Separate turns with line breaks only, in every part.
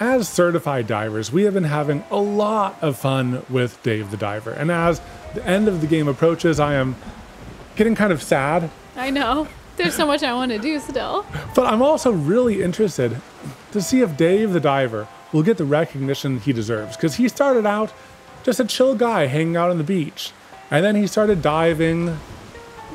as certified divers, we have been having a lot of fun with Dave the Diver. And as the end of the game approaches, I am getting kind of sad,
I know. There's so much I want to do still.
but I'm also really interested to see if Dave the Diver will get the recognition he deserves. Because he started out just a chill guy hanging out on the beach. And then he started diving,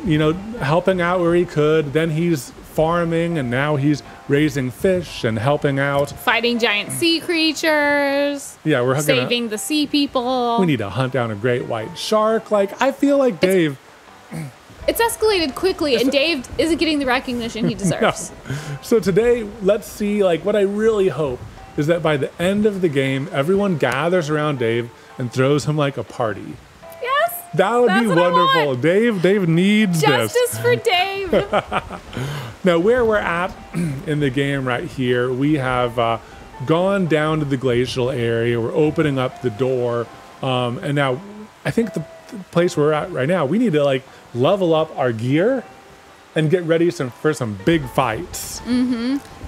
you know, helping out where he could. Then he's farming and now he's raising fish and helping out.
Fighting giant sea creatures,
Yeah, we're gonna,
saving the sea people.
we need to hunt down a great white shark. Like, I feel like Dave.
It's escalated quickly, and Dave isn't getting the recognition he deserves.
So today, let's see. Like, what I really hope is that by the end of the game, everyone gathers around Dave and throws him like a party. That would
That's
be wonderful. Dave, Dave needs this.
Justice for Dave.
Now, where we're at in the game right here, we have uh, gone down to the glacial area. We're opening up the door, um, and now I think the, the place we're at right now, we need to like level up our gear and get ready some for some big fights.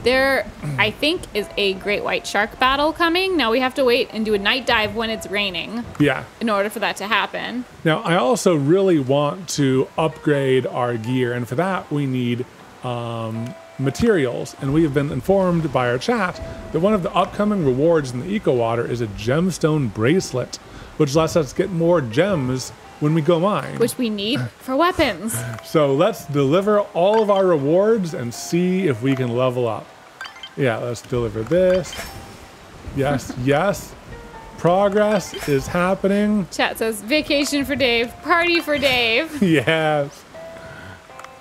there, I think, is a great white shark battle coming. Now we have to wait and do a night dive when it's raining
Yeah.
in order for that to happen.
Now, I also really want to upgrade our gear, and for that, we need um, materials. And we have been informed by our chat that one of the upcoming rewards in the Eco Water is a gemstone bracelet, which lets us get more gems when we go mine.
Which we need for weapons.
so let's deliver all of our rewards and see if we can level up. Yeah, let's deliver this. Yes, yes. Progress is happening.
Chat says vacation for Dave, party for Dave.
yes.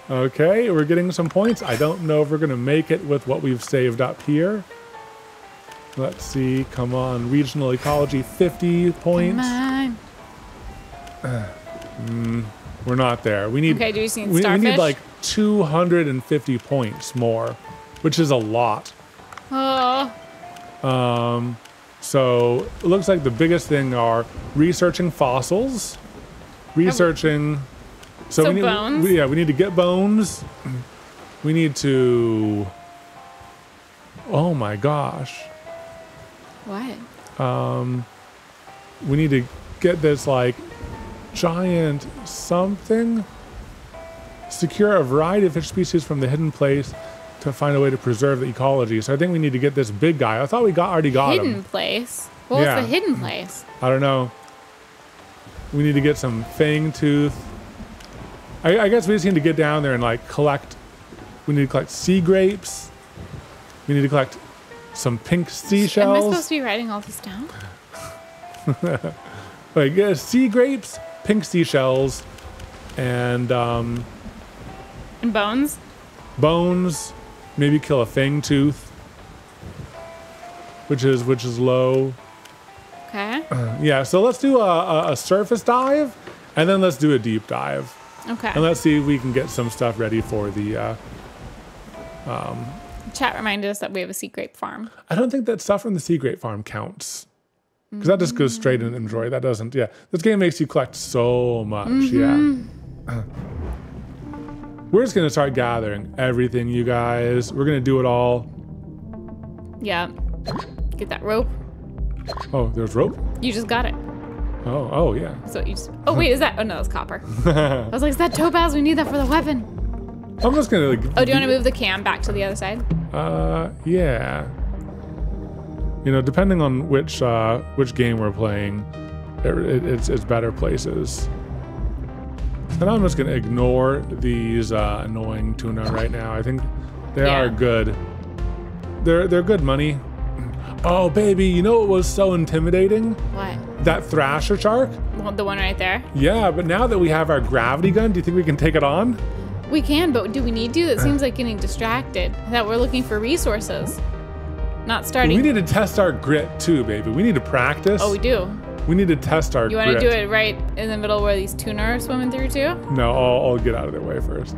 Okay, we're getting some points. I don't know if we're going to make it with what we've saved up here. Let's see. Come on. Regional ecology, 50 points.
Man.
We're not there. We need,
Okay, do you see
we, we need like 250 points more, which is a lot.
Oh, Um,
So it looks like the biggest thing are researching fossils, researching. So,
So
we need,
bones?
we- yeah, we need to get bones. We need to. Oh my gosh,
what?
Um, we need to get this like giant something. Secure a variety of fish species from the hidden place to find a way to preserve the ecology. So I think we need to get this big guy. I thought we got already got
hidden
him.
Hidden place. What
Yeah.
was the hidden place?
I don't know. We need to get some fang tooth. I, I guess we just need to get down there and like collect. We need to collect sea grapes. We need to collect some pink seashells.
Am I supposed to be writing all this down?
Like yeah, sea grapes, pink seashells, and um,
And bones?
bones. Maybe kill a fang tooth, which is which is low.
Okay.
Yeah. So let's do a, a, a surface dive, and then let's do a deep dive.
Okay.
And let's see if we can get some stuff ready for the. Uh,
Chat reminded us that we have a sea grape farm.
I don't think that stuff from the Sea Grape Farm counts. Because that just goes straight in inventory. That doesn't. Yeah. This game makes you collect so much. Yeah. We're just going to start gathering everything, you guys. We're going to do it all.
Yeah. Get that rope.
Oh, there's rope?
You just got it.
Oh, oh, yeah.
So you just. Oh wait, is that? Oh no, that's copper. I was like, is that topaz? We need that for the weapon.
I'm just going to.
Oh, do you want to move the cam back to the other side?
Uh, yeah. You know, depending on which uh, which game we're playing, it, it, it's it's better places. And I'm just gonna ignore these uh, annoying tuna right now. I think they
Yeah.
are good. They're they're good money. Oh baby, you know what was so intimidating?
What?
That thresher shark.
Well, the one right there.
Yeah, but now that we have our gravity gun, do you think we can take it on?
We can, but do we need to? That seems like getting distracted. That we're looking for resources, not starting.
We need to test our grit too, baby. We need to practice.
oh, we do.
We need to test our
You want to do it right in the middle where these tuna are swimming through too?
No, I'll, I'll get out of their way first.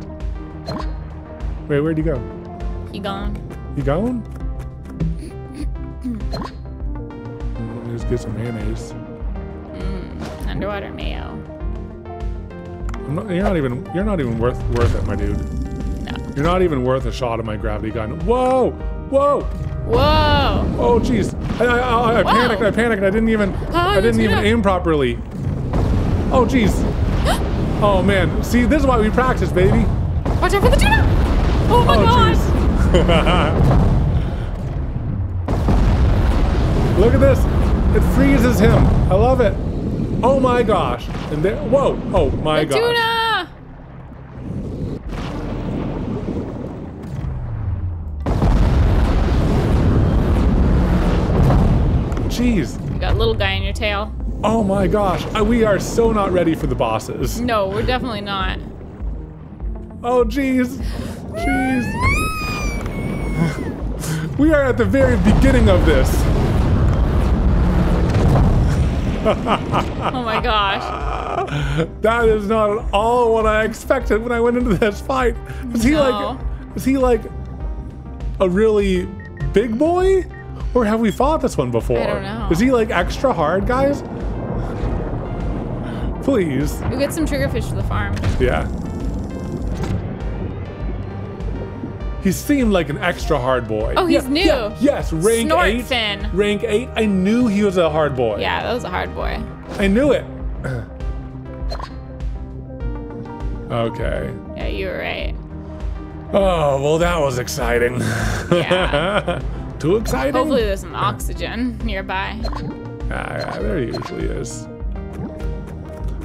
Wait, where'd you go?
You gone?
You going? Mm, Let me just get some mayonnaise.
Underwater mayo.
I'm not, you're not even you're not even worth worth it, my dude.
No.
You're not even worth a shot of my gravity gun. Whoa! Whoa!
Whoa!
Oh jeez. I, I, I, I panicked. I panicked. I didn't even. I didn't even aim properly. Oh jeez. Oh man. See, this is why we practice, baby.
Watch out for the tuna! Oh my
oh
god!
Look at this. It freezes him. I love it. Oh my gosh. And there. Whoa. Oh my
The
gosh.
tuna!
Jeez.
You got a little guy in your tail.
Oh my gosh. We are so not ready for the bosses.
No, we're definitely not.
Oh, jeez. Jeez. we are at the very beginning of this.
Oh my gosh.
That is not at all what I expected when I went into this fight. Is he like is he like a really big boy? Or have we fought this one before?
I don't know.
Is he like extra hard, guys? Please.
We'll get some triggerfish to the farm.
Yeah. He seemed like an extra hard boy.
Oh, he's
Yeah,
new.
yeah, yes, rank
Snort
eight.
fin.
Rank eight. I knew he was a hard boy.
Yeah, that was a hard boy.
I knew it. okay.
Yeah, you were right.
Oh well, that was exciting.
Yeah.
Too exciting.
Hopefully there's some oxygen nearby.
Yeah, there usually is.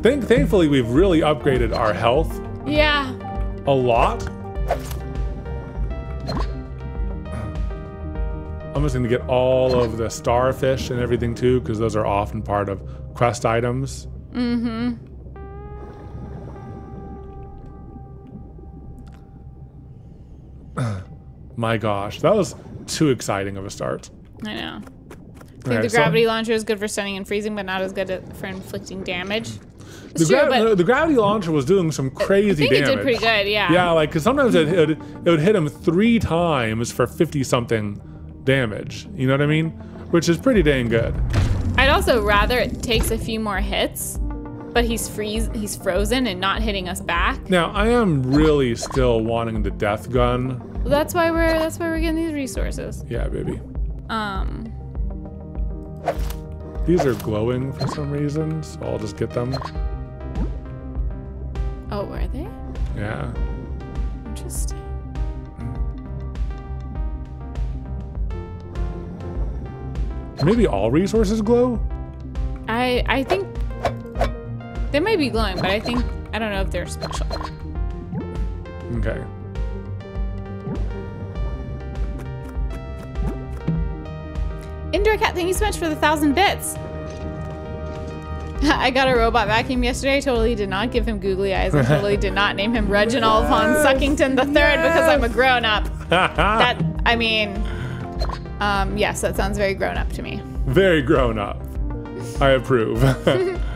Think, thankfully, we've really upgraded our health
Yeah.
a lot. I'm just gonna get all of the starfish and everything too, because those are often part of quest items. Mm-hmm. My gosh, that was too exciting of a start.
I know. I think
Alright,
the
so-
gravity launcher is good for stunning and freezing, but not as good at, for inflicting damage.
The,
It's true,
the, gravity launcher was doing some crazy
I think
damage.
it did pretty good, yeah.
Yeah, like because sometimes it, it, would- it would hit him three times for 50 something damage. You know what I mean? Which is pretty dang good.
I'd also rather it takes a few more hits, but he's freeze he's frozen and not hitting us back.
Now, I am really still wanting the death gun.
That's why we're that's why we're getting these resources.
Yeah, baby.
Um
These are glowing for some reason, so I'll just get them.
oh were they?
Yeah.
Interesting.
Maybe all resources glow?
I I think they might be glowing, but I think I don't know if they're special.
Okay.
Indoor cat, thank you so much for the thousand bits. I got a robot vacuum yesterday. I Totally did not give him googly eyes. I totally did not name him Reginald von Suckington the Third because I'm a grown up. That I mean, um, yes, that sounds very grown up to me.
Very grown up. I approve.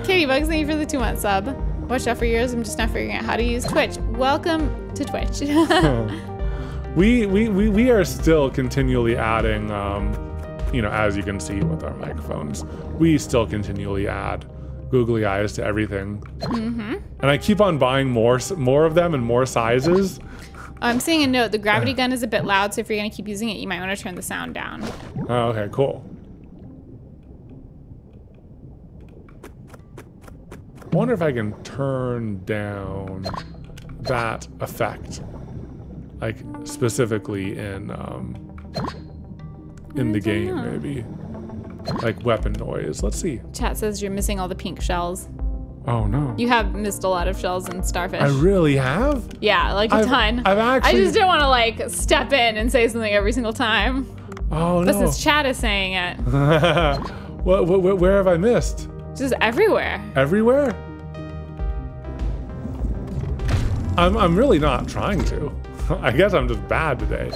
Katie Bugs, thank you for the two month sub. Watched out for years. I'm just now figuring out how to use Twitch. Welcome to Twitch.
we, we, we, we are still continually adding, um, you know, as you can see with our microphones, we still continually add googly eyes to everything. Mm-hmm. And I keep on buying more, more of them and more sizes.
I'm seeing a note. The gravity gun is a bit loud, so if you're gonna keep using it, you might want to turn the sound down.
Oh, okay, cool. I wonder if I can turn down that effect, like specifically in um, in the game,
know.
maybe like weapon noise. Let's see.
Chat says you're missing all the pink shells.
Oh no,
You have missed a lot of shells and starfish.
I really have.
yeah, like a
I've-
ton.
I've actually I
just didn't want to like step in and say something every single time.
Oh
But
no.
since chat is saying it,
what, what, where have I missed?
just everywhere.
Everywhere? I'm, I'm really not trying to. I guess I'm just bad today.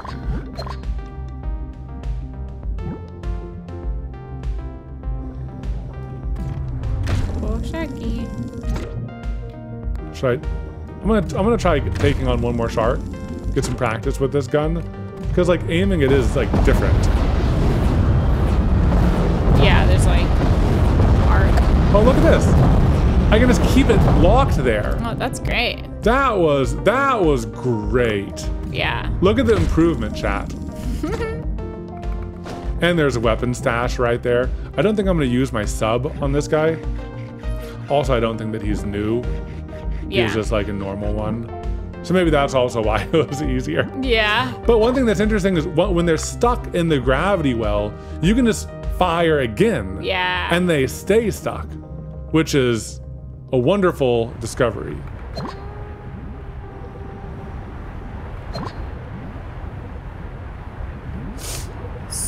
Should I? I'm gonna I'm gonna try taking on one more shark, get some practice with this gun, because like aiming it is like different.
Yeah, there's like arc.
Oh look at this! I can just keep it locked there.
Oh, that's great.
That was that was great.
Yeah.
Look at the improvement, chat. and there's a weapon stash right there. I don't think I'm to use my sub on this guy. Also, I don't think that he's new.
Yeah.
was just like a normal one. So maybe that's also why it was easier.
yeah.
But one thing that's interesting is when they're stuck in the gravity well, you can just fire again.
Yeah.
And they stay stuck, which is a wonderful discovery.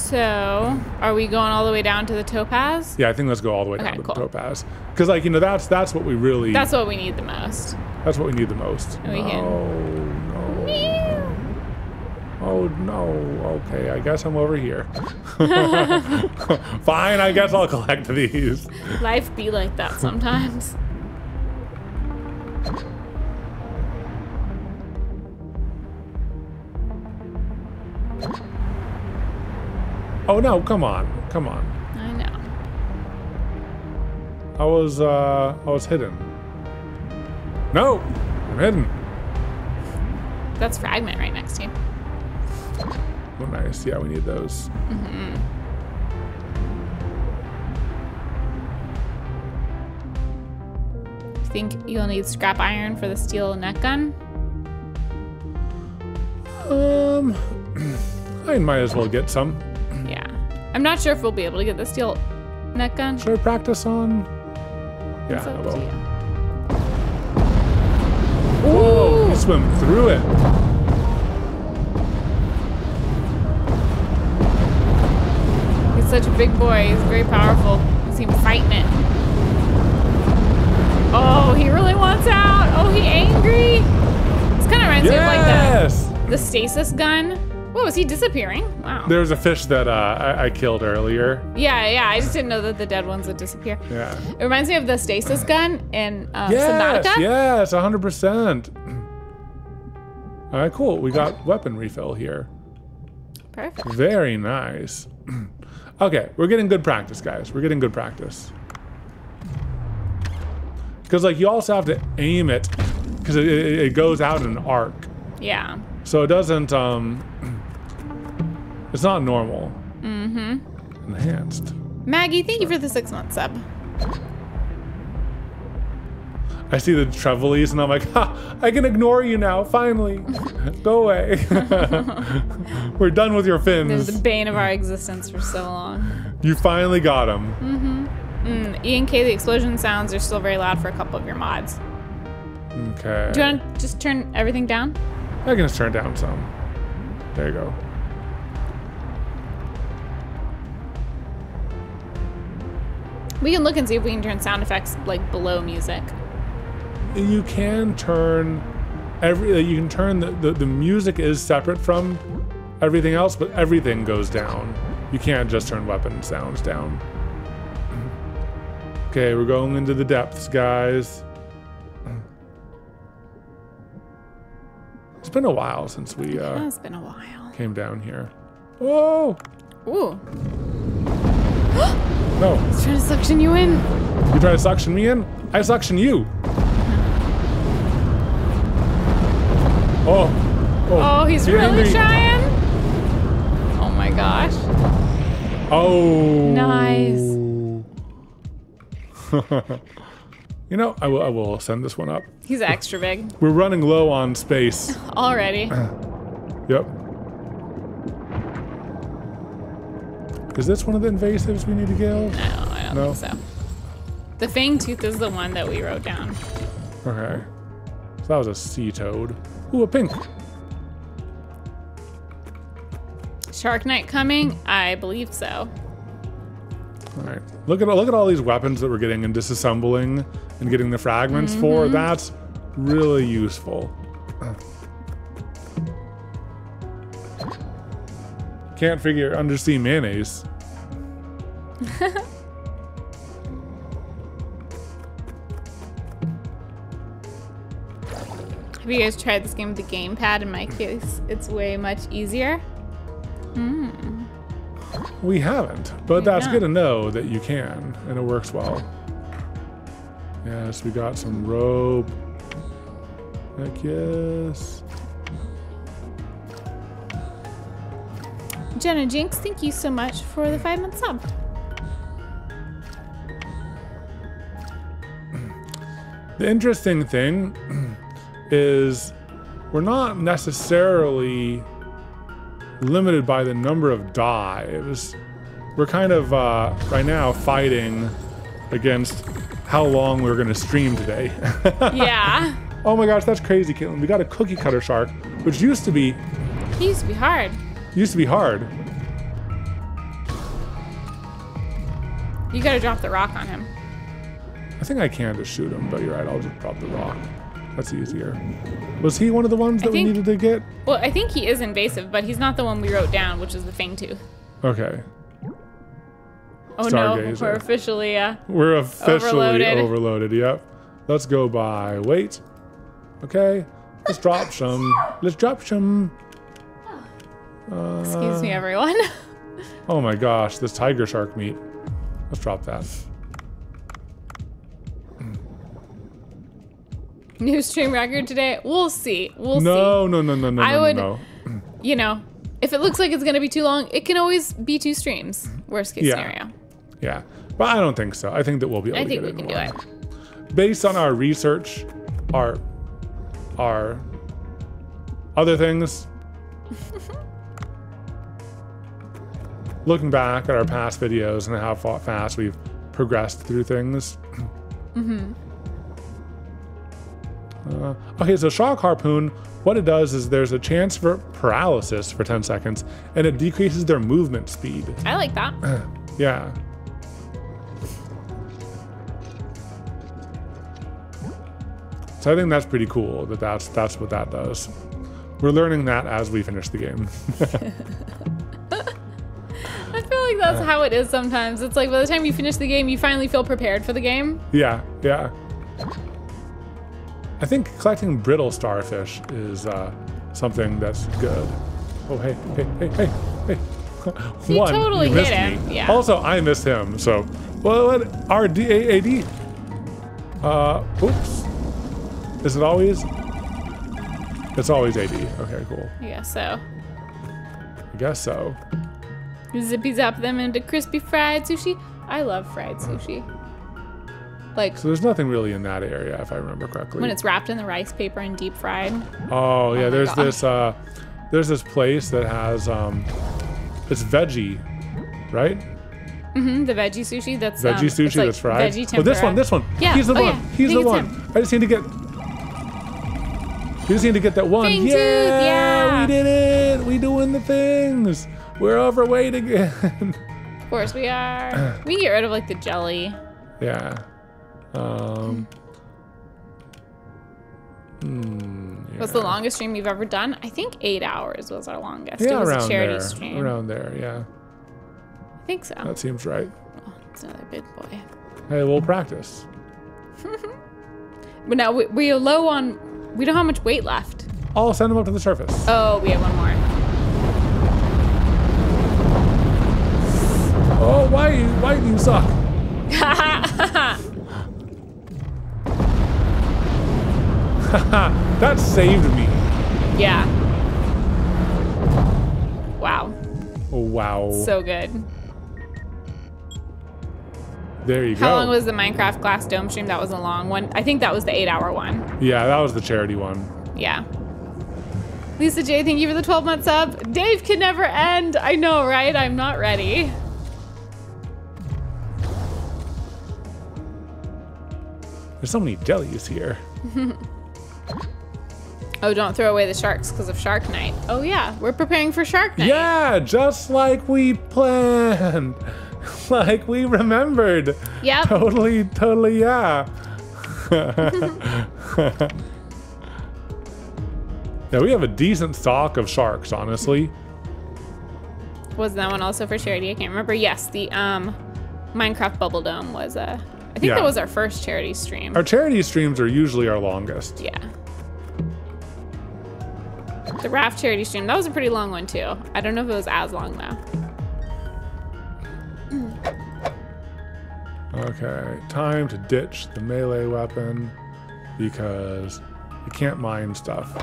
So, are we going all the way down to the topaz?
Yeah, I think let's go all the way down
Okay,
to
cool.
the topaz. Because like, you know, that's that's what we really
That's what we need the most.
that's what we need the most.
We
no,
can-
no. Oh no. Okay, I guess I'm over here. Fine, I guess I'll collect these.
Life be like that sometimes.
Oh no, come on. Come on.
I know.
I was uh I was hidden. No, I'm hidden.
That's fragment right next to you.
Oh, nice. Yeah, we need those. Mm -hmm.
I think you'll need scrap iron for the steel net gun?
Um, I might as well get some.
I'm not sure if we'll be able to get the steel net gun.
Should I practice on? Yeah, I will. Whoa, you swim through it.
He's such a big boy. He's very powerful. Him fighting it. Oh, he really wants out. Oh, he angry. This kind of reminds me of like
Yes.
the, the stasis gun. Whoa, is he disappearing? Wow.
There was a fish that uh, I, I killed earlier.
Yeah, yeah. I just didn't know that the dead ones would disappear.
Yeah.
It reminds me of the stasis gun in um,
Yes,
Subnautica.
yes, 100%. All right, cool. We got weapon refill here.
Perfect.
Very nice. okay, we're getting good practice, guys. We're getting good practice. Because, like, you also have to aim it because it, it, it goes out in an arc.
Yeah.
So it doesn't, um, it's not normal. Mm-hmm. Enhanced.
Maggie, thank you for the six month sub.
I see the Trevallies and I'm like, ha, I can ignore you now, finally. Go away. We're done with your fins.
They're the bane of our existence for so long.
You finally got them.
Mm, E and K, the explosion sounds are still very loud for a couple of your mods.
Okay.
Do you want to just turn everything down?
I can just turn down some. There you go.
We can look and see if we can turn sound effects like below music.
You can turn every. You can turn the, the the music is separate from everything else, but everything goes down. You can't just turn weapon sounds down. Okay, we're going into the depths, guys. It's been a while since we uh,
It's been a while.
came down here. Whoa!
Ooh,
No,
He's trying to suction you in.
you try to suction me in? I suction you. Oh.
Oh, oh he's
Get
really
angry.
trying. Oh my gosh.
Oh.
Nice.
you know, I will, I will send this one up.
He's extra big
We're running low on space.
already.
Yep. Is this one of the invasives we need to kill?
No, I don't
No.
think so. The fang tooth is the one that we wrote down.
Okay. So that was a sea toad. Ooh, a pink.
Shark Night coming? I believe so.
All right. Look at look at all these weapons that we're getting and disassembling and getting the fragments for. Mm-hmm. That's really useful. Can't figure undersea mayonnaise.
Have you guys tried this game with the gamepad? In my case, it's way much easier. Hmm.
We haven't, but that's
not.
good to know that you can, and it works well. Yes, we got some rope. Heck yes.
Jenna Jinx, thank you so much for the five month sub.
The interesting thing is we're not necessarily limited by the number of dives. We're kind of uh, right now fighting against how long we're going to stream today.
Yeah.
oh my gosh, that's crazy, Katelyn. We got a cookie cutter shark, which used to be
He used to be hard.
Used to be hard.
You gotta drop the rock on him.
I think I can just shoot him, but you're right. I'll just drop the rock. That's easier. Was he one of the ones that we needed to get?
Well, I think he is invasive, but he's not the one we wrote down, which is the Fangtooth.
Okay.
Oh no, we're officially uh
We're officially
Overloaded.
overloaded. Yep. Let's go by. Wait. Okay. Let's drop some. Let's drop some.
Excuse me uh, everyone.
Oh my gosh, this tiger shark meat. Let's drop that.
New stream record today. We'll see. We'll see.
No, no, no, no, no,
I
no,
would-
no.
You know, if it looks like it's gonna be too long, it can always be two streams. Worst case
Yeah.
scenario.
Yeah, but I don't think so. I think that we'll be able
I
to
think we
it
can do it.
Based on our research, our, our other things. looking back at our past videos and how fast we've progressed through things.
Mm-hmm.
Uh, okay, so shock harpoon, what it does is there's a chance for paralysis for 10 seconds, and it decreases their movement speed.
I like that.
Yeah. So I think that's pretty cool that that's that's what that does. We're learning that as we finish the game.
Like that's how it is sometimes. It's like by the time you finish the game, you finally feel prepared for the game.
yeah, yeah. I think collecting brittle starfish is uh, something that's good. Oh hey hey hey hey hey.
You totally
you missed
hit him,
me.
yeah.
Also, I missed him. So, well, what? R D A A D. Uh, oops. Is it always? It's always AD. Okay, cool.
I guess so.
I guess so.
Zippy zap them into crispy fried sushi. I love fried sushi. Like
So there's nothing really in that area, if I remember correctly.
when it's wrapped in the rice paper and deep fried.
oh yeah,
my
there's
God.
this uh, there's this place that has um, it's veggie, right?
Mm hmm the veggie sushi that's
Veggie
um,
sushi
like
that's fried.
Veggie
oh, this one, this one.
Yeah,
He's the
oh,
one.
yeah.
He's the one.
him.
I just need to get. We just need to get that one. Yeah,
tooth, yeah.
we did it. We doing the things. We're overweight again.
Of course we are. we get rid of like the jelly.
yeah. Um. hmm,
What's the longest stream you've ever done? I think eight hours was our longest.
Yeah,
it was
around
a charity
there.
stream.
Around there, yeah.
I think so.
That seems right.
Oh, it's another big boy.
Hey, we'll practice.
But now we, we are low on. We don't have much weight left.
I'll send them up to the surface.
Oh, we have one more.
Oh, why, why do you suck? that saved me.
yeah. Wow.
Oh, wow.
So good.
there you
How
go.
long was the Minecraft Glass Dome stream? That was a long one. I think that was the eight hour one.
yeah, that was the charity one.
Yeah. Lisa J, thank you for the 12 month sub. Dave can never end. I know, right? I'm not ready.
There's so many jellies here.
Oh, don't throw away the sharks because of Shark Night. Oh, yeah. We're preparing for Shark Night.
Yeah, just like we planned. like we remembered.
Yeah.
Totally, totally, yeah. yeah, we have a decent stock of sharks, honestly.
Was that one also for charity? I can't remember. Yes, the um, Minecraft Bubble Dome was uh, I think
Yeah.
that was our first charity stream.
Our charity streams are usually our longest.
yeah. The raft charity stream, that was a pretty long one too. I don't know if it was as long though.
Okay, time to ditch the melee weapon because you can't mine stuff.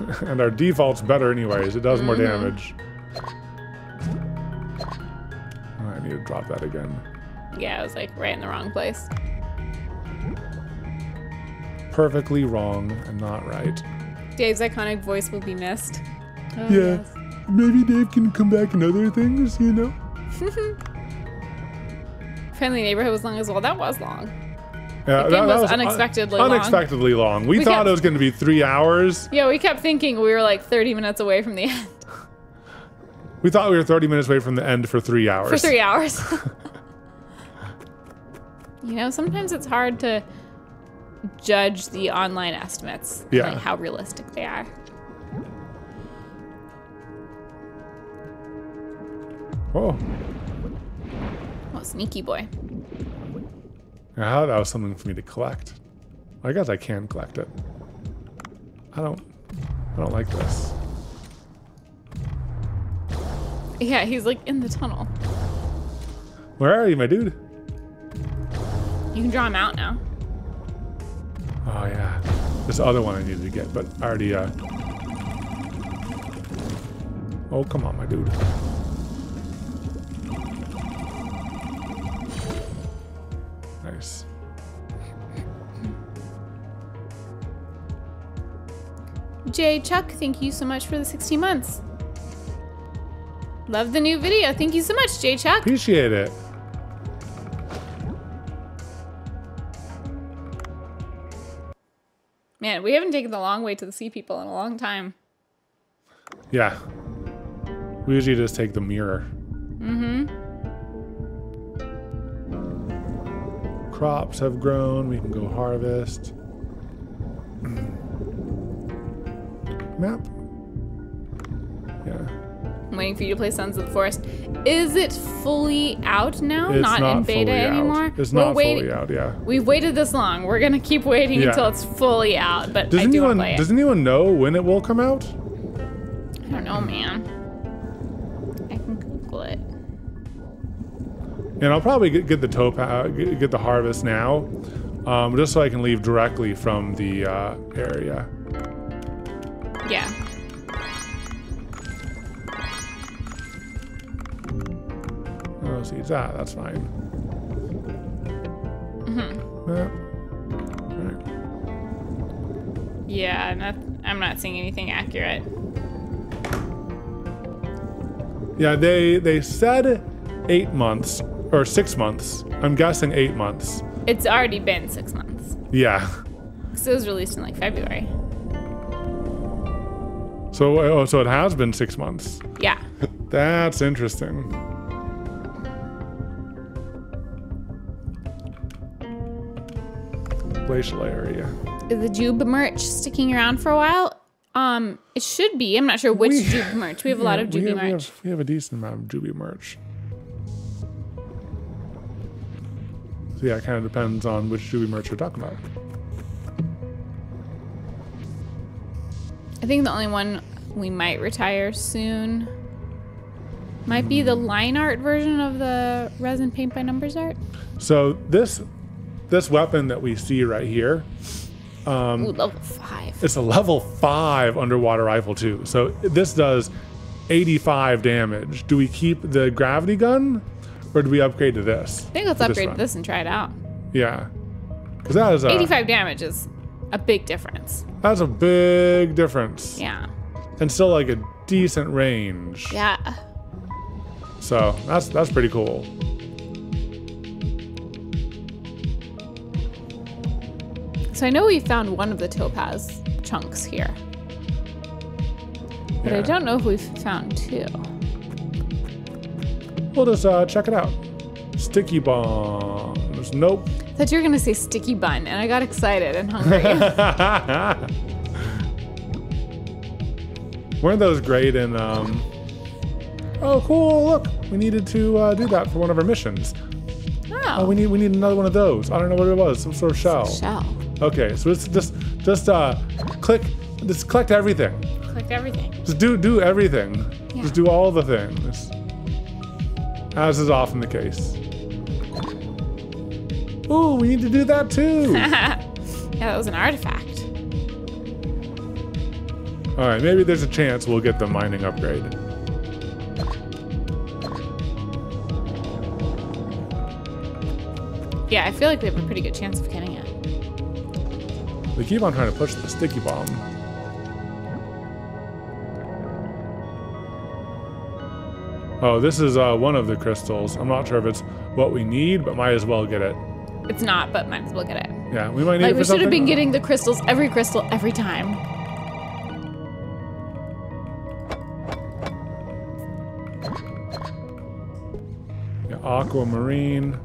and our default's better anyways, it does more mm-hmm. damage. I need to drop that again.
Yeah, I was like right in the wrong place.
Perfectly wrong and not right.
Dave's iconic voice will be missed. Oh,
Yeah.
yes.
Maybe Dave can come back in other things, you know?
Friendly neighborhood was long as well. That was long.
Yeah,
The game was
un-
unexpectedly long.
unexpectedly long. We,
We
thought
kept-
it was going to be three hours.
Yeah, we kept thinking we were like 30 minutes away from the end
We thought we were 30 minutes away from the end for three hours.
for three hours. you know, sometimes it's hard to judge the online estimates,
Yeah.
like how realistic they are.
Oh,
Oh, sneaky boy.
I thought that was something for me to collect. I guess I can collect it. I don't. I don't like this.
Yeah, he's like in the tunnel.
Where are you, my dude?
You can draw them out now.
Oh yeah, this other one I needed to get, but I already. Uh... Oh come on, my dude. Nice.
Jay Chuck, thank you so much for the 16 months. Love the new video. Thank you so much, Jay Chuck.
Appreciate it.
Man, we haven't taken the long way to the sea people in a long time.
Yeah. We usually just take the mirror.
Mm-hmm.
Crops have grown. We can go harvest. Map. Yeah.
I'm waiting for you to play Sons of the Forest. Is it fully out now?
It's
not, in beta
fully
anymore?
Out. It's
We're
not
waiting-
fully out. Yeah.
We've waited this long. We're gonna keep waiting
Yeah.
until it's fully out. But
Does
I
anyone
to it.
does anyone know when it will come out?
I don't know, man. I can Google it.
And I'll probably get, get the topa get, get the harvest now, um, just so I can leave directly from the uh, area.
Yeah.
It's. That's fine. Mm-hmm. Map. Right.
Yeah, not, I'm not seeing anything accurate.
Yeah, they they said eight months or six months. I'm guessing eight months.
It's already been six months.
Yeah.
'Cause it was released in like February.
So oh, so it has been six months.
Yeah.
That's interesting. Glacial area.
Is the Jube merch sticking around for a while? Um, it should be. I'm not sure which
We-
Jube merch. We have a lot of Jube
have, we
merch.
have, we have a decent amount of Juby merch. So yeah, it kind of depends on which Juby merch we're talking about.
I think the only one we might retire soon might be the line art version of the resin paint by numbers art.
So this this weapon that we see right here, Um,
Ooh, level five.
it's a level five underwater rifle too. So this does 85 damage. Do we keep the gravity gun, or do we upgrade to this?
I think let's
for this
upgrade this and try it out.
Yeah, because that is a
85 damage is a big difference.
that's a big difference,
Yeah.
and still like a decent range.
Yeah.
So that's that's pretty cool.
So I know we found one of the topaz chunks here. But I don't know if we've found two.
We'll just uh, check it out. Sticky bombs. Nope.
I thought you were gonna say sticky bun, and I got excited and hungry.
Weren't those great in um Oh cool, look. We needed to uh, do that for one of our missions.
oh,
Oh, we need we need another one of those. I don't know what it was, some sort of shell.
shell.
Okay, so it's just just uh click just collect everything.
Clicked everything.
Just do do everything.
Yeah.
Just do all the things. As is often the case. Ooh, we need to do that too.
yeah, that was an artifact.
all right, maybe there's a chance we'll get the mining upgrade.
Yeah, I feel like we have a pretty good chance of getting.
They keep on trying to push the sticky bomb. Oh, this is uh, one of the crystals. I'm not sure if it's what we need, but might as well get it.
It's not, but might as well get it.
Yeah, we might need
Like
it
we should have been getting the crystals, every crystal, every time.
Yeah, aquamarine.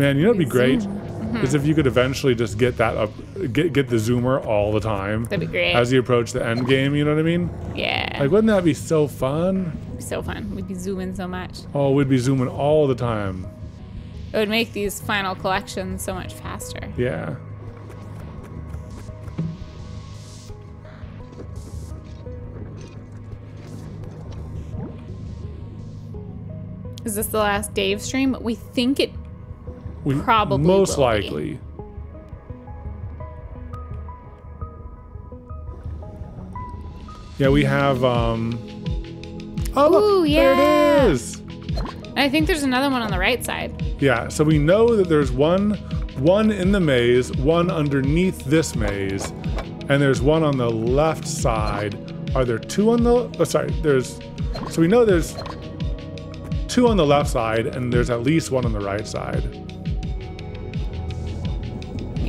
Man, you know what'd be great
Mm-hmm.
is if you could eventually just get that up, get get the zoomer all the time
That'd be great.
as you approach the end game. You know what I mean?
yeah.
Like, wouldn't that be so fun?
so fun. We'd be zooming so much.
Oh, we'd be zooming all the time.
It would make these final collections so much faster.
Yeah.
Is this the last Dave stream? We think it.
We
Probably
most
will be.
likely. Yeah, we have um Oh look,
Ooh,
there it is.
I think there's another one on the right side.
Yeah, so we know that there's one one in the maze, one underneath this maze, and there's one on the left side. Are there two on the oh sorry, there's so we know there's two on the left side and there's at least one on the right side.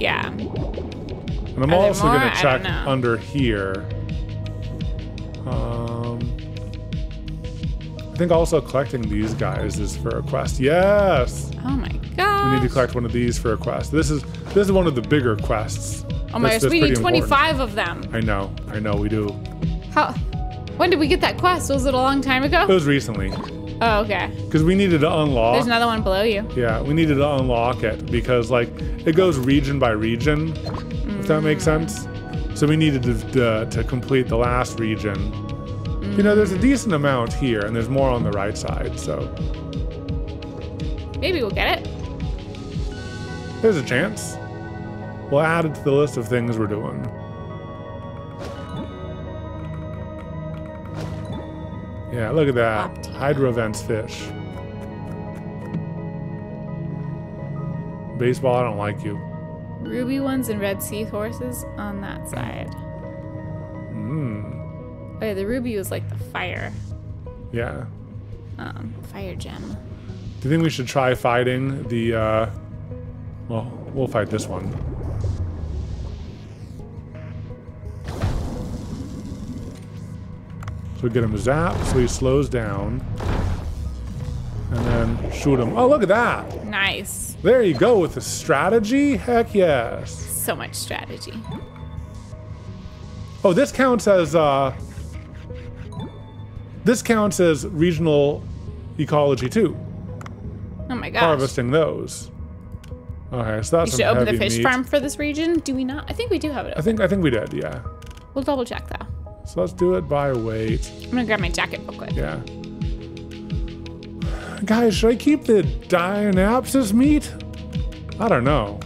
Yeah.
And I'm
Are
also gonna check under here. Um, I think also collecting these guys is for a quest. Yes,
Oh my god.
we need to collect one of these for a quest. This is this is one of the bigger quests.
Oh my gosh, we need
pretty important.
25 of them.
I know, I know, we do.
How? When did we get that quest? Was it a long time ago?
It was recently
Oh, okay.
because we needed to unlock.
There's another one below you.
Yeah, we needed to unlock it because like it goes region by region, if that makes mm. sense. So we needed to, to, to complete the last region. You know, there's a decent amount here, and there's more on the right side. So
Maybe we'll get it.
there's a chance. We'll add it to the list of things we're doing. Yeah, look at that. Hydrovents fish. Baseball, I don't like you.
Ruby ones and red seahorses on that side.
Mm,
Oh yeah, the ruby was like the fire,
yeah.
um, fire gem.
Do you think we should try fighting the, uh, well, we'll fight this one. So we get him zapped, so he slows down. And then shoot him. Oh, look at that!
Nice.
There you go with the strategy. Heck yes.
So much strategy.
Oh, this counts as, uh, this counts as regional ecology too.
Oh my gosh.
Harvesting those. Okay, so that's.
We
should
open the fish
meat.
farm for this region. Do we not? I think we do have it.
I think I think we did, yeah.
We'll double check though.
So let's do it by weight.
I'm gonna grab my jacket real quick.
Yeah. Guys, should I keep the Dianapsis meat? I don't know.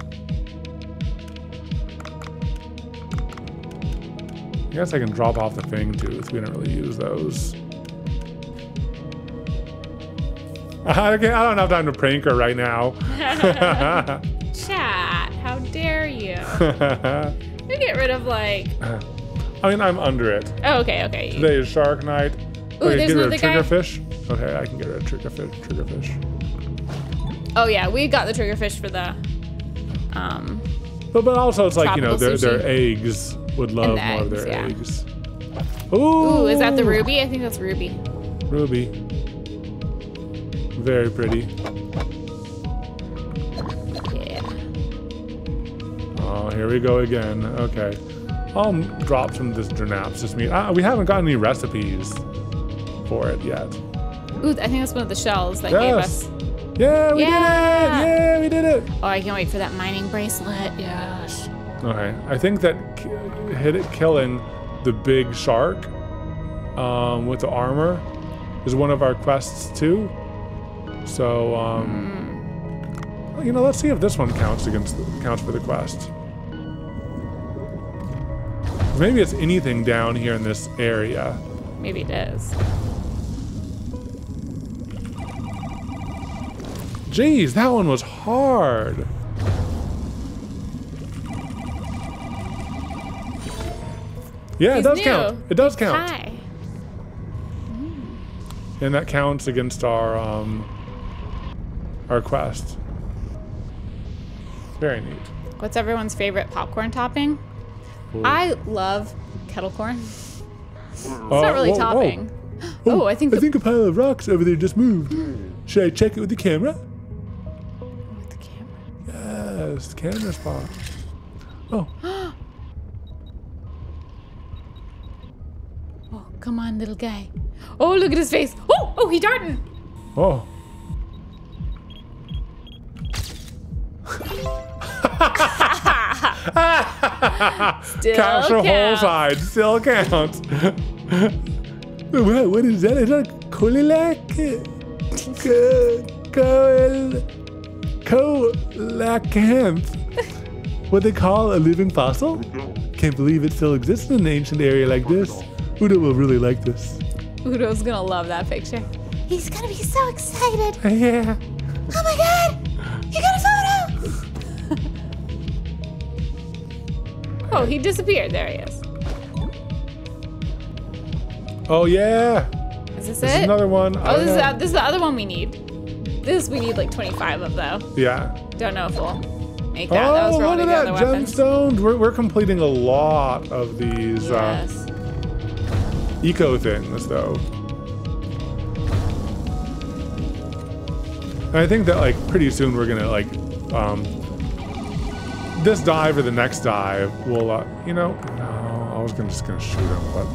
I guess I can drop off the fang tooth. We didn't really use those. I I don't have time to prank her right now.
Chat, how dare you? We get rid of like.
I mean, I'm under it.
Oh, okay, okay.
Today is Shark Night.
Ooh,
okay,
there's
get rid
another
of
guy.
triggerfish. Okay, I can get rid of triggerfish. Triggerfish.
Oh yeah, we got the triggerfish for the. Um.
But but also it's like you know their their eggs would love more of their
eggs,
eggs. Ooh,
Ooh, is that the ruby? I think that's ruby.
Ruby. Very pretty.
Yeah.
Oh, here we go again. Okay, I'll drop some of this Dranapsis meat. Ah, we haven't got any recipes for it yet.
Ooh, I think that's one of the shells that gave
Yes.
us.
Yeah, we
Yeah.
did it! Yeah, we did it!
Oh, I can't wait for that mining bracelet. Yes.
Okay, I think that hit it killing the big shark um, with the armor is one of our quests too. So, um, you know, let's see if this one counts against the, counts for the quest. Maybe it's anything down here in this area.
Maybe it is.
Jeez, that one was hard. Yeah, it does
new.
count. It does count.
Hi.
And that counts against our um our quest. Very neat.
What's everyone's favorite popcorn topping?
Ooh.
I love kettle corn. It's
Uh,
not really
whoa, whoa.
topping. Oh, I think
I think a pile of rocks over there just moved. Should I check it with the camera?
with the camera.
Yes, camera spot. Oh,
Oh, come on, little guy. Oh, look at his face. Oh, oh, he darting.
oh.
Still
Capture whole side still counts. what, what is that? Is that Kolilak? Coelacanth. What they call a living fossil? Can't believe it still exists in an ancient area like this. Udo will really like this.
Udo's gonna love that picture. He's gonna be so excited.
Yeah.
Oh my god! You got a photo! Oh, he disappeared. There he is.
Oh yeah.
Is this
This
it?
is another one.
Oh, this is, this is the other one we need. This we need like 25 of though.
yeah.
Don't know if we'll make that. that
oh,
for
look at that gemstones. We're, we're completing a lot of these uh, eco things, though. And I think that like pretty soon we're gonna like um, this dive or the next dive will uh, you know no I was gonna just gonna shoot him but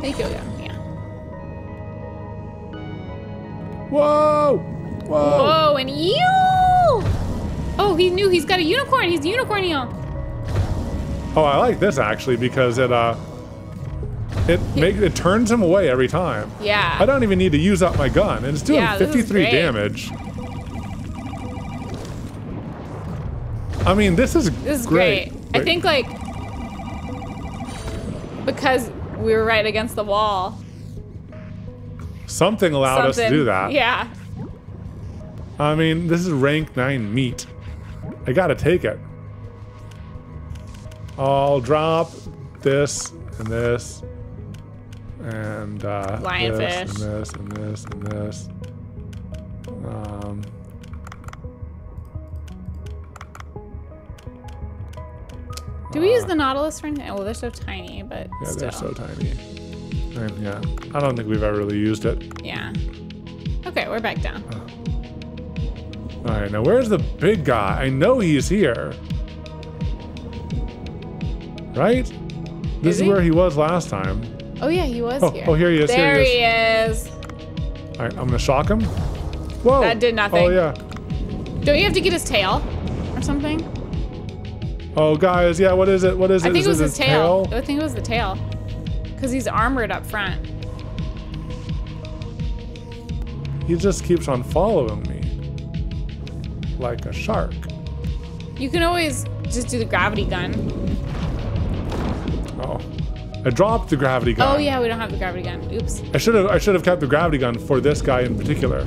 They killed him. Yeah.
whoa whoa
Whoa, and you! Oh, he knew he's got a unicorn. He's unicornio.
oh I like this actually because it uh it makes it turns him away every time.
Yeah.
I don't even need to use up my gun, and it's doing
Yeah,
53 damage. I mean, this is
This is great. I think like because we were right against the wall.
something allowed us to do that.
Yeah.
I mean, this is rank 9 meat. I gotta take it. I'll drop this and this and uh,
Lionfish.
this and this and this and this. Um,
Do we use the Nautilus for anything? Well, they're so tiny, but
yeah,
still.
they're so tiny. And yeah, I don't think we've ever really used it.
Yeah. Okay, we're back down.
All right, now where's the big guy? I know he's here. Right? This is, where he was last time.
Oh yeah, he was
Oh,
here.
oh, here he is, here
There
he
he is.
All right, I'm gonna shock him. Whoa!
That did oh, nothing.
Oh yeah.
Don't you have to get his tail or something?
Oh guys, yeah. What is it? What is it?
I think
Is
it was his tail.
tail?
I think it was the tail. Because he's armored up front.
He just keeps on following me, like a shark.
You can always just do the gravity gun.
Oh, I dropped the gravity oh, gun.
Oh yeah, we don't have the gravity gun. Oops.
I should have. I should have kept the gravity gun for this guy in particular.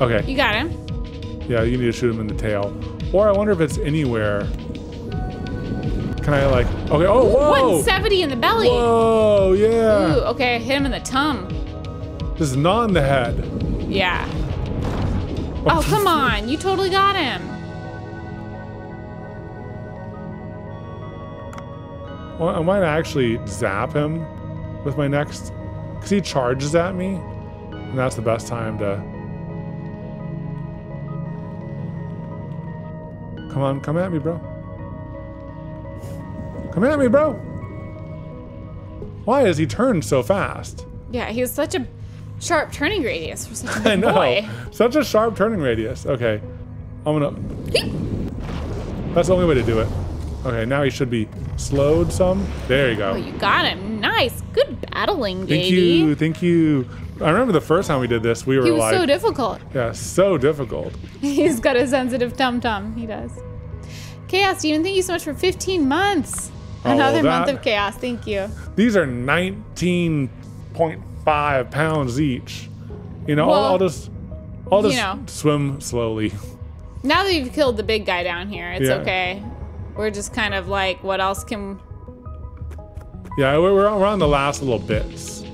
Okay.
You got him.
Yeah, you need to shoot him in the tail. Or I wonder if it's anywhere. Can I like? Okay. Oh, whoa!
170 in the belly.
Whoa! Yeah.
Ooh, okay, hit him in the tum.
This is not in the head.
Yeah. Oh. oh, come on. You totally got him.
Well, I might actually zap him with my next, because he charges at me, and that's the best time to. Come on, come at me, bro. Come at me, bro. Why is he turned so fast?
Yeah, he has such a sharp turning radius for such a
I know.
boy.
Such a sharp turning radius. Okay. I'm gonna. That's the only way to do it. Okay, now he should be slowed some. There you go.
Oh, you got him. Nice. Good battling,
Thank
baby.
you, thank you. I remember the first time we did this, we were
He was
like,
so difficult.
yeah, so difficult.
He's got a sensitive tum tum. He does. Chaos, Steven, thank you so much for 15 months.
Oh,
Another
that-
month of chaos. Thank you.
These are 19.5 pounds each. You know,
Well,
I'll, I'll just, I'll
you
just
know.
swim slowly.
Now that you've killed the big guy down here, it's
Yeah.
okay. We're just kind of like, what else can?
Yeah, we're, we're we're on the last little bits.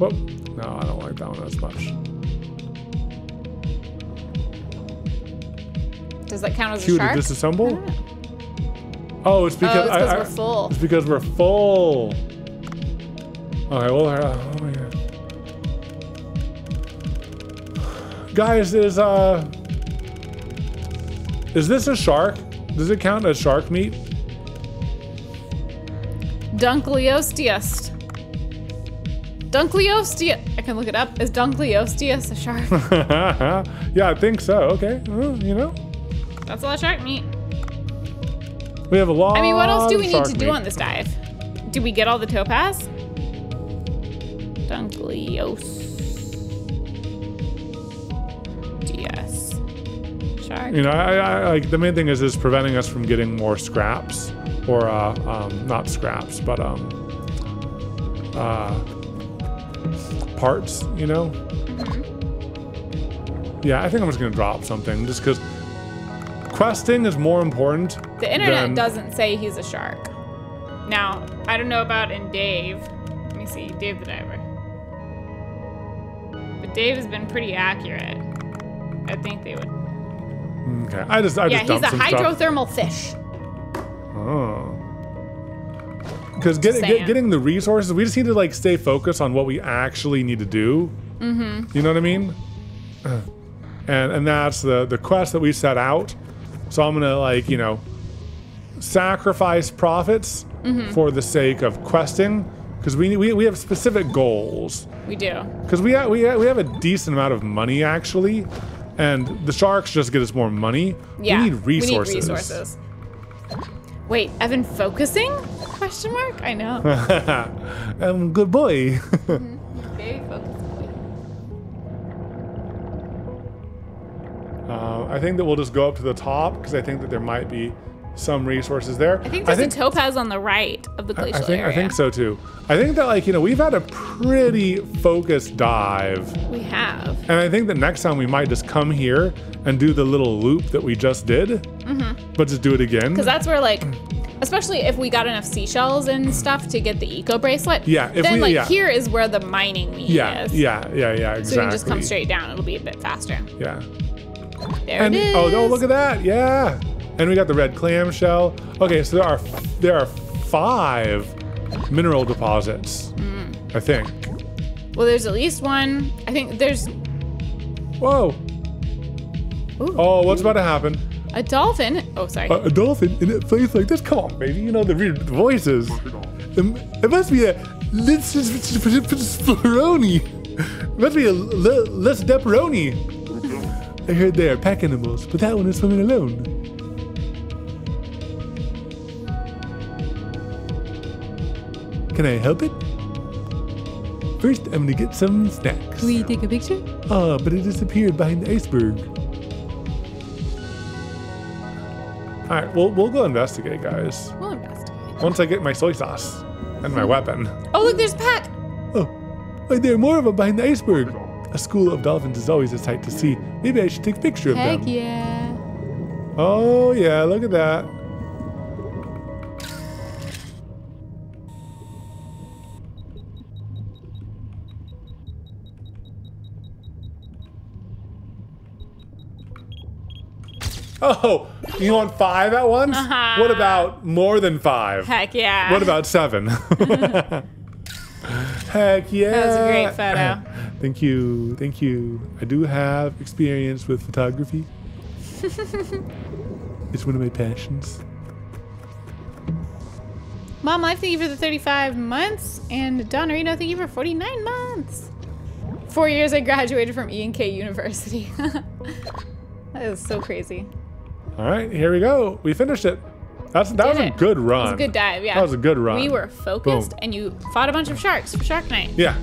Whoop. No, I don't like that one as much.
Does that count as
Q
a
to
shark?
disassemble? Oh, it's because,
oh, it's because
I- I-
we're full.
It's because we're full. Okay, well, uh, oh my god. Guys, is uh, is this a shark? Does it count as shark meat?
Dunkleosteus. Dunkleosteus. I can look it up. Is Dunkleosteus a shark?
yeah, I think so. Okay, well, you know,
That's a lot of shark meat.
we have a lot.
I mean, what else do we need to do
meat.
on this dive? Do we get all the topaz? Dunkleos. DS. Shark.
You know, I, I like the main thing is is preventing us from getting more scraps or uh, um, not scraps, but um, uh, parts. You know. Mm-hmm. Yeah, I think I'm just gonna drop something just because questing is more important.
The internet doesn't say he's a shark. Now, I don't know about in Dave. Let me see, Dave the diver. But Dave has been pretty accurate. I think they would.
Okay, I just I
Yeah,
just
he's a
some stuff.
hydrothermal fish.
Oh. Because get, get, getting the resources, we just need to like stay focused on what we actually need to do. Mm-hmm. You know what I mean? And and that's the the quest that we set out. So I'm gonna like you know sacrifice profits
Mm-hmm.
for the sake of questing because we, we we have specific goals.
We do.
Because we, ha- we, ha- we have a decent amount of money actually, and the sharks just get us more money.
Yeah.
we need resources.
We need resources. Wait, Evan focusing? Question mark? I know.
um, good boy.
Very focused.
Uh, I think that we'll just go up to the top because I think that there might be some resources there.
I think there's a topaz on the right of the glacial
I think
area.
I think so too. I think that like you know we've had a pretty focused dive,
We have.
and I think that next time we might just come here and do the little loop that we just did, mm-hmm. but just do it again.
Because that's where, like, especially if we got enough seashells and stuff to get the eco bracelet.
Yeah, if
then,
we-
like,
yeah.
here is where the mining meat
yeah,
is.
yeah, yeah, yeah, exactly.
So we can just come straight down. It'll be a bit faster.
Yeah.
There
And
it is.
oh, oh, look at that! Yeah, and we got the red clam shell. Okay, so there are there are five mineral deposits.
Mm.
I think.
Well, there's at least one. I think there's
Whoa!
Ooh.
Oh, what's about to happen?
A dolphin. Oh, sorry.
A, a dolphin in a place like this? Come on, baby! You know the weird voices. Um, It must be a Lisperoni. It must be a Les Deperoni. I heard they are pack animals, but that one is swimming alone. Can I help it? First, I'm gonna get some snacks.
Will you take a picture?
Ah, but it disappeared behind the iceberg. All right, we'll we'll go investigate, guys.
We'll investigate.
Once I get my soy sauce and my weapon.
Oh, look, there's a pack.
Oh, wait, there are more of them behind the iceberg. A school of dolphins is always a sight to see. Maybe I should take a picture of them.
Heck yeah.
Oh yeah, look at that. Oh, you want five at once?
Uh-huh.
What about more than five?
Heck yeah.
What about seven? Heck yeah.
That was a great photo.
Thank you. Thank you. I do have experience with photography. it's one of my passions.
Mom Life, thank you for the 35 months. And Don Reno, thank you for 49 months. Four years I graduated from E and K University. that is so crazy.
All right, here we go. We finished it. That's that was
Did
a good run.
It was a good dive, yeah.
That was a good run.
We were focused
Boom.
and you fought a bunch of sharks for Shark Night.
Yeah.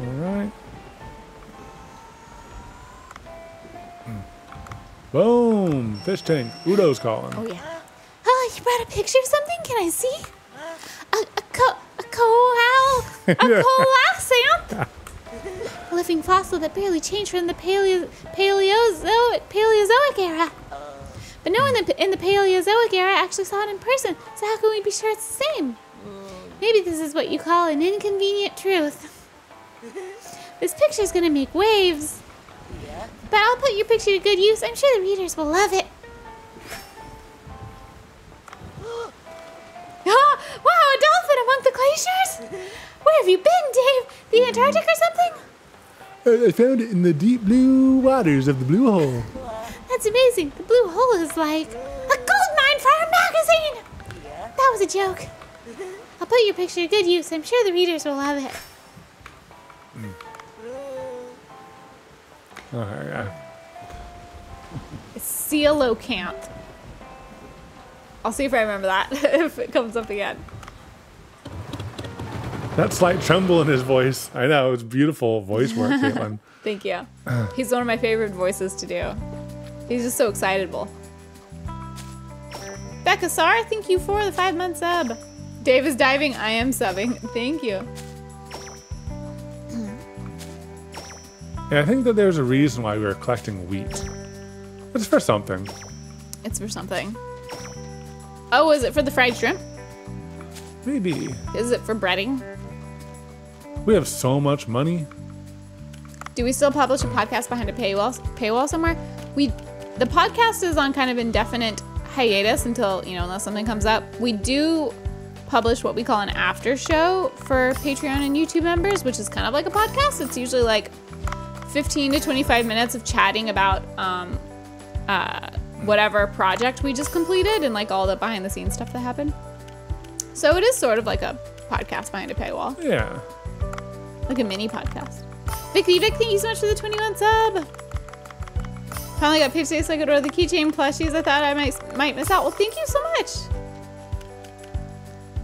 All right. Hmm. Boom! Fish tank. Udo's calling.
Oh yeah. Oh, you brought a picture of something. Can I see? A, a, co- a coal, a coelacanth. a living fossil that barely changed from the paleo- Paleozoic, Paleozoic era. But no one in the, in the Paleozoic era actually saw it in person, so how can we be sure it's the same? Maybe this is what you call an inconvenient truth. This picture's gonna make waves. But I'll put your picture to good use. I'm sure the readers will love it. Ah, wow, a dolphin among the glaciers? Where have you been, Dave? The Antarctic or something?
Uh, I found it in the deep blue waters of the blue hole.
That's amazing. The blue hole is like a gold mine for our magazine. That was a joke. I'll put your picture to good use. I'm sure the readers will love it.
Oh, yeah.
Coelacanth. I'll see if I remember that if it comes up again.
That slight tremble in his voice. I know, it's beautiful voice work, Katelyn.
Thank you. He's one of my favorite voices to do. He's just so excitable. Becca Sar, thank you for the five month sub. Dave is diving. I am subbing. Thank you.
Yeah, I think that there's a reason why we were collecting wheat. It's for something.
It's for something. Oh, is it for the fried shrimp?
Maybe.
Is it for breading?
We have so much money.
Do we still publish a podcast behind a paywall paywall somewhere? We the podcast is on kind of indefinite hiatus until, you know, unless something comes up. We do publish what we call an after show for Patreon and YouTube members, which is kind of like a podcast. It's usually like 15 to 25 minutes of chatting about um, uh, whatever project we just completed and like all the behind the scenes stuff that happened. So it is sort of like a podcast behind a paywall,
Yeah.
like a mini podcast. Vicky, Vic, thank you so much for the 21 sub. Finally got pitch today so I could order the keychain plushies. I thought I might might miss out. Well, thank you so much.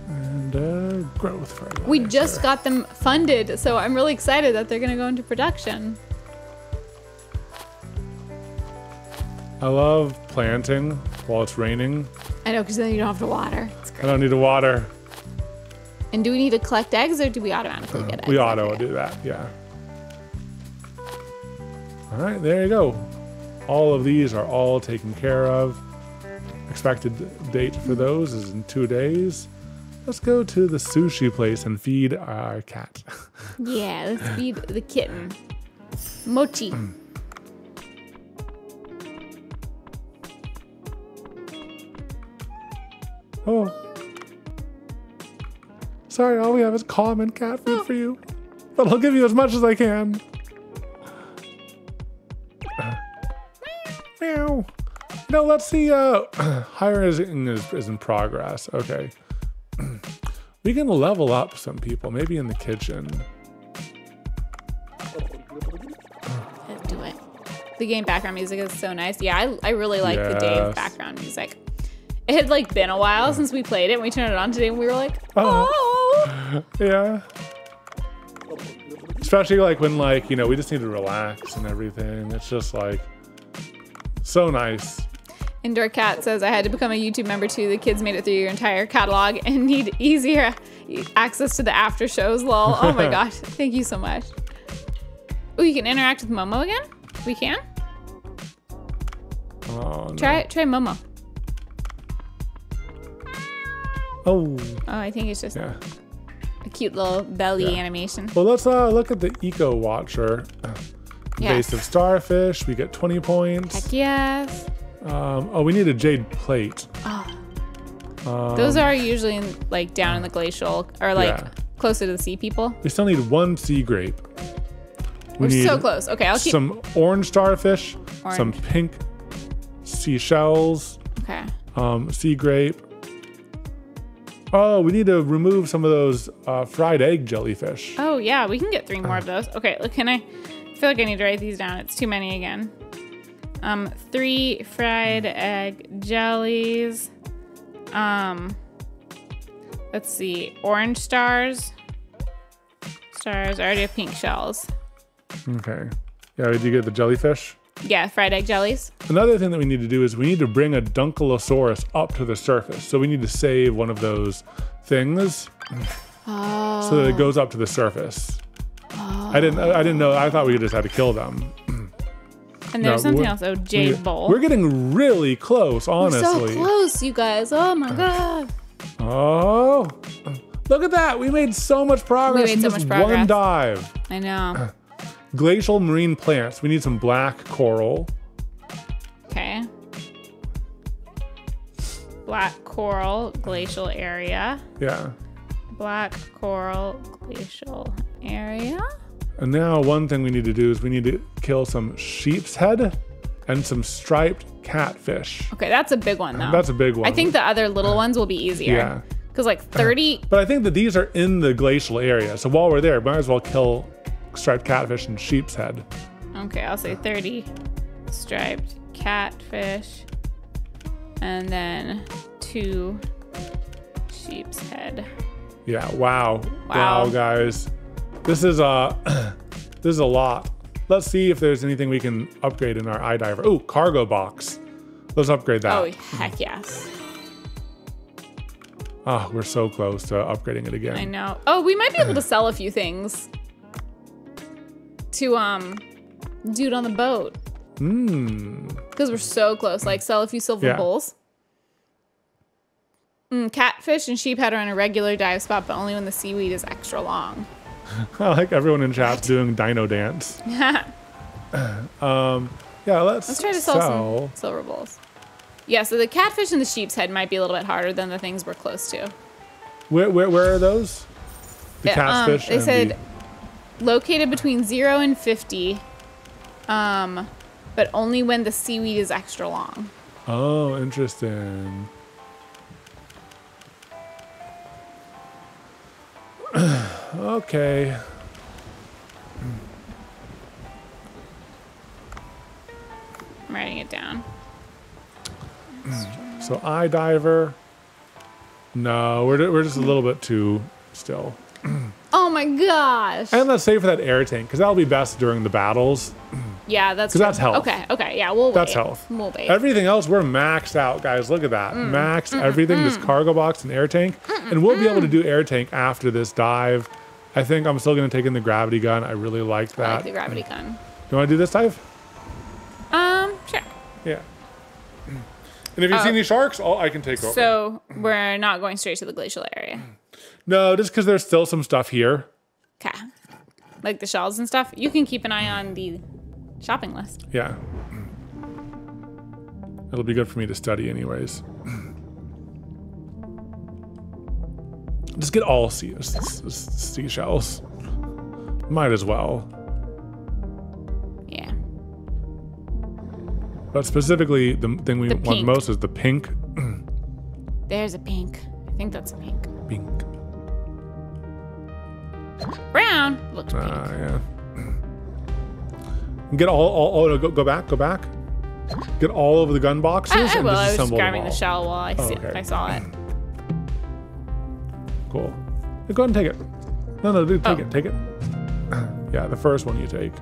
And uh, growth.
We just got them funded, so I'm really excited that they're gonna go into production.
I love planting while it's raining.
I know, because then you don't have to water. It's
I don't need to water.
And do we need to collect eggs or do we automatically uh, get eggs?
We auto do that, yeah. All right, there you go. All of these are all taken care of. Expected date for those is in two days. Let's go to the sushi place and feed our cat.
Yeah, let's feed the kitten. Mochi.
oh. Sorry, all we have is common cat food for you. But I'll give you as much as I can. Meow. No, let's see. Uh, hiring is, is in progress. Okay. we can level up some people, maybe in the kitchen.
Let's do it. The game background music is so nice. Yeah, I, I really like the Dave background music. It had like been a while since we played it. And we turned it on today and we were like,
Oh.
oh.
Yeah. Especially like when like, you know, we just need to relax and everything. It's just like so nice.
Indoor Cat says, I had to become a YouTube member too. The kids made it through your entire catalog and need easier access to the after shows. Lol. Oh my gosh. Thank you so much. Oh, you can interact with Momo again? We can?
Oh, no.
Try try Momo.
Oh,
Oh, I think it's just
yeah.
a cute little belly
Yeah.
animation.
Well, let's uh, look at the Eco Watcher.
Yes.
Invasive starfish. We get 20 points.
Heck yes.
Um, oh, we need a jade plate.
Oh, Those are usually in, like down in the glacial or like
Yeah.
closer to the sea people.
We still need one sea grape. We
We're so close. Okay, I'll keep.
some orange starfish, some pink seashells,
okay.
um, sea grape. Oh, we need to remove some of those uh, fried egg jellyfish.
Oh yeah, we can get three more of those. Okay, look, can I? I feel like I need to write these down. It's too many again. Um, three fried egg jellies. Um, let's see, orange stars. Stars. I already have pink shells.
Okay. Yeah, did you get the jellyfish?
Yeah, fried egg jellies.
Another thing that we need to do is we need to bring a Dunkelosaurus up to the surface. So we need to save one of those things
Oh.
so that it oh. goes up to the surface. I didn't. I didn't know. I thought we just had to kill them.
And there's
No,
something else. Oh, jade
we,
bowl.
We're getting really close,
We're
honestly.
so close, you guys. Oh my uh, god.
Oh, look at that! We made so much progress
We
made
so much progress.
one dive.
I know.
Glacial marine plants. We need some black coral.
Okay. Black coral glacial area.
Yeah.
Black coral glacial area.
And now one thing we need to do is we need to kill some sheep's head and some striped catfish.
Okay, that's a big one though.
That's a big one.
I think the other little ones will be easier.
Yeah.
Because like 30.
But I think that these are in the glacial area. So while we're there, might as well kill striped catfish and sheep's head.
Okay, I'll say 30 striped catfish. And then two sheep's head.
Yeah. Wow.
Wow.
Wow, guys. This is a this is a lot. Let's see if there's anything we can upgrade in our iDiver. Oh, cargo box. Let's upgrade that.
Oh, heck yes.
Ah, we're so close to upgrading it again.
I know. Oh, we might be able to sell a few things to um dude on the boat
Hmm.
because we're so close. Like sell a few silver
Yeah.
bowls. Mm, catfish and sheephead are in a regular dive spot, but only when the seaweed is extra long.
I like everyone in chat's doing dino dance. Um, yeah, let's,
Let's try to sell, some silver bowls. Yeah, so the catfish and the sheep's head might be a little bit harder than the things we're close to.
Where, where, where are those? The
Yeah, um,
catfish.
they
and
said located between zero and fifty, um, but only when the seaweed is extra long.
oh, interesting. okay.
I'm writing it down.
So iDiver. No, we're, we're just a little bit too still.
Oh my gosh!
And let's save for that air tank because that'll be best during the battles.
yeah, that's
'Cause that's health.
Okay, okay, yeah, we'll
That's
wait.
health.
We'll wait.
Everything else, we're maxed out, guys. Look at that.
Mm.
Maxed mm, everything, This mm. cargo box and air tank. Mm, and we'll be able to do air tank after this dive. I think I'm still going to take in the gravity gun. I really like
I
that.
like the gravity gun.
Do you want to do this dive?
Um, sure.
Yeah. And if you see uh, any sharks, oh, I can take over.
So we're not going straight to the glacial area.
no, just because there's still some stuff here.
Okay. Like the shells and stuff. You can keep an eye on the shopping list.
Yeah. It'll be good for me to study, anyways. Just get all sea- seashells. Might as well.
Yeah.
But specifically, the thing we
The
want most is the pink.
There's a pink. I think that's a pink.
Pink.
Brown looks pink.
Ah, yeah. Get all, all, oh, no, go, go back, go back. Get all over the gun boxes
I, I
and
will. I was grabbing the shell while I, see,
okay.
I saw it.
Cool. Yeah, go ahead and take it. No, no, dude, take
Oh.
it, take it. yeah, the first one you take.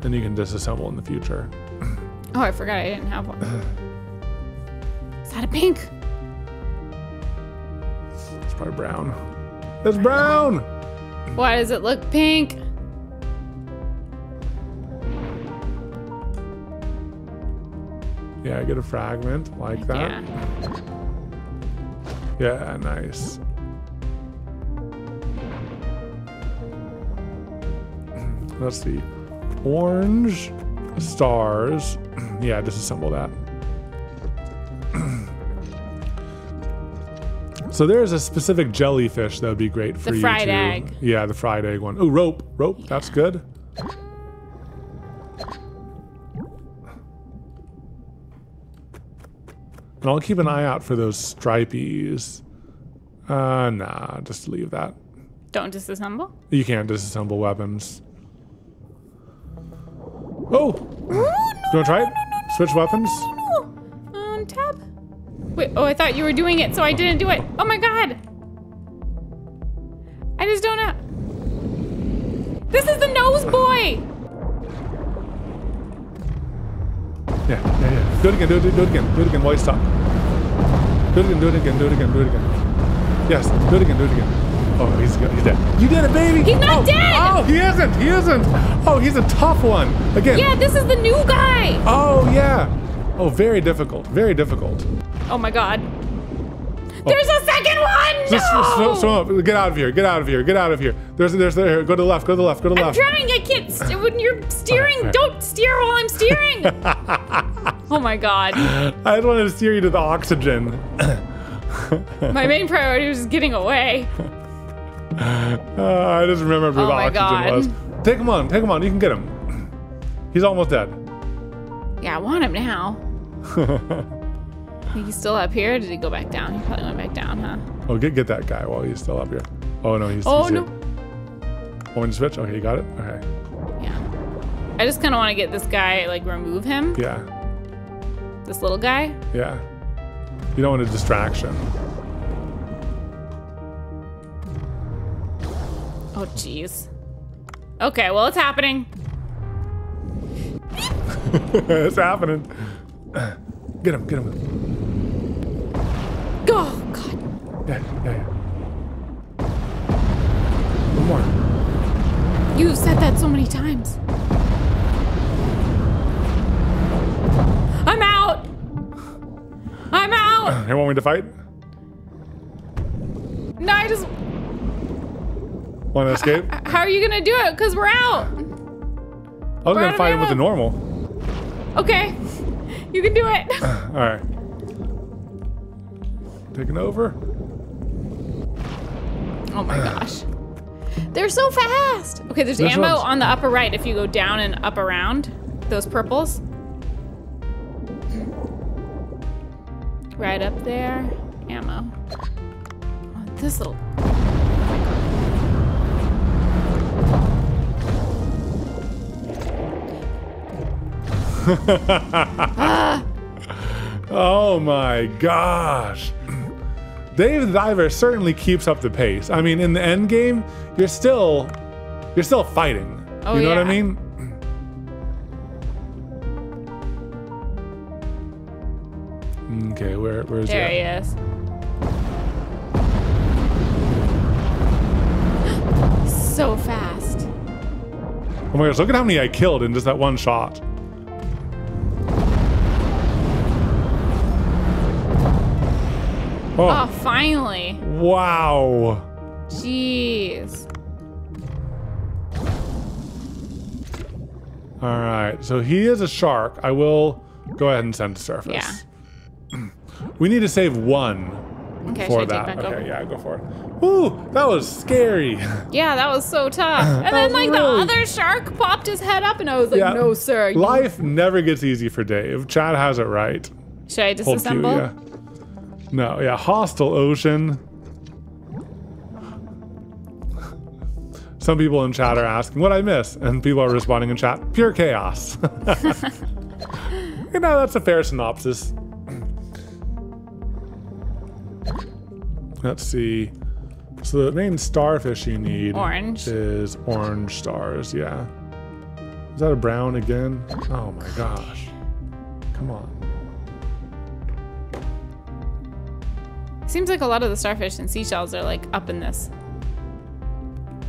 Then you can disassemble in the future.
Oh, I forgot I didn't have one. Is that a pink?
It's probably brown. It's brown!
Why does it look pink?
Yeah, I get a fragment like that.
Yeah.
Yeah, nice. Let's see. Orange stars. yeah, disassemble that. So there's a specific jellyfish that would be great for
The
you
fried
to-
egg.
Yeah, the fried egg one. Oh, rope. Rope. That's good. And I'll keep an eye out for those stripies. Uh, nah, just leave that.
Don't disassemble.
You can't disassemble weapons. Oh! Do you want to try it? Switch weapons?
Um, tab. Wait, oh, I thought you were doing it, so I didn't do it. Oh my god. I just don't know. This is the nose boy.
Yeah, yeah, yeah. Do it again, do it, do it again, do it again while you stop. Do it again, do it again, do it again, do it again. Yes, do it again, do it again. Oh, he's, he's dead. You did it, baby!
He's not
oh,
dead!
Oh, he isn't, he isn't! Oh, he's a tough one. Again.
Yeah, this is the new guy.
Oh, yeah. Oh, very difficult, very difficult.
Oh my god. There's a second one!
Just
no!
up. Get out of here. Get out of here. Get out of here. There's, there's, there. Go to the left. Go to the left. Go to the
I'm
left.
trying. I can't. St- when you're steering,
Alright,
don't steer while I'm steering. oh my god.
I just wanted to steer you to the oxygen.
My main priority was getting away.
Uh, I just remember where
Oh
the
my
oxygen
God.
was. Take him on. Take him on. You can get him. He's almost dead.
Yeah, I want him now. He's still up here. Did he go back down? He probably went back down, huh?
Oh, get get that guy while he's still up here. Oh no, he's.
Oh
he's
no.
Here. Orange switch. Okay, you got it. Okay.
Yeah. I just kind of want to get this guy, like, remove him.
Yeah.
This little guy.
Yeah. You don't want a distraction.
Oh, jeez. Okay, well, it's happening.
it's happening. Get him. Get him.
Oh, God.
Yeah. Yeah. Yeah. One more.
You've said that so many times. I'm out. I'm out.
You want me to fight?
No, I just.
Want to escape?
How are you gonna do it? Cause we're out.
I was
We're
gonna
of
fight him with the normal.
Okay, you can do it.
All right. Taking over.
Oh my gosh, they're so fast. Okay, there's ammo
one's-
on the upper right. If you go down and up around those purples, right up there, ammo. Oh, this little.
Oh my gosh. Dave the Diver certainly keeps up the pace. I mean, in the end game, you're still you're still fighting.
Oh,
you know what I mean? Okay, where where's
There
he?
he is. so fast.
Oh my gosh, look at how many I killed in just that one shot.
Oh,
Oh,
finally.
wow.
Jeez.
All right, so he is a shark. I will go ahead and send to surface.
Yeah.
We need to save one
Okay,
for that. okay,
over?
yeah, go for it. Ooh, that was scary.
Yeah, that was so tough. And then like
really-
the other shark popped his head up, and I was like,
Yeah.
"No, sir."
Life never gets easy for Dave. Chad has it right.
Should I
Hold Q,
disassemble?
yeah. No, yeah, hostile ocean. Some people in chat are asking what I miss, and people are responding in chat, pure chaos. you know, that's a fair synopsis. Let's see. So the main starfish you need
Orange.
is orange stars, yeah. Is that a brown again? Oh my gosh. Come on.
Seems like a lot of the starfish and seashells are like up in this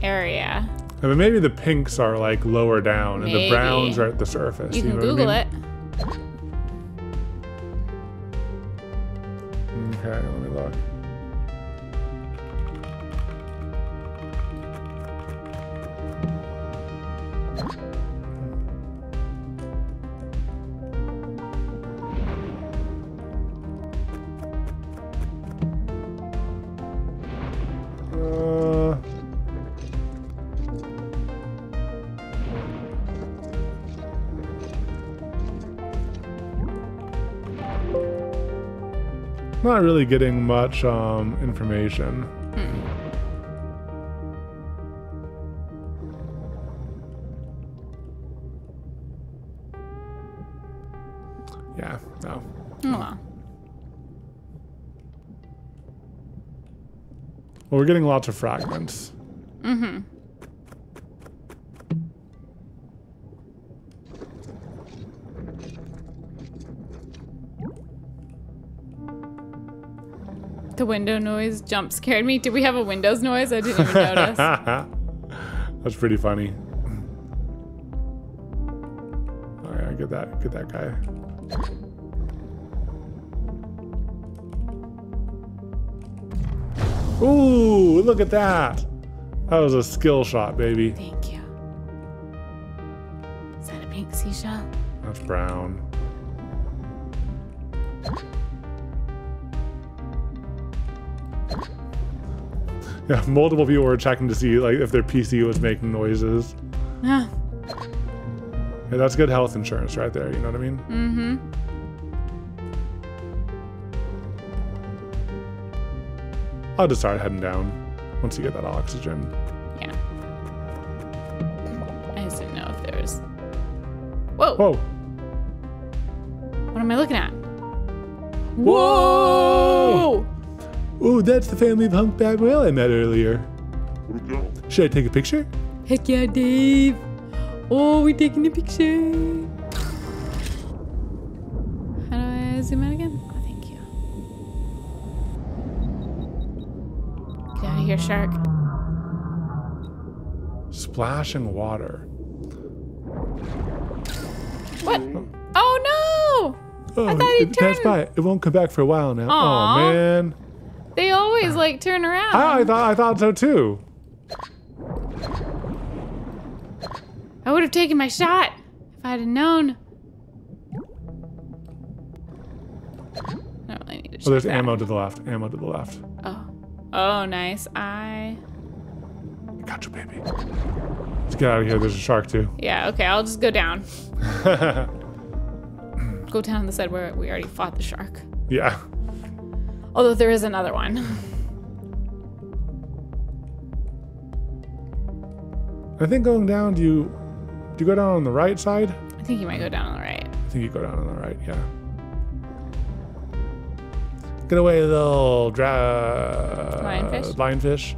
area.
I mean, maybe the pinks are like lower down and the browns are at the surface.
You can
know what I
Google
mean?
it.
Not really getting much um, information. Yeah, no.
Oh, well.
Well, we're getting lots of fragments.
The window noise jump scared me. Did we have a Windows noise? I didn't even notice.
That's pretty funny. All right, get that, get that guy. Ooh, look at that. That was a skill shot, baby.
Thank you. Is that a pink seashell?
That's brown. Yeah, multiple people were checking to see like if their PC was making noises.
Ah,
Yeah, that's good health insurance right there. You know what I mean?
mm-hmm.
I'll just start heading down once you get that oxygen.
Yeah. I just didn't know if there was. Whoa!
Whoa!
What am I looking at?
Whoa! Ooh, that's the family of humpback whale I met earlier. Should I take a picture?
Heck yeah, Dave! Oh, we're taking a picture. How do I zoom out again? Oh, thank you. Get out of here, shark.
Splashing water.
What? Oh.
oh no!
Oh, I thought he
it passed
turned.
by. It won't come back for a while now.
Oh, Aw.
Oh man.
They always like turn around.
I, I thought I thought so too.
I would have taken my shot if I'd have known. I don't really need to
Oh, there's
that.
ammo to the left. Ammo to the left.
Oh. Oh, nice. I.
got you, baby. Let's get out of here. There's a shark too.
Yeah, okay, I'll just go down. go down on the side where we already fought the shark.
yeah.
Although there is another one.
I think going down. Do you do you go down on the right side?
I think you might go down on the right.
I think you go down on the right. Yeah. Get away, little dra-
Lionfish?
Lionfish.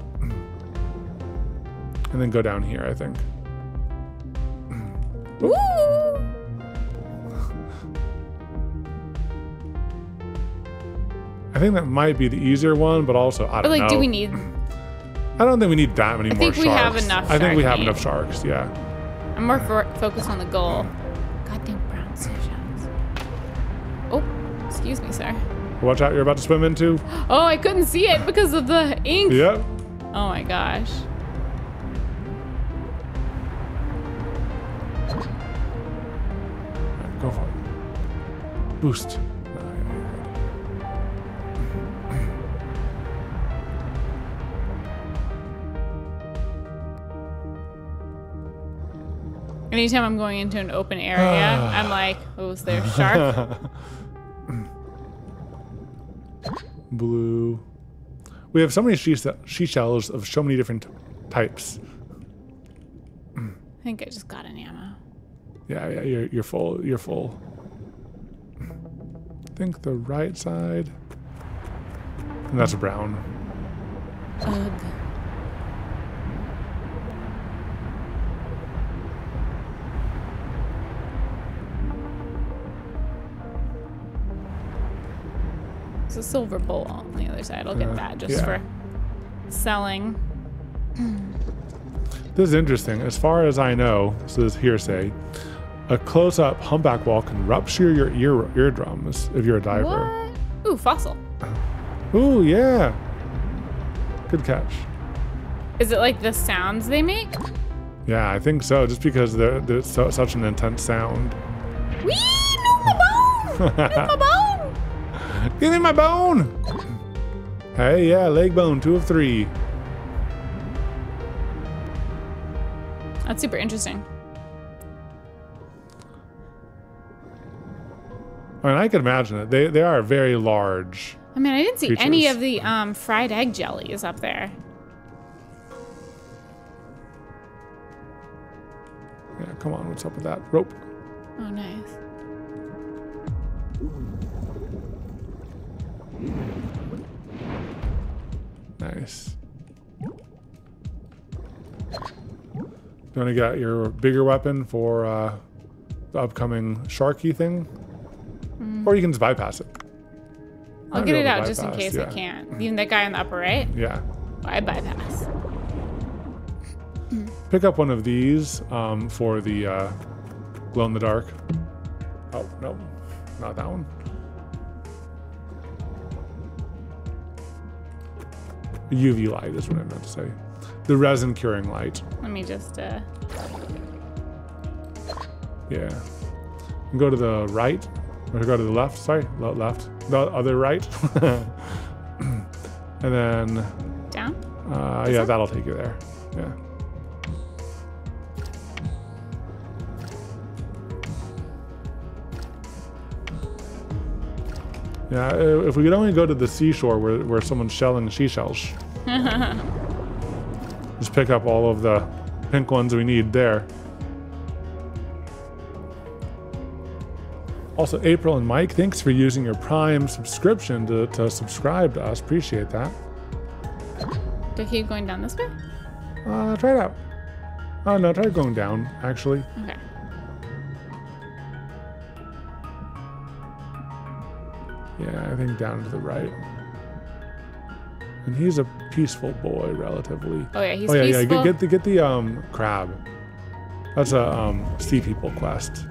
And then go down here. I think.
Woo!
I think that might be the easier one, but also I don't
like,
know.
do we need?
I don't think we need that many
I
more
think we have
sharks.
enough
I think we
shark
have
meat.
enough sharks. Yeah.
I'm more for, focused on the goal. Goddamn brown seashells. Oh, excuse me, sir.
Watch out! You're about to swim into.
Oh, I couldn't see it because of the ink.
Yep.
Oh my gosh.
Go for it. Boost.
Anytime I'm going into an open area, I'm like, oh, is there a shark?
Blue. We have so many she seashells of so many different types.
I think I just got an ammo.
Yeah, yeah, you're you're full. You're full. I think the right side. And that's a brown.
Ugh. There's a silver bowl on the other side. I'll get
Uh,
that just
yeah.
for selling.
This is interesting. As far as I know, this is hearsay. A close-up humpback wall can rupture your ear eardrums if you're a diver.
What? Ooh, fossil.
Ooh, yeah. Good catch.
Is it like the sounds they make?
Yeah, I think so. Just because they're, they're so, such an intense sound.
Wee! No, my bone! No, my bone!
Give me my bone. Hey, yeah, leg bone, two of three.
That's super interesting.
I mean, I can imagine it. They they are very large.
I mean, I didn't see any of the um, fried egg jellies up there.
Yeah, come on, what's up with that rope?
Oh, nice.
Nice. You to get your bigger weapon for uh, the upcoming sharky thing, or you can just bypass it.
I'll
I'd
get it out just in
bypass,
case I can't. Even that guy on the upper right?
Yeah.
I bypass.
Pick up one of these um, for the uh, glow in the dark. Oh, no. Not that one. UV light is what I meant to say. The resin curing light.
Let me just, uh,
Yeah. And go to the right. Or go to the left. Sorry, left. The other right. and then,
down.
uh, yeah, that'll take you there. Yeah. Yeah, if we could only go to the seashore where, where someone's shelling seashells. Just pick up all of the pink ones we need there. Also, April and Mike, thanks for using your Prime subscription to, to subscribe to us. Appreciate that.
Do I keep going down this way?
Uh, try it out. Oh, no, try going down, actually.
Okay.
Yeah, I think down to the right. And he's a peaceful boy, relatively.
Oh yeah, he's
oh, yeah,
peaceful.
yeah. Get, get the get the um crab. That's a um sea people quest.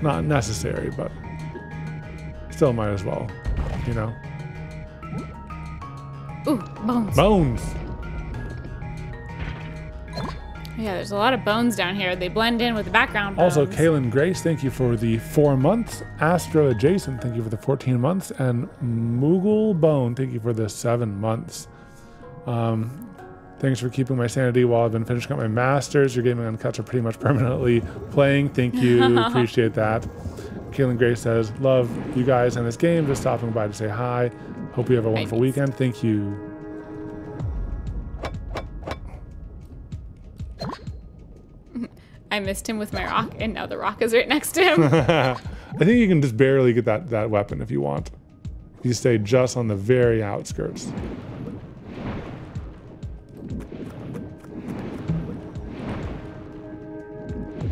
Not necessary, but still might as well. You know.
Ooh, bones.
Bones.
Yeah, there's a lot of bones down here. They blend in with the background bones.
Also, Kaylin Grace, thank you for the four months. Astro Adjacent, thank you for the 14 months. And Moogle Bone, thank you for the seven months. Um, thanks for keeping my sanity while I've been finishing up my masters. Your gaming uncuts are pretty much permanently playing. Thank you. Appreciate that. Kaylin Grace says, Love you guys and this game. Just stopping by to say hi. Hope you have a wonderful weekend. Thank you.
I missed him with my rock, and now the rock is right next to him.
I think you can just barely get that, that weapon if you want. You stay just on the very outskirts.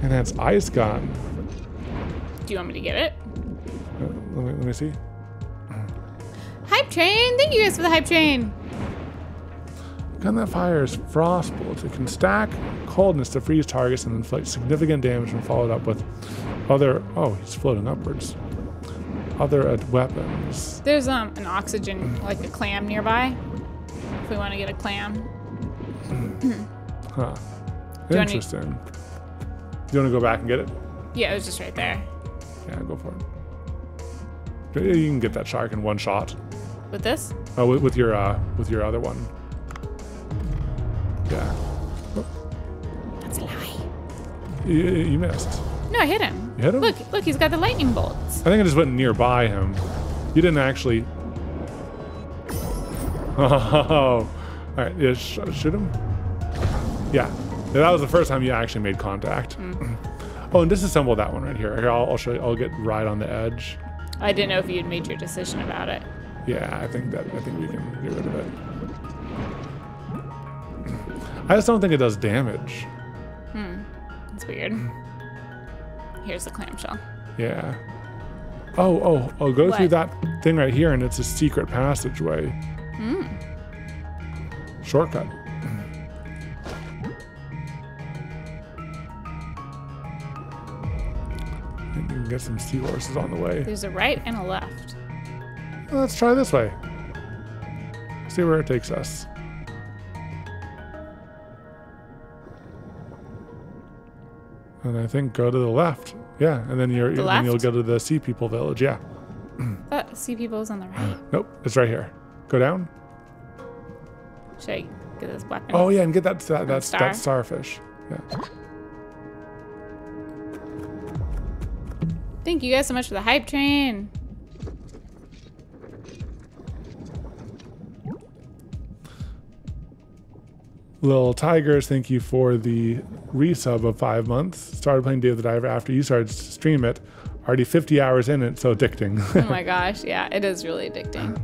And that's ice gun.
Do you want me to get it?
Uh, Let me, let me see.
Hype train! Thank you guys for the hype train.
Gun that fires frost bullets. It can stack coldness to freeze targets and inflict significant damage when followed up with other. Oh, he's floating upwards. Other uh, weapons.
There's um an oxygen, like a clam nearby. If we want to get a clam.
Huh.
you want
Interesting. Do you want to go back and get it?
Yeah, it was just right there.
Yeah, go for it. Yeah, You can get that shark in one shot.
With this?
Oh, with, with your uh, with your other one. Yeah,
That's a lie.
you, you missed.
No, I hit him.
You hit him?
Look, look, he's got the lightning bolts.
I think I just went nearby him. You didn't actually. Oh, all right. Yeah, sh- shoot him. Yeah. yeah, that was the first time you actually made contact. Mm. Oh, and disassemble that one right here. Here, I'll, I'll show you. I'll get right on the edge.
I didn't know if you'd made your decision about it.
Yeah, I think that I think we can get rid of it. I just don't think it does damage.
It's weird. Here's the clamshell.
Yeah. Oh, oh, oh, go through that thing right here and it's a secret passageway. Hmm. Shortcut. And you can get some seahorses on the way.
There's a right and a left.
Let's try this way. See where it takes us. And I think go to the left. Yeah, and then you're
The
then you'll go to the Sea People Village. Yeah.
But sea people's on the right.
Nope, it's right here. Go down.
Should I get this weapon?
Oh yeah, and get that that that,
Star?
that starfish. Yeah.
Thank you guys so much for the hype train.
Little Tigers, thank you for the resub of five months. Started playing Dave the Diver after you started to stream it. Already 50 hours in it, so addicting.
Oh my gosh, yeah, it is really addicting.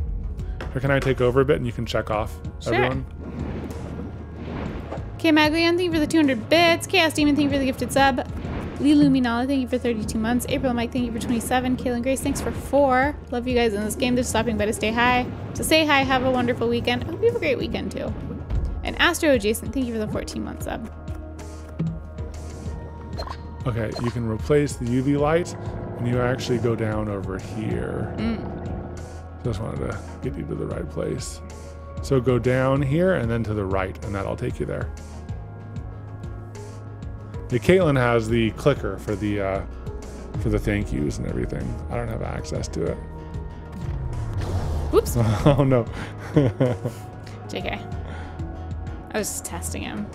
or can I take over a bit and you can check off
Sure.
everyone?
Okay, Maglian, thank you for the 200 bits. Chaos Demon, thank you for the gifted sub. Lee Luminala, thank you for 32 months. April Mike, thank you for 27. Kaylin Grace, thanks for four. Love you guys in this game. They're stopping by to stay hi. To say hi, have a wonderful weekend. I hope you have a great weekend too. And Astro Jason, thank you for the 14 month sub.
Okay, you can replace the UV light and you actually go down over here. Just wanted to get you to the right place. So go down here and then to the right, and that'll take you there. Yeah, Katelyn has the clicker for the uh, for the thank yous and everything. I don't have access to it.
Whoops.
oh no.
JK. I was just testing him.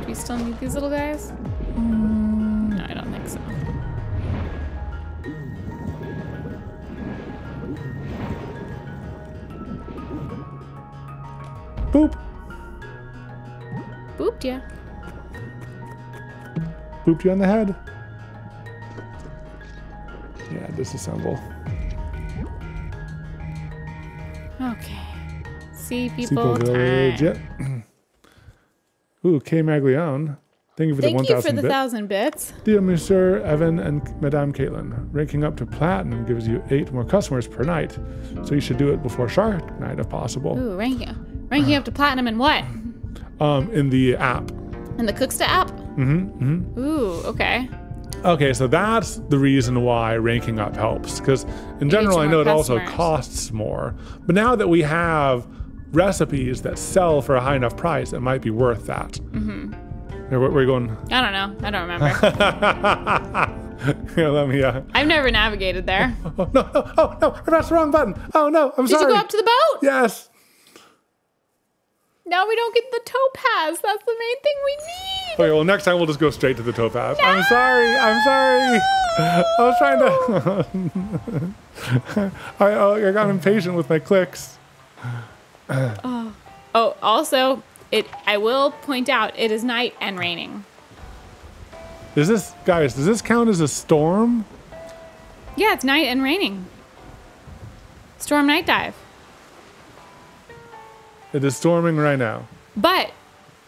Do we still need these little guys? Mm, no, I don't think so.
Boop.
Booped ya.
Booped you on the head. Disassemble.
Okay. See
Sequel
people
Village. Ooh, K. Maglione. Thank you for the 1,000 bits.
Thank you
1,000
for the
bit.
thousand bits.
Dear Monsieur Evan and Madame Katelyn, ranking up to platinum gives you eight more customers per night, so you should do it before Shark Night if possible.
Ooh, ranking ranking up to platinum in what?
Um, in the app.
In the Cooksta app?
hmm hmm
Ooh, okay.
Okay, so that's the reason why ranking up helps, because in general, I know it also costs more. But now that we have recipes that sell for a high enough price, it might be worth that. Mm-hmm. Where, where are you going?
I don't know. I don't remember.
Here, let me. Uh,
I've never navigated there.
oh no! Oh, oh no! I pressed the wrong button. Oh no! I'm
Did
sorry.
you go up to the boat?
yes.
Now we don't get the topaz. That's the main thing we need.
Okay, well, next time we'll just go straight to the topaz. I'm sorry. I'm sorry. I was trying to. I, I got impatient with my clicks.
Oh, oh, also, it. I will point out it is night and raining.
Is this, guys? Does this count as a storm?
Yeah, it's night and raining. Storm night dive.
It is storming right now.
But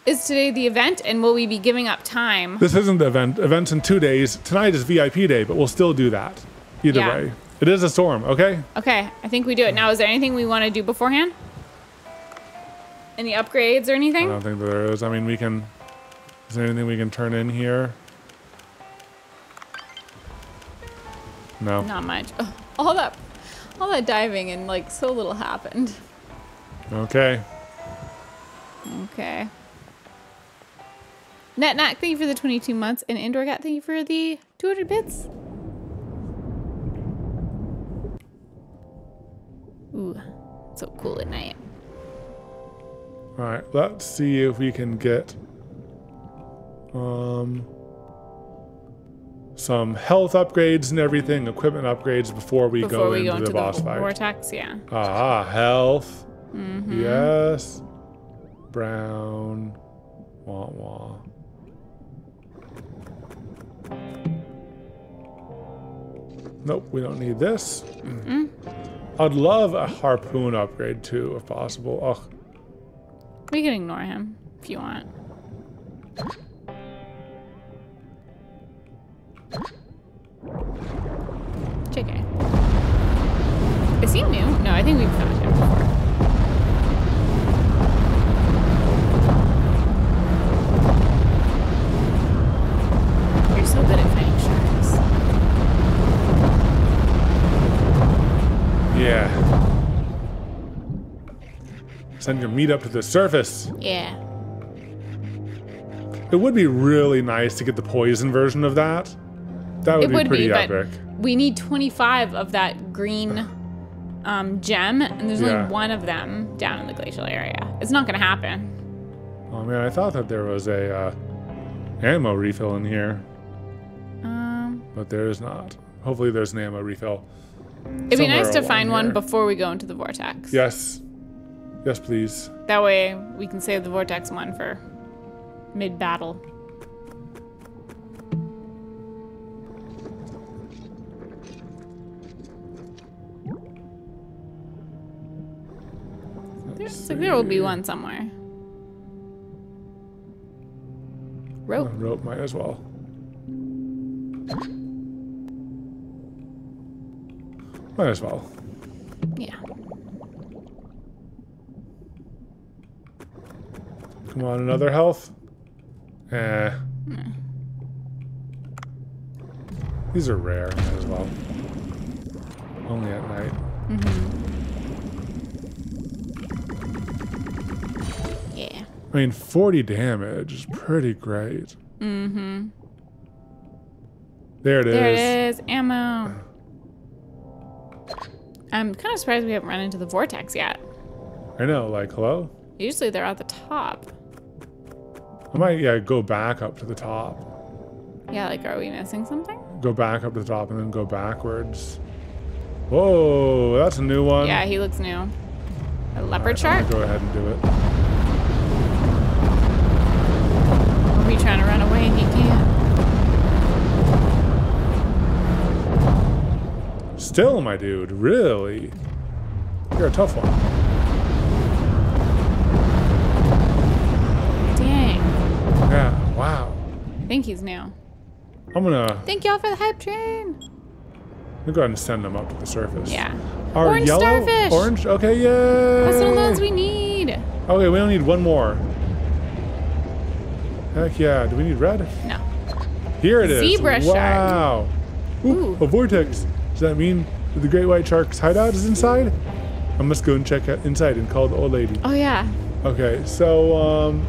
is today the event, and will we be giving up time?
This isn't the event. Event's in two days. Tonight is VIP day, but we'll still do that. Either
Yeah.
way, it is a storm. Okay.
Okay, I think we do it now. Is there anything we want to do beforehand? Any upgrades or anything?
I don't think there is. I mean, we can. Is there anything we can turn in here? No.
Not much. Ugh, all that, all that diving and like so little happened.
Okay.
Okay. NetNack, thank you for the 22 months, and Indoor Cat, thank you for the 200 bits. Ooh, so cool at night.
All right. Let's see if we can get um some health upgrades and everything, equipment upgrades before we
Before
go
we
into
go
the
into the,
boss fight.
vortex, yeah.
Ah, health.
Mm-hmm.
Yes. Brown. Wah wah. Nope, we don't need this. I'd love a harpoon upgrade too, if possible. Ugh.
We can ignore him if you want. JK. Is he new? No, I think we've found him before. So good at fighting sharks.
Yeah. Send your meat up to the surface.
Yeah.
It would be really nice to get the poison version of that. That would
it
be
would
pretty
be,
epic.
we need 25 of that green um, gem, and there's
Yeah.
only one of them down in the glacial area. It's not gonna happen.
Oh man, I thought that there was a uh, ammo refill in here, but there is not. Hopefully, there's an ammo refill.
it'd be nice to find one before we go into the vortex.
Yes. Yes, please.
That way we can save the vortex one for mid battle. Like there will be one somewhere. Rope.
Rope might as well. Might as well.
Yeah.
Come on, another health. Eh. These are rare, might as well. Only at night. Mhm.
Yeah.
I mean, 40 damage is pretty great. Mm-hmm. There it is.
There it is. Ammo. I'm kind of surprised we haven't run into the vortex yet.
I know, like, hello?
Usually they're at the top.
I might, yeah, go back up to the top.
Yeah, like, are we missing something?
Go back up to the top and then go backwards. Whoa, that's a new one.
Yeah, he looks new. A leopard
Alright, I'm
shark?
Go ahead and do it.
Are we trying to run away and you can't?
Still, my dude, really? You're a tough one.
Dang.
Yeah, wow.
I think he's new.
I'm gonna,
Thank y'all for the hype train.
I'm gonna go ahead and send them up to the surface.
Yeah.
Our
Orange
yellow,
starfish.
Orange? Okay, yeah.
That's those we need.
Okay, we only need one more. Heck yeah. Do we need red?
No.
Here it is.
Zebra shark.
wow. Ooh,
Ooh.
a vortex. Does that mean that the great white shark's hideout is inside? I must go and check out inside and call the old lady.
Oh, yeah.
Okay, so um,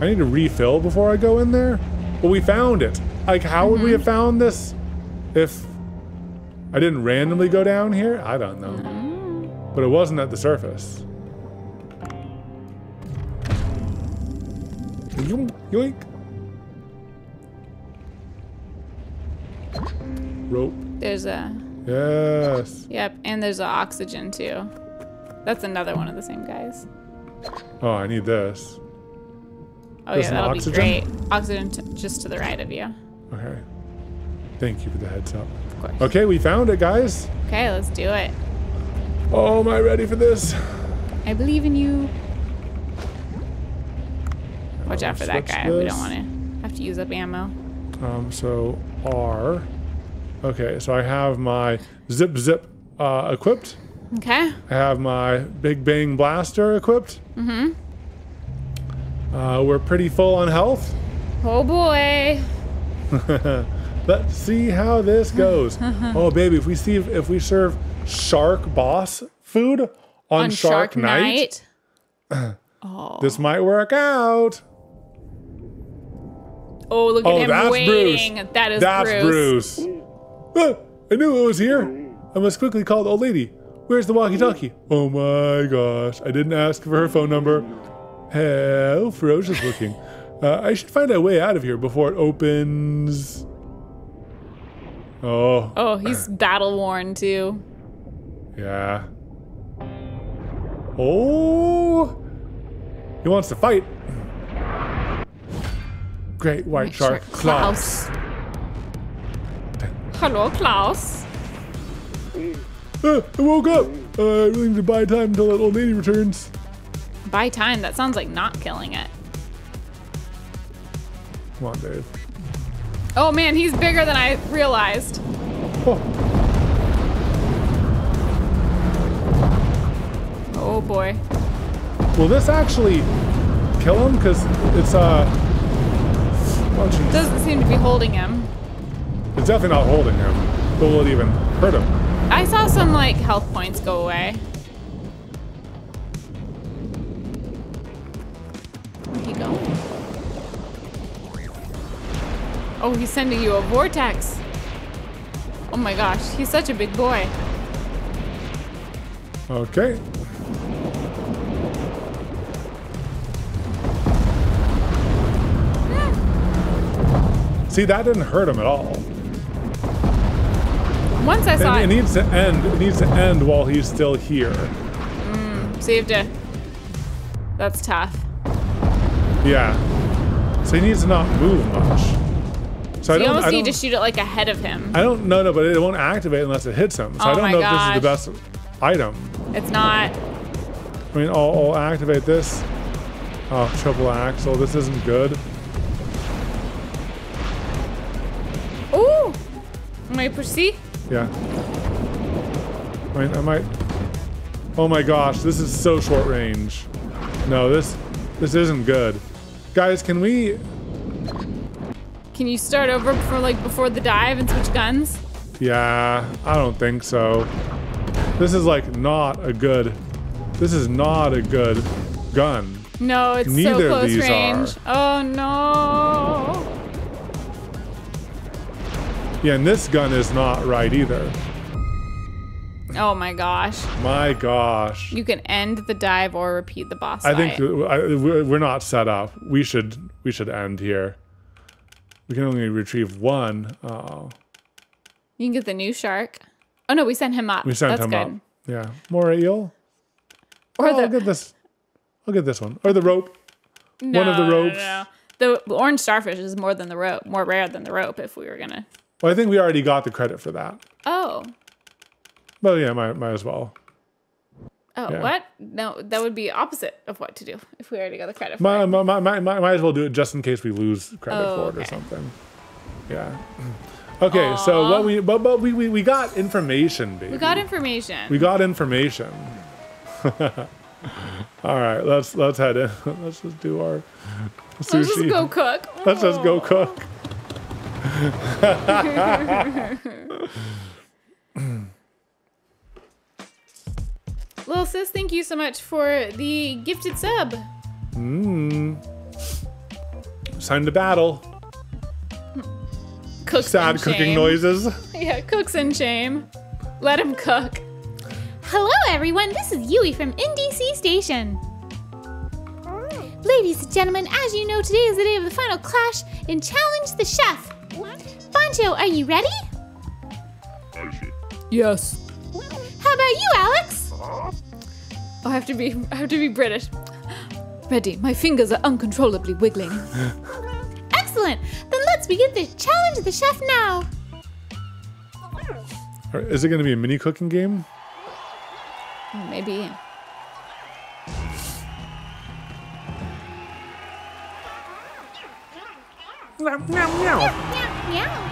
I need to refill before I go in there. But we found it. Like, how would
Mm-hmm.
we have found this if I didn't randomly go down here? I don't know.
Mm-hmm.
But it wasn't at the surface. Yoink. Rope.
There's a.
Yes.
Yep. And there's a oxygen, too. That's another one of the same guys.
Oh, I need this.
Oh,
There's
yeah, that'll
oxygen?
be great. Oxygen t- just to the right of you.
Okay. Thank you for the heads up.
Of course.
Okay, we found it, guys.
Okay, let's do it.
Oh, am I ready for this?
I believe in you. Watch out for that guy. We don't want to have to use up ammo.
Um, so R. Okay, so I have my zip zip uh, equipped.
Okay.
I have my big bang blaster equipped. Mm-hmm. Uh, we're pretty full on health.
Oh boy.
Let's see how this goes. oh, baby, if we see if we serve shark boss food on,
On
Shark, Night, this might work out.
Oh, look at
Oh,
him
that's
waiting.
Bruce.
That is
That's
Bruce.
Bruce. Ah, I knew it was here. I must quickly call the old lady. Where's the walkie-talkie? Oh my gosh! I didn't ask for her phone number. How ferocious looking. Uh, I should find a way out of here before it opens. Oh,
Oh, he's battle worn too.
yeah. Oh, he wants to fight. Great white
Make
shark,
sure
Klaus.
Klaus. Hello, Klaus.
Ah, I woke up. Uh, I really need to buy time until that old lady returns.
Buy time. That sounds like not killing it.
Come on, Dave.
Oh man, he's bigger than I realized.
Oh,
Oh boy.
will this actually kill him? Because it's uh, oh
Doesn't seem to be holding him.
It's definitely not holding him. But will it even hurt him?
I saw some like health points go away. Where'd he go? Oh, he's sending you a vortex. Oh my gosh, he's such a big boy.
Okay. See, that didn't hurt him at all.
Once I saw
It, it
it,
needs to end. It needs to end while he's still here.
Mm, so you have to. That's tough.
Yeah. So he needs to not move much. So, I don't.
you almost
I
need
don't,
to shoot it like ahead of him.
I don't know, no, but it won't activate unless it hits him. So I
Oh
don't
my
know if this is the best item.
It's not.
I mean, I'll, I'll activate this. Oh, triple axle. This isn't good.
Ooh! May I proceed?
Yeah. I mean, I might. Oh my gosh, this is so short range. No, this this isn't good. Guys, can we?
Can you start over for like before the dive and switch guns?
Yeah, I don't think so. This is like not a good. This is not a good gun.
No, it's
Neither
so close range. Oh no!
Yeah, and this gun is not right either.
Oh my gosh!
My gosh.
You can end the dive or repeat the boss
I think
fight.
I, we're we're not set up. We should we should end here. We can only retrieve one. Oh,
You can get the new shark. Oh no, we sent him up.
we sent
That's
him
good.
up. Yeah, more eel.
Or
Oh,
the
I'll get this. I'll get this one or the rope.
no,
one of the
no, no, no. The orange starfish is more than the rope, more rare than the rope. If we were gonna.
Well, I think we already got the credit for that.
Oh.
Well, yeah, might might as well.
Oh,
Yeah.
what? No, that would be opposite of what to do if we already got the credit for
Might,
it.
might, might, might, might as well do it just in case we lose credit
Oh,
for it or something. Yeah. Okay, so what we but, but we, we we got information, baby.
We got information.
We got information. All right, let's let's head in. Let's just do our sushi.
Let's just go cook.
Let's just go cook.
Little sis, thank you so much for the gifted sub. Mm.
It's time to battle.
Cooks
Sad
in
cooking
shame.
noises.
Yeah, cooks in shame. Let him cook.
Hello, everyone. This is Yui from NDC Station. Ladies and gentlemen, as you know, today is the day of the final clash in Challenge the Chef. Bancho, are you ready?
Yes.
How about you, Alex?
Oh, I have to be I have to be British. Ready. My fingers are uncontrollably wiggling.
Excellent. Then let's begin the Challenge the Chef now.
Is it going to be a mini cooking game?
Maybe.
Meow, meow. meow. Meow, meow.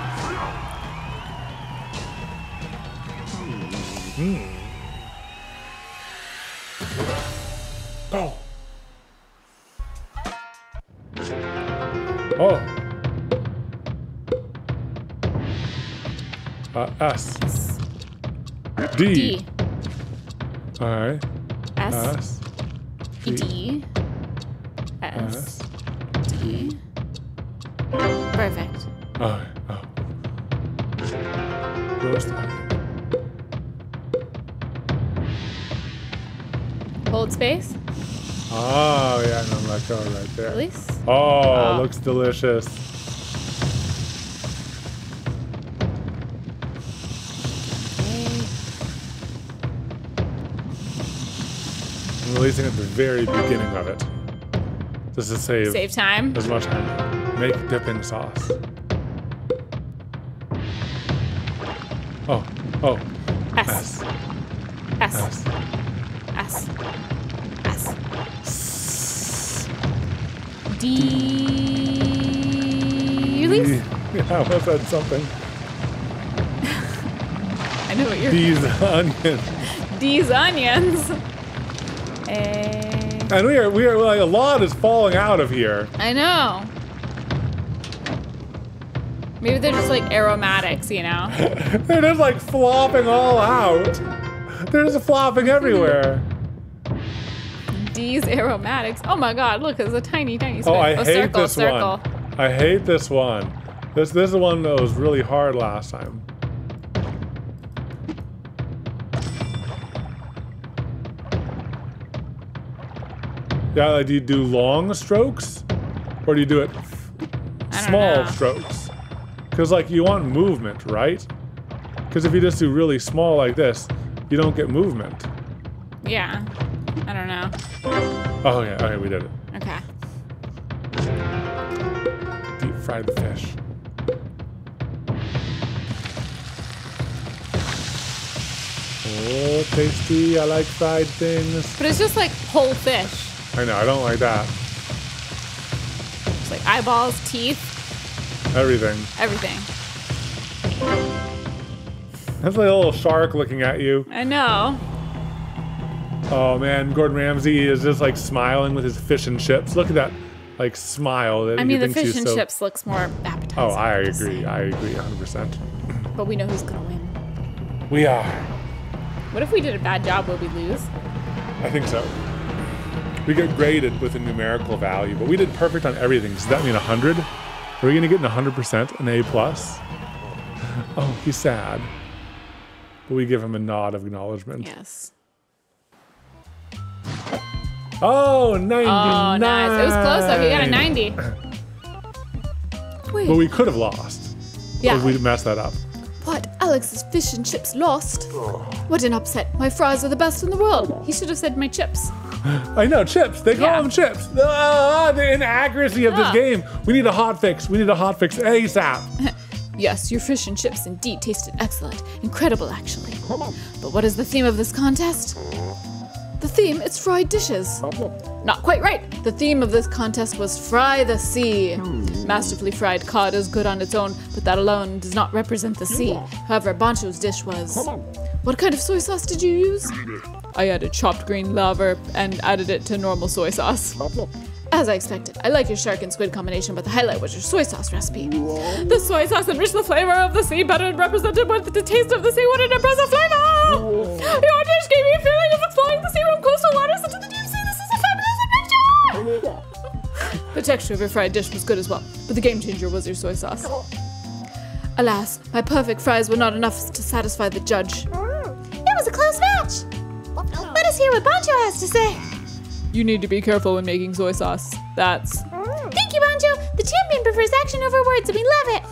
Hmm.
Oh. Oh. Uh, S. D.
D.
Right.
S.
S. D.
D. S.
S.
D. Perfect.
Oh. Oh.
Hold space.
Oh, yeah, no, let go right there.
Release.
Oh,
Oh.
looks delicious.
Okay.
I'm releasing at the very beginning of it. Just to save,
Save time.
as much time. Make dipping sauce. Oh, oh,
S.
S.
S.
S.
S. S. D. Release.
Yeah, I almost said something.
I know what you're.
These onions.
These onions. A.
And we are, we are, like, a lot is falling out of here.
I know. Maybe they're just like aromatics, you know?
They're just like flopping all out. They're just flopping everywhere.
D's aromatics. Oh my god, look, it's a tiny, tiny spoon.
Oh, I
oh,
hate
circle,
this
circle.
one. I hate this one. This this is the one that was really hard last time. Yeah, like, do you do long strokes, or do you do it small
know.
strokes? Because like you want movement, right? Because if you just do really small like this, you don't get movement.
Yeah. I don't know.
Oh yeah, okay, we did it.
Okay.
Deep fry the fish. Oh, tasty. I like fried things.
But it's just like whole fish.
I know, I don't like that.
It's like eyeballs, teeth,
Everything.
everything.
That's like a little shark looking at you.
I know.
Oh man, Gordon Ramsay is just like smiling with his fish and chips. Look at that, like smile. That
I mean, the fish and
so-
chips looks more appetizing.
Oh, I agree. I agree 100%.
But we know who's gonna win.
We are.
What if we did a bad job? Will we lose?
I think so. We get graded with a numerical value, but we did perfect on everything. Does that mean 100? Are we going to get an 100%, an A plus? Oh, he's sad. But we give him a nod of acknowledgement.
Yes.
Oh, 99.
Oh, nice. It was close though. He got a 90. Wait.
But we could have lost
yeah.
if we messed that up.
What? Alex's fish and chips lost? What an upset. My fries are the best in the world. He should have said my chips.
I know, chips. They call
Yeah.
them chips. Ah, the inaccuracy of this
Ah.
game. We need a hot fix. We need a hot fix ASAP.
Yes, your fish and chips indeed tasted excellent. Incredible, actually. But what is the theme of this contest? The theme is fried dishes. Not quite right. The theme of this contest was Fry the Sea. Masterfully fried cod is good on its own, but that alone does not represent the sea. However, Bancho's dish was. What kind of soy sauce did you use? I added chopped green laver and added it to normal soy sauce. As I expected, I like your shark and squid combination, but the highlight was your soy sauce recipe. The soy sauce enriched the flavor of the sea better and represented with the taste of the sea. What an impressive flavor! Your dish gave me a feeling of exploring the sea from coastal waters into the deep sea. This is a fabulous adventure! The texture of your fried dish was good as well, but the game changer was your soy sauce. Alas, my perfect fries were not enough to satisfy the judge.
It was a close match. Let us hear what Bancho has to say.
You need to be careful when making soy sauce. That's
Thank you, Bancho! The champion prefers action over words, and we love it.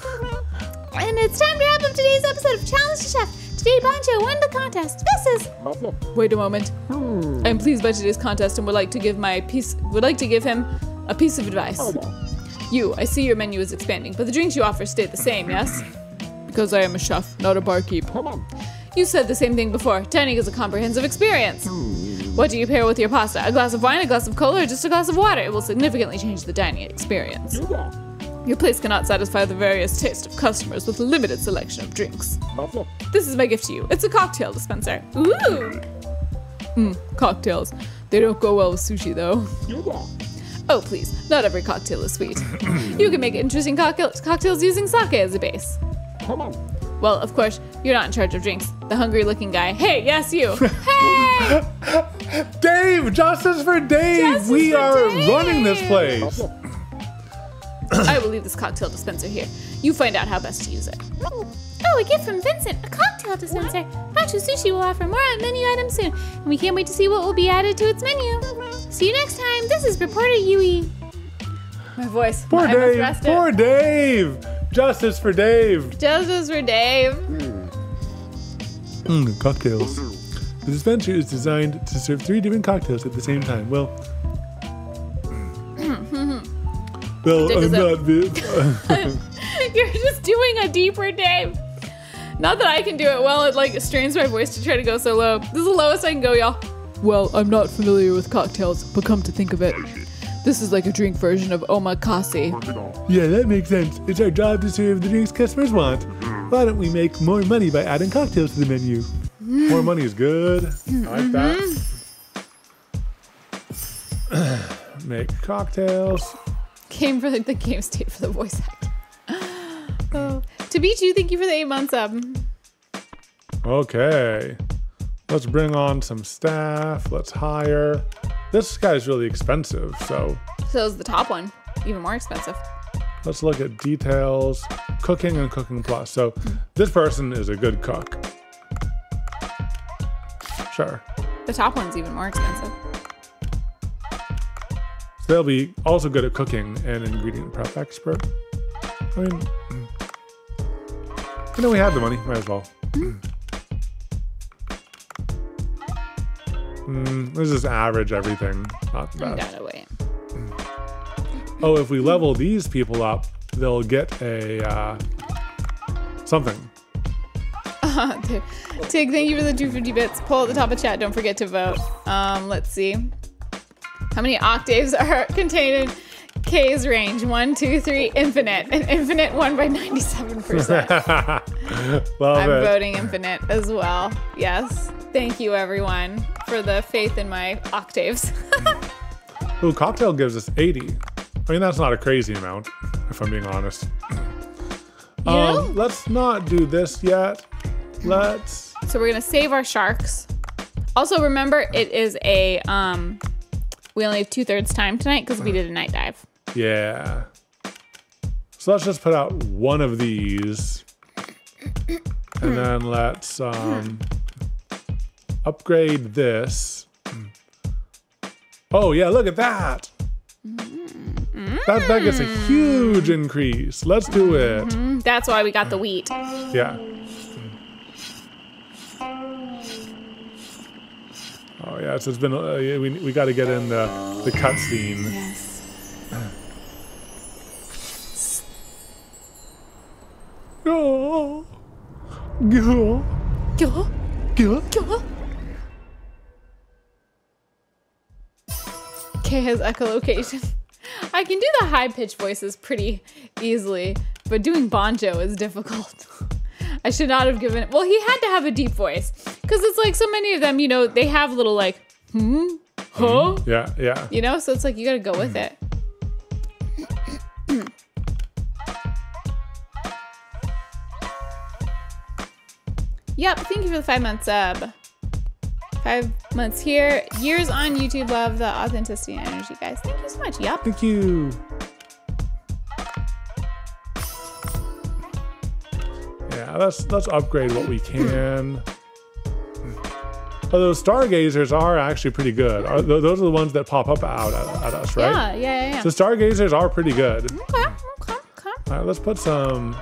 And it's time to wrap up today's episode of Challenge to Chef. Today, Bancho won the contest. This is
Wait a moment. I am pleased by today's contest and would like to give my piece would like to give him a piece of advice. Oh, you, I see your menu is expanding, but the drinks you offer stay the same, yes? Because I am a chef, not a barkeep. You said the same thing before. Dining is a comprehensive experience. What do you pair with your pasta? A glass of wine, a glass of cola, or just a glass of water? It will significantly change the dining experience. Your place cannot satisfy the various tastes of customers with a limited selection of drinks. This is my gift to you. It's a cocktail dispenser.
ooh.
Mmm, Cocktails. They don't go well with sushi, though. Oh, please. Not every cocktail is sweet. you can make interesting cocktail- cocktails using sake as a base. Well, of course, you're not in charge of drinks. The hungry looking guy. Hey, yes, you. hey!
Dave, justice for Dave.
Justice
we
for
are
Dave.
running this place.
I will leave this cocktail dispenser here. You find out how best to use it.
Oh, a gift from Vincent, a cocktail dispenser. Bancho Sushi will offer more menu items soon, and we can't wait to see what will be added to its menu. See you next time. This is reporter Yui.
My voice.
Poor
I
Dave. Poor Dave. Justice for Dave.
Justice for Dave.
Mm, cocktails. The dispenser is designed to serve three different cocktails at the same time. Well, well,
Take a
I'm not. vi-
You're just doing a deeper Dave. Not that I can do it well. It like strains my voice to try to go so low. This is the lowest I can go, y'all. Well, I'm not familiar with cocktails, but come to think of it, this is like a drink version of omakase.
yeah, that makes sense. It's our job to serve the drinks customers want. Why don't we make more money by adding cocktails to the menu? More money is good. I like that. make cocktails.
Came for the, the game state for the voice act. oh. To beat you, thank you for the eight months up.
Okay. Let's bring on some staff. Let's hire. This guy's really expensive, so
So is the top one, even more expensive.
let's look at details. Cooking and cooking plus. So this person is a good cook. Sure.
The top one's even more expensive.
So they'll be also good at cooking and ingredient prep expert. I mean, mm. you know, we have the money. Might as well. Mm, let's just average everything. Not the best.
Gotta wait.
Oh, if we level these people up, they'll get a uh, something.
Tig, thank you for the 250 bits. Pull at the top of chat. Don't forget to vote. Um, let's see. How many octaves are contained in K's range? One, two, three, infinite. And infinite one by 97%.
Love
I'm
it.
voting infinite as well. Yes. Thank you, everyone, for the faith in my octaves.
Ooh, cocktail gives us 80. I mean, that's not a crazy amount, if I'm being honest. Um, let's not do this yet. Let's.
So we're gonna save our sharks. Also, remember it is a um. We only have two thirds time tonight because we did a night dive.
Yeah. So let's just put out one of these. And then let's um, upgrade this. Oh, yeah, look at that. That, that gets a huge increase. Let's do it.
That's why we got the wheat.
Yeah. Oh yeah, so it's been uh, we we got to get in the the cutscene.
Yes.
Go, go,
Go,
go.
go. Kay has echolocation. I can do the high pitched voices pretty easily, but doing Bancho is difficult. I should not have given. Well, he had to have a deep voice because it's like so many of them. You know, they have little like hmm, huh.
Yeah, yeah.
You know, so it's like you gotta go with it. yep, thank you for the five month sub. Five months here. Years on YouTube. Love the authenticity and energy, guys. Thank you so much. Yep.
Thank you. Yeah, let's let's upgrade what we can. Although stargazers are actually pretty good. Are, th- those are the ones that pop up out at, at us, right?
Yeah, yeah, yeah. yeah.
So stargazers are pretty good.
okay, okay, okay.
All right, let's put some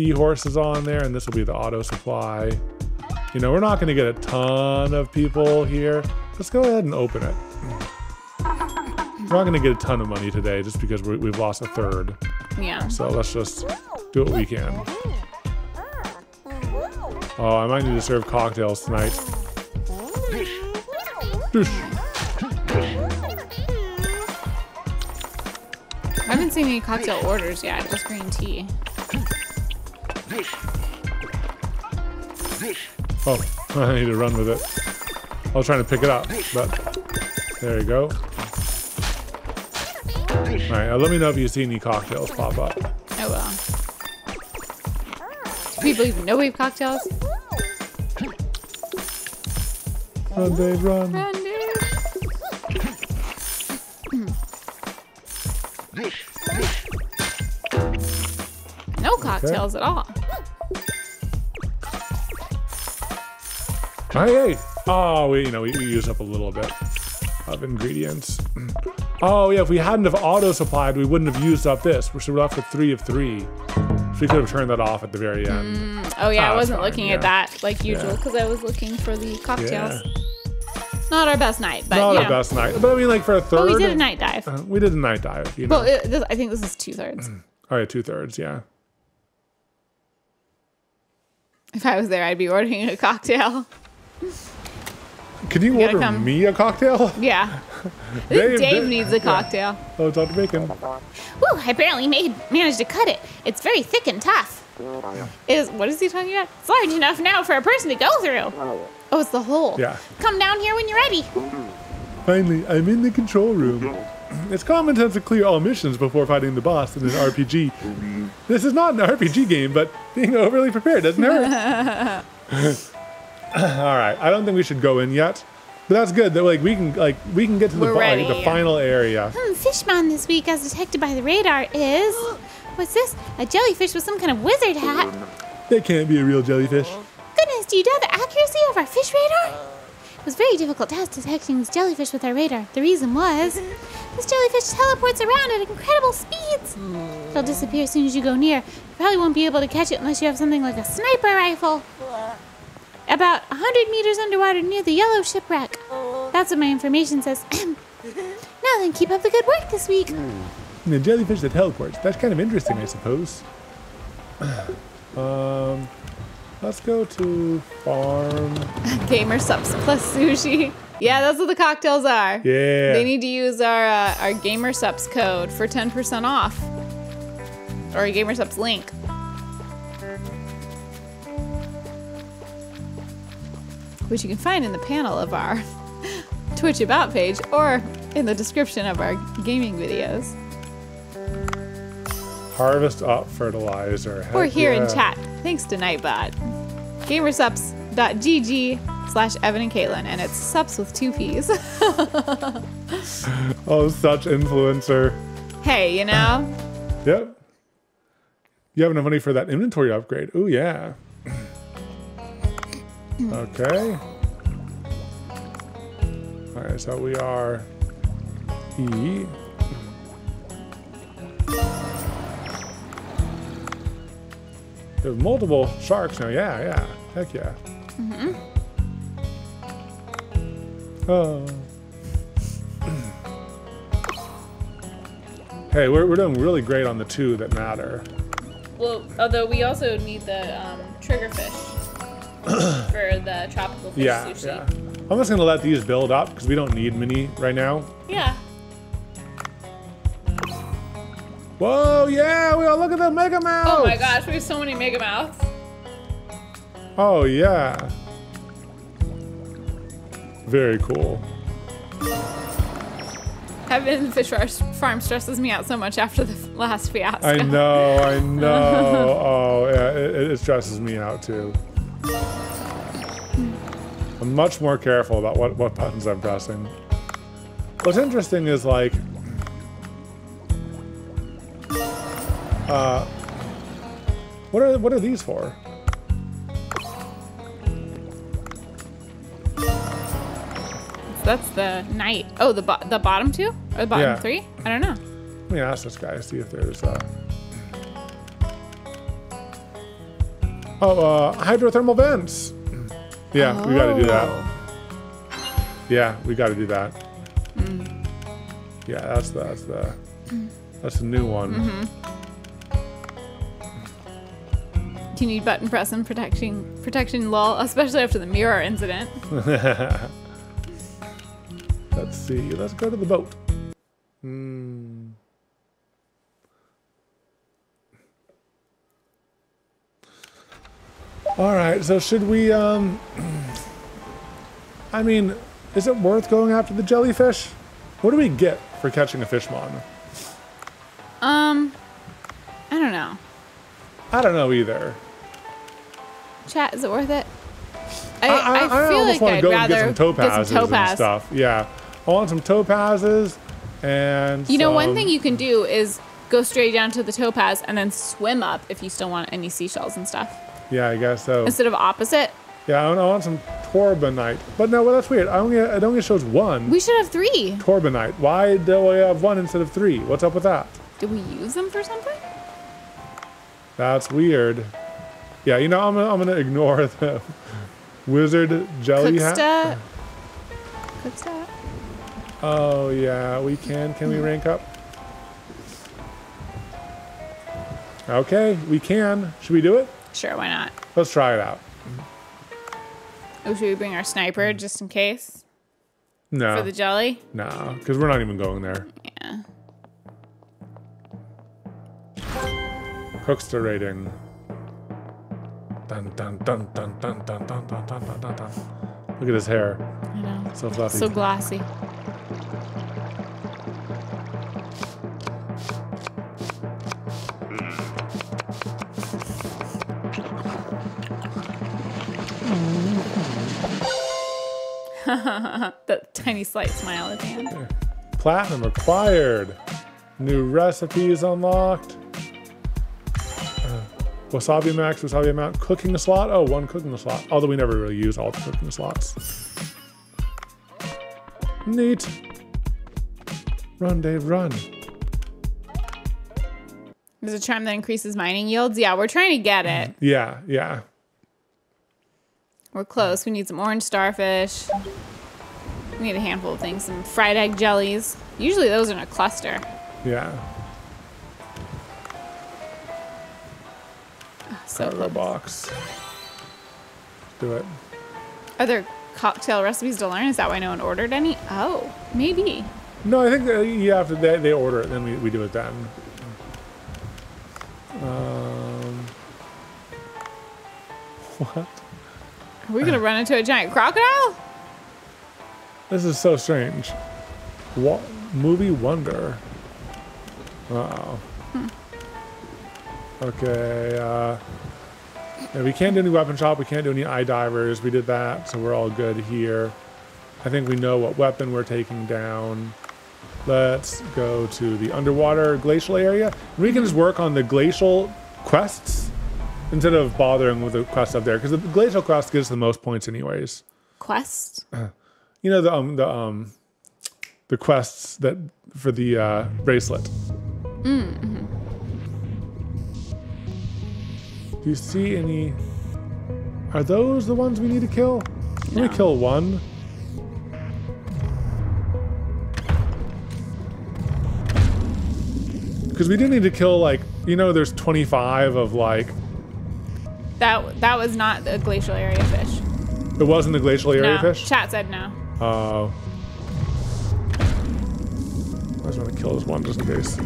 seahorses on there, and this will be the auto supply. You know, we're not going to get a ton of people here. Let's go ahead and open it. We're not going to get a ton of money today just because we we've lost a third.
Yeah.
So let's just do what we can. Oh, I might need to serve cocktails tonight.
I haven't seen any cocktail orders yet, just green tea.
Oh, I need to run with it. I was trying to pick it up, but there you go. All right, now let me know if you see any cocktails pop up.
Oh well. Do people even know we have cocktails?
Run, Dave, run.
Run, dude. No cocktails at all.
Hey, hey. Oh, we, you know, we, we use up a little bit of ingredients. Oh, yeah, if we hadn't have auto supplied, we wouldn't have used up this. So we're left with three of three. So we could have turned that off at the very end.
Oh yeah,
Ah,
I wasn't looking
yeah.
at that like usual
Yeah.
because I was looking for the cocktails.
Yeah.
Not our best night, but
Not our
know.
best night. But I mean, like for a third.
But we did a night dive.
uh, we did a night dive, you know.
well, it, this, I think this is two thirds.
oh, yeah, two thirds, yeah.
If I was there, I'd be ordering a cocktail.
Can you
gotta
order
come.
me a cocktail?
Yeah,
Dave-
Dave
Dave-
needs a cocktail.
Oh, Dr. Bacon.
Woo, I barely made managed to cut it. It's very thick and tough.
Is what is he talking about?
It's large enough now for a person to go through.
Oh, it's the hole.
Yeah.
Come down here when you're ready.
Finally, I'm in the control room. It's common sense to clear all missions before fighting the boss in an RPG. This is not an RPG game, but being overly prepared doesn't hurt. all right, I don't think we should go in yet, but that's good. That like we can like we can get to the,
We're
bo- like, the
yeah.
final area.
Hmm, Fishmon this week, as detected by the radar, is. What's this? A jellyfish with some kind of wizard hat.
That can't be a real jellyfish.
Goodness, do you doubt the accuracy of our fish radar? It was very difficult task detecting this jellyfish with our radar. The reason was this jellyfish teleports around at incredible speeds. It'll disappear as soon as you go near. You probably won't be able to catch it unless you have something like a sniper rifle. About 100 meters underwater near the yellow shipwreck. That's what my information says. now then, keep up the good work this week.
The jellyfish that teleports. That's kind of interesting, I suppose. um, Let's go to farm.
GamerSupps plus sushi. Yeah, that's what the cocktails are.
Yeah.
They need to use our uh, our GamerSupps code for 10% off. Or a GamerSupps link. Which you can find in the panel of our Twitch About page or in the description of our gaming videos.
Harvest up fertilizer.
Or
Heck
here in chat, thanks to Nightbot. GamerSupps.gg slash Evan and Katelyn, and it's sups with two P's.
Oh, such influencer.
hey, you know?
Yep. You have enough money for that inventory upgrade. Oh, yeah. Okay. All right, so we are E. Have multiple sharks now. Yeah, yeah. Heck yeah. Mm-hmm. Oh. hey, we're, we're doing really great on the two that matter.
Well, although we also need the um, triggerfish for the tropical fish
Yeah,
sushi.
yeah. I'm just gonna let these build up because we don't need mini right now.
Yeah.
Whoa, yeah, we all look at the mega mouse.
Oh my gosh, we have so many mega mouths.
Oh yeah. Very cool.
Having the fish farm stresses me out so much after the last fiasco.
I know, I know. oh yeah, it, it stresses me out too. I'm much more careful about what, what buttons I'm pressing. What's interesting is like, uh, what are what are these for?
That's the night. Oh, the bo- the bottom two or the bottom
Yeah.
three? I don't know.
Let me ask this guy see if there's uh. Oh, uh, hydrothermal vents. Yeah, we got to do that. Yeah, we got to do that. Yeah, that's the, that's the that's the new one.
Do you need button press and protection protection lull, especially after the mirror incident?
Let's see. Let's go to the boat. Hmm. All right. So should we? Um. I mean, is it worth going after the jellyfish? What do we get for catching a fishmon?
Um, I don't know.
I don't know either.
Chat, is it worth it? I,
I, I, I
feel like
want
I'd
to go and
rather
get some topazes and
topaz.
stuff. Yeah, I want some topazes and.
You know, one thing you can do is go straight down to the topaz and then swim up if you still want any seashells and stuff
Yeah, I guess so.
instead of opposite.
Yeah, I want, I want some torbanite. But no, well, that's weird. I only it only shows one
We should have three.
torbanite. Why do we have one instead of three? What's up with that?
Did we use them for something?
That's weird. Yeah, you know, I'm gonna, I'm gonna ignore the wizard jelly hat.
Cooksta.
Oh yeah, we can. Can we rank up? Okay, we can. Should we do it?
Sure, why not?
Let's try it out.
Oh, should we bring our sniper just in case
No,
for the jelly?
no, because we're not even going there.
Yeah.
Cooksta rating. Dun dun dun dun dun dun dun dun dun dun dun dun. Look at his hair,
I know.
so fluffy.
So glossy. the tiny slight smile at the end.
Platinum acquired. New recipes unlocked. Uh, wasabi max, wasabi amount, cooking slot. Oh, one cooking slot. Although we never really use all the cooking slots. Neat. Run, Dave, run.
There's a charm that increases mining yields. Yeah, we're trying to get it.
Yeah, yeah.
We're close. We need some orange starfish. We need a handful of things. Some fried egg jellies. Usually those are in a cluster.
Yeah.
So
Cargo
close.
box. do it.
Are there cocktail recipes to learn? Is that why no one ordered any? Oh, maybe.
No, I think that you have to. They, they order it, then we, we do it then. Um, what?
Are we gonna run into a giant crocodile?
This is so strange. What movie wonder? Oh. Okay. Uh, yeah, we can't do any weapon shop. We can't do any eye divers. We did that, so we're all good here. I think we know what weapon we're taking down. Let's go to the underwater glacial area. We can just work on the glacial quests instead of bothering with the quest up there, because the glacial quest gives the most points anyways.
Quest.
You know the um the um the quests that for the uh, bracelet.
Mm-hmm.
Do you see any? Are those the ones we need to kill?
No.
kill one. Because we do need to kill like you know there's 25 of like
That that was not the glacial area fish.
it wasn't the glacial area
no.
fish.
Chat said no.
Oh. I just want to kill this one just in case.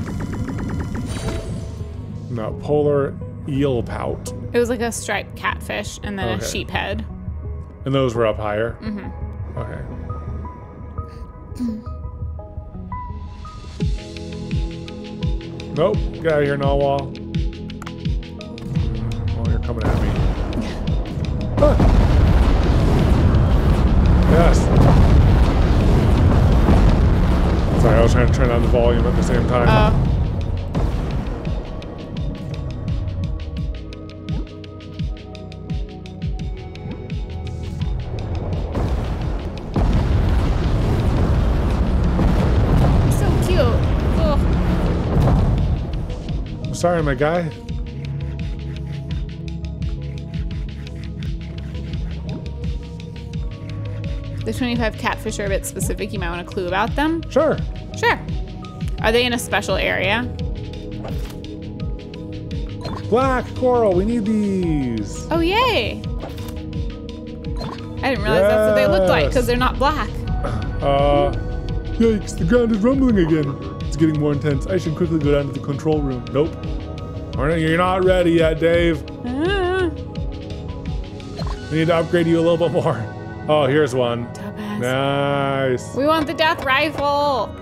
No, polar eel pout.
It was like a striped catfish and then
Okay.
a sheep head.
And those were up higher? Mm-hmm. Okay. nope. Get out of here, Narwhal. Oh, you're coming at me. Ah. Yes. Sorry, I was trying to turn on the volume at the same time.
Oh. So cute. Oh,
Sorry, my guy.
The 25 catfish are a bit specific. You might want a clue about them.
Sure.
Sure. Are they in a special area?
Black coral, we need these.
Oh, yay. I didn't realize that's what they looked like because they're not black.
Uh, yikes, the ground is rumbling again. It's getting more intense. I should quickly go down to the control room. Nope. You're not ready yet, Dave.
Ah,
We need to upgrade you a little bit more. Oh, here's one. Nice.
We want the death rifle.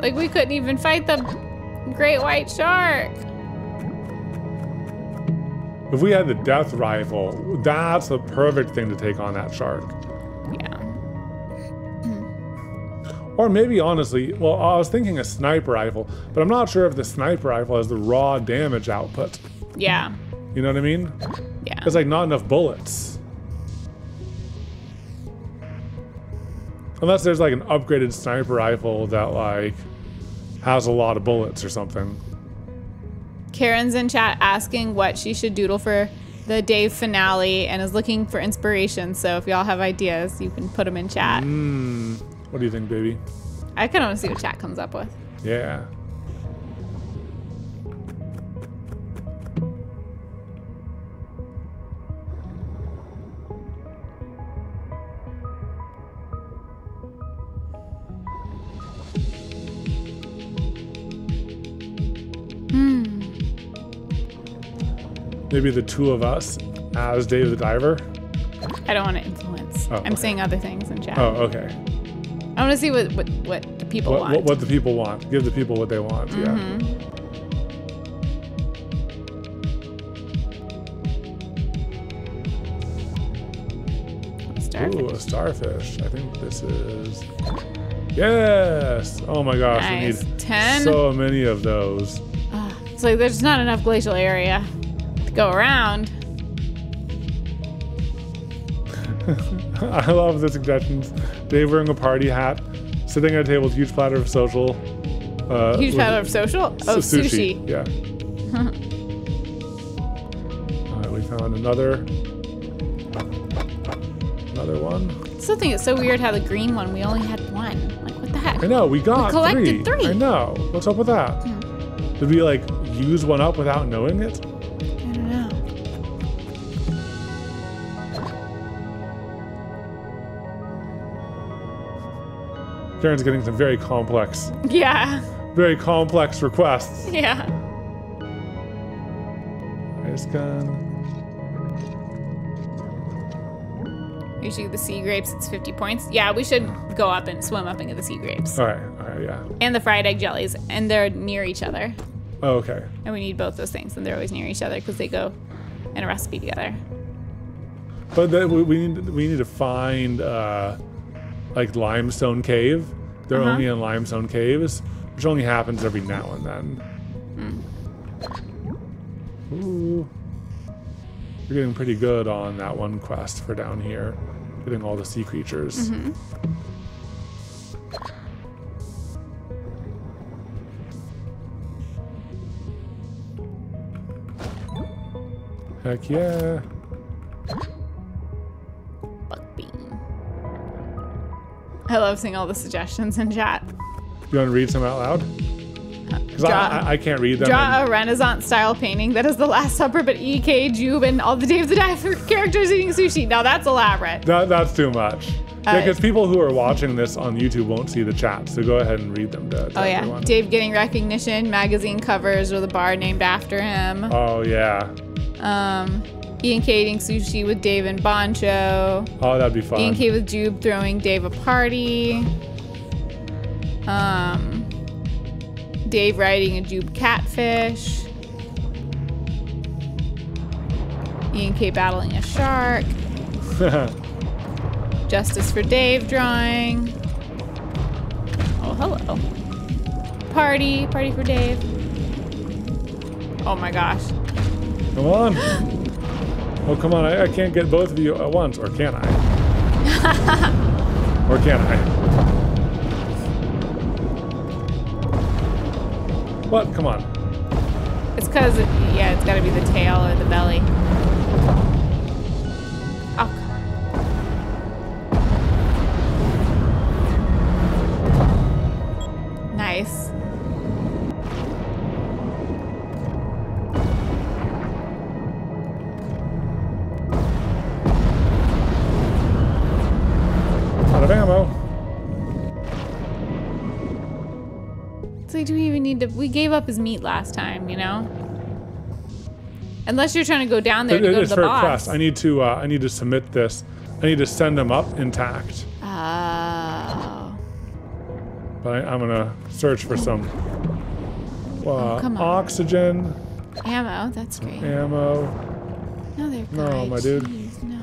Like we couldn't even fight the great white shark.
If we had the death rifle, that's the perfect thing to take on that shark.
Yeah.
Or maybe, honestly, well, I was thinking a sniper rifle, but I'm not sure if the sniper rifle has the raw damage output.
Yeah.
You know what I mean?
Yeah.
It's like not enough bullets. Unless there's like an upgraded sniper rifle that like has a lot of bullets or something.
Karen's in chat asking what she should doodle for the Dave finale and is looking for inspiration. So if y'all have ideas, you can put them in chat.
Mm, what do you think, baby?
I kind of want to see what chat comes up with.
Yeah. Maybe the two of us as Dave the Diver.
I don't want to influence.
Oh,
I'm
okay.
saying other things in chat.
Oh, okay.
I want to see what, what, what the people
What,
want.
what, what the people want. Give the people what they want. Yeah.
Mm-hmm. Starfish.
Ooh, a starfish. I think this is. Yes! Oh my gosh,
Nice.
we need
10?
so many of those.
It's like there's not enough glacial area go around.
I love the suggestions. Dave wearing a party hat, sitting at a table huge platter of social. Uh,
Huge platter of social? Oh,
su-
sushi.
Yeah. Alright, we found another. Another one.
Something think it's so weird how the green one, we only had one. Like, what the heck?
I know, we got we
collected three. Hmm.
I know. What's up with that? Did we like use one up without knowing it? Karen's getting some very complex,
Yeah.
very complex requests.
Yeah.
Ice gun.
Usually the sea grapes, it's 50 points. Yeah, we should go up and swim up and get the sea grapes.
All right, all right, yeah.
And the fried egg jellies. And they're near each other.
Oh, okay.
And we need both those things. And they're always near each other because they go in a recipe together.
But we, we need we need to find uh, like limestone cave. They're
Uh-huh.
only in limestone caves, which only happens every now and then. Ooh, we're getting pretty good on that one quest for down here, getting all the sea creatures. Heck yeah.
I love seeing all the suggestions in chat.
You want to read some out loud? Because I, I, I can't read them.
Draw
and-
a Renaissance style painting that is the Last Supper, but EK, Jube, and all the Dave the Diver characters eating sushi. Now that's elaborate.
That, that's too much. Yeah,
Uh,
because people who are watching this on YouTube won't see the chat, so go ahead and read them to, to
Oh yeah,
everyone.
Dave getting recognition, magazine covers with a bar named after him.
Oh yeah.
Um, E&K eating sushi with Dave and Bancho.
Oh, that'd be fun.
E&K with Jube throwing Dave a party. Um, Dave riding a Jube catfish. Ian K battling a shark. Justice for Dave drawing. Oh, hello. Party, party for Dave. Oh my gosh.
come on. Oh, come on. I, I can't get both of you at once, or can I? or can I? What? Come on.
It's because, yeah, it's gotta be the tail or the belly. Need to? We gave up his meat last time, you know. Unless you're trying to go down there
It-
to go
it's
to the boss.
I need to. Uh, I need to submit this. I need to send them up intact.
Oh.
But I, I'm gonna search for some uh,
Oh, come on.
oxygen,
Ammo. That's great.
ammo.
No, they're
No, my dude.
Jeez, no.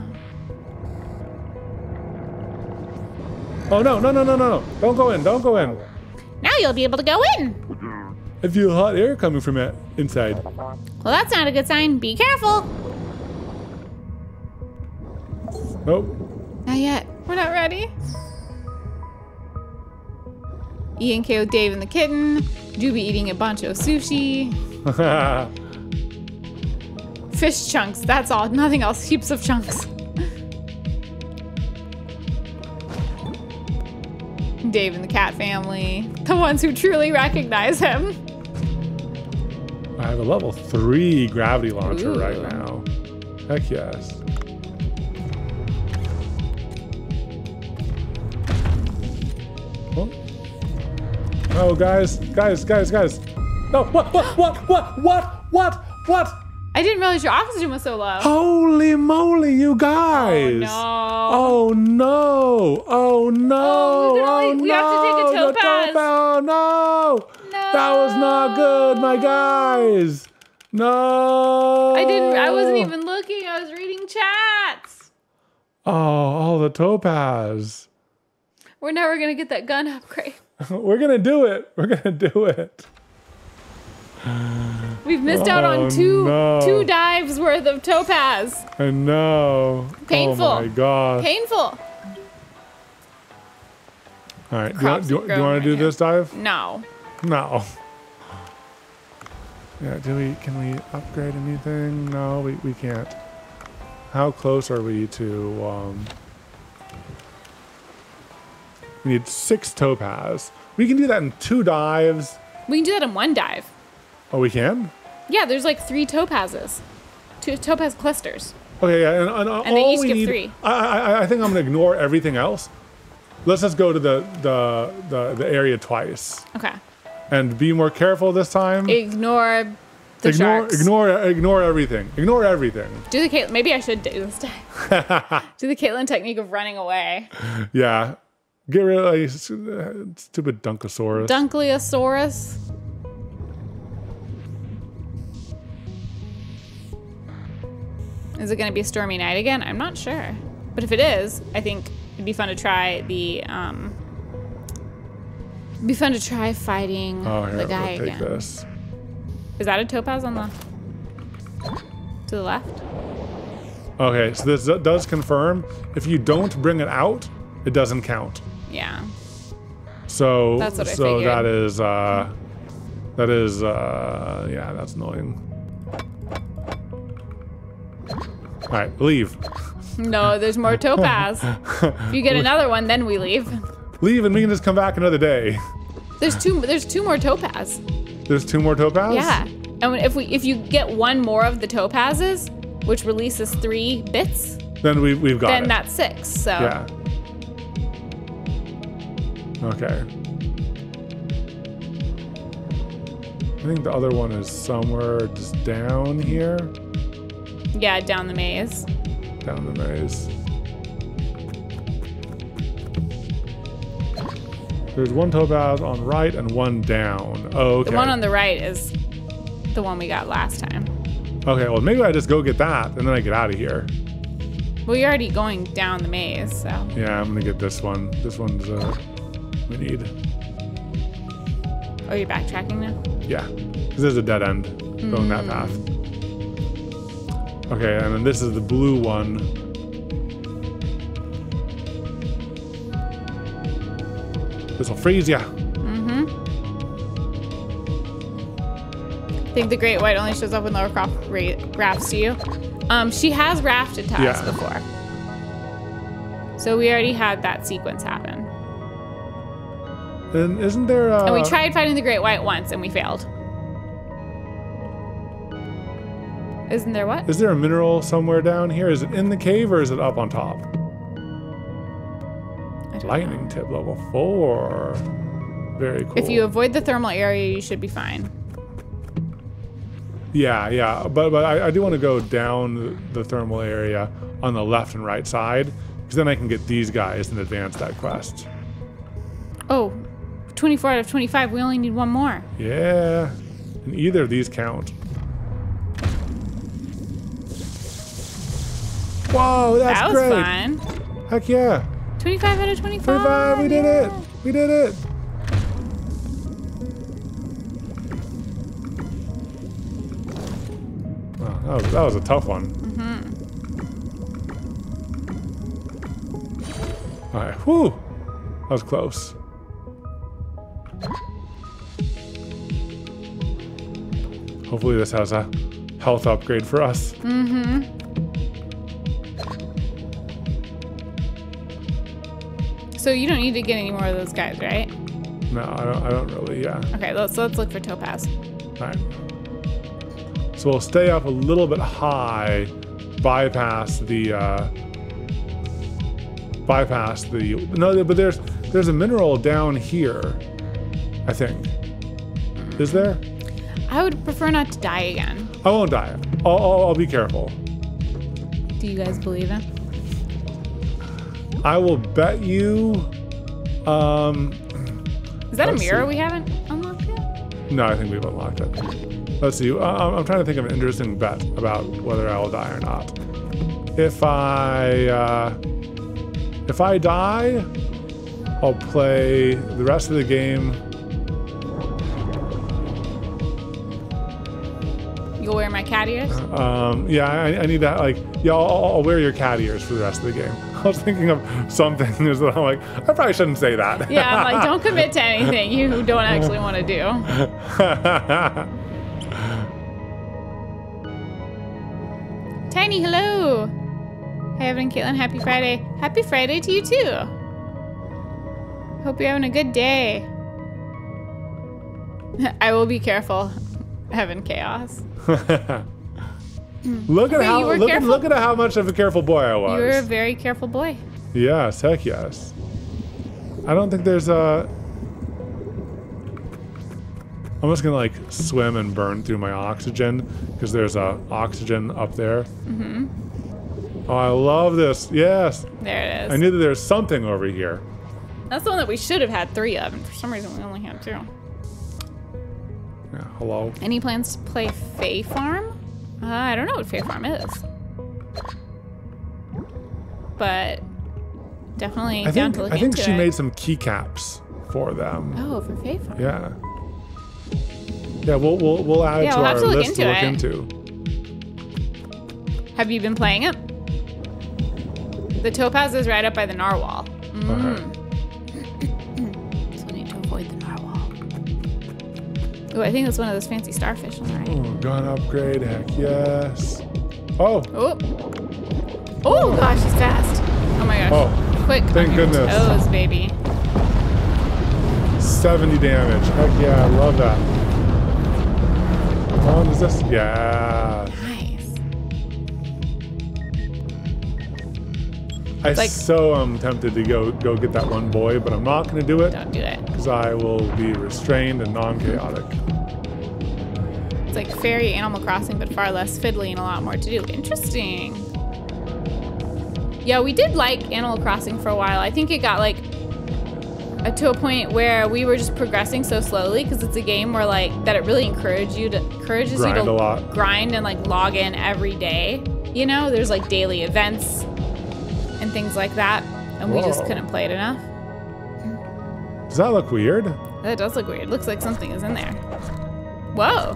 Oh no, no, no, no, no, no! Don't go in! Don't go in!
Now you'll be able to go in.
I feel hot air coming from it inside.
Well, that's not a good sign. Be careful.
Nope.
Not yet. We're not ready. E&K with Dave and the kitten. Juby eating a bunch of sushi. Fish chunks. That's all. Nothing else. Heaps of chunks. Dave and the cat family. The ones who truly recognize him.
I have a level three gravity launcher
Ooh.
right now. Heck yes. Oh. Oh, guys, guys, guys, guys. No, what, what, what, what, what, what, what?
I didn't realize your oxygen was so low.
Holy moly, you guys! Oh, no. Oh no!
Oh no! Oh, all
oh
we
no!
have to take a
The
topaz.
topaz, no! That was not good, my guys. No!
I didn't. I wasn't even looking. I was reading chats.
Oh, all the topaz.
We're never gonna get that gun upgrade.
We're gonna do it. We're gonna do it.
We've missed out
Oh,
on two
no.
two dives worth of topaz.
I know.
Painful.
Oh my god.
Painful.
All right. Do you,
Crops
do, you, do you want to do this dive?
No.
No. Yeah, do we can we upgrade anything? No, we, we can't. How close are we to um We need six topaz. We can do that in two dives.
We can do that in one dive.
Oh we can?
Yeah, there's like three topazes. Two topaz clusters.
Okay, yeah, and, and,
And
all
each
we need,
three.
I, I I- think I'm gonna ignore everything else. let's just go to the the the, the area twice
Okay.
and be more careful this time.
Ignore the
ignore
sharks.
ignore ignore everything. Ignore everything.
Do the Katelyn. Maybe I should do this time. do the Katelyn technique of running away.
Yeah. Get rid of like, uh, stupid Dunkosaurus.
Dunkleosaurus. Is it going to be a stormy night again? I'm not sure. But if it is, I think it'd be fun to try the. Um, it'd be fun to try fighting
oh, here,
the guy
we'll take
again.
this.
Is that a topaz on the to the left?
Okay, so this does confirm if you don't bring it out, it doesn't count.
Yeah.
So
That's what I
so that is uh that is uh yeah, that's annoying. All right, leave.
No, there's more topaz. if you get another one, then we leave.
Leave and we can just come back another day.
There's two. There's two more topaz.
There's two more topaz?
Yeah. And if we if you get one more of the topazes, which releases three bits,
Then we we've got
then
it.
that's six. So
Yeah. Okay. I think the other one is somewhere just down here.
Yeah, down the maze.
Down the maze. There's one topaz on right and one down. Oh, okay.
The one on the right is the one we got last time.
okay, well maybe I just go get that and then I get out of here.
Well, you're already going down the maze, so
Yeah, I'm gonna get this one. This one's uh we need.
oh, you're backtracking now.
Yeah, because there's a dead end going that path. Okay, and then this is the blue one. This will freeze ya.
I think the great white only shows up when Croft ra- rafts to you. Um, she has rafted to us
Yeah.
before, so we already had that sequence happen.
And isn't there? Uh,
And we tried fighting the great white once, and we failed. Isn't there what?
Is there a mineral somewhere down here? Is it in the cave or is it up on top?
Don't know.
Lightning tip level four. Very cool.
If you avoid the thermal area, you should be fine.
Yeah, yeah, but but I, I do want to go down the, the thermal area on the left and right side because then I can get these guys and advance that quest.
Oh, 24 out of 25. We only need one more.
Yeah, and either of these count. Whoa, that's
that was
great!
fun.
Heck yeah!
25 out of 25.
25, we did it! We did it! Oh, that, was, that was a tough one. Mhm. All right, whew! That was close. Hopefully this has a health upgrade for us.
So you don't need to get any more of those guys, right?
No, I don't, I don't really, yeah.
Okay, let's let's look for topaz.
All right. So we'll stay up a little bit high, bypass the uh, bypass the no, but there's there's a mineral down here, I think. Is there?
I would prefer not to die again.
I won't die. I'll, I'll, I'll be careful.
Do you guys believe it?
I will bet you. Um,
Is that a mirror
see.
we haven't unlocked yet?
no, I think we've unlocked it. Let's see. I, I'm I'm trying to think of an interesting bet about whether I will die or not. If I uh, if I die, I'll play the rest of the game.
You'll wear my cat ears?
Um, yeah, I, I need that. Like, yeah, I'll, I'll wear your cat ears for the rest of the game. I was thinking of something is that I'm like, I probably shouldn't say that.
Yeah, I'm like, don't commit to anything you don't actually want to do. Tiny, hello. Hey, Evan and Katelyn, happy Friday. Happy Friday to you too. Hope you're having a good day. I will be careful. Heaven chaos.
Look at
Okay,
how look at, look at how much of a careful boy I was.
You're a very careful boy.
Yes, heck yes. I don't think there's a. I'm just gonna like swim and burn through my oxygen because there's a oxygen up there. Mm-hmm. Oh, I love this. Yes,
There it is.
I knew that there's something over here.
That's the one that we should have had three of, and for some reason we only had two.
Yeah, hello.
Any plans to play Fae Farm? Uh, I don't know what Fae Farm is. But definitely
I
down
think
to look
I think she
it.
made some keycaps for them.
Oh, for Fae Farm.
Yeah. Yeah, we'll we'll, we'll add it to
we'll
our
to look
list to look
into
into.
Have you been playing it? The topaz is right up by the narwhal.
Okay.
Oh, I think that's one of those fancy starfish, right?
Oh, gun upgrade, heck yes. Oh,
Oh. Oh gosh, he's fast. Oh my gosh.
Oh,
Quick.
thank
on
goodness.
Toes, baby.
70 damage. Heck yeah, I love that. How long is this? Yeah. I
like-
so am tempted to go go get that one boy, but I'm not gonna do it
Don't do it.
because I will be restrained and non-chaotic.
It's like fairy Animal Crossing, but far less fiddly and a lot more to do. Interesting. Yeah, we did like Animal Crossing for a while. I think it got like uh, to a point where we were just progressing so slowly because it's a game where like that it really encourages you to encourages
Grind
you to
a lot.
grind and like log in every day. You know, there's like daily events and things like that, and we just couldn't play it enough.
Does that look weird?
That does look weird. Looks like something is in there. Whoa!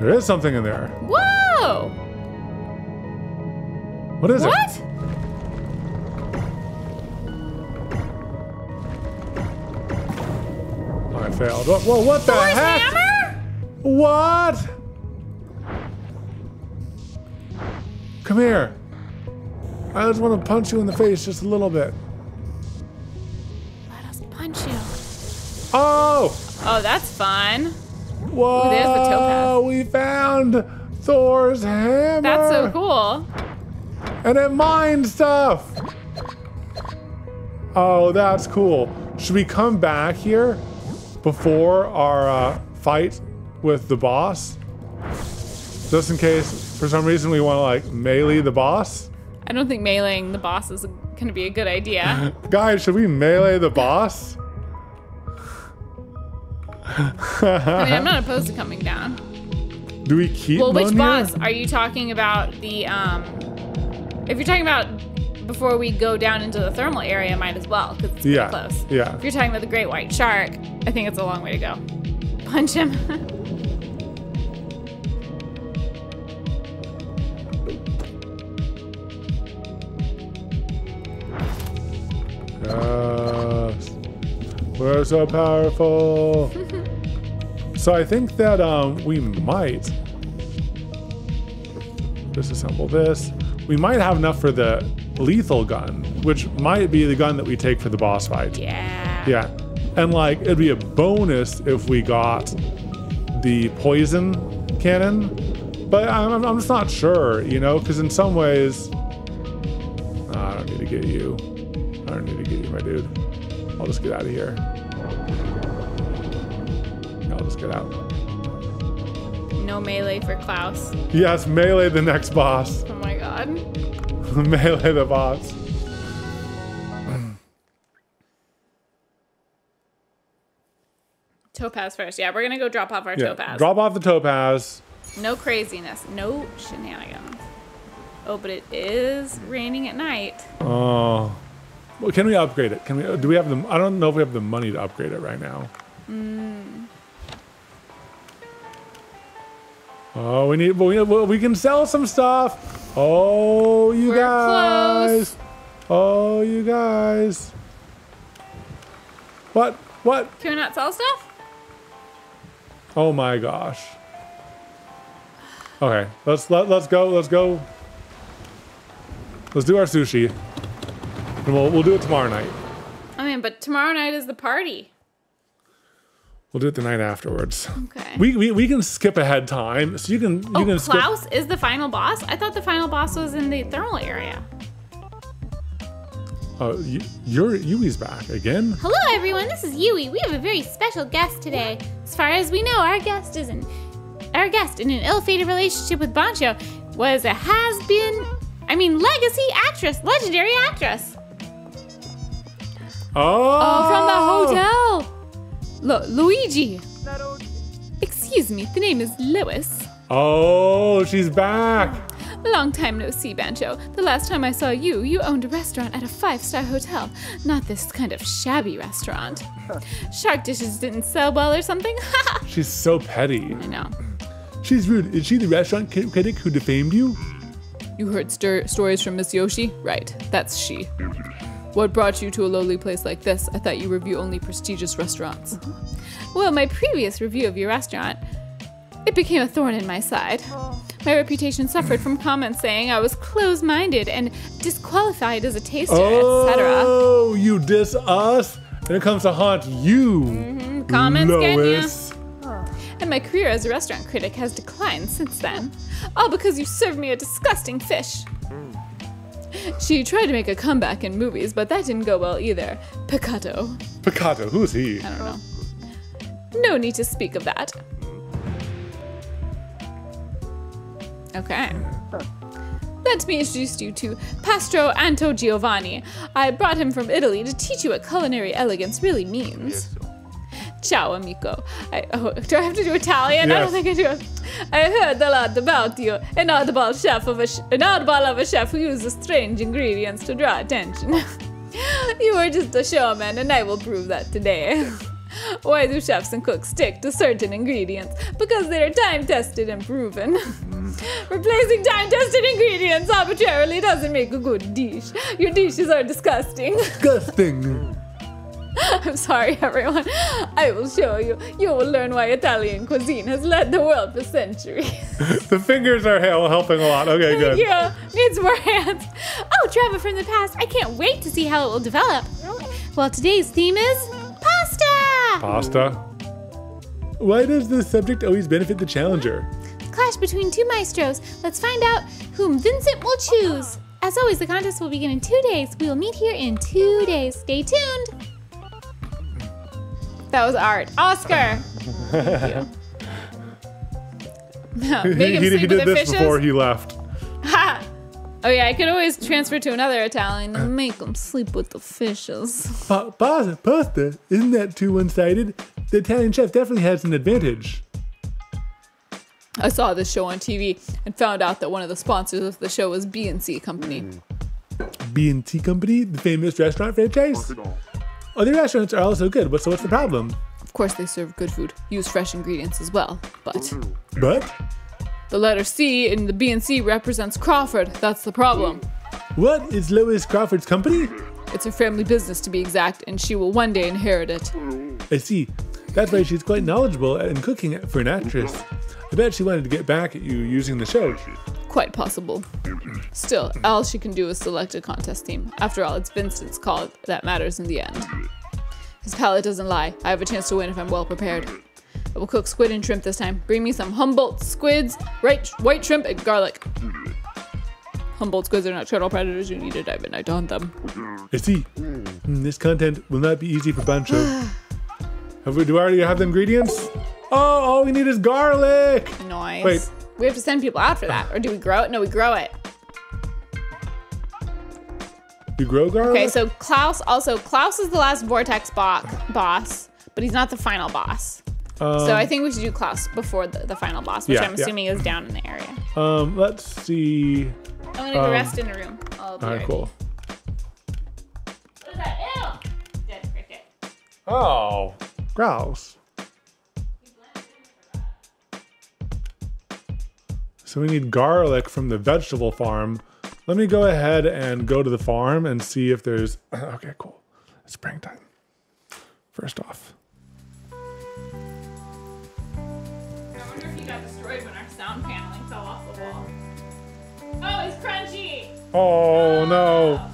There is something in there.
Whoa!
What is it?
What?
Oh, I failed. Whoa, whoa, what the
Thor's
heck?
hammer?
What? Come here. I just want to punch you in the face just a little bit.
Let us punch you.
Oh!
Oh, that's fun.
Whoa!
there's the topaz.
We found Thor's hammer.
That's so cool.
And it mines stuff. Oh, that's cool. Should we come back here before our uh, fight with the boss? Just in case, for some reason, we want to like melee the boss.
I don't think meleeing the boss is going to be a good idea.
Guys, should we melee the boss?
I mean, I'm not opposed to coming down.
Do we keep
Well, which boss? Are you talking about the, um, if you're talking about before we go down into the thermal area, might as well, because it's pretty
Yeah,
close.
yeah.
If you're talking about the great white shark, I think it's a long way to go. Punch him.
Yes. We're so powerful. so I think that um, we might disassemble this. We might have enough for the lethal gun, which might be the gun that we take for the boss fight.
yeah.
Yeah. And like it'd be a bonus if we got the poison cannon. But I'm, I'm just not sure, you know, because in some ways, I don't need to get you. I don't need to get you, my dude. I'll just get out of here. I'll just get out.
No melee for Klaus.
Yes, melee the next boss.
Oh my god.
melee the boss.
Topaz first. Yeah, we're gonna go drop off our
Yeah.
topaz.
Drop off the topaz.
No craziness. No shenanigans. Oh, but it is raining at night.
Oh. Well, can we upgrade it? Can we? Do we have the? I don't know if we have the money to upgrade it right now. Hmm. Oh, we need. We, we can sell some stuff. Oh, you
We're
guys.
close.
Oh, you guys. What? What?
Can we not sell stuff?
Oh my gosh. Okay, let's let let's go. Let's go. Let's do our sushi, and we'll we'll do it tomorrow night.
I mean, but tomorrow night is the party.
We'll do it the night afterwards.
Okay.
We, we, we can skip ahead time, so you can you
oh,
can skip.
Klaus is the final boss? I thought the final boss was in the thermal area.
Uh, y- you're Yui's back again.
Hello, everyone. This is Yui. We have a very special guest today. As far as we know, our guest is an our guest in an ill-fated relationship with Bancho was a has-been, I mean, legacy actress, legendary actress.
Oh,
Oh, from the hotel. Lu- Luigi. Excuse me, the name is Lois.
Oh, she's back.
Long time no see, Bancho. The last time I saw you, you owned a restaurant at a five star hotel. Not this kind of shabby restaurant. Shark dishes didn't sell well or something?
She's so petty.
I know.
She's rude. Is she the restaurant critic who defamed you?
You heard stir- stories from Miss Yoshi? Right, that's she. What brought you to a lowly place like this? I thought you review only prestigious restaurants. Well, my previous review of your restaurant, it became a thorn in my side. My reputation suffered from comments saying I was close-minded and disqualified as a taster, etc.
Oh, you diss us, and it comes to haunt you.
Mm-hmm. Comments getting ya?
Lois.
And my career as a restaurant critic has declined since then. All because you served me a disgusting fish. She tried to make a comeback in movies, but that didn't go well either. Peccato.
Picato, who's he?
I don't know. No need to speak of that. Okay. Let me introduce you to Pastro Anto Giovanni. I brought him from Italy to teach you what culinary elegance really means. Ciao, amico. I, oh, do I have to do Italian? I don't think I do. I heard a lot about you. An oddball chef of a sh- an oddball of a chef who uses strange ingredients to draw attention. you are just a showman, and I will prove that today. Why do chefs and cooks stick to certain ingredients? Because they are time tested and proven. Replacing time tested ingredients arbitrarily doesn't make a good dish. Your dishes are disgusting.
Disgusting.
I'm sorry, everyone. I will show you. You will learn why Italian cuisine has led the world for centuries.
the fingers are helping a lot. Okay, good.
yeah, needs more hands.
Oh, drama from the past. I can't wait to see how it will develop. Well, today's theme is pasta.
Pasta. Why does the subject always benefit the challenger?
Clash between two maestros. Let's find out whom Vincent will choose. As always, the contest will begin in two days. We will meet here in two days. Stay tuned.
That was art. Oscar. Thank you.
He,
Make him
he-
sleep
he
with
did
the
this
fishes.
before he left.
Ha! Oh yeah, I could always transfer to another Italian and make him sleep with the fishes.
Pa- pasta, pasta. Isn't that too one-sided? The Italian chef definitely has an advantage.
I saw this show on TV and found out that one of the sponsors of the show was B&C Company.
B&T Company, the famous restaurant franchise. Oh, Other restaurants are also good, but so what's the problem?
Of course, they serve good food, use fresh ingredients as well. But
But
the letter C in the B&C represents Crawford. That's the problem.
what is Lois Crawford's company?
It's her family business to be exact, and she will one day inherit it.
I see. That's why she's quite knowledgeable in cooking for an actress. I bet she wanted to get back at you using the show.
Quite possible. Still, all she can do is select a contest team. After all, it's Vincent's call that matters in the end. His palate doesn't lie. I have a chance to win if I'm well prepared. I will cook squid and shrimp this time. Bring me some Humboldt squids, right, white shrimp, and garlic. Humboldt squids are not turtle predators. You need to dive in. I don't hunt them.
I see. Hmm, This content will not be easy for Bancho. have we, do I already have the ingredients? Oh, all we need is garlic.
Nice.
Wait.
We have to send people out for that. Or do we grow it? No, we grow it.
You grow garlic?
Okay, so Klaus also Klaus is the last Vortex bo- boss, but he's not the final boss. So I think we should do Klaus before the, the final boss, which
yeah,
I'm
yeah.
assuming is down in the area.
um, let's see.
I'm gonna go
Um,
rest in a room. I'll
All right,
right
cool.
What is that? Ew! Dead cricket.
Oh, grouse. So we need garlic from the vegetable farm. Let me go ahead and go to the farm and see if there's. Okay, cool. It's springtime. First off.
paneling fell off the wall. Oh, he's crunchy!
Oh, oh.
no.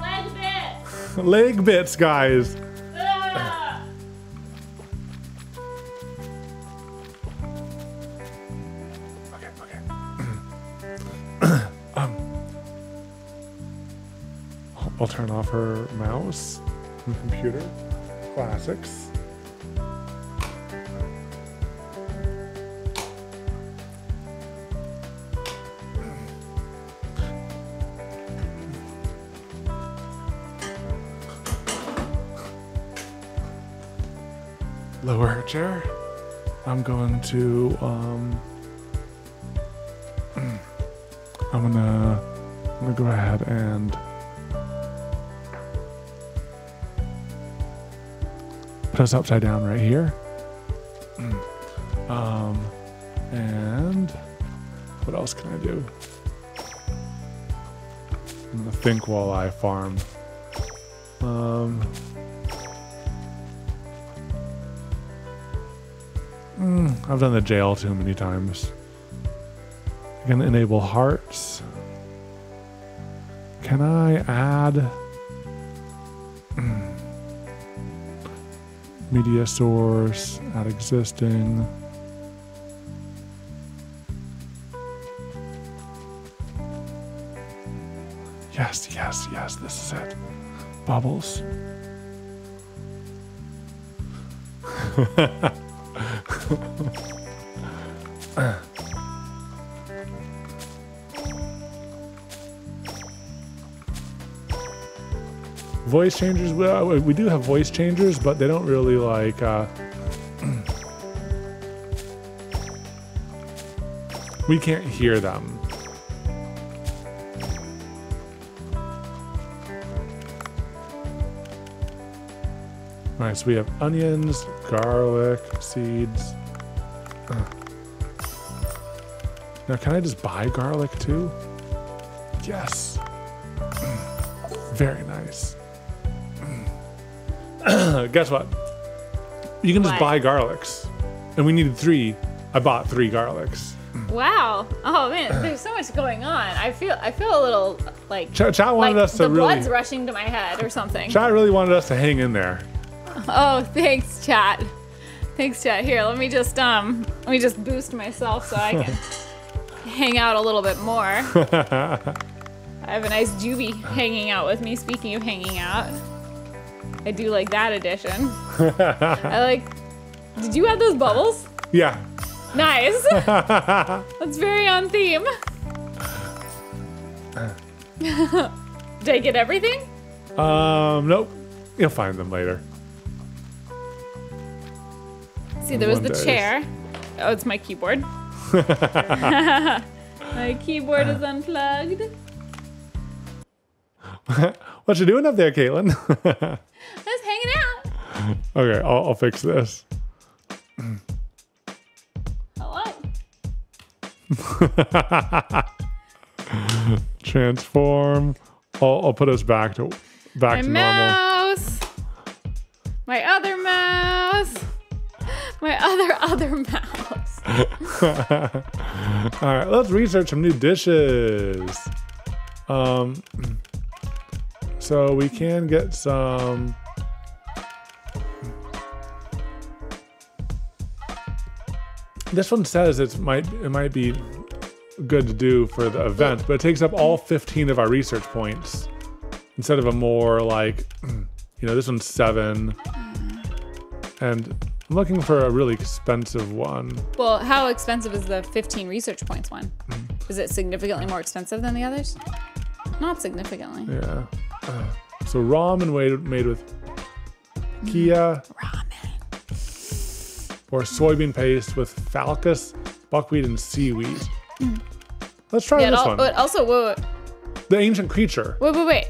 Leg bits.
leg bits, guys. Okay, okay. um, I'll turn off her mouse and computer. Classics. Lower her chair. I'm going to um I'm gonna I'm gonna go ahead and put us upside down right here. Um and what else can I do? I'm gonna think while I farm. Um mm, I've done the jail too many times. I can enable hearts. Can I add media source, add existing? Yes, yes, yes, this is it. Bubbles. voice changers well, we do have voice changers but they don't really like uh, we can't hear them all right so we have onions garlic seeds Uh. now can i just buy garlic too yes very nice guess what? You can just
What?
buy garlics. And we needed three. I bought three garlics.
Wow. Oh man, there's so much going on. I feel I feel a little like
Chat, chat wanted
like
us to
the
really.
blood's rushing to my head or something.
Chat really wanted us to hang in there.
Oh, thanks, chat. Thanks, chat. Here, let me just um, let me just boost myself so I can hang out a little bit more. I have a nice Juby hanging out with me. Speaking of hanging out, I do like that addition. I like. Did you add those bubbles?
Yeah.
Nice. That's very on theme. Did I get everything?
Um. Nope. You'll find them later.
See, there was the
days.
chair. Oh, it's my keyboard. my keyboard is unplugged.
What you doing up there, Katelyn?
Just hanging out.
okay, I'll, I'll fix this.
Hello.
Transform. I'll, I'll put us back to back
My
to normal.
mouse. My other mouse. My other other mouse.
All right, let's research some new dishes. Um, so we can get some. This one says it might it might be good to do for the event, but it takes up all 15 of our research points instead of a more like, you know, this one's seven, and I'm looking for a really expensive one.
Well, how expensive is the 15 research points one?
Mm.
Is it significantly more expensive than the others? Not significantly.
Yeah. Uh, so ramen made, made with Kia
Ramen.
or soybean paste with falcus, buckwheat, and seaweed. Let's try
Yeah,
this one.
but also, wait,
The ancient creature.
wait, wait, wait.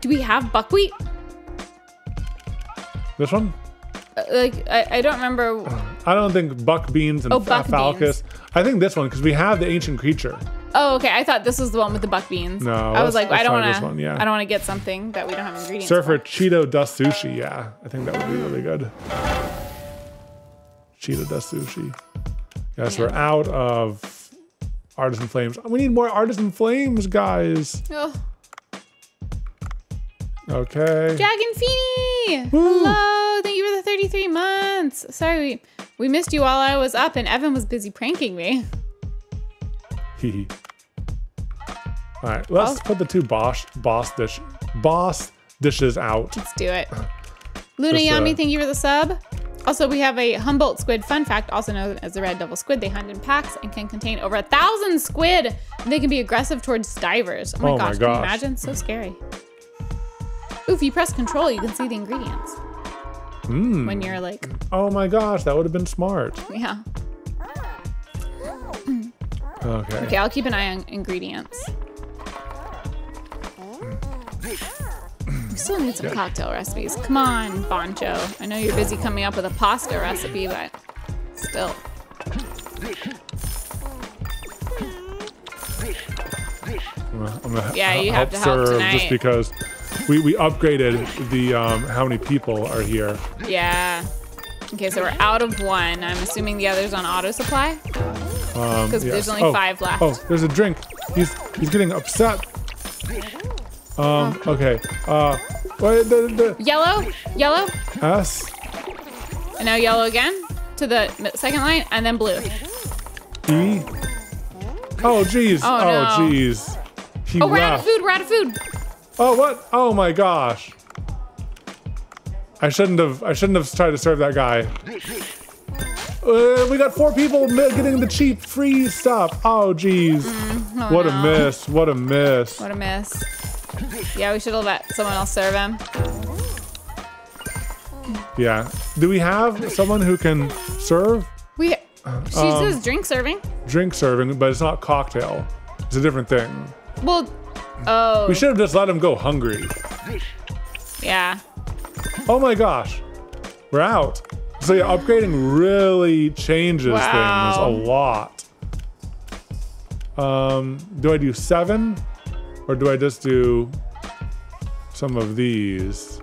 Do we have buckwheat?
This one?
Like, I, I don't remember.
I don't think buck beans and
Oh, buck
falcus. I think this one because we have the ancient creature.
Oh, okay. I thought this was the one with the buck beans.
No,
I was like, I don't want to.
yeah.
I don't want to get something that we don't have ingredients.
Surfer
for.
Cheeto dust sushi. Yeah, I think that would be really good. Cheeto dust sushi. Yes, we're out of artisan flames. We need more artisan flames, guys.
Oh,
Okay.
Dragon Feeny! Hello, thank you for the 33 months. Sorry, we, we missed you while I was up and Evan was busy pranking me.
Hee hee. All right, let's
I'll-
put the two boss boss dish boss dishes out.
Let's do it. Luna
Just, uh,
thank you for the sub. Also, we have a Humboldt squid fun fact, also known as the red devil squid. They hunt in packs and can contain over a thousand squid. And they can be aggressive towards divers. Oh my
Oh my
gosh, can you imagine? So scary. Ooh, if you press control, you can see the ingredients.
Hmm.
When you're like,
Oh my gosh, that would have been smart.
yeah.
Okay.
Okay, I'll keep an eye on ingredients. We still need some cocktail recipes. Come on, Bancho. I know you're busy coming up with a pasta recipe, but still.
I'm gonna, I'm gonna
Yeah, you have to help
serve
tonight.
just because we, we upgraded the um, how many people are here.
Yeah. Okay, so we're out of one. I'm assuming the other's on auto supply.
Um,
Because there's only
Oh,
five left.
Oh, there's a drink. He's he's getting upset. Um. Okay. Uh. Wait. The, the
Yellow, yellow,
S
and now yellow again to the second line, and then blue.
E. Oh jeez.
Oh,
Oh
no.
jeez. He
Oh, we're out of food. We're out of food.
Oh what? Oh my gosh. I shouldn't have. I shouldn't have tried to serve that guy. Uh, we got four people getting the cheap free stuff. Oh jeez.
Oh,
what a
no.
miss. What a miss.
What a miss. Yeah, we should have let someone else serve him.
Yeah. Do we have someone who can serve?
We. She
Um,
says drink serving.
drink serving, but it's not cocktail. It's a different thing.
Well, oh,
We should have just let him go hungry.
yeah.
Oh my gosh, we're out. So yeah, upgrading really changes
Wow.
things a lot. Um, do I do seven, or do I just do some of these?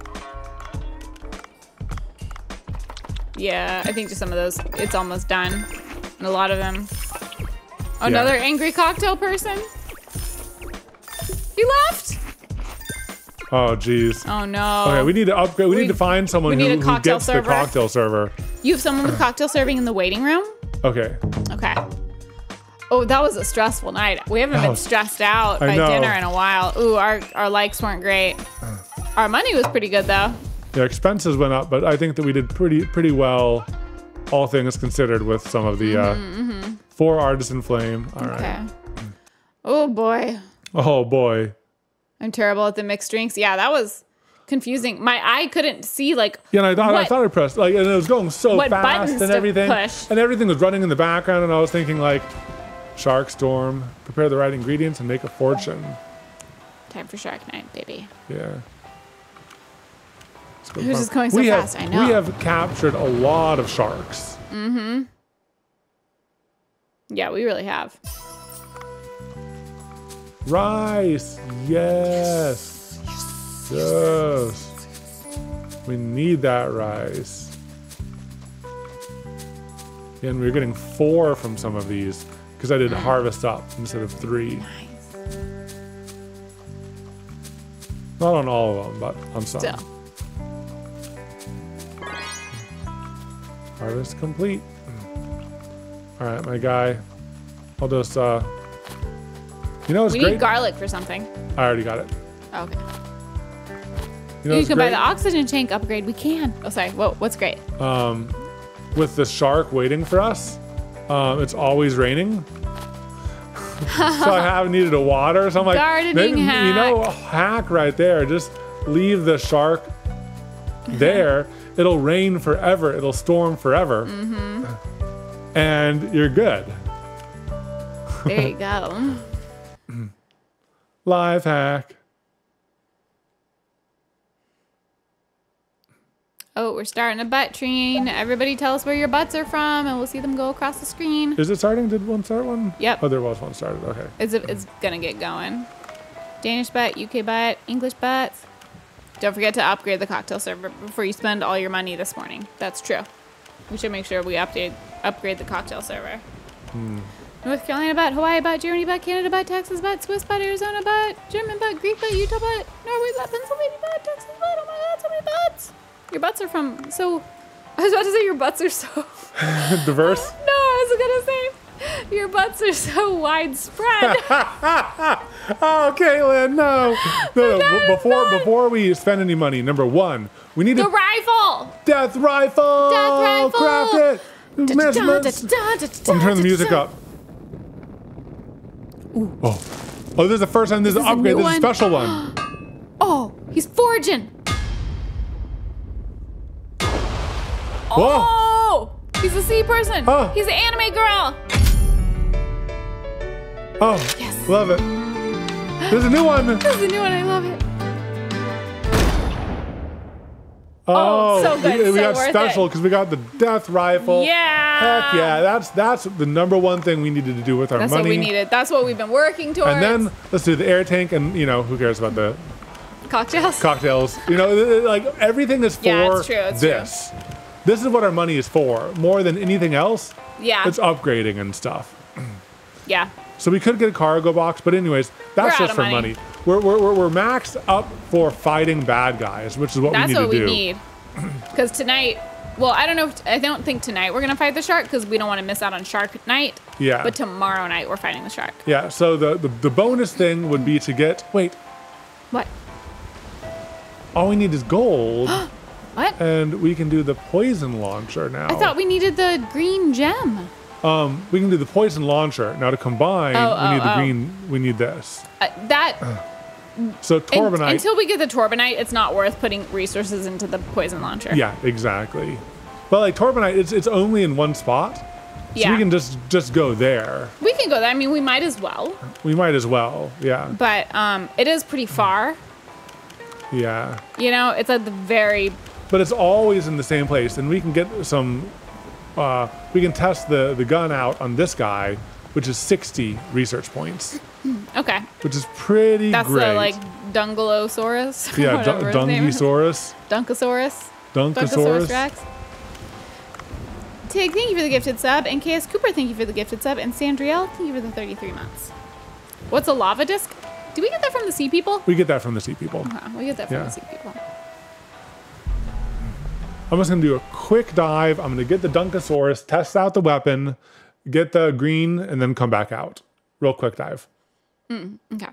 Yeah, I think just some of those. It's almost done. And a lot of them. Another angry cocktail person. He left.
Oh jeez.
Oh no.
Okay, we need to upgrade. We,
We-
need to find someone who, who gets
server.
the cocktail server.
You have someone with cocktail serving in the waiting room?
Okay.
Okay. Oh, that was a stressful night. We haven't
That
been
was-
stressed out
I
by
know.
dinner in a while. Ooh, our, our likes weren't great. Our money was pretty good though.
Yeah, expenses went up, but I think that we did pretty pretty well, all things considered, with some of the uh, four artisan flame. All right.
Okay. Oh boy.
Oh boy.
I'm terrible at the mixed drinks. Yeah, that was confusing. My eye couldn't see like
Yeah, and I thought I thought I pressed like, and it was going so fast and everything,
push.
and everything was running in the background, and I was thinking like, Shark Storm, prepare the right ingredients and make a fortune.
time for Shark Night, baby.
Yeah. Let's go
It was
farm.
just going so
we
fast,
Have,
I know.
We have captured a lot of sharks. Mm-hmm.
Yeah, we really have.
Rice. Yes. Yes. We need that rice. And we're getting four from some of these because I did harvest up instead of three. Nice. Not on all of them, but on some.
Still.
Harvest complete. All right, my guy. I'll just, uh, you know, it's
We
great.
need garlic for something.
I already got it.
Okay.
You know,
you can buy the oxygen tank upgrade. We can. Oh, sorry. Whoa, what's great?
um, with the shark waiting for us, um, it's always raining. so I haven't needed a water. So I'm like,
Gardening
maybe, you know, a hack right there. Just leave the shark there. It'll rain forever. It'll storm forever.
Mm-hmm.
And you're good.
There you go.
Live hack.
Oh, we're starting a butt train. Everybody tell us where your butts are from, and we'll see them go across the screen.
Is it starting? Did one start one?
Yep.
Oh, there was one started. Okay.
It's, it's gonna get going. Danish butt, UK butt, English butts. Don't forget to upgrade the cocktail server before you spend all your money this morning. That's true. We should make sure we update upgrade the cocktail server. Hmm. North Carolina butt, Hawaii butt, Germany butt, Canada butt, Texas butt, Swiss butt, Arizona butt, German butt, Greek butt, Utah butt, Norway butt, Pennsylvania butt, Texas butt. Oh my God, so many butts. Your butts are from so. I was about to say your butts are so.
Diverse.
No, I was gonna say Your butts are so widespread.
Oh, Katelyn, no. No, no. Before before we spend any money, number one, we need
the
a
rifle.
death rifle.
Death rifle.
Craft it. I'm turning the music up. Oh. Oh, this is the first time this is an
This is a
upgrade. This is a special one.
Oh, he's forging.
Whoa.
Oh, he's a sea person.
Oh.
He's an anime girl.
Oh,
Yes.
love it. There's a new one.
This is a new one. I love it.
Oh, oh,
so good,
We, we
so
got special because we got the death rifle.
Yeah.
Heck yeah, that's that's the number one thing we needed to do with our
That's
money.
what we needed. That's what we've been working towards.
And then let's do the air tank, and you know who cares about the
cocktails.
cocktails? You know, like everything is for
Yeah, it's true, it's true.
this. This is what our money is for, more than anything else.
yeah.
It's upgrading and stuff.
yeah.
So we could get a cargo box, but anyways, that's
We're
just for
money.
money. We're, we're, we're, maxed up for fighting bad guys, which is what
That's
we need
what
to
we
do.
need. Because tonight, well, I don't know. If, I don't think tonight we're gonna fight the shark because we don't want to miss out on Shark Night.
Yeah.
But tomorrow night we're fighting the shark.
Yeah, so the, the, the bonus thing would be to get, wait,
What?
all we need is gold,
What?
and we can do the poison launcher now.
I thought we needed the green gem.
Um, we can do the poison launcher. Now to combine,
Oh,
we need
oh,
the
oh.
green, we need this.
Uh, that
So Torbanite.
until we get the Torbanite, it's not worth putting resources into the poison launcher.
yeah, exactly. But like Torbanite, it's it's only in one spot. So
Yeah.
we can just just go there.
We can go there. I mean, we might as well.
We might as well. Yeah.
But um, it is pretty far.
Yeah.
You know, it's at the very.
But it's always in the same place, and we can get some. Uh, we can test the the gun out on this guy, which is 60 research points,
Okay.
which is pretty
That's
great.
the like Dungalosaurus.
yeah,
whatever
Dun-
his name is.
Dungisaurus,
Dunkosaurus. Dunkosaurus. Rex. Tig, thank you for the gifted sub. And KS Cooper, thank you for the gifted sub. And Sandriel, thank you for the 33 months. What's a lava disc? Do we get that from the sea people?
We get that from the sea people.
Uh, we get that from
Yeah.
the sea people.
I'm just gonna do a quick dive. I'm gonna get the Dunkosaurus, test out the weapon, get the green, and then come back out. Real quick dive.
Mm, okay.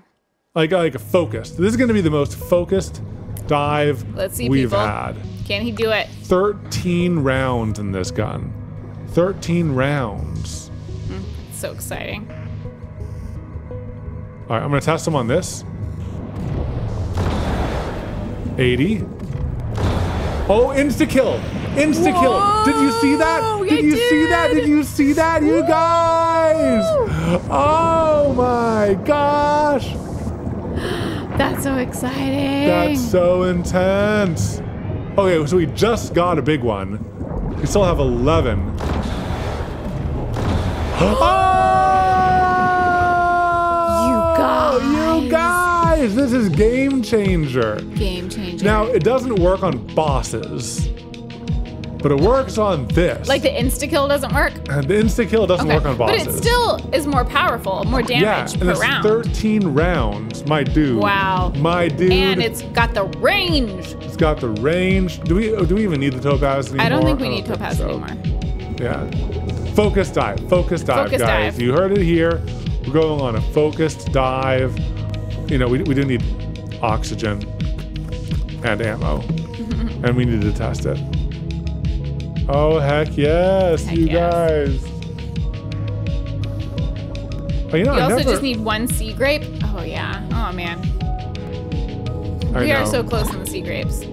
Like like a focused. This is gonna be the most focused dive
Let's see,
we've
people.
had.
Can he do it?
13 rounds in this gun. 13 rounds.
Mm, so exciting.
All right, I'm gonna test him on this. 80. Oh, insta kill! Insta kill! Did you see that? Did
I
you see that?
did.
Did you see that, you guys? Oh my gosh!
That's so exciting.
That's so intense. Okay, so we just got a big one. We still have 11. oh! You guys! This is game changer.
Game changer.
Now, it doesn't work on bosses, but it works on this.
like the insta kill doesn't work.
And the insta kill doesn't
Okay.
work on bosses.
But it still is more powerful, more
yeah,
damage
and
per
it's
round.
13 rounds, my dude.
Wow.
My dude.
and it's got the range.
It's got the range. Do we do we even need the topaz anymore?
I don't think we
I
need
think
topaz
so.
anymore.
Yeah. Focus dive. Focus dive,
Focus
guys.
dive.
You heard it here. We're going on a focused dive. You know, we, we do need oxygen and ammo. and we need to test it. Oh, heck yes,
Heck
you
yes.
guys. Oh, you know,
You
I
also
never,
just need one sea grape. Oh yeah. Oh man.
I
we are so close on the sea grapes.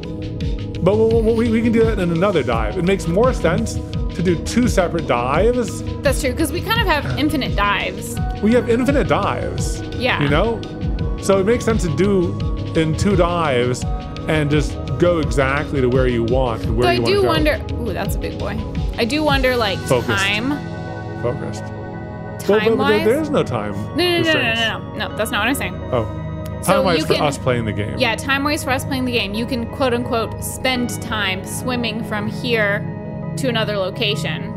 But we, we, we can do that in another dive. It makes more sense to do two separate dives
That's true because we kind of have infinite dives.
we have infinite dives.
Yeah.
You know? So it makes sense to do in two dives and just go exactly to where you want, where
But I
you want
do
to go.
I do wonder. Ooh, that's a big boy. I do wonder, like
Focused.
time,
Focused. Well,
time
but, but
wise.
there is no time.
No, no, no, no, no, no, no. That's not what I'm saying.
Oh. Time wise
you
for
can-
us playing the game.
Yeah, time wise for us playing the game, you can quote unquote spend time swimming from here to another location,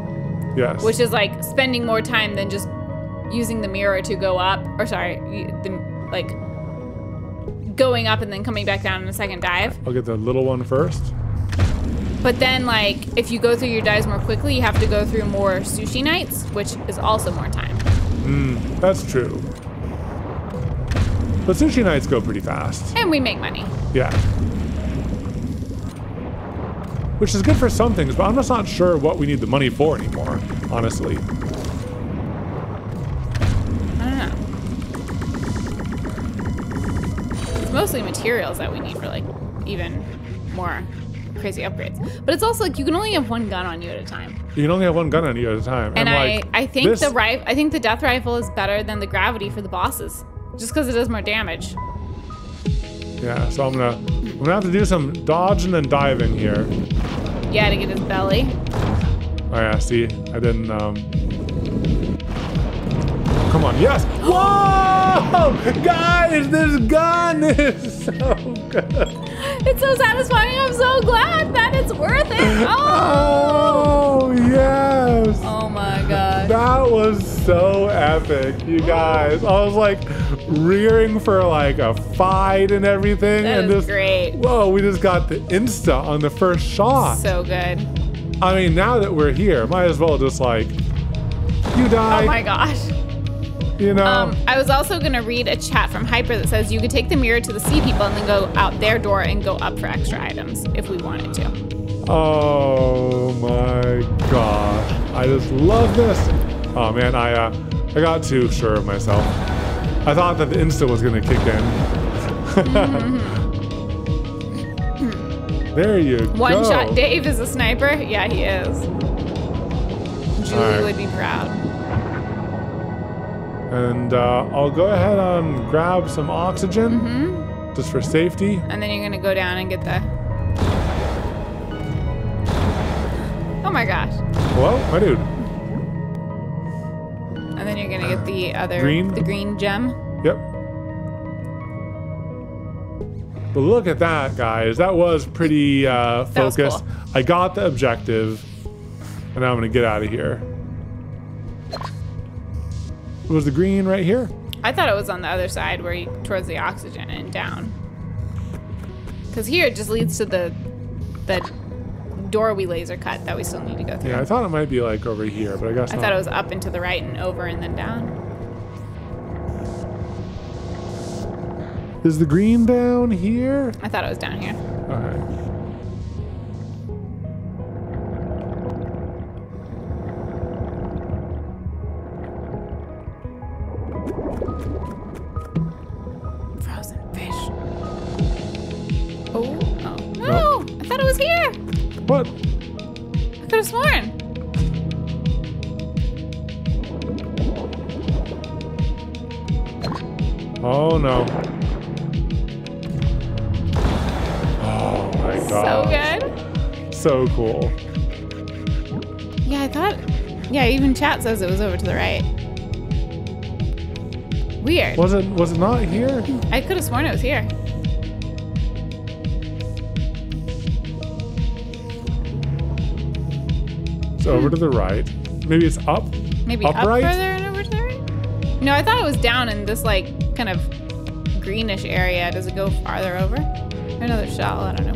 Yes.
which is like spending more time than just using the mirror to go up, or sorry, the, like going up and then coming back down in a second dive.
I'll get the little one first.
But then, like, if you go through your dives more quickly, you have to go through more sushi nights, which is also more time.
Hmm, that's true. But sushi nights go pretty fast.
And we make money.
Yeah. Which is good for some things, but I'm just not sure what we need the money for anymore, honestly.
Mostly materials that we need for like even more crazy upgrades. But it's also like you can only have one gun on you at a time.
You can only have one gun on you at a time.
And
like,
I, I think
this-
the rifle I think the death rifle is better than the gravity for the bosses. Just because it does more damage.
Yeah, so I'm gonna I'm gonna have to do some dodging and diving here.
Yeah, to get his belly.
Oh yeah, see, I didn't um Come on, yes! Whoa! Guys, this gun is so good.
It's so satisfying. I'm so glad that it's worth it. Oh,
Oh yes!
oh my god.
That was so epic, you guys. I was like rearing for like a fight and everything,
That
and
is
just
great.
whoa, we just got the insta on the first shot.
So good.
I mean, now that we're here, might as well just like you die.
Oh my gosh.
You know.
Um, I was also gonna read a chat from Hyper that says you could take the mirror to the sea people and then go out their door and go up for extra items if we wanted to.
oh my gosh, I just love this. Oh man, I uh, I got too sure of myself. I thought that the insta was gonna kick in. there you
One
go.
shot Dave is a sniper. Yeah, he is. Julie
Alright.
would be proud.
And uh, I'll go ahead and grab some oxygen,
Mm-hmm.
just for safety.
And then you're gonna go down and get the. Oh my gosh.
Hello, my dude.
And then you're gonna get the other
Green?
the green gem.
Yep. But look at that, guys. That was pretty uh,
That was
focused.
cool.
I got the objective, and now I'm gonna get out of here. Was the green right here?
I thought it was on the other side where you towards the oxygen and down. Cause here it just leads to the the door we laser cut that we still need to go through.
Yeah, I thought it might be like over here, but I guess
I
not.
thought it was up and to the right and over and then down.
Is the green down here?
I thought it was down here.
Okay.
Frozen
cool.
Yeah, I thought. Yeah, even chat says it was over to the right. Weird.
Was it was it not here?
I could have sworn it was here.
It's over to the right. Maybe it's up?
Maybe up
Upright?
further and over to the right? No, I thought it was down in this, like, kind of greenish area. Does it go farther over? Another shell. I don't know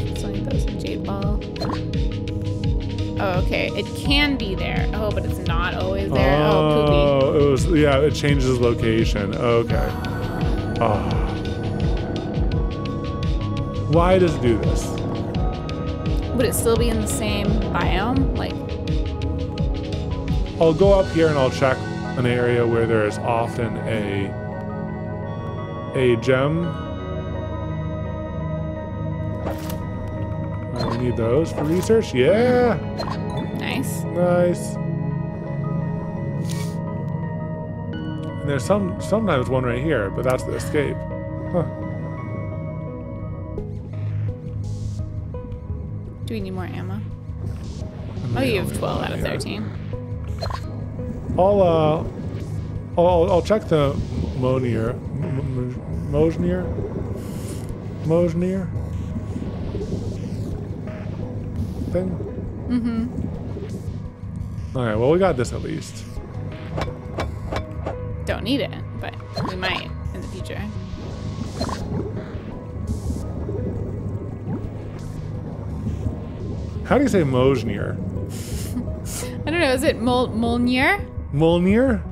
Oh, okay. It can be there. Oh, but it's not always there. Oh, poopy.
Oh, it was yeah, it changes location. Okay. Oh. Why does it do this?
Would it still be in the same biome? Like,
I'll go up here and I'll check an area where there is often a a gem. Need those for research. Yeah,
nice.
nice. And there's some sometimes one right here, but that's the escape. Huh.
Do we need more ammo? Oh, you have 12 out of 13.
I'll uh, I'll, I'll check the Monier, Mosnier, Mosnier thing. Mm-hmm. All right. Well, we got this at least.
Don't need it, but we might in the future.
How do you say Mosnier?
I don't know. Is it Mol Molnir?
Molnir?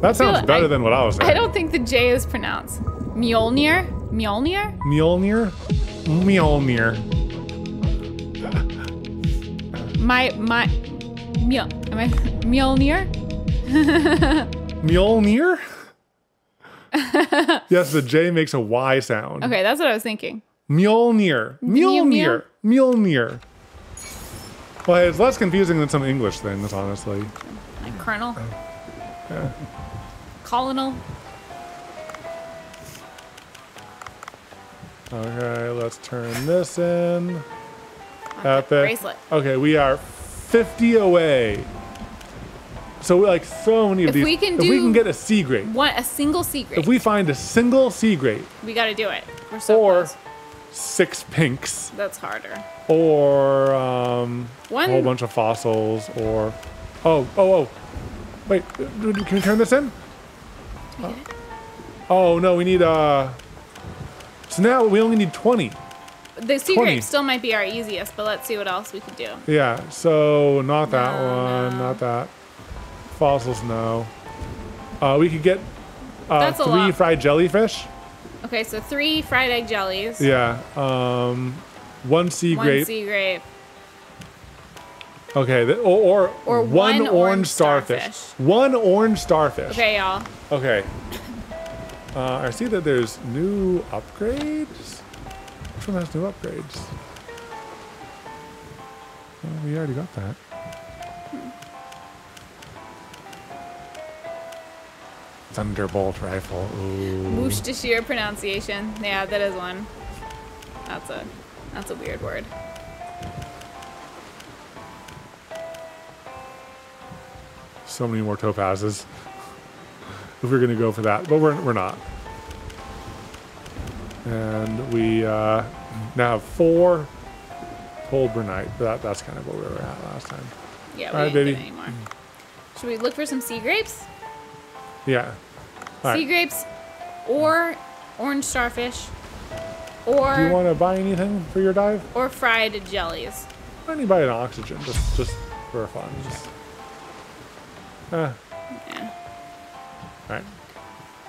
That sounds better
I-
than what I was saying.
I don't think the J is pronounced. Mjolnir? Mjolnir?
Mjolnir? Mjolnir.
My, my, Mjol, am I, Mjolnir?
Mjolnir? yes, the J makes a Y sound.
Okay, that's what I was thinking.
Mjolnir. Mjolnir.
Mjolnir.
Well, it's less confusing than some English things, honestly.
Like Colonel. Oh. Colonel.
Okay, let's turn this in.
Bracelet.
Okay, we are 50 away. So we like so many of
If
these.
we can
if we
do-
can get a sea grape,
One, a single secret.
if we find a single sea grape,
we gotta do it. We're so
or
close.
six pinks,
That's harder.
or um, a whole bunch of fossils, or oh oh oh, wait, uh, can we turn this in? Oh no, we need uh. So now we only need 20.
The sea
20.
still might be our easiest, but let's see what else we could do.
Yeah, so not that
No,
one,
no.
not that. Fossils, no. Uh, we could get uh, three
lot.
fried jellyfish.
Okay, so three fried egg jellies.
Yeah. Um, one sea
One
grape.
sea grape.
Okay. th- or, or
Or
one,
one
orange,
orange
starfish.
starfish.
One orange starfish.
Okay, y'all.
Okay. Uh, I see that there's new upgrades. One has new upgrades? Oh, we already got that. Thunderbolt rifle. Ooh.
Worcestershire pronunciation. Yeah, that is one. That's a that's a weird word.
So many more topazes. If we're gonna go for that, but we're we're not. And we uh, now four Tolbernite. That that's kind of what we were at last time.
Yeah, we
All right, baby.
get any more. Should we look for some sea grapes?
Yeah. All
Sea
right.
grapes or orange starfish or
Do you want to buy anything for your dive?
or fried jellies.
Why don't you buy an oxygen just just for fun? Just. Uh,
Yeah.
all right.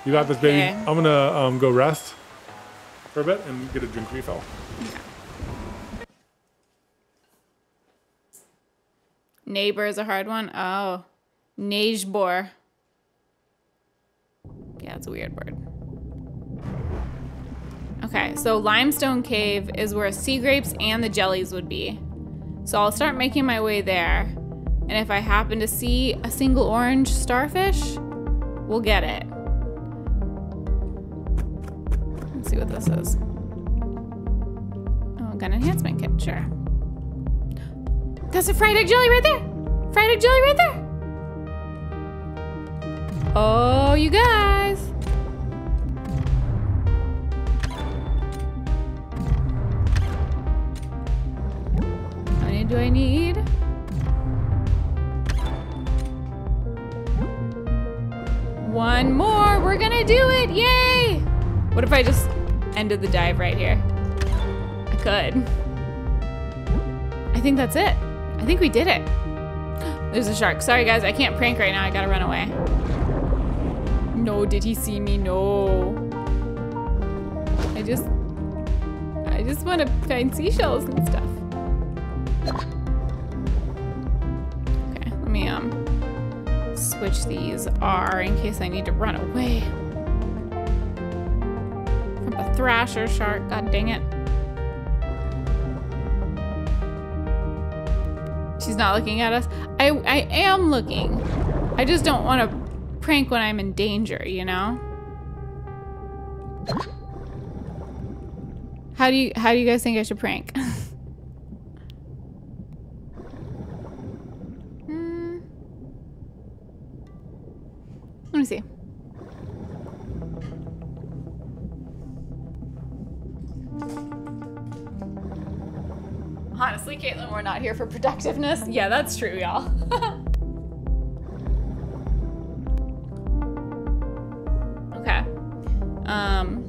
You got this, baby.
Okay.
I'm gonna um, go rest for a bit and get a drink refill.
Neighbor is a hard one. Oh. Nejbor. Yeah, it's a weird word. Okay, so limestone cave is where sea grapes and the jellies would be. So I'll start making my way there. And if I happen to see a single orange starfish, we'll get it. Let's see what this is. Oh, gun enhancement kit, sure. That's a fried egg jelly right there. Fried egg jelly right there. Oh, you guys. How many do I need? One more. We're gonna do it. Yay! What if I just ended the dive right here? I could. I think that's it. I think we did it. There's a shark. Sorry, guys. I can't prank right now. I gotta run away. No, did he see me? No. I just... I just want to find seashells and stuff. Okay, let me, um... Switch these R in case I need to run away. Thresher shark. God dang it. She's not looking at us. I I am looking. I just don't want to prank when I'm in danger, you know? How do you how do you guys think I should prank? we're not here for productiveness. Yeah, that's true, y'all. okay. Um,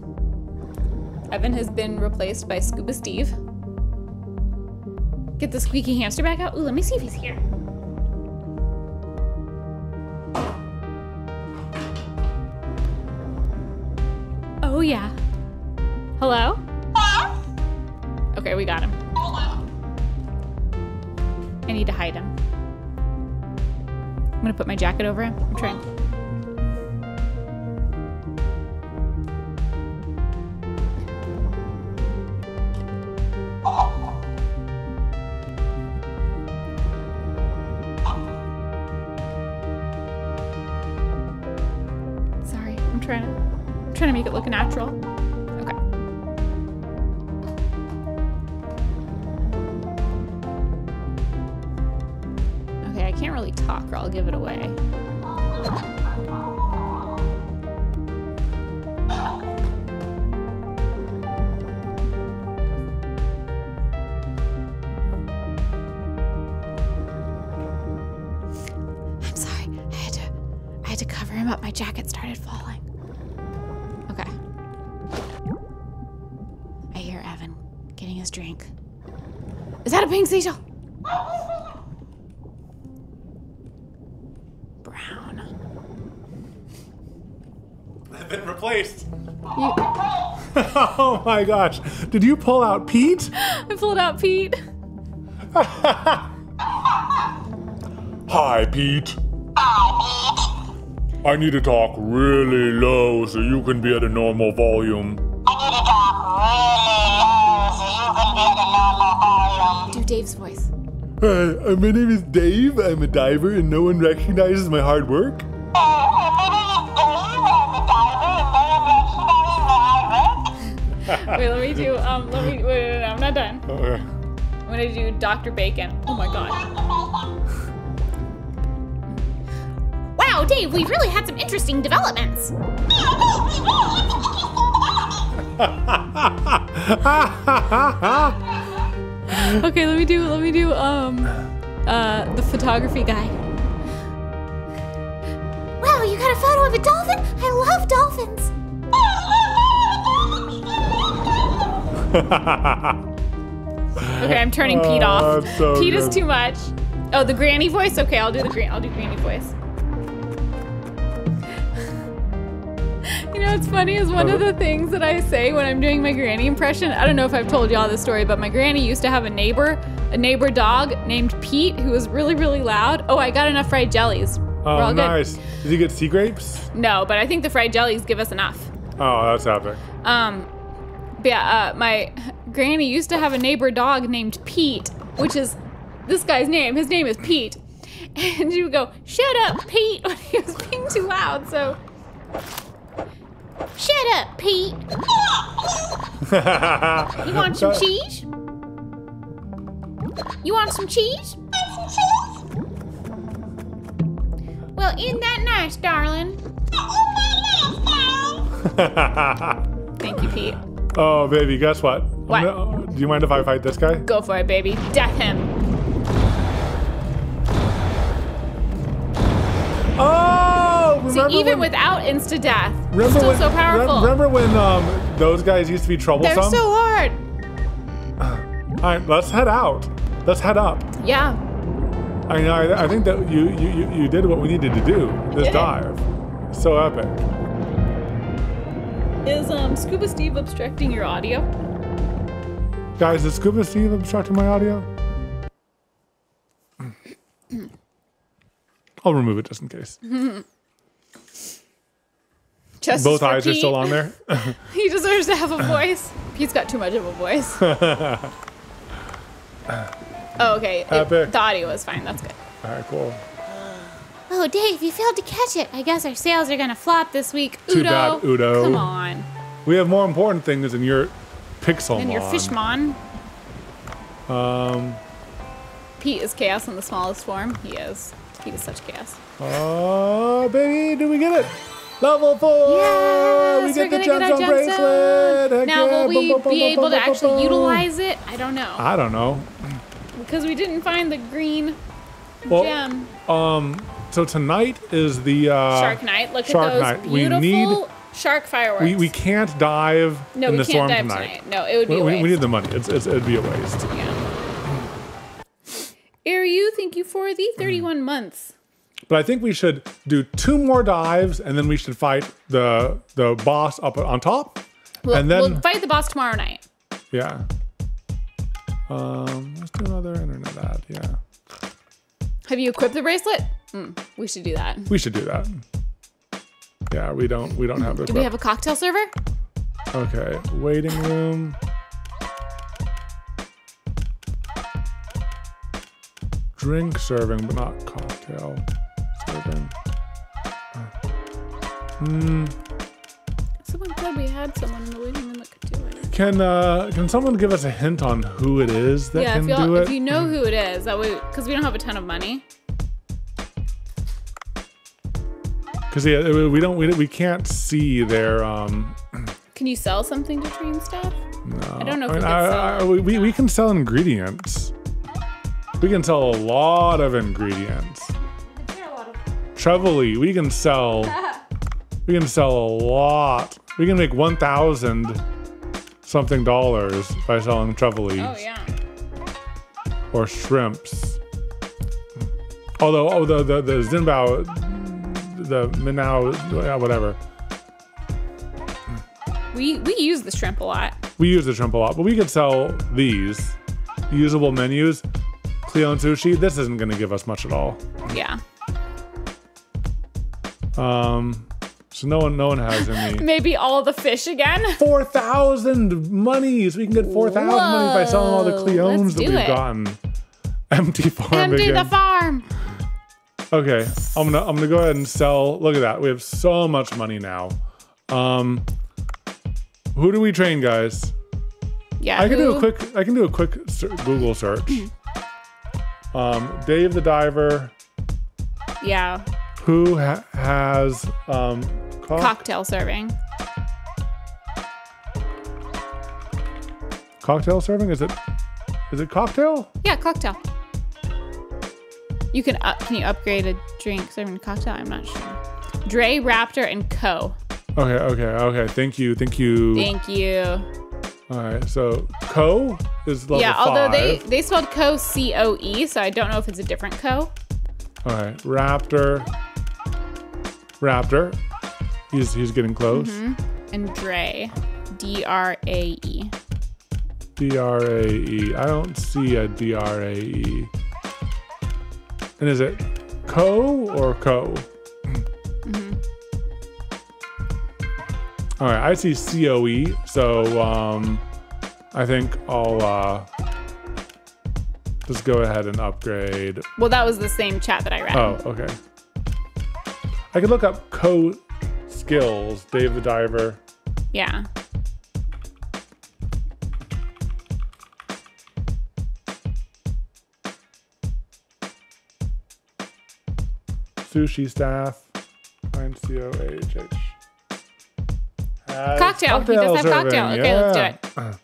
Evan has been replaced by Scuba Steve. Get the squeaky hamster back out. Ooh, let me see if he's here. Oh yeah. Hello? Need to hide him. I'm gonna put my jacket over him. I'm trying. Sorry, I'm trying to I'm trying to make it look natural.
Oh my gosh. Did you pull out Pete?
I pulled out Pete.
Hi, Pete. Hi, Pete. I need to talk really low so you can be at a normal volume.
Do Dave's voice.
Hi, uh, my name is Dave. I'm a diver and no one recognizes my hard work.
Wait, let me do. Um, let me. Wait, wait, wait, I'm not done.
Okay.
I'm gonna do Dr. Bacon. Oh my god.
Wow, Dave, we've really had some interesting developments.
Okay, let me do. Let me do. Um, uh, the photography guy.
Wow, you got a photo of a dolphin? I love dolphins.
Okay, I'm turning Pete
Oh,
off.
so
Pete is too much. Oh, the granny voice. Okay, I'll do the gran. I'll do granny voice. You know what's funny is one of the things that I say when I'm doing my granny impression. I don't know if I've told y'all this story, but my granny used to have a neighbor, a neighbor dog named Pete, who was really, really loud. Oh, I got enough fried jellies. We're
Oh,
all good.
nice. Did you get sea grapes?
No, but I think the fried jellies give us enough.
Oh, that's epic.
Um, but yeah, uh, my granny used to have a neighbor dog named Pete, which is this guy's name. His name is Pete. And she would go, Shut up, Pete, when he was being too loud. So,
Shut up, Pete. You want some cheese? You want some cheese? Well, isn't that nice, darling?
thank you, Pete.
Oh, baby, guess what?
What?
gonna- do you mind if I fight this guy?
Go for it, baby. Death him.
Oh,
See, even
when,
without insta death,
remember
still
when,
so powerful.
rem- Remember when um those guys used to be troublesome?
They're so hard.
All right, let's head out. Let's head up.
Yeah.
I know. I, I think that you you you did what we needed to do. This dive, so epic.
Is um Scuba Steve obstructing your audio?
Guys, is Scuba Steve obstructing my audio? I'll remove it just in case.
Just
Both eyes are still on there.
He deserves to have a voice. Pete's got too much of a voice. oh, okay. It- the audio is fine. That's good.
All right, cool.
Oh, Dave, you failed to catch it. I guess our sales are gonna flop this week.
Too
Udo.
bad, Udo.
Come on.
We have more important things than your Pixel.
And your Fishmon.
Um.
Pete is chaos in the smallest form. He is. Pete is such chaos.
Oh, baby, do we get it? Level four.
Yes,
we get the gemstone bracelet. Heck
Now,
yeah.
will we
Boom, boom,
be
boom,
able to actually utilize it? I don't know.
I don't know.
Because we didn't find the green
Well,
gem.
um, so tonight is the uh,
Shark Night. Look
Shark
at those
Night. We
beautiful
need-
shark fireworks.
We, we can't dive
no,
in
we
the
can't
storm
dive
tonight.
tonight. No, it would be
We,
a
we,
waste.
we need the money. It's, it's, it'd be a waste.
Yeah. Ariu, thank you for the 31 months.
But I think we should do two more dives, and then we should fight the the boss up on top,
We'll,
And then-
we'll fight the boss tomorrow night.
Yeah. Um, let's do another internet ad. Yeah.
Have you equipped the bracelet? Mm, we should do that.
We should do that. Yeah, we don't we don't have the
Do we have a cocktail server?
Okay, waiting room. Drink serving, but not cocktail serving. Hmm.
Someone said we had someone in the waiting room that could do it.
Can uh can someone give us a hint on who it is that
yeah,
can do it?
Yeah, if you know who it is, that way, because we don't have a ton of money.
Because yeah, we don't we, we can't see their um.
Can you sell something to train staff?
No.
I don't know if
I
we
mean,
can
I-
sell.
I- we, we can sell ingredients. We can sell a lot of ingredients. Trevally, we can sell. we can sell a lot. We can make one thousand something dollars by selling Trevally
Oh yeah.
or shrimps. Although, oh, the the the Zinbao, the Minao, yeah, whatever.
We we use the shrimp a lot.
We use the shrimp a lot, but we could sell these usable menus. Cleon sushi. This isn't going to give us much at all.
Yeah.
Um, so no one, no one has any.
Maybe all the fish again.
Four thousand monies. We can get four thousand money by selling all the Cleons that we've
it.
gotten. Empty farm
Empty
again.
the farm.
Okay, I'm gonna I'm gonna go ahead and sell. Look at that. We have so much money now. Um, who do we train, guys?
Yeah.
I can do a quick. I can do a quick Google search. Um, Dave the Diver,
Yeah.
who ha- has um, cock-
Cocktail serving.
cocktail serving? Is it is it cocktail?
Yeah, cocktail. You can up, can you upgrade a drink serving a cocktail? I'm not sure. Dre, Raptor, and Co.
Okay, okay, okay. Thank you, thank you.
Thank you.
All right, so Co is level
yeah,
five.
although they they spelled Co C O E, so I don't know if it's a different Co.
All right, Raptor. Raptor. He's he's getting close.
Mm-hmm. And Dre, D R A E.
D R A E. I don't see a D R A E. And is it Co or Co? All right, I see C O E. So um, I think I'll uh, just go ahead and upgrade.
Well, that was the same chat that I read.
Oh, okay. I could look up Co skills. Dave the Diver.
Yeah.
Sushi staff. Find C O H H. Has
Cocktail. He does have cocktail. Okay, let's do it.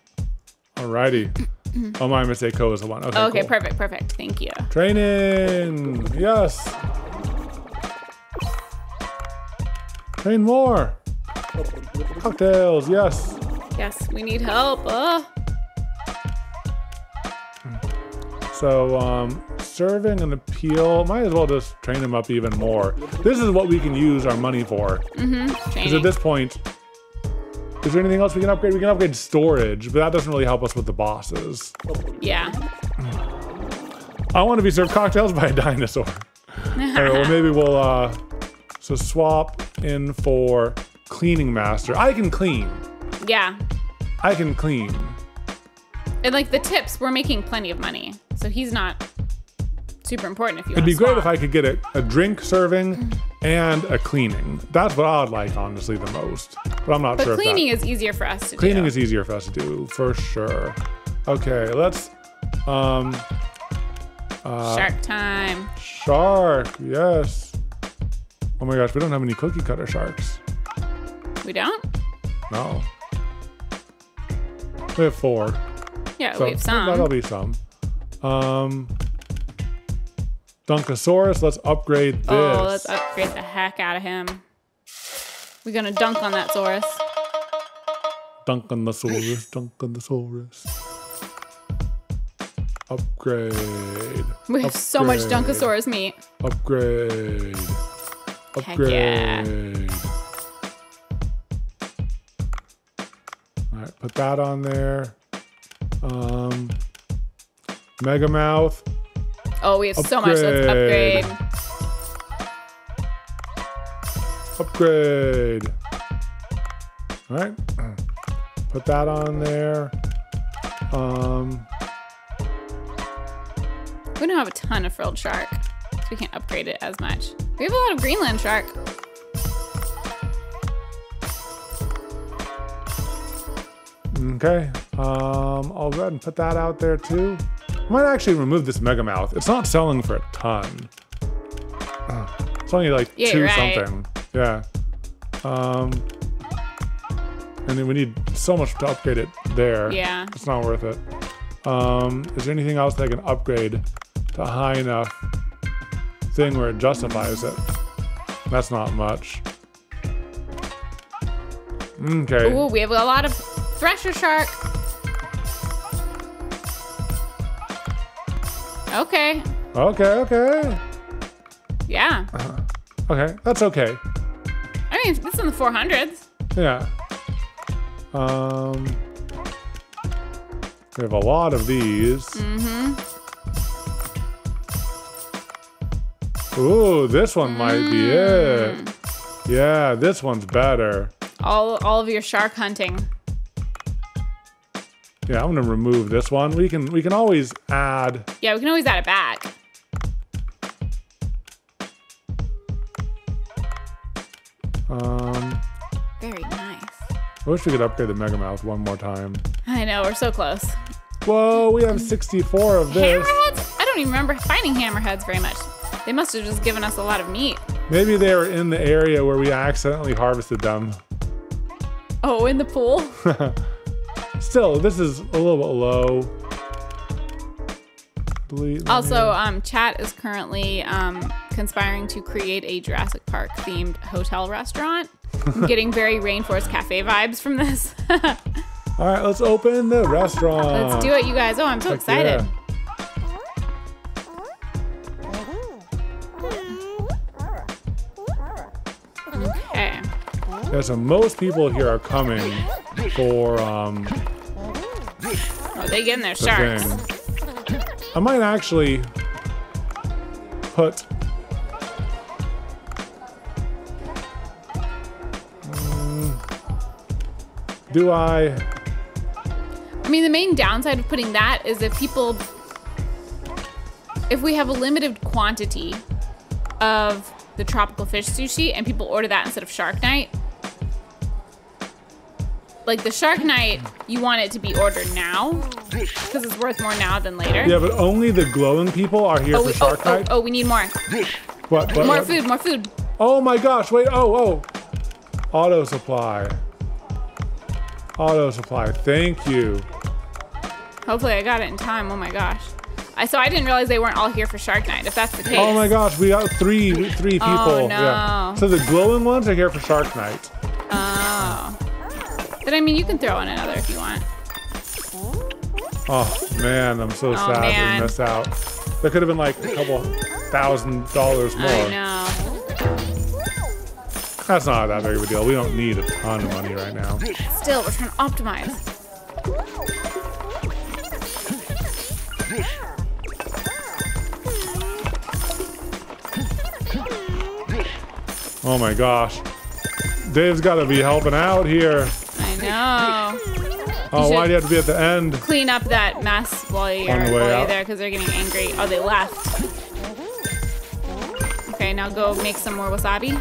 Alrighty. oh, my mistake. Co is the one. Okay.
Okay,
cool.
perfect, perfect. Thank you.
Training. Yes. Train more. Cocktails. Yes.
Yes, we need help. Oh.
So, um, serving an appeal, might as well just train him up even more. This is what we can use our money for. Because at this point, is there anything else we can upgrade? We can upgrade storage, but that doesn't really help us with the bosses.
Yeah.
I want to be served cocktails by a dinosaur. All right, well, maybe we'll, uh, so swap in for cleaning master. I can clean.
Yeah.
I can clean.
And like the tips, we're making plenty of money. So he's not super important if you
It'd be great if I could get a, a drink serving and a cleaning. That's what I'd like, honestly, the most. But I'm not
But
sure if that-
cleaning is easier for us to
Cleaning
do.
Cleaning is easier for us to do, for sure. Okay, let's um
Shark time.
shark, yes. Oh my gosh, we don't have any cookie cutter sharks.
We don't?
No. We have four.
Yeah,
So
we have some.
that'll be some. Um Dunkosaurus, let's upgrade this.
Oh, let's upgrade the heck out of him. We're gonna dunk on that Saurus.
Dunk on the Saurus, dunk on the Saurus. Upgrade.
We have so much
Upgrade.
Dunkosaurus meat.
Upgrade.
Heck yeah.
Upgrade. Put that on there. Um, Mega Mouth.
Oh, we have so much. Let's
Upgrade.
upgrade.
Upgrade. All right. Put that on there. Um,
We don't have a ton of frilled shark, so we can't upgrade it as much. We have a lot of Greenland shark.
okay. Um, I'll go ahead and put that out there too. I might actually remove this Mega Mouth. It's not selling for a ton. It's only like
Yeah,
2
right.
something. Yeah. Um, and then we need so much to upgrade it there.
Yeah.
It's not worth it. Um, is there anything else that I can upgrade to a high enough thing where it justifies it? That's not much. Okay.
Ooh, we have a lot of thresher shark. Okay.
Okay, okay.
Yeah.
Okay, that's okay.
I mean, this is in the 400s.
Yeah. Um, we have a lot of these. Mm-hmm. Ooh, this one might be it. Yeah, this one's better.
All, all of your shark hunting.
Yeah, I'm gonna remove this one. We can we can always add.
Yeah, we can always add it back.
Um,
Very nice.
I wish we could upgrade the Mega Mouth one more time.
I know, we're so close.
Whoa, we have 64 of this.
Hammerheads? I don't even remember finding hammerheads very much. They must have just given us a lot of meat.
Maybe they were in the area where we accidentally harvested them.
Oh, in the pool?
Still, this is a little bit low. Delete.
Also, um, chat is currently um, conspiring to create a Jurassic Park themed hotel restaurant. I'm getting very Rainforest Cafe vibes from this.
All right, let's open the restaurant.
Let's do it, you guys. Oh, I'm so
Heck
excited.
yeah. Yeah, so most people here are coming for um,
Oh, they getting their
the
sharks.
thing. I might actually put. Mm, do I?
I mean, the main downside of putting that is if people, if we have a limited quantity of the tropical fish sushi and people order that instead of Shark Night, like the Shark Night, you want it to be ordered now because it's worth more now than later.
Yeah, but only the glowing people are here
Oh,
for
we,
Shark
oh, oh,
Night.
oh, we need more.
What, what,
More
what?
food, more food.
Oh my gosh, wait, oh, oh. Auto supply. Auto supply, thank you.
Hopefully I got it in time. Oh my gosh. I so I didn't realize they weren't all here for Shark Night. If that's the case.
Oh my gosh, we got three three oh, people.
Oh,
Yeah.
no.
So the glowing ones are here for Shark Night.
Oh. But I mean, you can throw in another if you want.
Oh man, I'm so oh, sad
man.
we missed out. There could have been like a couple thousand dollars more.
I know.
That's not that big of a deal. We don't need a ton of money right now.
Still, we're trying to optimize.
Oh my gosh. Dave's got to be helping out here.
I know.
Oh, why do you have to be at the end?
Clean up that mess while you're,
On the way
while you're there because they're getting angry. Oh, they left. Okay, now go make some more wasabi.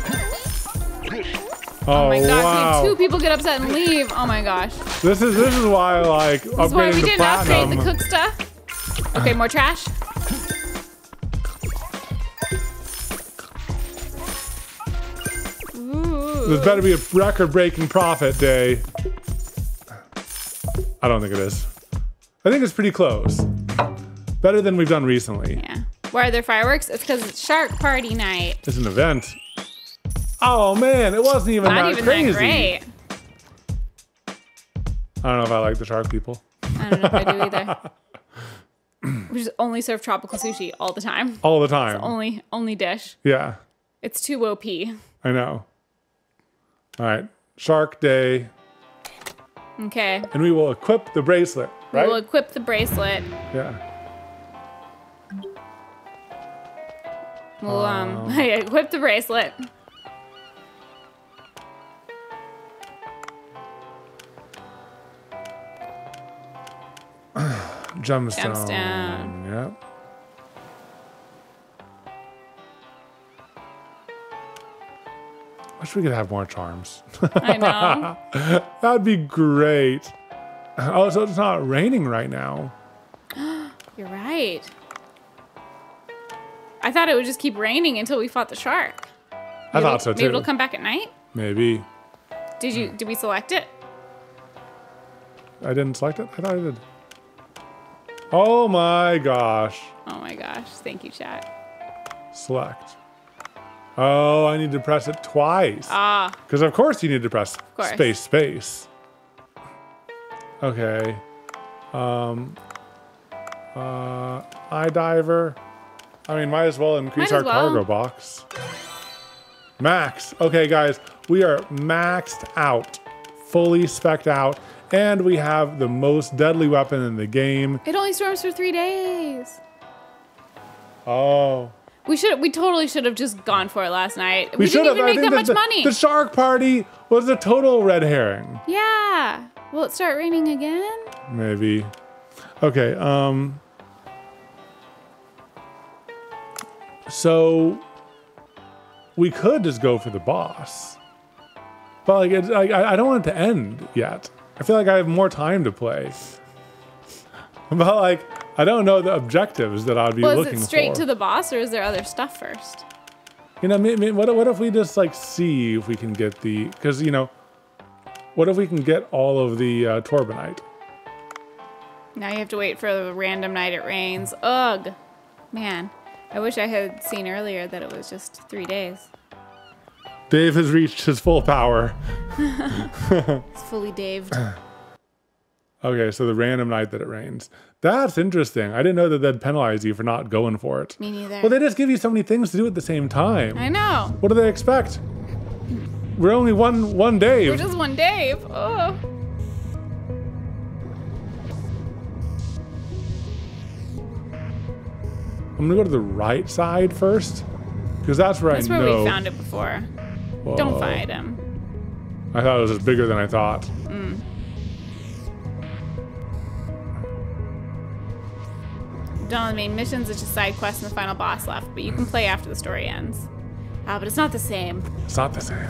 Oh,
Oh my gosh,
wow.
wait, two people get upset and leave. Oh my gosh.
This is this is why I like
This is why we didn't upgrade the cook stuff. Okay, more trash.
This better be a record-breaking profit day. I don't think it is. I think it's pretty close. Better than we've done recently.
Yeah. Why are there fireworks? It's because it's shark party night.
It's an event. Oh man, it wasn't even
Not
that
even
crazy.
that great.
I don't know if I like the shark people.
I don't know if I do either. we just only serve tropical sushi all the time.
All the time.
Only only dish.
yeah,
It's too OP.
I know. All right, Shark Day.
Okay.
and we will equip the bracelet,
We will equip the bracelet.
yeah.
We'll um equip the bracelet.
Gemstone.
Gemstone.
Yep. Wish we could have more charms.
I know.
That'd be great. Oh, so it's not raining right now.
You're right. I thought it would just keep raining until we fought the shark.
I thought so too.
Maybe it'll come back at night.
Maybe.
Did you? Did we select it?
I didn't select it? I thought I did. Oh my gosh.
Oh my gosh! Thank you, chat.
Select. Oh, I need to press it twice.
Ah,
Because of course you need to press space, space. Okay. Um. Uh, iDiver. I mean, might as well increase our
well.
cargo box. Max. Okay, guys, we are maxed out, fully specced out, and we have the most deadly weapon in the game.
it only storms for three days.
Oh.
We should. We totally should have just gone for it last night. We,
We,
didn't
have.
even make that much
the,
money.
The shark party was a total red herring.
yeah. Will it start raining again?
Maybe. Okay, um So we could just go for the boss. But like it's like I I don't want it to end yet. I feel like I have more time to play. But like I don't know the objectives that I'd be
Well, is
looking
it straight
for.
to the boss, or is there other stuff first?
You know, what, what if we just like see if we can get the because you know, what if we can get all of the uh, Torbernite?
Now you have to wait for the random night it rains. Ugh, man. I wish I had seen earlier that it was just three days.
Dave has reached his full power.
It's fully daved.
Okay, so the random night that it rains. That's interesting. I didn't know that they'd penalize you for not going for it.
Me neither.
Well, they just give you so many things to do at the same time.
I know.
What do they expect? We're only one one day.
We're just one Dave. Oh.
I'm gonna go to the right side first, because that's where
That's
I
where
know.
we found it before.
Whoa.
Don't fight him.
I thought it was just bigger than I thought. Mm.
Done all the main missions, it's just side quests and the final boss left, but you can play after the story ends. Ah, but it's not the same.
It's not the same.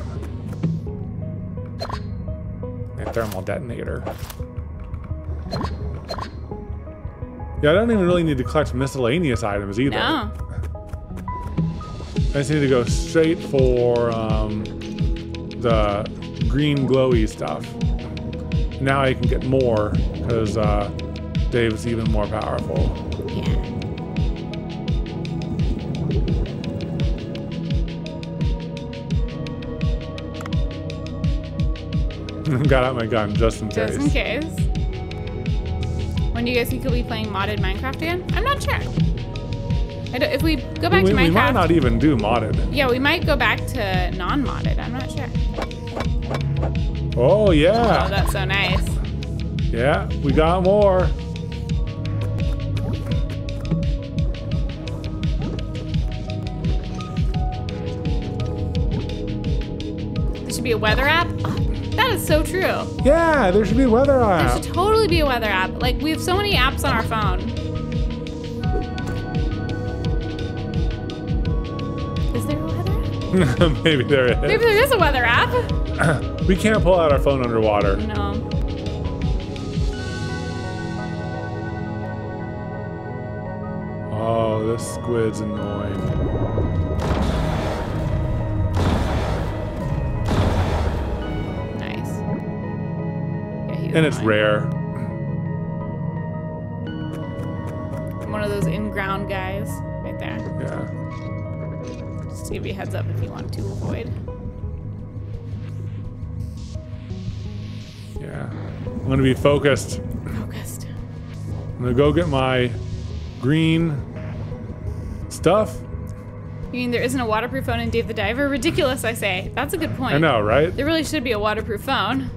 A thermal detonator. Yeah, I don't even really need to collect miscellaneous items either.
No.
I just need to go straight for um, the green glowy stuff. Now I can get more because uh, Dave's even more powerful. Got out my gun just in case.
Just in case. When do you guys think you'll be playing modded Minecraft again? I'm not sure. I don't, if we go back
we,
to Minecraft, we
might not even do modded.
yeah, we might go back to non-modded. I'm not sure.
Oh yeah.
Oh, that's so nice.
yeah, we got more.
There should be a weather app. That is so true.
Yeah, there should be a weather app.
There should totally be a weather app. Like we have so many apps on our phone. Is there a weather app?
Maybe there is.
Maybe there is a weather app.
We can't pull out our phone underwater.
No.
Oh, this squid's annoying. And it's rare.
I'm One of those in-ground guys right there.
Yeah.
Just give you a heads up if you want to avoid.
Yeah. I'm gonna be focused.
Focused.
I'm gonna go get my green stuff.
You mean there isn't a waterproof phone in Dave the Diver? Ridiculous, I say. That's a good point.
I know, right?
There really should be a waterproof phone.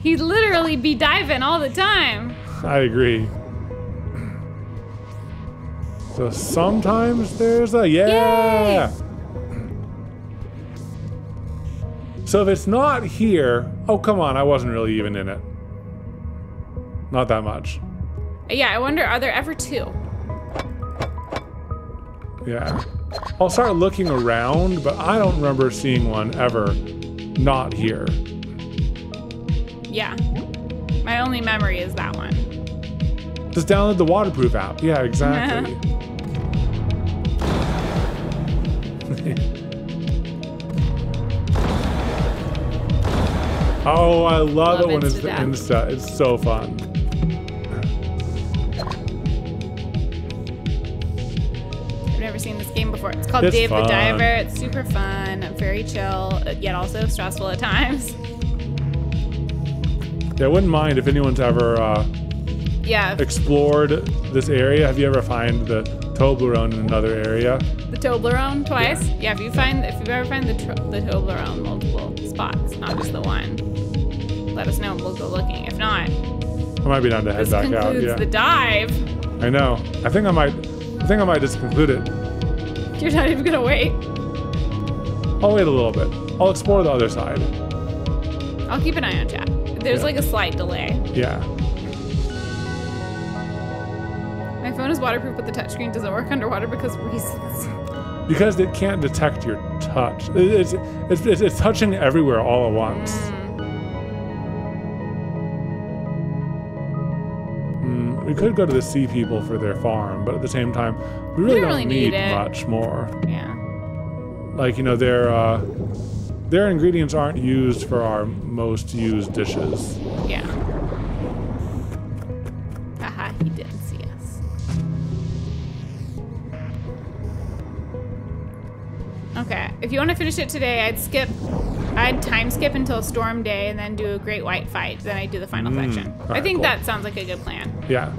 He'd literally be diving all the time.
I agree. So sometimes there's a yeah. So if it's not here, oh come on, I wasn't really even in it. Not that much.
Yeah, I wonder, are there ever two?
Yeah. I'll start looking around, but I don't remember seeing one ever not here.
Yeah. My only memory is that one.
Just download the waterproof app. Yeah, exactly. oh, I love,
Love
it when it's the. Insta. It's so fun.
I've never seen this game before. It's called
It's
Dave
fun.
the Diver. It's super fun, very chill, yet also stressful at times.
Yeah, I wouldn't mind if anyone's ever uh,
Yeah,
explored this area. Have you ever find the Toblerone in another area?
the Toblerone twice. Yeah, if you find if you ever find the tro- the Toblerone multiple spots, not just the one, let us know. We'll go looking. If not,
I might be down to head
this
back
concludes
out. Yeah,
the dive.
I know. I think I might. I think I might just conclude it.
You're not even gonna wait.
I'll wait a little bit. I'll explore the other side.
I'll keep an eye on chat. There's
Yeah.
like a slight delay.
Yeah.
My phone is waterproof, but the touchscreen doesn't work underwater because reasons.
Because it can't detect your touch. It's, it's, it's, it's touching everywhere all at once. Mm, we could go to the sea people for their farm, but at the same time, we really
don't
don't,
really need
need, much more.
Yeah.
Like, you know, their, uh, their ingredients aren't used for our most used dishes.
Yeah. Haha, he didn't see us. Okay, if you want to finish it today, I'd skip. I'd time skip until storm day and then do a great white fight. Then I'd do the final mm, section. I think
cool.
that sounds like a good plan.
Yeah.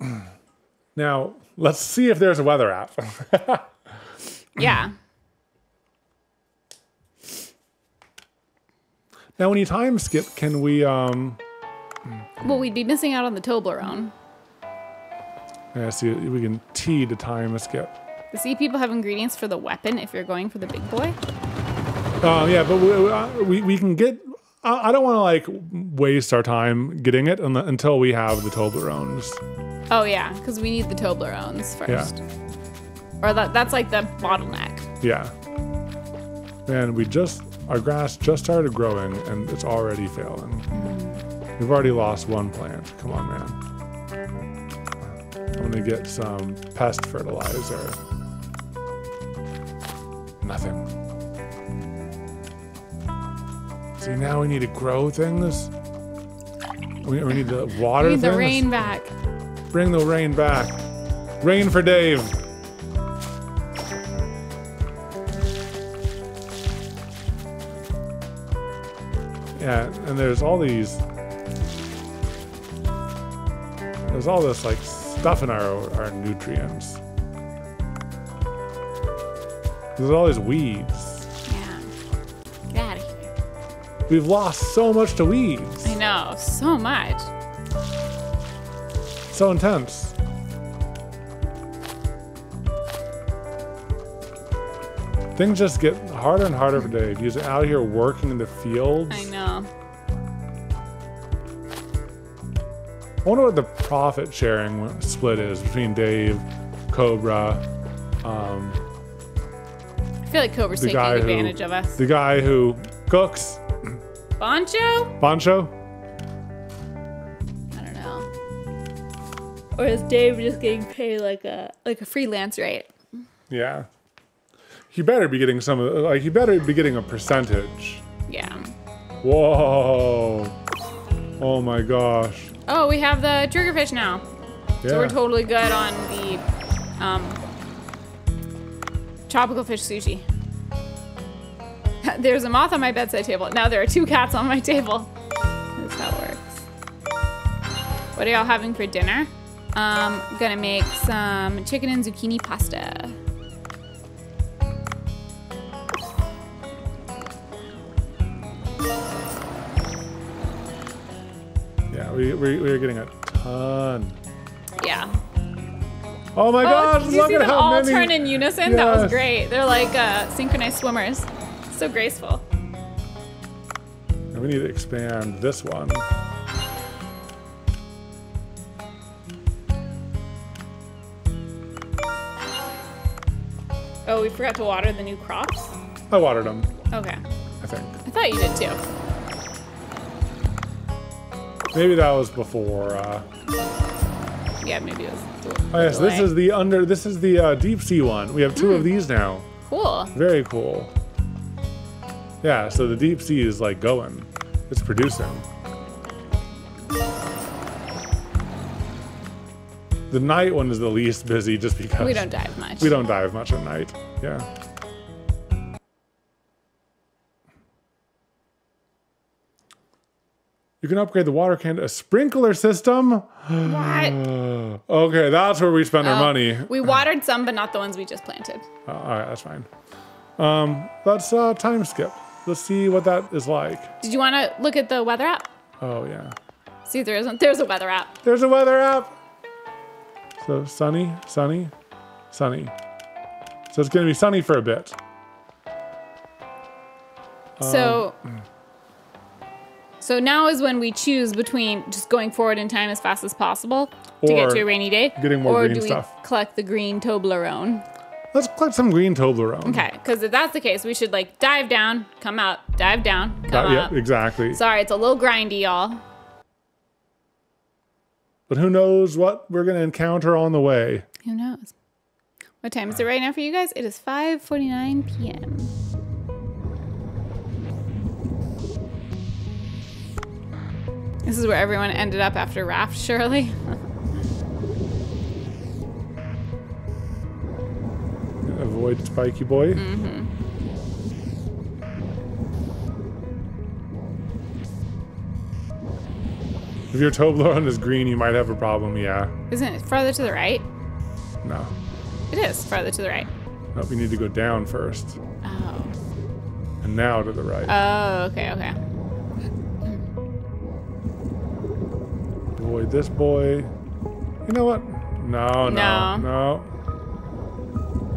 Now, let's see if there's a weather app.
Yeah.
now, when you time skip, can we, um,
Well, we'd be missing out on the Toblerone.
yeah, see, we can T to time skip.
The sea people have ingredients for the weapon if you're going for the big boy.
Uh, yeah, but we, uh, we, we can get, I, I don't want to like waste our time getting it un- until we have the Toblerones.
Oh yeah, because we need the Toblerones first. Or that, that's like the bottleneck.
Yeah. And we just, our grass just started growing and it's already failing. We've already lost one plant. Come on, man. I'm gonna get some pest fertilizer. Nothing. See, now we need to grow things. We, we need to water
We need
things.
the rain back.
Bring the rain back. Rain for Dave. Yeah, and there's all these. There's all this like stuff in our our nutrients. There's all these weeds.
Yeah. Get out of here.
We've lost so much to weeds.
I know, so much.
So intense. Things just get harder and harder for Dave. He's out here working in the fields.
I know.
I wonder what the profit sharing split is between Dave, Cobra, um,
I feel like Cobra's taking advantage
who,
of us.
the guy who cooks,
Bancho?
Bancho?
I don't know. Or is Dave just getting paid like a like a freelance rate?
Yeah. He better be getting some of like he better be getting a percentage.
Yeah.
Whoa. Oh my gosh.
Oh, we have the triggerfish now.
Yeah.
So we're totally good on the um, tropical fish sushi. There's a moth on my bedside table. Now there are two cats on my table. That's how it works. What are y'all having for dinner? Um, gonna make some chicken and zucchini pasta.
Yeah, we, we, we're getting a ton.
Yeah.
Oh my
Oh,
gosh,
did you
look
see
at
them
how
all
many.
turn in unison? That was great. They're like uh, synchronized swimmers. So graceful.
And we need to expand this one.
Oh, we forgot to water the new crops?
I watered them,
Okay.
I think.
I thought you did too.
Maybe that was before. Uh,
Yeah, maybe it was.
oh yes, this is the under. This is the uh, deep sea one. We have two
Hmm.
of these now.
Cool.
Very cool. Yeah, so the deep sea is like going. It's producing. The night one is the least busy just because
We don't dive much.
we don't dive much at night. Yeah. You can upgrade the water can to a sprinkler system.
What?
Okay, that's where we spend our
Oh,
money.
We watered some, but not the ones we just planted.
Uh, all right, that's fine. Um, let's uh, time skip. Let's see what that is like.
Did you want to look at the weather app?
Oh yeah,
See there isn't. There's a weather app.
there's a weather app. So sunny, sunny, sunny. So it's gonna be sunny for a bit.
So,
Um,
so now is when we choose between just going forward in time as fast as possible to get to a rainy day,
getting more
or do
stuff.
we collect the green Toblerone?
Let's collect some green Toblerone.
Okay, because if that's the case, we should like dive down, come out, dive down, come
Uh, yeah, exactly.
Sorry, it's a little grindy, y'all.
But who knows what we're gonna encounter on the way?
Who knows? What time is it right now for you guys? It is 5:49 p.m. This is where everyone ended up after Raft, surely.
Avoid Spiky Boy.
Mm-hmm.
If your Toblerone is green, you might have a problem. Yeah.
Isn't it farther to the right?
No.
It is farther to the right.
Nope. You need to go down first,
Oh.
and now to the right.
Oh, okay, okay.
Avoid this boy. You know what? No, no,
No.
no.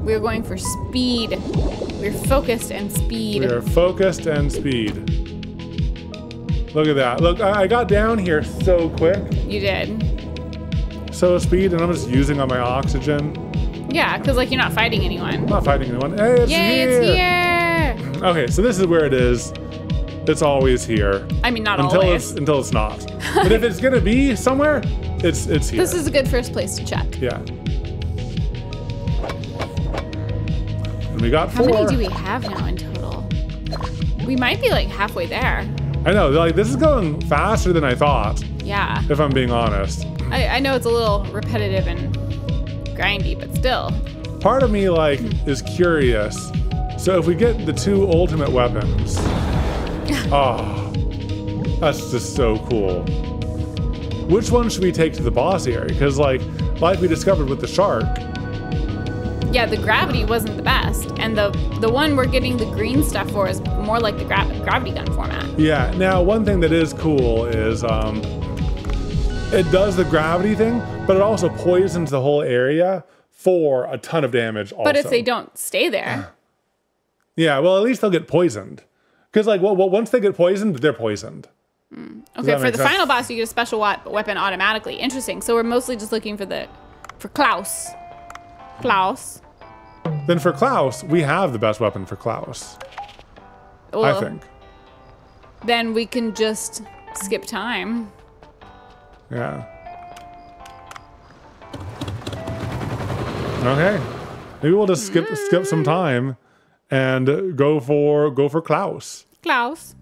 We're going for speed. We're focused and speed.
We are focused and speed. Look at that. Look, I got down here so quick.
You did.
So speed, and I'm just using on my oxygen.
Yeah, because like you're not fighting anyone.
I'm not fighting anyone. Hey, it's
Yay,
here.
it's here!
Okay, so this is where it is. It's always here
I mean, not
until
always.
it's until it's not. but if it's gonna be somewhere, it's it's here.
This is a good first place to check.
yeah. And we got
How
four.
many do we have now in total? We might be like halfway there.
I know, like this is going faster than I thought.
Yeah.
If I'm being honest.
I, I know it's a little repetitive and grindy, but still.
Part of me like is curious. So if we get the two ultimate weapons, oh, that's just so cool. Which one should we take to the boss area? Because like, like we discovered with the shark,
Yeah, the gravity wasn't the best, and the the one we're getting the green stuff for is more like the gra- gravity gun format.
Yeah. Now, one thing that is cool is um, it does the gravity thing, but it also poisons the whole area for a ton of damage. Also.
But if they don't stay there,
yeah, well, at least they'll get poisoned. Because like, well, well, once they get poisoned, they're poisoned.
Mm.
okay,
for the
sense?
final boss, you get a special weapon automatically. Interesting. So we're mostly just looking for the for Klaus. Klaus.
Then for Klaus, we have the best weapon for Klaus. I think.
Then we can just skip time.
Yeah. Okay. Maybe we'll just skip skip some hmm. time and go for go for Klaus.
Klaus.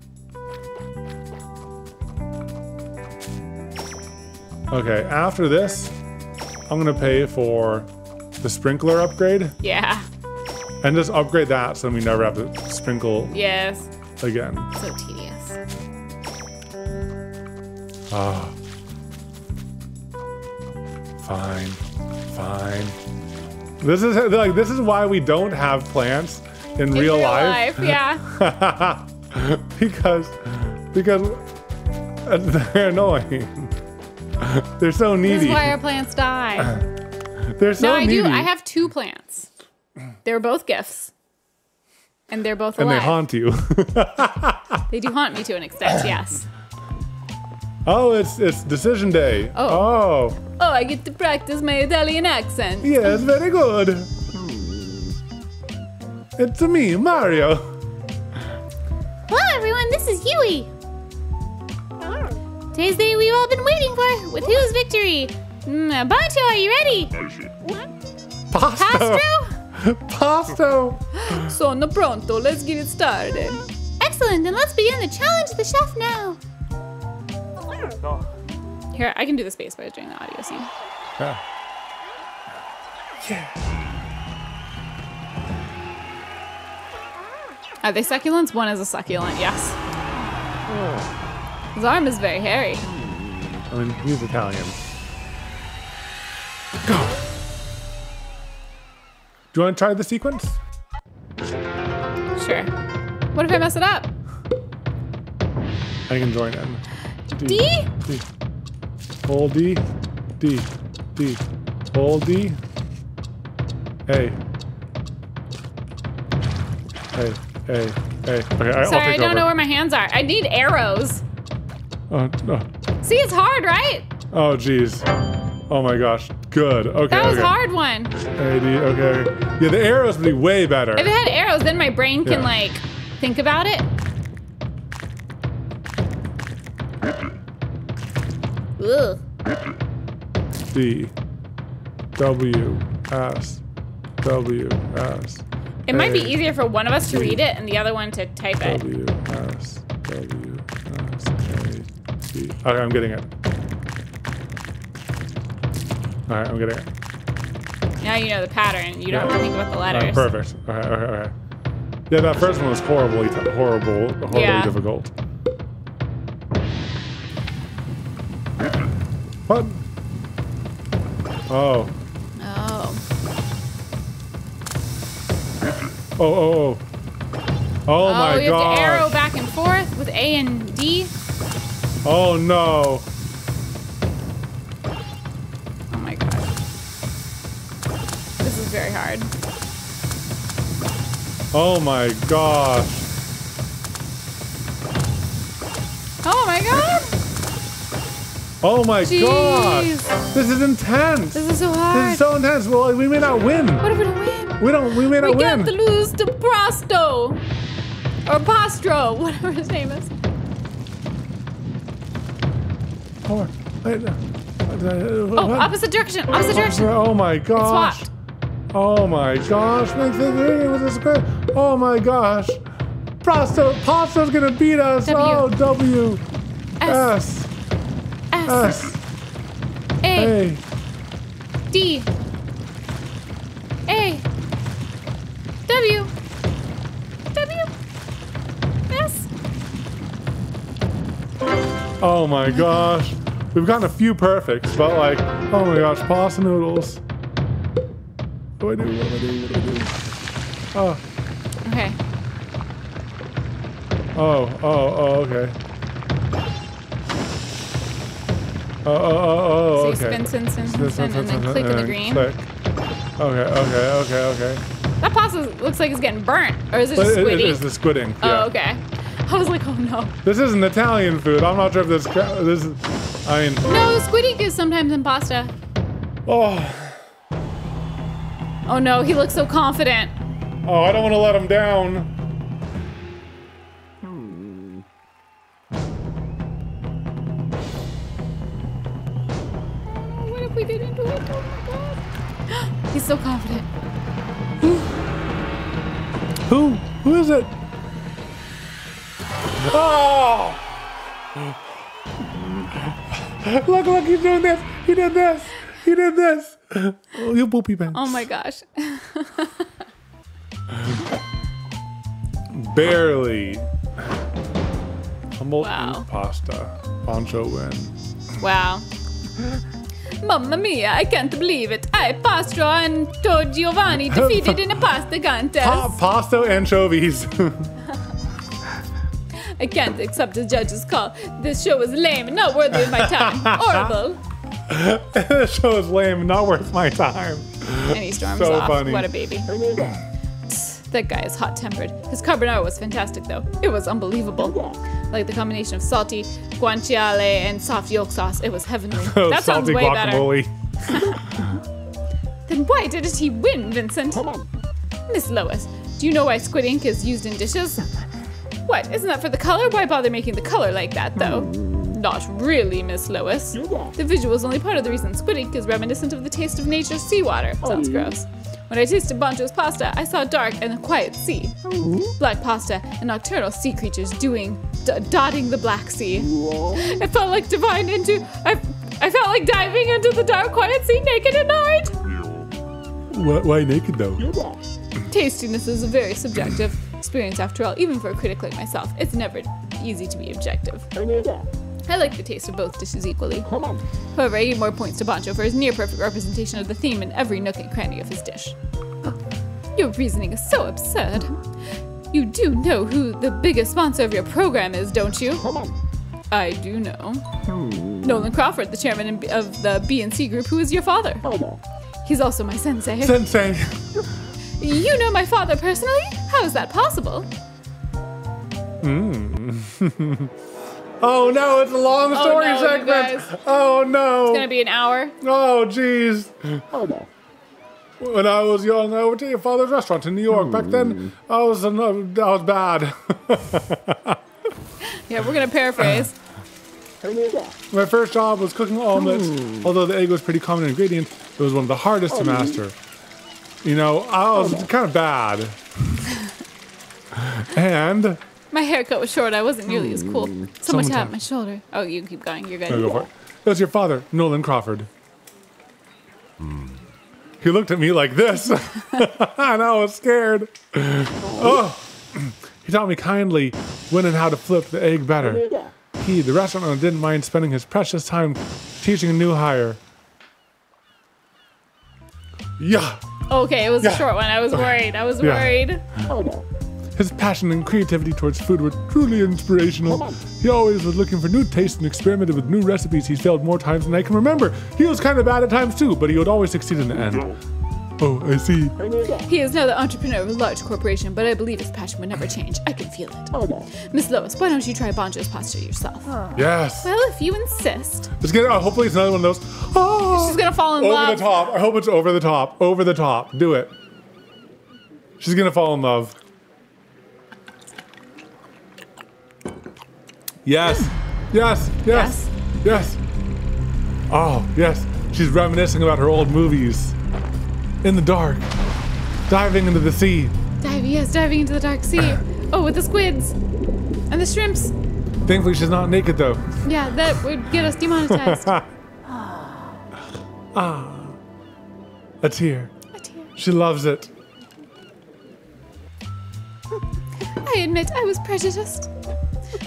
Okay, after this, I'm gonna pay for the sprinkler upgrade
Yeah.
and just upgrade that so we never have to sprinkle
Yes.
again.
So tedious.
Ah. Fine. Fine. This is like this is why we don't have plants in,
In
real, life.
yeah.
because because uh, they're annoying. they're so needy.
This is why our plants die.
They're so
no, I
needy.
do. I have two plants. They're both gifts. And they're both
and they haunt you.
They do haunt me to an extent, yes.
oh, it's it's decision day. Oh.
Oh, oh I get to practice my Italian accent.
Yes, very good. It's me, Mario.
Hello, everyone. This is Huey. Today's the day we've all been waiting for. With whose victory? Mm, Bancho, are you ready?
Pasto.
Pastro?
Pasto.
Sono pronto. Let's get it started.
Excellent. Then let's begin the challenge of the chef now.
Here, I can do the space by doing the audio scene.
Yeah.
Are they succulents? One is a succulent, yes. Oh. His arm is very hairy.
I mean, he's Italian. Go. Do you want to try the sequence?
Sure. What if I mess it up?
I can join in.
D?
D. Hold D. D. D. Hold D. A. A. A. hey. Okay, I,
Sorry, I don't
over.
know where my hands are. I need arrows.
Oh, no.
See, it's hard, right?
oh, jeez. Oh my gosh. Good. Okay.
That was
okay.
hard one.
A, D. Okay. Yeah, the arrows would be way better.
If it had arrows, then my brain can
Yeah.
like think about it. Ugh.
D. W. S. W. S.
It might be easier for one of us to read it and the other one to type it.
W. S. W. S. A. D. Okay, I'm getting it. All right, I'm getting it.
Now you know the pattern. You don't have to think about the
All right,
letters.
perfect. Okay, okay, okay. Yeah, that first one was horribly, t- horrible, horribly
Yeah.
difficult. What? Oh.
Oh.
Oh, oh, oh. Oh,
Oh,
my
you have
god.
to arrow back and forth with A and D.
Oh no.
Oh my god. This is very hard.
Oh my gosh.
Oh my god!
Oh my
Jeez.
gosh. This is intense.
This is so hard!
This is so intense. Well, we may not win.
what if we don't win?
We don't. We may
We
not
got
win.
to lose to Prosto! Or Pastro, whatever his name is.
Oh, wait, uh,
Oh,
what?
opposite direction, opposite direction.
Oh my gosh. Oh my gosh. Make the this. Oh my gosh. Prosto, Pasto's gonna beat us.
W.
Oh, W.
S,
S.
S,
S.
A,
A.
D, A, W, W, S.
Oh my gosh. We've gotten a few perfects, but like, oh my gosh, pasta noodles. What do I do? What do I do? What do I do? Oh,
Okay.
oh, oh, oh, okay. Oh, oh, oh, oh,
So you
okay.
spin, spin, spin,
Spin,
spin, spin, and then click in the green.
Click. Okay, okay, okay, okay.
That pasta looks like it's getting burnt. Or is it just
it-
squiddy?
it is the squidding. yeah.
Oh, okay. I was like, oh no.
This isn't Italian food. I'm not sure if this. This is. I mean,
No, squid ink is sometimes in pasta.
oh,
Oh no, he looks so confident.
oh, I don't want to let him down.
He's
doing this. He did this. He did this. Oh, you poopy pants.
Oh my gosh.
Barely. Humboldt
Wow.
pasta. Bancho wins.
Wow. Mamma mia, I can't believe it. I, Pastro and To Giovanni defeated in a pasta contest.
Pa- pasta anchovies.
I can't accept the judge's call. This show is lame and not worthy of my time. Horrible.
this show is lame, not worth my time.
And he storms
So
off.
funny.
What a baby. That guy is hot tempered. His carbonara was fantastic, though. It was unbelievable. Like the combination of salty guanciale and soft yolk sauce. It was heavenly. That sounds
Salty
way better. Then why didn't he win, Vincent? Miss Lois, do you know why squid ink is used in dishes? What? Isn't that for the color? Why bother making the color like that, though? Not really, Miss Lois. The visual is only part of the reason squid ink is reminiscent of the taste of nature's seawater. Sounds oh. gross. When I tasted Bancho's pasta, I saw dark and a quiet sea. Oh. Black pasta and nocturnal sea creatures doing, d- dotting the Black Sea. It felt like divine into. I, I felt like diving into the dark, quiet sea naked at night.
Why, why naked though?
Tastiness is very subjective experience after all, even for a critic like myself. It's never easy to be objective. I like the taste of both dishes equally. However, I give more points to Bancho for his near perfect representation of the theme in every nook and cranny of his dish. Your reasoning is so absurd. You do know who the biggest sponsor of your program is, don't you? I do know. Nolan Crawford, the chairman of the B and C group, who is your father. He's also my sensei.
Sensei.
You know my father personally? How is that possible? Hmm.
Oh no, it's a long
Oh,
story
no, you
segment. Oh no.
It's gonna be an hour.
Oh jeez. Oh no. When I was young, I went to your father's restaurant in New York. Back then, I was uh, I was bad.
Yeah, we're gonna paraphrase.
My first job was cooking omelets. Although the egg was a pretty common ingredient, it was one of the hardest to master. You know, I was kind of bad. and
My haircut was short. I wasn't nearly as cool. Hmm. Someone
Someone
tapped
tap.
my shoulder. Oh, you keep going. You're
I'll go
good.
for it. It was your father, Nolan Crawford. Hmm. He looked at me like this, and I was scared. Oh. He taught me kindly when and how to flip the egg better. He, the restaurant owner, didn't mind spending his precious time teaching a new hire. Yeah,
Okay, it was
Yeah.
a short one. I was worried. I was
Yeah.
worried.
his passion and creativity towards food were truly inspirational. He always was looking for new tastes and experimented with new recipes. He failed more times than I can remember. He was kind of bad at times too, but he would always succeed in the end. Oh, I see.
He is now the entrepreneur of a large corporation, but I believe his passion would never change. I can feel it. Miss Lois, why don't you try Bancho's pasta yourself?
Yes.
Well, if you insist.
It's gonna. Uh, hopefully, it's another one of those. Oh,
She's gonna fall in
over
love.
Over the top. I hope it's over the top. Over the top. Do it. She's gonna fall in love. Yes. Yes. Yes. Yes. Oh, yes. She's reminiscing about her old movies. In the dark. Diving into the sea.
Diving, yes, diving into the dark sea. Oh, with the squids and the shrimps.
Thankfully, she's not naked though.
Yeah, that would get us demonetized.
ah, a tear.
A tear.
She loves it.
I admit I was prejudiced.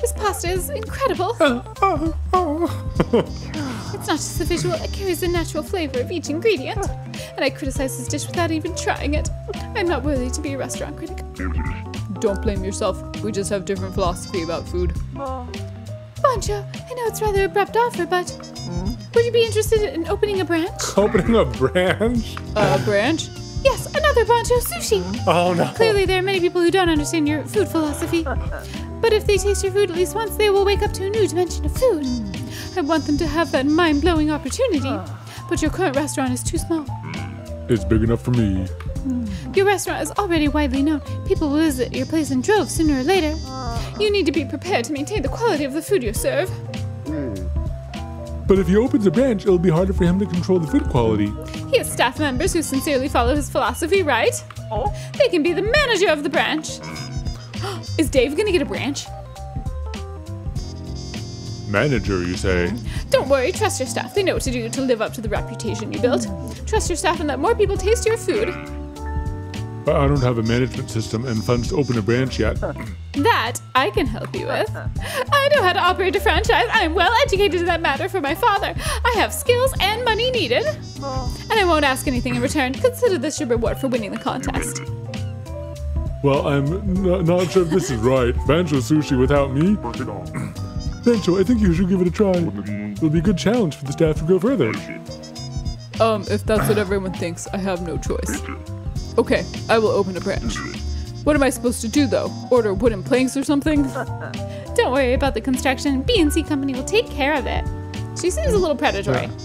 This pasta is incredible.
Oh, oh. oh.
It's not just the visual, it carries the natural flavor of each ingredient. And I criticize this dish without even trying it. I'm not worthy to be a restaurant critic. Don't blame yourself. We just have different philosophy about food. Oh. Bancho, I know it's rather abrupt offer, but hmm? would you be interested in opening a branch?
Opening a branch?
A branch? Yes, another Bancho sushi.
Oh no.
Clearly, there are many people who don't understand your food philosophy. But if they taste your food at least once, they will wake up to a new dimension of food. I want them to have that mind blowing opportunity. But your current restaurant is too small.
Mm, it's big enough for me. Mm.
Your restaurant is already widely known. People will visit your place in droves sooner or later. You need to be prepared to maintain the quality of the food you serve. Mm.
But if he opens a branch, it'll be harder for him to control the food quality.
He has staff members who sincerely follow his philosophy, right? Oh. They can be the manager of the branch. Is Dave gonna get a branch?
Manager, you say?
Don't worry, trust your staff. They know what to do to live up to the reputation you built. Trust your staff and let more people taste your food.
But I don't have a management system and funds to open a branch yet.
That I can help you with. I know how to operate a franchise. I am well educated in that matter for my father. I have skills and money needed. And I won't ask anything in return. Consider this your reward for winning the contest.
Well, I'm n- not sure if this is right. Bancho sushi without me? Bancho, I think you should give it a try. It'll be a good challenge for the staff to go further.
Um, if that's what everyone thinks, I have no choice. Okay, I will open a branch. What am I supposed to do though? Order wooden planks or something?
Don't worry about the construction. B&C Company will take care of it.
She seems a little predatory.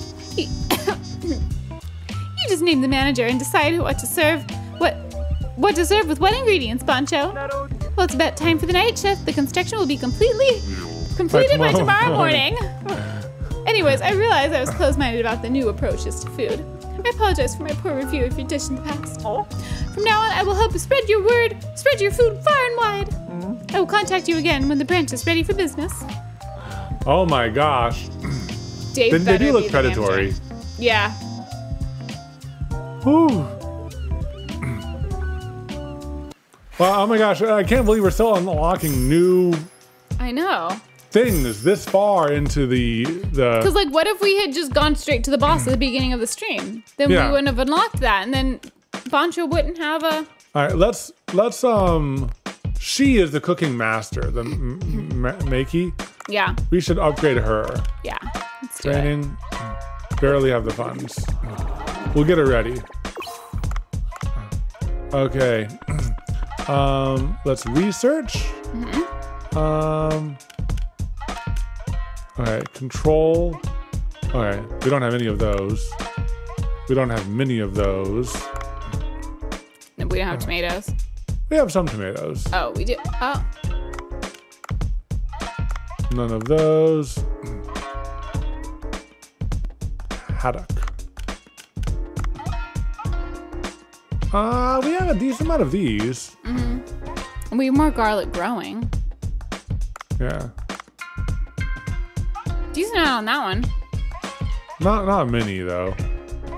You just name the manager and decide what to serve, what what to serve with what ingredients, Bancho. Well, it's about time for the night shift. The construction will be completely completed by
tomorrow
tomorrow morning. Anyways, I realize I was closed-minded about the new approaches to food. I apologize for my poor review of your dish in the past. Oh. From now on, I will help spread your word, spread your food far and wide. Mm-hmm. I will contact you again when the branch is ready for business.
Oh my gosh.
Dave
Then they do look
be the
predatory.
Yeah.
Whew. Well, oh my gosh, I can't believe we're still unlocking new
I know.
Things this far into the the
Because, like, what if we had just gone straight to the boss at the beginning of the stream? Then
Yeah.
we wouldn't have unlocked that, and then Bancho wouldn't have a.
All right, let's let's um she is the cooking master, the m- m- Makey.
Yeah,
We should upgrade her.
yeah. Let's do it.
Training. Barely have the funds. We'll get her ready. Okay. Um, let's research. Um. All right. Control. All right. We don't have any of those. We don't have many of those.
We don't have tomatoes.
We have some tomatoes.
Oh, we do. Oh,
None of those. Haddock. Uh, we have a decent amount of these.
and we have more garlic growing.
Yeah.
Decent amount on that one.
Not not many though.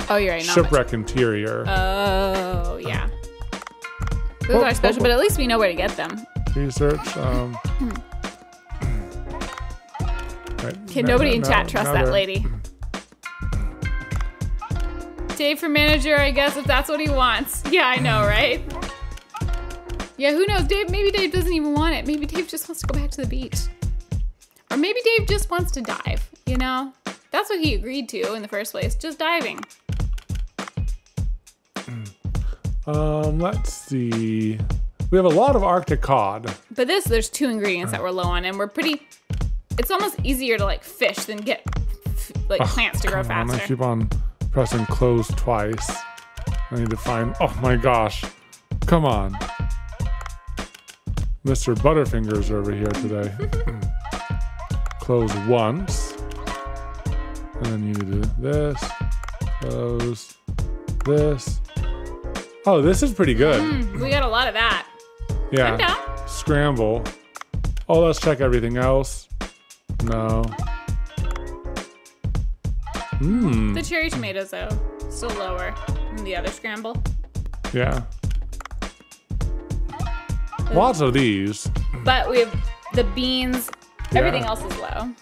Oh, you're right. Not much.
Shipwreck interior.
Oh, yeah. Those
Oh,
are special,
oh,
but at least we know where to get them.
Research. Um. right,
Okay,
no-
nobody
no-
in
no-
chat trusts
now
that
they're-
lady. Dave for manager, I guess, if that's what he wants. Yeah, I know, right? Yeah, who knows? Dave, maybe Dave doesn't even want it. Maybe Dave just wants to go back to the beach. Or maybe Dave just wants to dive, you know? That's what he agreed to in the first place, just diving.
Um. Let's see. We have a lot of Arctic cod.
But this, there's two ingredients that we're low on, and we're pretty. It's almost easier to like fish than get like plants to grow
faster. On, I keep on pressing close twice. I need to find. Oh my gosh. Come on. Mr. Butterfingers over here today. close once. And then you do this. Close. This. Oh, this is pretty good.
We got a lot of that.
yeah. Scramble. Oh, let's check everything else. No. Hmm.
The cherry tomatoes, though, still lower than the other scramble.
Yeah. Lots of these.
But we have the beans.
Yeah.
Everything else is low.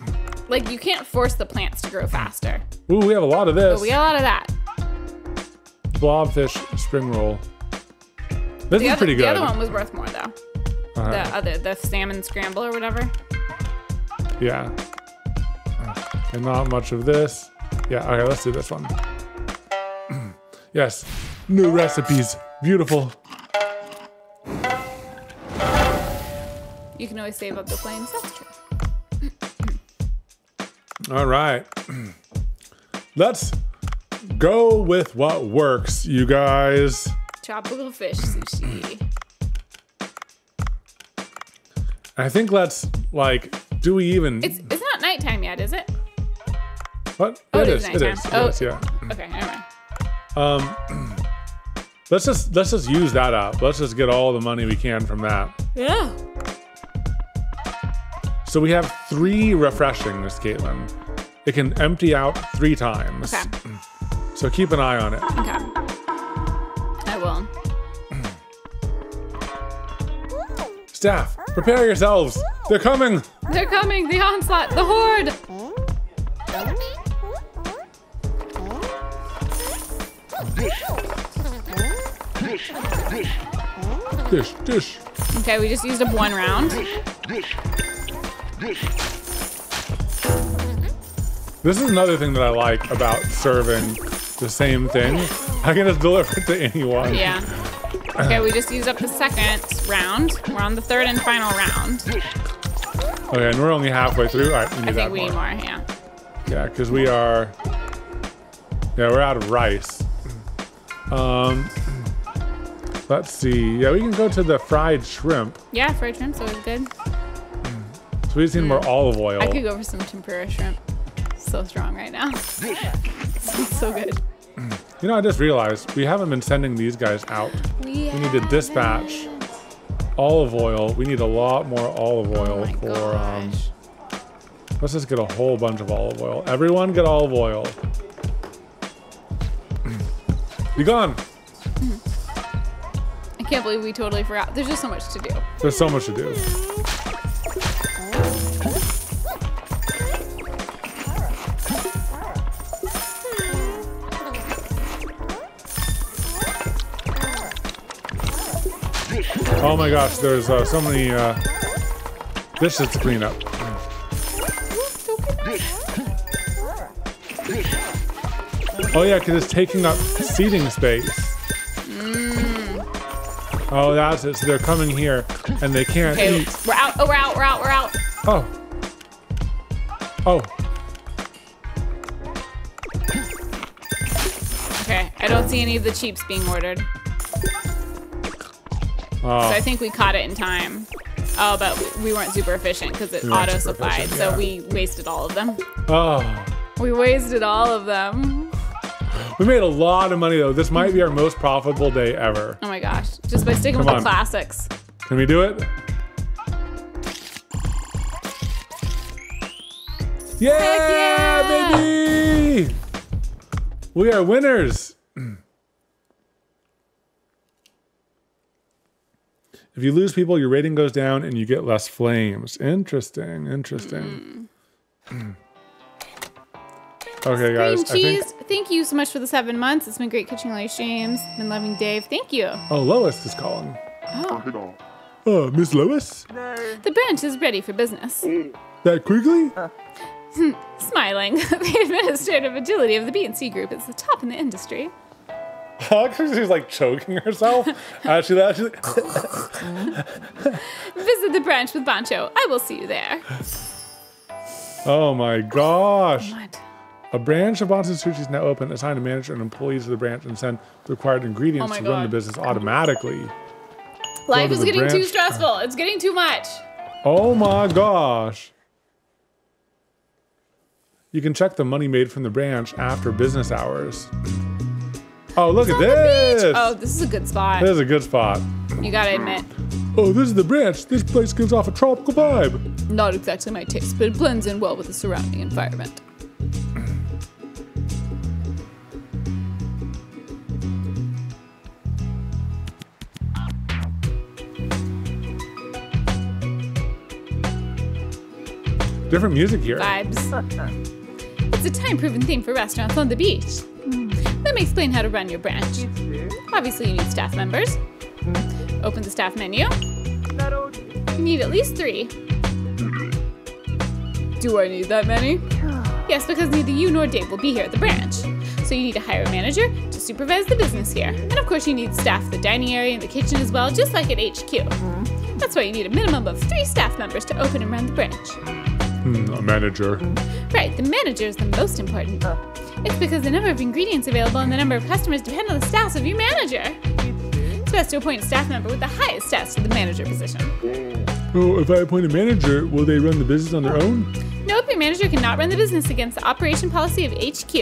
Like you can't force the plants to grow faster.
Ooh, we have a lot of this.
But we have a lot of that.
Blobfish spring roll. This
The
is
other,
pretty good.
the other one was worth more though.
Uh-huh.
The other, the salmon scramble or whatever.
Yeah. And not much of this. Yeah, okay, let's do this one. yes. New recipes. Beautiful.
You can always save up the flames. That's true.
All right. Let's go with what works, you guys.
Tropical fish sushi.
I think let's like do we even
It's it's not nighttime yet, is it?
what?
Oh,
it
it
is. It is. It
Oh.
is, yeah.
Okay, never mind.
Um let's just let's just use that up. Let's just get all the money we can from that.
Yeah.
So we have three refreshings, Katelyn. It can empty out three times.
Okay.
So keep an eye on it.
Okay. I will.
Staff, prepare yourselves. They're coming.
They're coming. The onslaught. The horde.
Dish, dish.
Okay, we just used up one round.
This is another thing that I like about serving the same thing. I can just deliver it to anyone.
Yeah. Okay, we just used up the second round. We're on the third and final round.
Okay, and we're only halfway through. All right, we need
I
that
think we
more.
need more, yeah.
Yeah, because we are. Yeah, we're out of rice. Um, let's see. Yeah, we can go to the fried shrimp.
Yeah, fried shrimp's always good.
We just need more olive oil.
I could go for some tempura shrimp. So strong right now. So good.
You know, I just realized we haven't been sending these guys out.
We,
We need to dispatch olive oil. We need a lot more olive
Oh
oil
my
for. Um, let's just get a whole bunch of olive oil. Everyone, get olive oil. Be gone.
I can't believe we totally forgot. There's just so much to do.
There's so much to do. Oh my gosh, there's uh, so many uh, dishes to clean up. Oh yeah, because it's taking up seating space. Oh, that's it. So they're coming here and they can't
Okay,
eat.
we're out. Oh, we're out. We're out. We're out.
Oh. Oh.
Okay, I don't see any of the cheaps being ordered. So I
Oh.
think we caught it in time. Oh, but we- we weren't super efficient because it
We
auto supplied,
efficient,
so we wasted all of them.
Oh.
We wasted all of them.
We made a lot of money though. This might be our most profitable day ever.
Oh my gosh. Just by sticking
Come
with
on.
the classics.
Can we do it? Yeah,
yeah!
baby! We are winners. If you lose people, your rating goes down and you get less flames. Interesting, interesting. Mm. okay, guys.
Cream
I
cheese.
think.
Thank you so much for the seven months. It's been great catching all your streams. Been loving Dave. Thank you.
Oh, Lois is calling.
Oh,
Oh, Miss Lois?
the branch is ready for business.
That quickly?
Smiling. the administrative agility of the B&C group is the top in the industry.
She's like choking herself. Uh, she, she's like,
Visit the branch with Bancho. I will see you there.
oh my gosh.
What?
A branch of Bancho Sushi is now open. Assign a manager and employees of the branch and send the required ingredients
Oh
to run the business automatically.
Life is getting too
branch.
stressful. It's getting too much.
Oh my gosh. You can check the money made from the branch after business hours. Oh, look at this.
Oh, this is a good spot.
This is a good spot.
You gotta admit.
Oh, this is the branch. This place gives off a tropical vibe.
Not exactly my taste, but it blends in well with the surrounding environment.
Different music here.
Vibes. It's a time proven theme for restaurants on the beach. Let me explain how to run your branch. Obviously, you need staff members. Open the staff menu. You need at least three. Do I need that many? Yes, because neither you nor Dave will be here at the branch. So you need to hire a manager to supervise the business here. And of course, you need staff the dining area and the kitchen as well, just like at HQ. That's why you need a minimum of three staff members to open and run the branch.
Hmm, a manager.
Right, the manager is the most important. It's because the number of ingredients available and the number of customers depend on the stats of your manager. It's best to appoint a staff member with the highest stats to the manager position.
Oh, if I appoint a manager, will they run the business on their own?
Nope, your manager cannot run the business against the operation policy of HQ.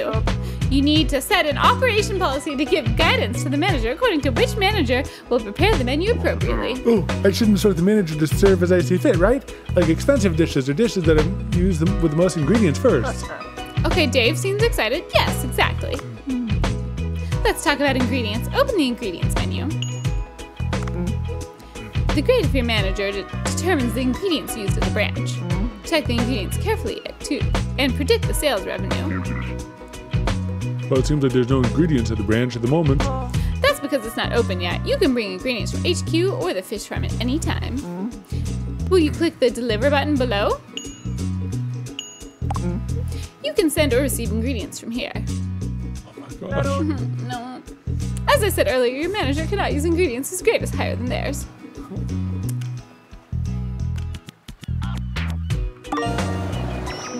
You need to set an operation policy to give guidance to the manager according to which manager will prepare the menu appropriately.
Oh, I should instruct the manager to serve as I see fit, right? Like expensive dishes or dishes that have used them with the most ingredients first.
Okay, Dave seems excited. Yes, exactly. Hmm. Let's talk about ingredients. Open the ingredients menu. The grade of your manager determines the ingredients used at the branch. Mm-hmm. Check the ingredients carefully at 2 and predict the sales revenue.
Well, it seems like there's no ingredients at the branch at the moment.
That's because because it's not open yet, you can bring ingredients from HQ or the fish farm at any time. Mm-hmm. Will you click the deliver button below? Mm-hmm. You can send or receive ingredients from here.
Oh my gosh.
No. As I said earlier, your manager cannot use ingredients whose grade is higher than theirs.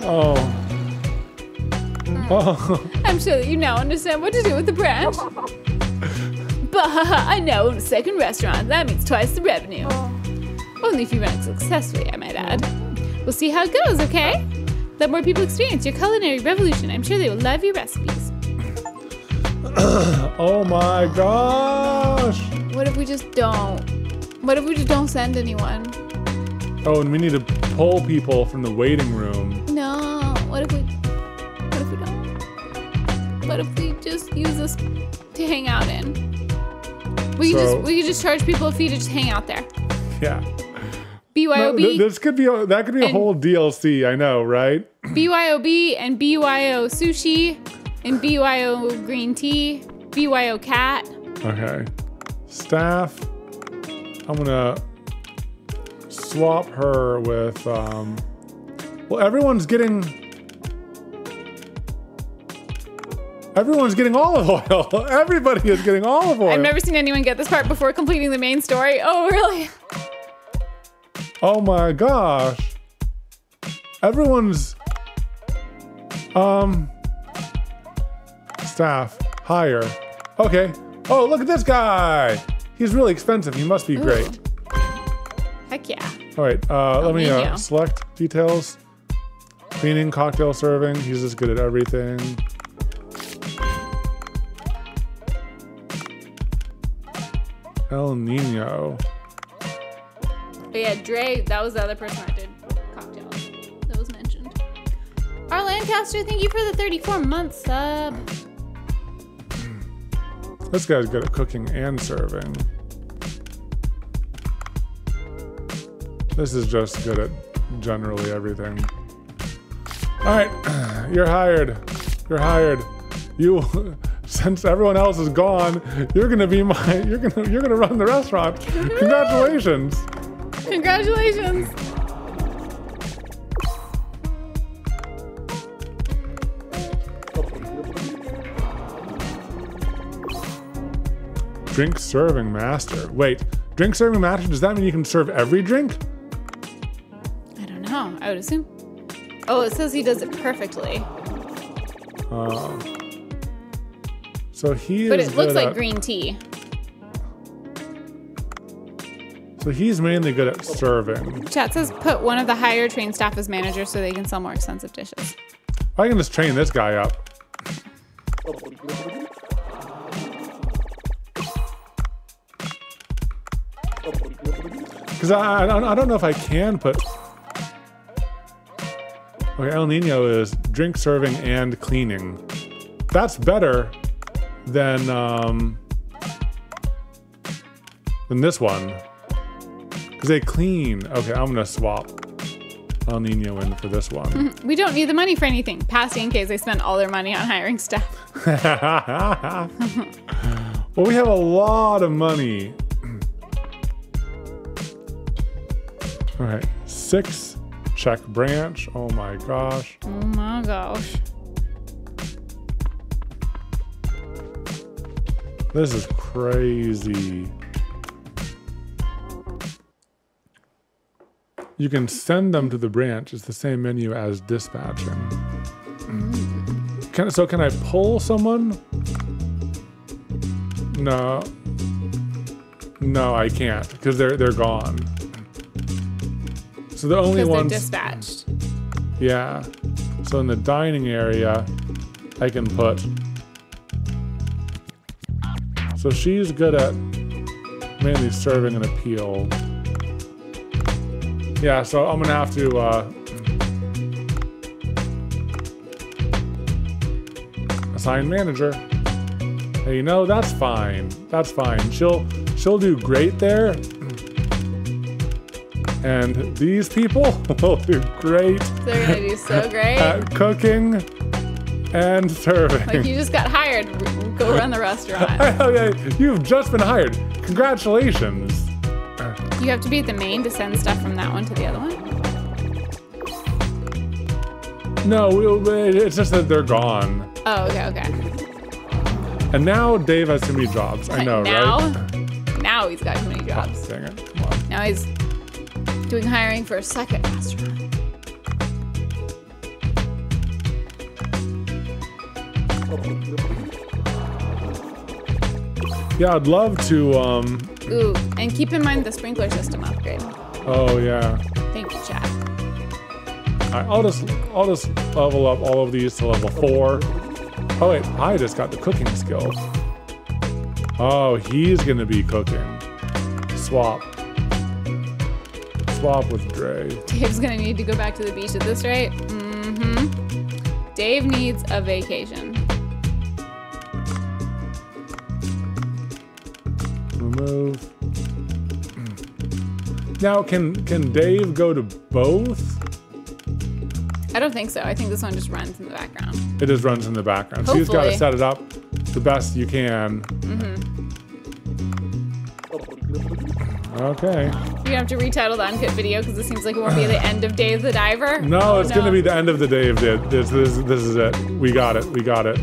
Oh. Oh.
I'm sure that you now understand what to do with the branch. But I now own a second restaurant. That means twice the revenue. Only if you run it successfully, I might add. We'll see how it goes, okay? Let more people experience your culinary revolution. I'm sure they will love your recipes.
Oh my gosh.
What if we just don't? What if we just don't send anyone?
Oh, and we need to pull people from the waiting room.
No. What if we? What if we don't? What if we just use this to hang out in? We could
So-
just we could just charge people a fee to just hang out there.
Yeah. No,
BYOB,
th- this could be a, that could be a whole DLC. I know, right?
BYOB, and BYO sushi, and BYO green tea, BYO cat.
Okay. Staff. I'm gonna swap her with. Um, well, everyone's getting. Everyone's getting olive oil. Everybody is getting olive oil.
I've never seen anyone get this part before completing the main story. Oh, really?
Oh my gosh. Everyone's um staff higher. Okay. Oh, look at this guy. He's really expensive. He must be great.
Heck yeah.
All right. Uh, let me uh, select details. Cleaning, cocktail serving. He's just good at everything. El Nino.
But yeah, Dre, that was the other person that did cocktails. That was mentioned. Our Lancaster, thank you for the 34 month sub.
This guy's good at cooking and serving. This is just good at generally everything. All right, you're hired. You're hired. You, since everyone else is gone, you're gonna be my. You're gonna. You're gonna run the restaurant. Congratulations.
Congratulations.
Drink serving master. Wait, drink serving master. Does that mean you can serve every drink?
I don't know. I would assume. Oh, it says he does it perfectly.
Uh, so he
But it looks like
at-
green tea.
So he's mainly good at serving.
Chat says put one of the higher trained staff as manager so they can sell more expensive dishes.
I can just train this guy up. Because I, I, don't- I don't know if I can put. Okay, El Nino is drink serving and cleaning. That's better than um, than this one. Because they clean. Okay, I'm gonna swap El Nino in for this one.
We don't need the money for anything. Past in case they spent all their money on hiring staff.
well, we have a lot of money. All right, six check branch. Oh my gosh.
Oh my gosh.
This is crazy. You can send them to the branch. It's the same menu as dispatching. Mm. Can, so can I pull someone? No. No, I can't because they're they're gone. So the only ones,
dispatched.
yeah. So in the dining area, I can put. So she's good at mainly serving and appeal. Yeah, so I'm gonna have to. Uh, assign manager. Hey, you know that's fine. That's fine. She'll she'll do great there. And these people oh, will do great
They're gonna do so great.
at cooking and serving.
Like you just got hired. Go run the restaurant.
oh you've just been hired. Congratulations.
You have to be at the main to send stuff from that one to the other one.
No, it's just that they're gone.
Oh, okay, okay.
And now Dave has too many jobs. I know,
now,
right?
now he's got too many oh, jobs.
Dang it. Come on.
Now he's doing hiring for a second restaurant.
Yeah, I'd love to. Um.
Ooh, and keep in mind the sprinkler system upgrade.
Oh yeah.
Thank you,
right, I'll just I'll just level up all of these to level four. Oh wait, I just got the cooking skill. Oh, he's gonna be cooking. Swap. Swap with Dre.
Dave's gonna need to go back to the beach at this rate. Mm-hmm. Dave needs a vacation.
Remove. Now, can can Dave go to both?
I don't think so. I think this one just runs in the background.
It just runs in the background. So you've got to set it up the best you can. Okay.
You're have to retitle the uncut video because it seems like it won't be the end of Dave the Diver.
No, it's gonna be the end of the day of Dave. This, this, this is it. We got it. We got it.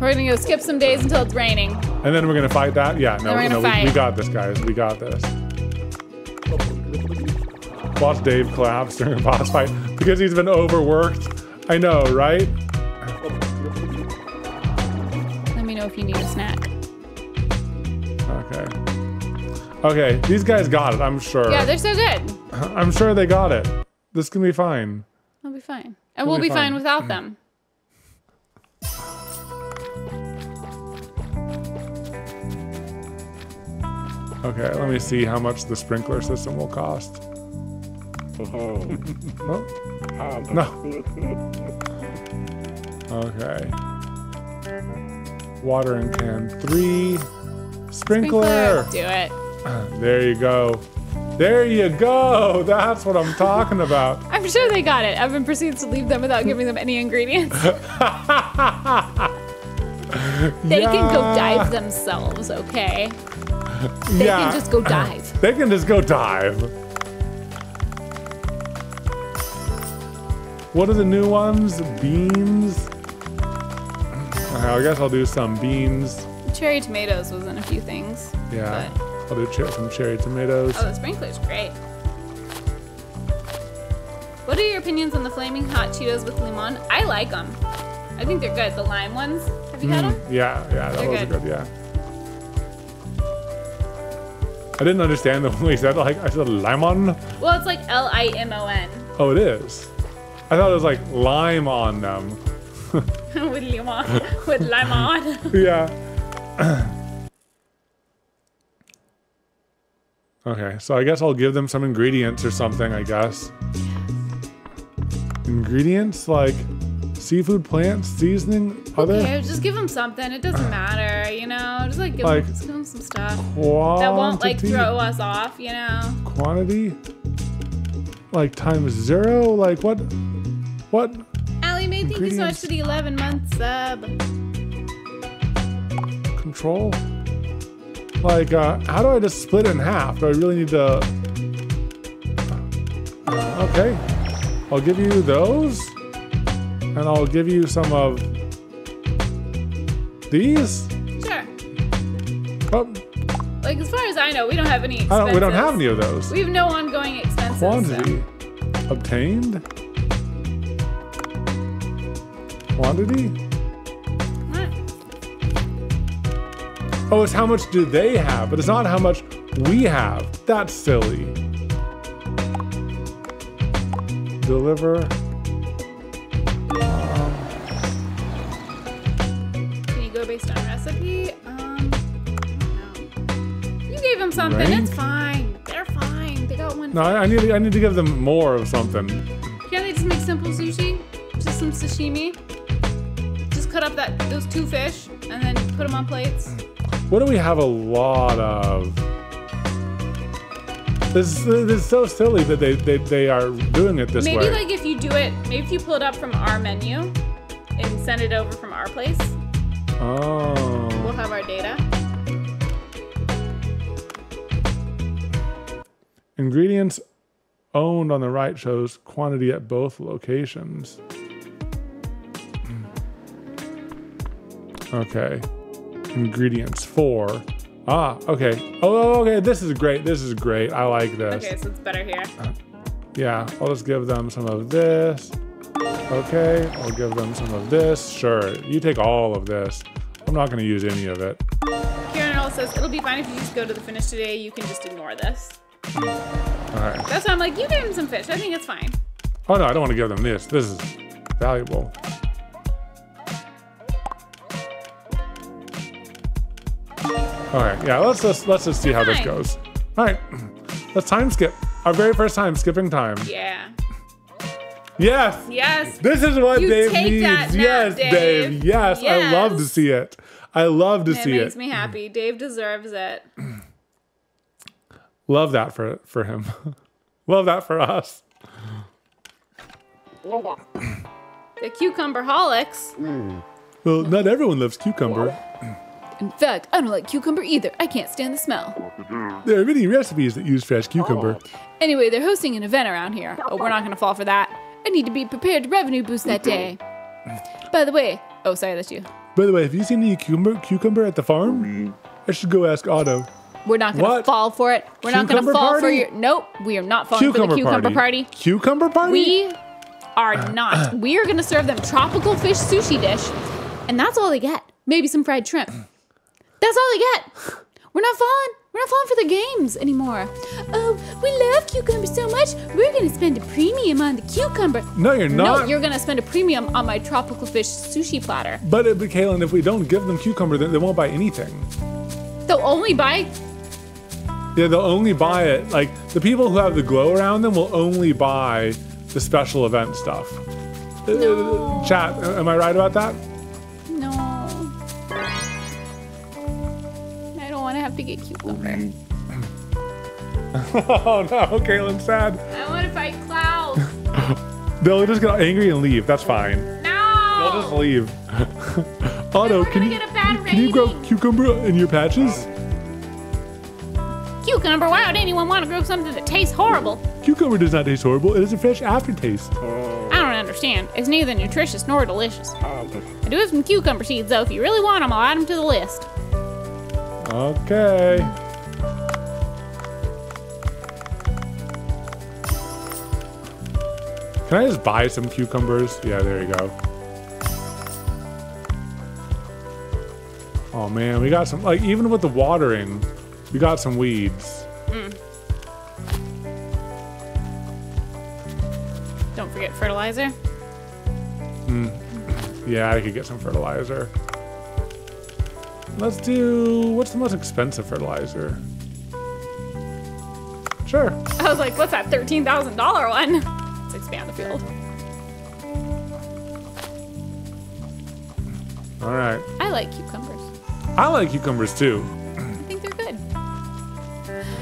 We're gonna go skip some days until it's raining.
And then we're gonna fight that. Yeah, no,
we're
no, we, we got this, guys. We got this. Watch Dave collapse during a boss fight because he's been overworked. I know, right?
Let me know if you need a snack.
Okay, these guys got it. I'm sure.
Yeah, they're so good.
Uh-huh, I'm sure they got it. This can be fine.
I'll be fine. And we'll, be, fine. without mm-hmm. them.
Okay, let me see how much the sprinkler system will cost. Oh. oh. No. Okay. Watering can three. Sprinkler.
Do it.
There you go. There you go. That's what I'm talking about.
I'm sure they got it. Evan proceeds to leave them without giving them any ingredients. they can go
Yeah.
dive themselves, okay? They
yeah.
can just go dive.
They can just go dive. What are the new ones? Beans? Okay, I guess I'll do some beans.
Cherry tomatoes was in a few things.
Yeah.
But,
I'll do cher- some cherry tomatoes.
oh, the sprinkler's great. What are your opinions on the flaming hot Cheetos with limon? I like them. I think they're good. The lime ones. Have you had mm, them?
Yeah, yeah, that
They're
was
good.
good. Yeah. I didn't understand the when he said like I said limon.
Well, it's like L I M O N
Oh, it is. I thought it was like lime on them.
with limon. with limon.
yeah. Okay, so I guess I'll give them some ingredients or something, I guess. Ingredients like seafood, plants, seasoning, other
Yeah, just give them something. It doesn't matter, you know. Just like give,
Like-
them, just give them some stuff
quantity.
that won't like throw us off, you know.
quantity? Like times zero? Like what? What?
Allie Mae, thank you so much for the 11 month sub.
Control? Like, uh, how do I just split it in half? Do I really need to? Okay, I'll give you those, and I'll give you some of these.
Sure.
Oh,
Like as far as I know, we don't have any.
I don't, we don't have any of those.
We have no ongoing expenses.
Quantity obtained. Quantity. Oh, it's how much do they have, but it's not how much we have. That's silly. Deliver.
Can you go based on recipe? Um, I. You gave them something.
Rank?
It's fine. They're fine. They got one.
No, I I need I need to give them more of something.
Can't they just make simple sushi? Just some sashimi. Just cut up that those two fish and then put them on plates.
What do we have a lot of? This, this is so silly that they, they, they are doing it this
Maybe
way.
Maybe like if you do it, maybe if you pull it up from our menu and send it over from our place.
Oh.
We'll have our data.
Ingredients owned on the right shows quantity at both locations. Hmm. Okay. Ingredients four. Ah, okay. Oh, okay. This is great. This is great. I like this.
Okay, so it's better here.
Yeah, I'll just give them some of this. Okay, I'll give them some of this. Sure, you take all of this. I'm not going to use any of it.
Kieran Earl says it'll be fine if you just go to the finish today. You can just ignore this.
All right.
That's why I'm like, you gave him some fish. I think it's fine.
Oh no, I don't want to give them this. This is valuable. Okay, yeah, let's just let's just see how this goes. All right, let's time skip. Our very first time skipping time.
Yeah.
Yes.
Yes.
This is what
You
Dave
take
needs.
that nap,
yes,
Dave.
Yes, I love to see it. I love to
It
see
it.
it.
Makes me happy. Dave deserves it.
Love that for for him. love that for us.
The cucumber holics.
Well, not everyone loves cucumber.
In fact, I don't like cucumber either. I can't stand the smell.
There are many recipes that use fresh cucumber. Oh.
Anyway, they're hosting an event around here. Oh, we're not gonna fall for that. I need to be prepared to revenue boost that day. By the way, oh sorry, that's you.
By the way, have you seen any cucumber cucumber at the farm? I should go ask Otto.
We're not gonna
What?
fall for it. We're not gonna
Cucumber
fall for
party?
your. Nope, we are not falling for the cucumber party.
Cucumber party?
We are not. We are gonna serve them tropical fish sushi dish, and that's all they get. Maybe some fried shrimp. That's all they get. We're not falling. We're not falling for the games anymore. Oh, we love cucumbers so much. We're gonna spend a premium on the cucumber.
no, you're not.
No, you're gonna spend a premium on my tropical fish sushi platter.
but, uh, but Katelyn, if we don't give them cucumber, then they won't buy anything.
They'll only buy.
Yeah, they'll only buy it. Like the people who have the glow around them will only buy the special event stuff. Uh,
No.
Chat, am I right about that?
No. I don't want to have to get cucumber. Mm.
Oh no, Katelyn's sad.
I want to fight clouds.
They'll just get angry and leave. That's fine. No. They'll just leave. Otto, can you,
get a bad
can you grow cucumber in your patches?
Cucumber. Why would anyone want to grow something that tastes horrible?
Cucumber does not taste horrible. It has a fresh aftertaste. Oh.
I don't understand. It's neither nutritious nor delicious. Ah, I do have some cucumber seeds, though. If you really want them, I'll add them to the list.
Okay. Can I just buy some cucumbers? Yeah, there you go. Oh man, we got some, like, even with the watering, we got some weeds. Mm.
Don't forget fertilizer. Mm.
Yeah, I could get some fertilizer. Let's do, what's the most expensive fertilizer? Sure.
I was like, what's that $13,000 one? Let's expand the field.
All right.
I like cucumbers.
I like cucumbers too.
I think they're good.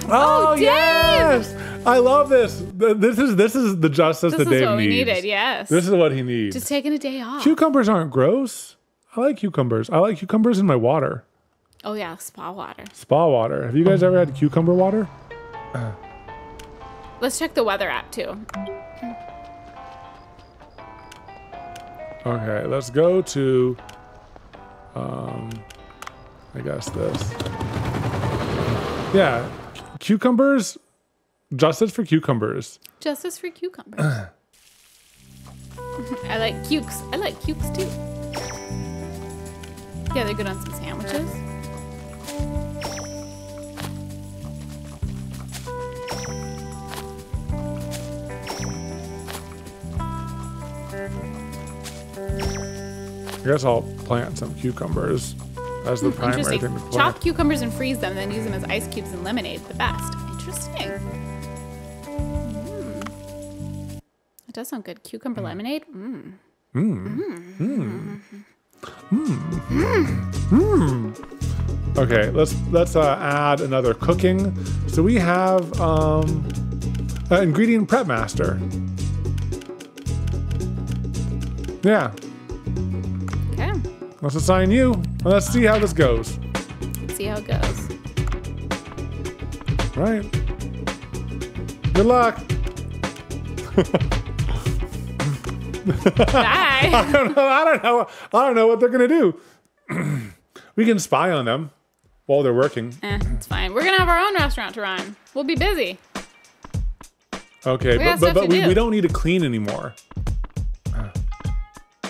Oh, oh
Dave!
yes! I love this. This is this is the justice
This
that
is
Dave
what we
needs.
needed, yes.
This is what he needs.
Just taking a day off.
cucumbers aren't gross. I like cucumbers. I like cucumbers in my water.
Oh, yeah, spa water.
Spa water. Have you guys ever had cucumber water?
Let's check the weather app, too.
Okay, let's go to um I guess this. Yeah. cu- Cucumbers justice for cucumbers.
Justice for cucumbers. I like cukes. I like cukes, too. Yeah, they're good on some sandwiches.
I guess I'll plant some cucumbers as the hmm,
primary
thing to plant.
Chop cucumbers and freeze them, then use them as ice cubes and lemonade. The best. Interesting. Mm. It does sound good. Cucumber hmm. lemonade. Mmm. Mmm. Mmm. Mmm. Mm.
Okay, let's let's uh, add another cooking. So we have um, uh, ingredient prep master. Yeah. Okay. Let's assign you. and Let's see how this goes.
Let's see how it goes.
Right. Good luck.
Bye.
I don't know. I don't know. I don't know what they're gonna do. we can spy on them while they're working.
eh, it's fine. We're gonna have our own restaurant to run. We'll be busy.
Okay,
We
but, but, but we,
do.
we don't need to clean anymore.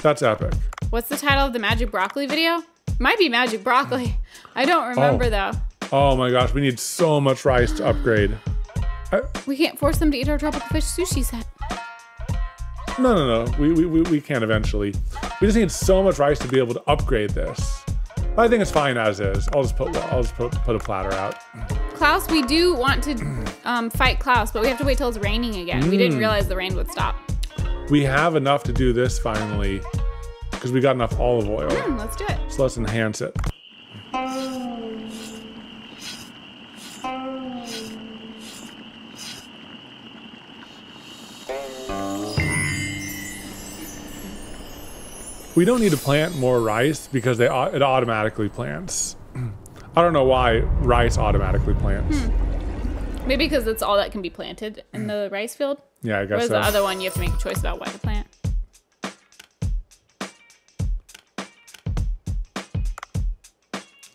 That's epic.
What's the title of the magic broccoli video? Might be magic broccoli. I don't remember
Oh.
though.
Oh my gosh, we need so much rice to upgrade.
We can't force them to eat our tropical fish sushi set.
No, no, no. We, we, we, we can eventually. We just need so much rice to be able to upgrade this. I think it's fine as is. I'll just put I'll just put, put a platter out.
Klaus, we do want to um, fight Klaus, but we have to wait till it's raining again. We
Mm.
didn't realize the rain would stop.
We have enough to do this finally because we got enough olive oil.
Hmm, let's do it.
So let's enhance it. We don't need to plant more rice because they it automatically plants. I don't know why rice automatically plants. Hmm.
Maybe because it's all that can be planted in the rice field.
Yeah, I guess
Whereas
so.
the other one, you have to make a choice about what to plant.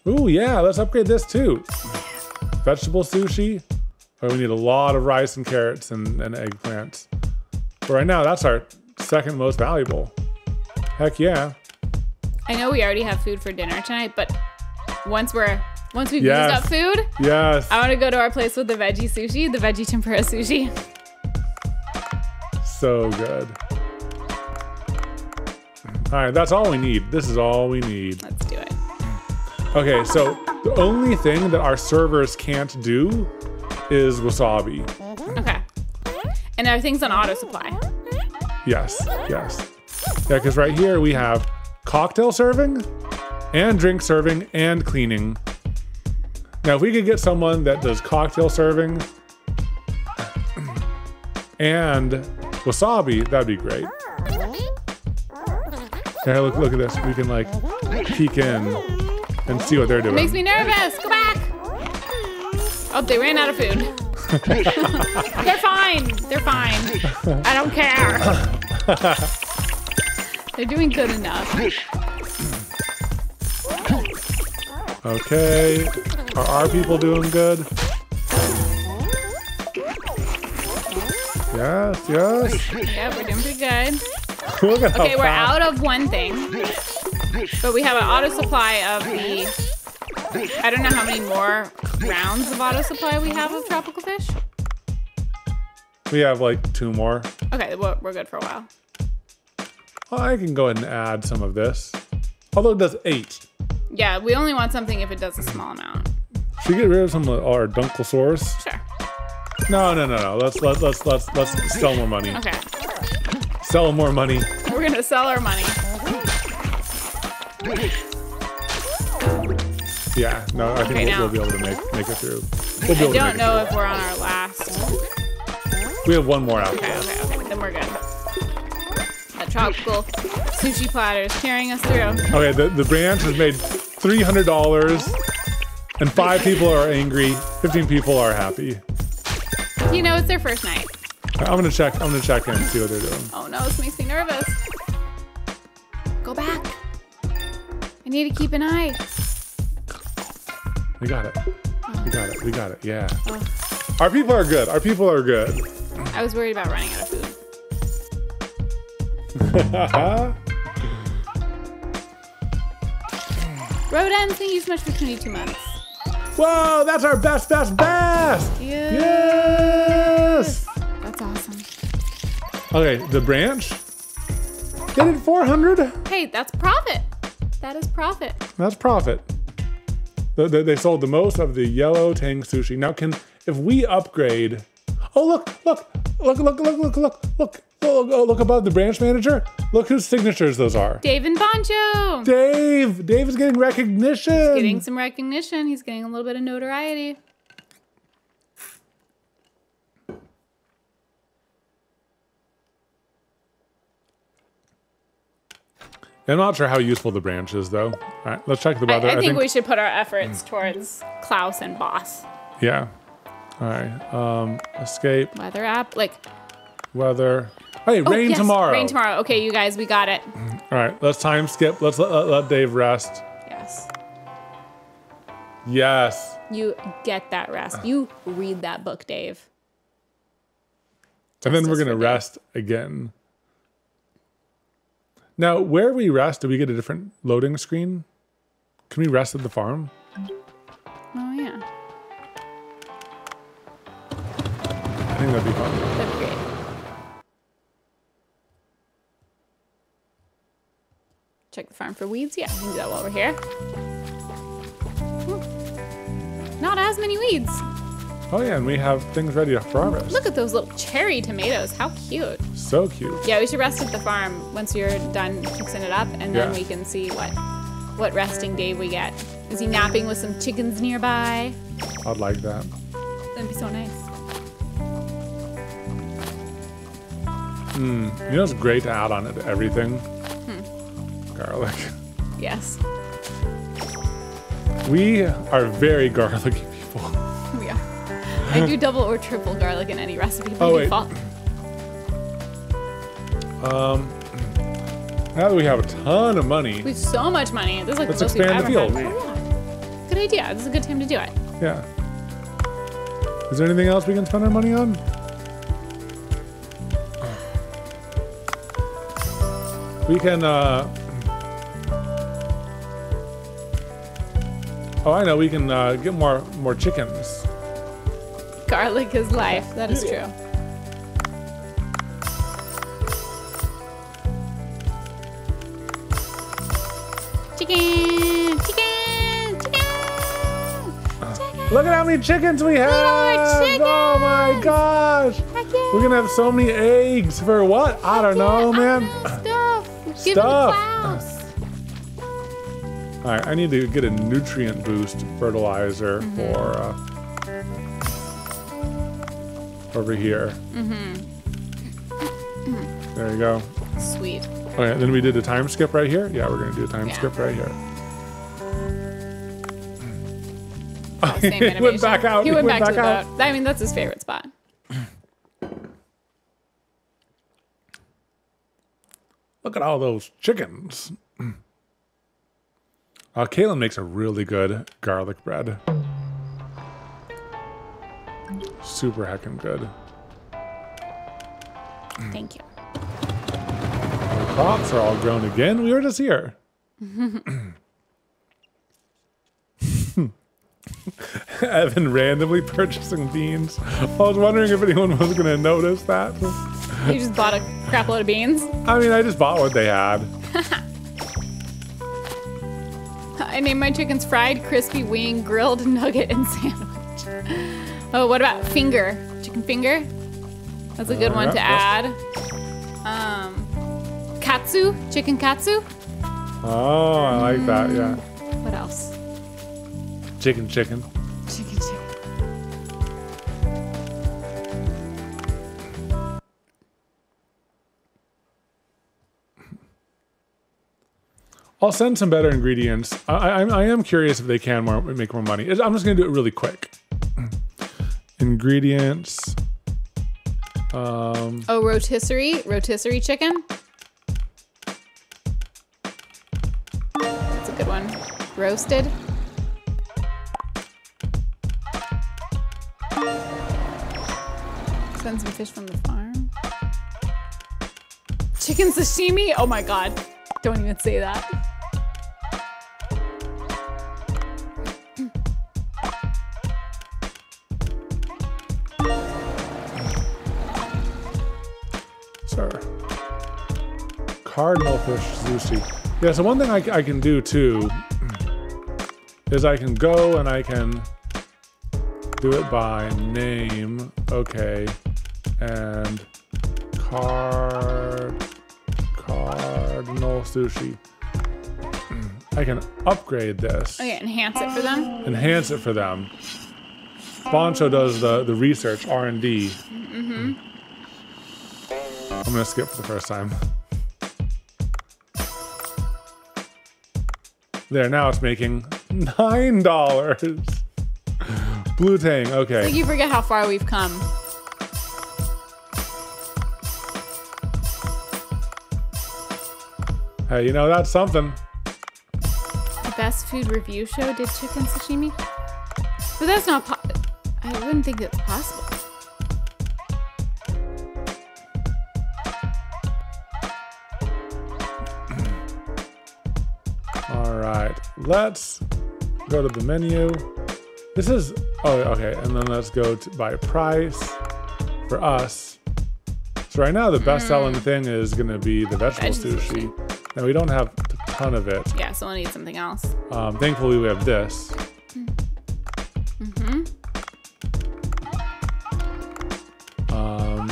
Ooh, yeah, let's upgrade this too. Vegetable sushi. Oh, we need a lot of rice and carrots and, and eggplants. But right now, that's our second most valuable. Heck yeah.
I know we already have food for dinner tonight, but once we're once we've
Yes.
used up food,
Yes.
I want to go to our place with the veggie sushi, the veggie tempura sushi.
So good. All right, that's all we need. This is all we need.
Let's do it.
Okay, so the only thing that our servers can't do is wasabi.
Okay. And everything's on auto supply.
Yes, yes. Yeah, because right here we have cocktail serving and drink serving and cleaning. Now, if we could get someone that does cocktail serving and wasabi, that'd be great. Yeah, look, look at this. We can like peek in and see what they're doing.
Makes me nervous. Go back. Oh, they ran out of food. They're fine. They're fine. I don't care. They're doing good enough.
Okay. Are our people doing good? Yes, yes.
Yeah, we're doing pretty good.
Look at how
Okay, we're out of one thing, but we have an auto supply of the. I don't know how many more rounds of auto supply we have of tropical fish.
We have like two more.
Okay, we're good for a while.
Well, I can go ahead and add some of this. Although it does eight.
Yeah, we only want something if it does a small amount.
Should we get rid of some of our Dunkelsaurs?
Sure.
No, no, no, no. Let's let let's let's let's sell more money.
Okay.
Sell more money.
We're gonna sell our money.
Yeah. No, I think
Okay,
we'll, we'll be able to make make it through. We'll be
I don't know if we're on our last.
We have one more out
Okay, okay, okay. Then we're good. Tropical sushi platters carrying us through.
Okay, the, the branch has made three hundred dollars, and five people are angry. Fifteen people are happy.
You know, it's their first night.
I'm gonna check. I'm gonna check in and see what they're doing.
Oh no, this makes me nervous. Go back. I need to keep an eye.
We got it. We got it. We got it. Yeah. Oh. Our people are good. Our people are good.
I was worried about running out of food. Rodent, thank you so much for 22 months.
Whoa, that's our best, best, best.
Yeah.
Yes.
That's awesome.
Okay, the branch. They it 400.
Hey, that's profit. That is profit.
That's profit. They, they- they sold the most of the yellow tang sushi. Now, can if we upgrade? Oh, look, look, look, look, look, look, look, look, look, look, look above the branch manager. Look whose signatures those are.
Dave and Bancho.
Dave. Dave is getting recognition.
He's Getting some recognition. He's getting a little bit of notoriety.
I'm not sure how useful the branch is, though. All right, let's check the
I,
weather.
I think we should put our efforts towards Klaus and Boss.
Yeah. All right. Um, escape,
Weather app, like
weather. Hey,
oh,
rain
yes,
tomorrow.
Rain tomorrow. Okay, you guys, we got it.
All right, let's time skip. Let's let, let, let Dave rest.
Yes.
Yes.
You get that rest. You read that book, Dave.
and then we're going to
for Dave.
rest again. Now, where we rest, do we get a different loading screen? Can we rest at the farm?
Oh yeah,
I think that'd be fun.
Check the farm for weeds. Yeah, we can do that while we're here. Hmm. Not as many weeds.
Oh yeah, and we have things ready for harvest.
Look at those little cherry tomatoes. How cute.
So cute.
Yeah, we should rest at the farm once you're done fixing it up, and then
Yeah.
we can see what what resting day we get. Is he napping with some chickens nearby?
I'd like that.
That'd be so nice. Hmm.
You know it's great to add on to everything? Garlic.
Yes,
We are very garlicky people.
we are. I do double or triple garlic in any recipe by
Oh, wait.
Um,
Now that we have a ton of money,
We have so much money. This is like
Let's
the most we've
expand the
ever
field.
had. Oh, yeah. Good idea. This is a good time to do it.
yeah. Is there anything else we can spend our money on? We can, uh... Oh, I know, we can uh, get more more chickens.
Garlic is life. That is true.
Chicken, chicken, chicken. Chicken.
Look at how many chickens we have!
chickens!
Oh my gosh!
Yeah.
We're gonna have so many eggs for what? I don't know, man.
Stuff. Give
Stuff.
To.
All right, I need to get a nutrient boost fertilizer
Mm-hmm.
for uh, over here.
Mm-hmm.
There you go.
Sweet.
Okay, then we did a time skip right here. Yeah, we're gonna do a time
Yeah.
skip right here. He went back out.
He went, back, to the
out.
boat. I mean, that's his favorite spot.
Look at all those chickens. Uh, Katelyn makes a really good garlic bread. Super heckin' good.
Thank you.
The crops are all grown again. We were just here. Evan randomly purchasing beans. I was wondering if anyone was going to notice that.
You just bought a crap load of beans.
I mean, I just bought what they had.
I named my chickens fried, crispy, wing, grilled, nugget, and sandwich. Oh, what about finger? Chicken finger? That's a good
Uh,
one to
yeah,
add. Um, katsu, chicken katsu.
Oh, I like that. Yeah.
What else?
Chicken. Chicken, I'll send some better ingredients. I, I, I am curious if they can more, make more money. I'm just to do it really quick. Ingredients. Um,
Oh, rotisserie, rotisserie chicken. That's a good one. Roasted. Send some fish from the farm. Chicken sashimi. Oh my god! Don't even say that.
Cardinal fish sushi. Yeah, so one thing I, I can do too is I can go and I can do it by name. Okay. And card cardinal sushi. I can upgrade this.
Okay, enhance it for them.
enhance it for them. Bancho does the, the research, R&D.
Mm-hmm.
I'm gonna skip for the first time. There, now it's making nine dollars. Blue Tang, okay.
you forget how far we've come.
Hey, you know that's something.
The best food review show did chicken sashimi. But that's not po- I wouldn't think it's possible.
Right, let's go to the menu. This is oh okay, and then let's go to by price for us. So right now the best-selling thing is going to be the vegetable
Vegetable
sushi, and we don't have a ton of it.
Yeah, so we'll need something else.
Um, thankfully, we have this. Um,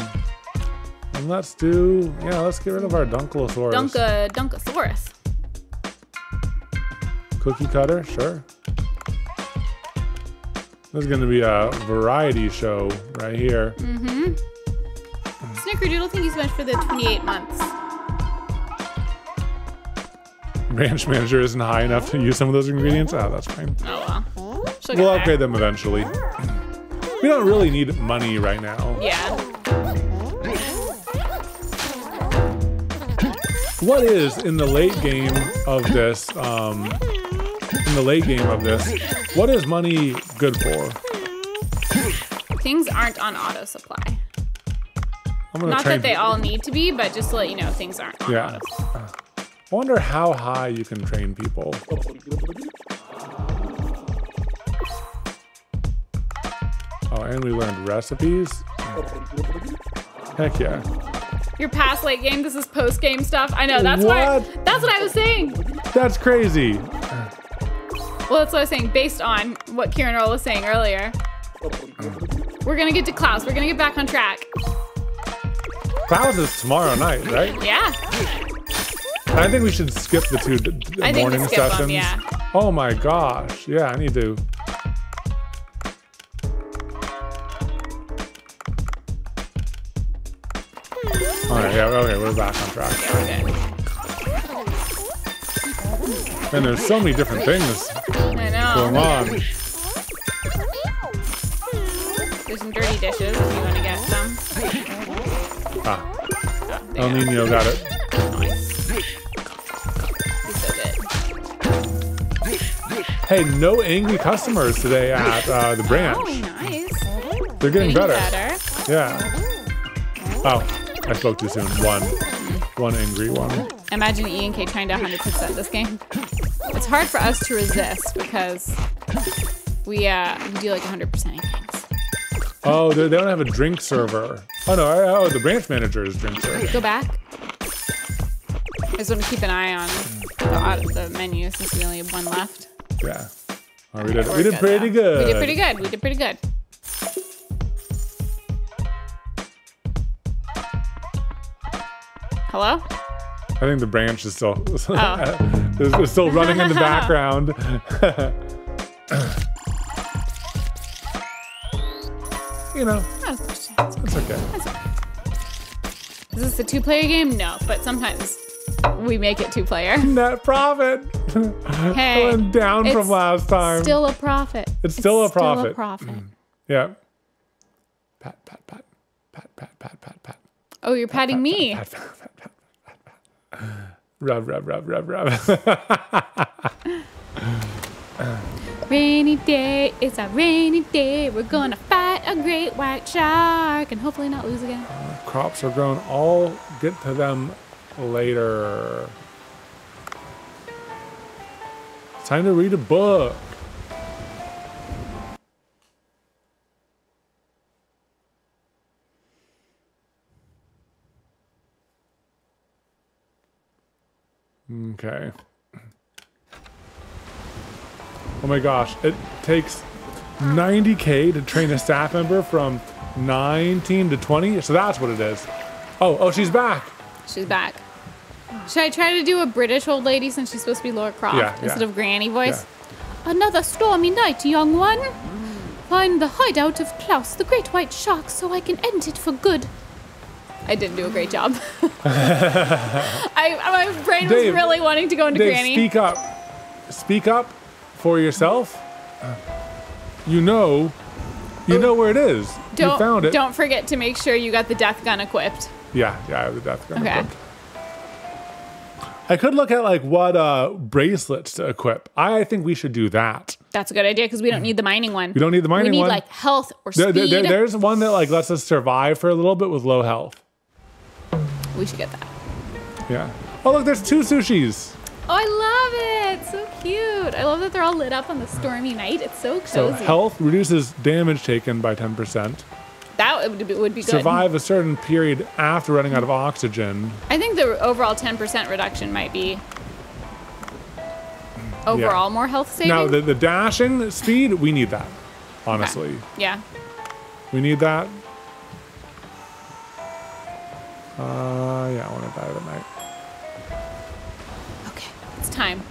and let's do yeah, let's get rid of our Dunkleosaurus.
Dunka Dunkosaurus.
Cookie cutter, sure. This is going to be a variety show right here.
Snickerdoodle, thank you so much for the 28 months.
Ranch manager isn't high enough to use some of those ingredients. Oh, that's fine.
Oh well. She'll
We'll upgrade them eventually. We don't really need money right now.
Yeah.
What is in the late game of this? Um, in the late game of this, what is money good for?
Things aren't on auto supply. Not that they all need to be, but just to let you know, things aren't on
Yeah.
auto.
I wonder how high you can train people. Oh, and we learned recipes. Heck yeah.
Your past late game, this is post game stuff. I know. That's why. That's what I was saying.
That's crazy.
Well, that's what I was saying. Based on what Kieran Earl was saying earlier, we're gonna get to Klaus. We're gonna get back on track.
Klaus is tomorrow night, right?
Yeah.
I think we should skip the two
I think we
morning sessions.
yeah.
Oh my gosh. Yeah, I need to. All right, yeah, okay, we're back on track.
Yeah.
And there's so many different things
I know.
going on.
There's some dirty dishes if you want to get some.
Ah,
Oh,
El. Nino got it.
Nice. He's so good.
Hey, no angry customers today at uh, the
Oh,
branch.
nice.
They're getting
Getting
better.
better.
Yeah. Oh, I spoke too soon. One. One angry one.
Imagine E and K trying to 100% this game. It's hard for us to resist because we uh we do like 100% things.
Oh, they, they don't have a drink server. Oh no, I- oh, the branch manager is drink server.
Go back. I just want to keep an eye on the, the menu since we only have one left.
Yeah. We did, we did pretty
though.
good.
We did pretty good. We did pretty good. Hello?
I think the branch is still
Oh.
is, is still running in the background. you know,
Not as
it's okay.
That's okay. Is this a two-player game? No, but sometimes we make it two-player.
Net profit.
Hey,
Went down from last time.
Still a profit.
It's still a profit.
Still a profit. Mm.
yeah. Pat, pat, pat, pat, pat, pat, pat, pat.
Oh, you're patting me.
Pat, pat, pat, pat, pat, pat. Rub, rub, rub, rub, rub.
Rainy day, it's a rainy day. We're gonna fight a great white shark and hopefully not lose again.
Crops are grown. I'll get to them later. Time to read a book. Okay. Oh my gosh, it takes 90k to train a staff member from 19 to 20. So that's what it is. Oh, oh, she's back.
She's back. Should I try to do a British old lady since she's supposed to be Lara Croft
Yeah, yeah.
instead of Granny voice?
Another stormy night, young one. Find the hideout of Klaus, the great white shark, so I can end it for good.
I didn't do a great job. I, my brain was really wanting to go into
Dave,
Granny.
speak up. speak up for yourself, you know, you know where it is.
Don't
you found it.
don't forget to make sure you got the death gun equipped.
Yeah, yeah, I have the death gun
Okay.
equipped. I could look at like what uh bracelets to equip. I think we should do that.
That's a good idea because we don't need the mining one.
We don't need the mining one.
We need
one.
like health or speed.
there- there- there's one that like lets us survive for a little bit with low health.
We should get that.
Yeah. Oh look, there's two sushis.
Oh, I love it. So cute. I love that they're all lit up on the stormy night. It's so cozy.
So health reduces damage taken by 10%.
that would be, would be good.
Survive a certain period after running out of oxygen.
I think the overall 10% reduction might be overall more health saving.
Now the, the dashing speed, we need that. Honestly.
yeah.
We need that. Uh yeah, I want to die tonight.
Okay. It's time.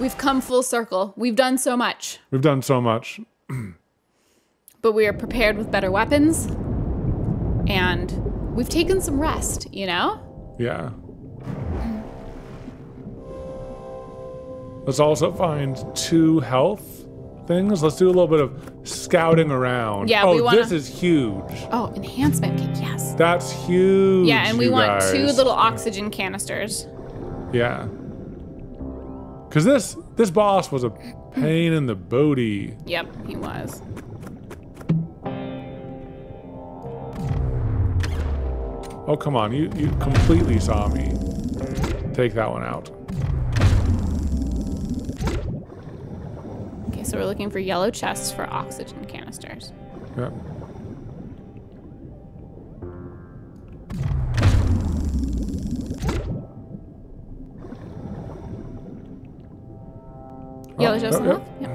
We've come full circle. We've done so much,
We've done so much.
but we are prepared with better weapons. And we've taken some rest, you know?
Yeah. Let's also find two health things. Let's do a little bit of scouting around.
Yeah,
oh,
we wanna-
this is huge.
Oh, enhancement kit. Yes.
That's huge.
Yeah, and we want two little oxygen canisters.
Yeah. Cause this this boss was a pain in the booty.
Yep, he was.
Oh come on, you you completely saw me. Take that one out.
Okay, so we're looking for yellow chests for oxygen canisters.
Yep.
Yellow
Oh,
chests
oh,
enough?
yep.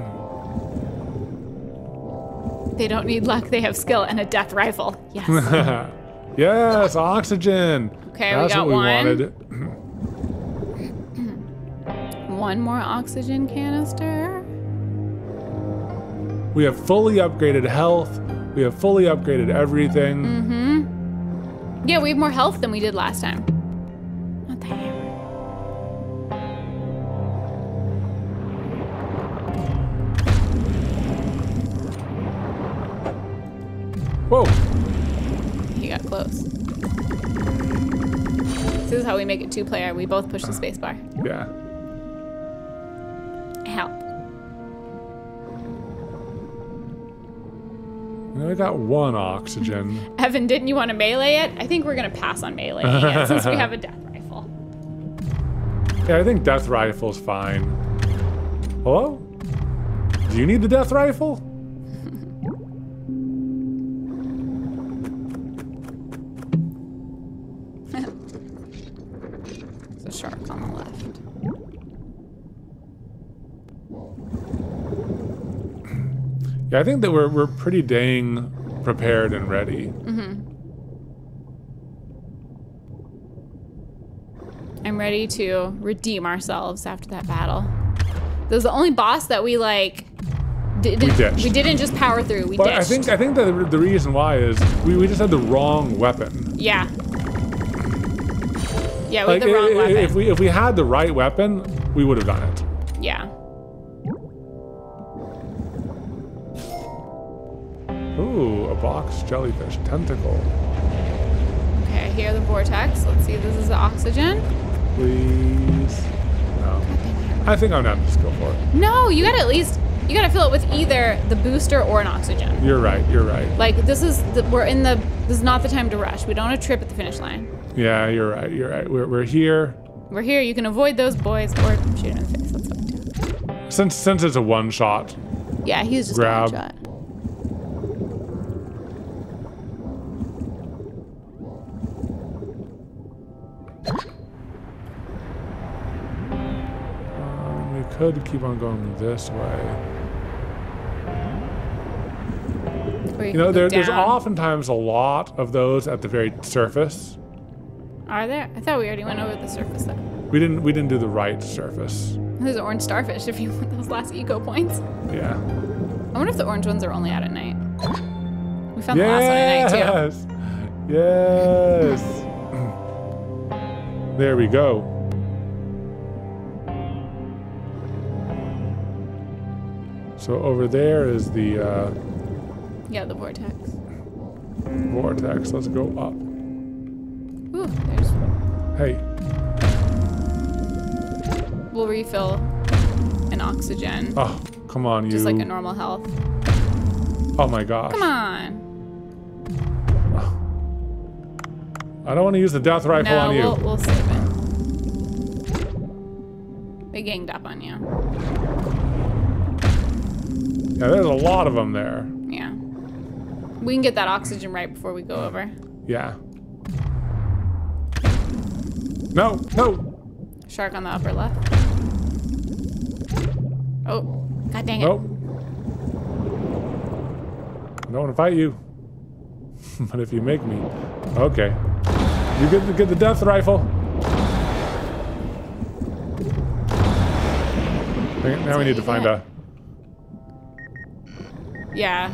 Yep. They don't need luck, they have skill and a death rifle. Yes.
Yes, oxygen.
Okay, we got
what we
one.
wanted.
One more oxygen canister.
We have fully upgraded health. We have fully upgraded everything.
Mm-hmm. Yeah, we have more health than we did last time. Not the hammer.
Whoa.
He got close. This is how we make it two player. We both push the spacebar.
Yeah.
Help.
And I got one oxygen.
Evan, didn't you want to melee it? I think we're gonna pass on melee it since we have a death rifle.
Yeah, I think death rifle's fine. Hello? Do you need the death rifle? Yeah, I think that we're we're pretty dang prepared and ready. Mm-hmm.
I'm ready to redeem ourselves after that battle. That was the only boss that we like. Didn't,
We ditched.
we didn't just power through. We
But
ditched.
I think I think that the, the reason why is we, we just had the wrong weapon.
Yeah. Yeah,
Like
with the wrong weapon.
if we if we had the right weapon, we would have done it.
yeah.
Ooh, a box jellyfish tentacle.
Okay, here the vortex. Let's see. This is the oxygen.
Please. No. I think I'm not going to just go for it.
No, you gotta at least you gotta fill it with either the booster or an oxygen.
You're right. You're right.
Like this is the, we're in the this is not the time to rush. We don't want to trip at the finish line.
Yeah, you're right. You're right. We're, we're here.
We're here. You can avoid those boys or shoot him in the face. That's.
Since since it's a one shot.
Yeah, he was just
Grab.
one shot.
Could keep on going this way.
Or
You know, there, there's oftentimes a lot of those at the very surface.
Are there? I thought we already went over the surface though.
We didn't we didn't do the right surface.
There's an orange starfish if you want those last eco points.
Yeah.
I wonder if the orange ones are only out at night. We found the last one at night too.
Yes. Yes. there we go. So over there is the uh,
Yeah, the vortex.
vortex. Let's go up.
Ooh, there's.
Hey,
We'll refill an oxygen,
oh, come on, you.
just like a normal health.
oh my gosh.
Come on.
I don't want to use the death rifle
no,
on you.
we'll we'll save it. They ganged up on you.
Yeah, there's a lot of them there.
Yeah. We can get that oxygen right before we go over.
Yeah. No, no,
Shark on the upper left. Oh, god dang it.
no. I don't want to fight you. but if you make me, okay. You get the, get the death rifle. Now we need to find a
Yeah.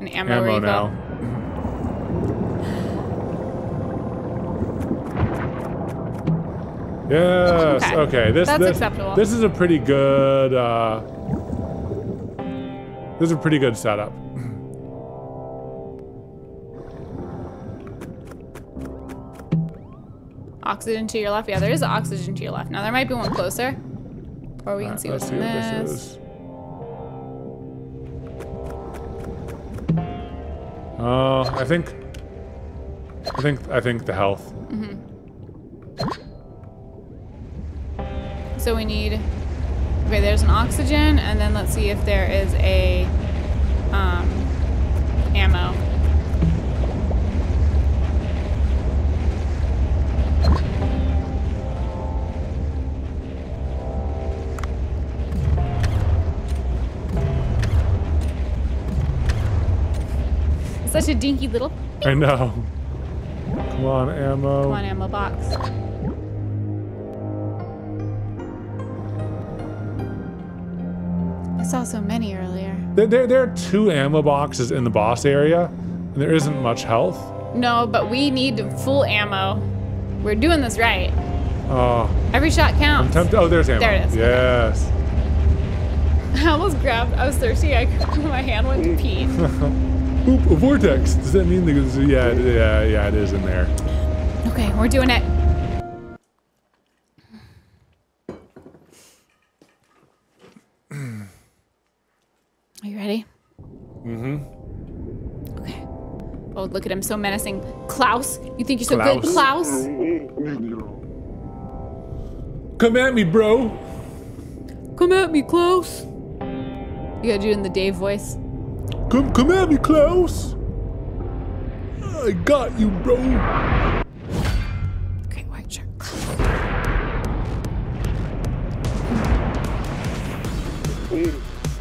An ammo,
ammo
refill.
now. Yes.
Okay.
Okay. This
That's
this,
acceptable.
This is a pretty good. Uh, this is a pretty good setup.
Oxygen to your left. Yeah, there is oxygen to your left. Now there might be one closer. Or we can see what's in
what
this.
Oh, I think. I think I think the health.
So we need. Okay, there's an oxygen, and then let's see if there is a um, ammo. Such a dinky little
I know. Come on, ammo.
come on ammo box. I saw so many earlier.
There, there, there are two ammo boxes in the boss area, and there isn't much health.
No, but we need full ammo. We're doing this right.
Oh,
Every shot counts.
oh, there's ammo.
There it is.
Yes.
I almost grabbed. I was thirsty. I my hand went to pee.
Oop, a vortex. Does that mean there's, yeah, yeah, yeah, it is in there.
Okay, we're doing it. Are you ready? Mm-hmm. Okay. Oh, look at him, so menacing. Klaus, you think you're so good,
Klaus.
Klaus?
Come at me, bro.
Come at me, Klaus. You gotta do it in the Dave voice.
Come, come at me, Klaus. I got you, bro.
Okay, white shirt.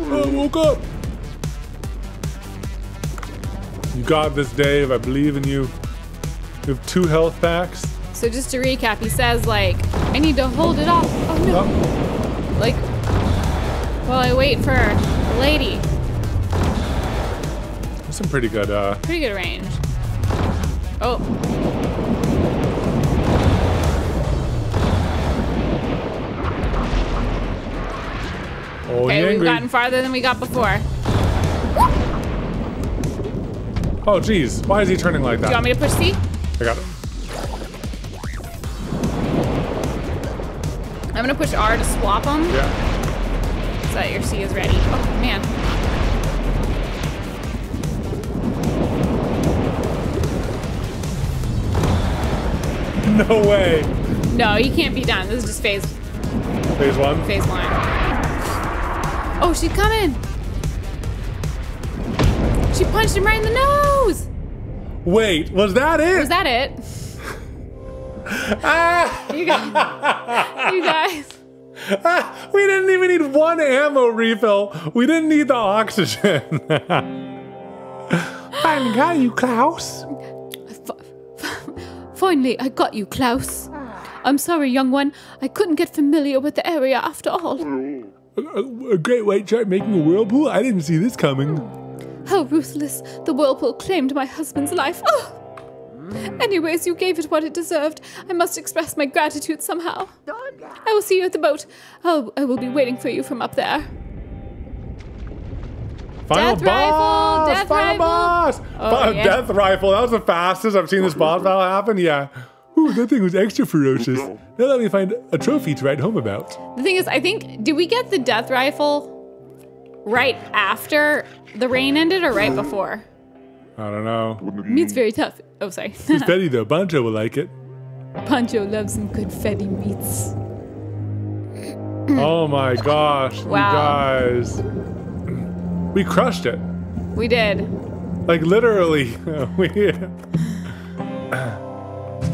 I woke up. You got this, Dave. I believe in you. You have two health packs.
So just to recap, he says like, I need to hold it off. Oh no.
Oh,
Like, while I wait for the lady.
That's some pretty good. Uh,
Pretty good range. Oh,
oh,
okay, we've
angry?
gotten farther than we got before.
Oh, geez. Why is he turning like that?
Do you want me to push C?
I got him.
I'm gonna push R to swap them
Yeah.
so that your C is ready. Oh man.
No way.
No, you can't be done. This is just phase
Phase one.
phase one. Oh, she's coming. She punched him right in the nose.
Wait, was that it?
Was that it?
ah!
You guys. You guys.
Ah, we didn't even need one ammo refill. We didn't need the oxygen. I got you, Klaus.
Finally, I got you, Klaus. Ah. I'm sorry, young one. I couldn't get familiar with the area after all. Mm.
A, a great white shark making a whirlpool? I didn't see this coming. Hmm.
How ruthless. The whirlpool claimed my husband's life. Oh. Mm. Anyways, you gave it what it deserved. I must express my gratitude somehow. I will see you at the boat. I'll, I will be waiting for you from up there.
Final
Death
boss!
rifle, death
final
rifle.
boss!
Oh,
Fi-
yeah.
Death rifle. That was the fastest I've seen this boss battle happen. Yeah. Ooh, that thing was extra ferocious. Now let me find a trophy to write home about.
The thing is, I think did we get the death rifle right after the rain ended or right before?
I don't know.
Meat's very tough. Oh, sorry.
It's Betty though. Bancho will like it.
Bancho loves some good fatty meats.
Oh my gosh,
Wow.
you guys. We crushed it.
We did.
Like literally. we, oh,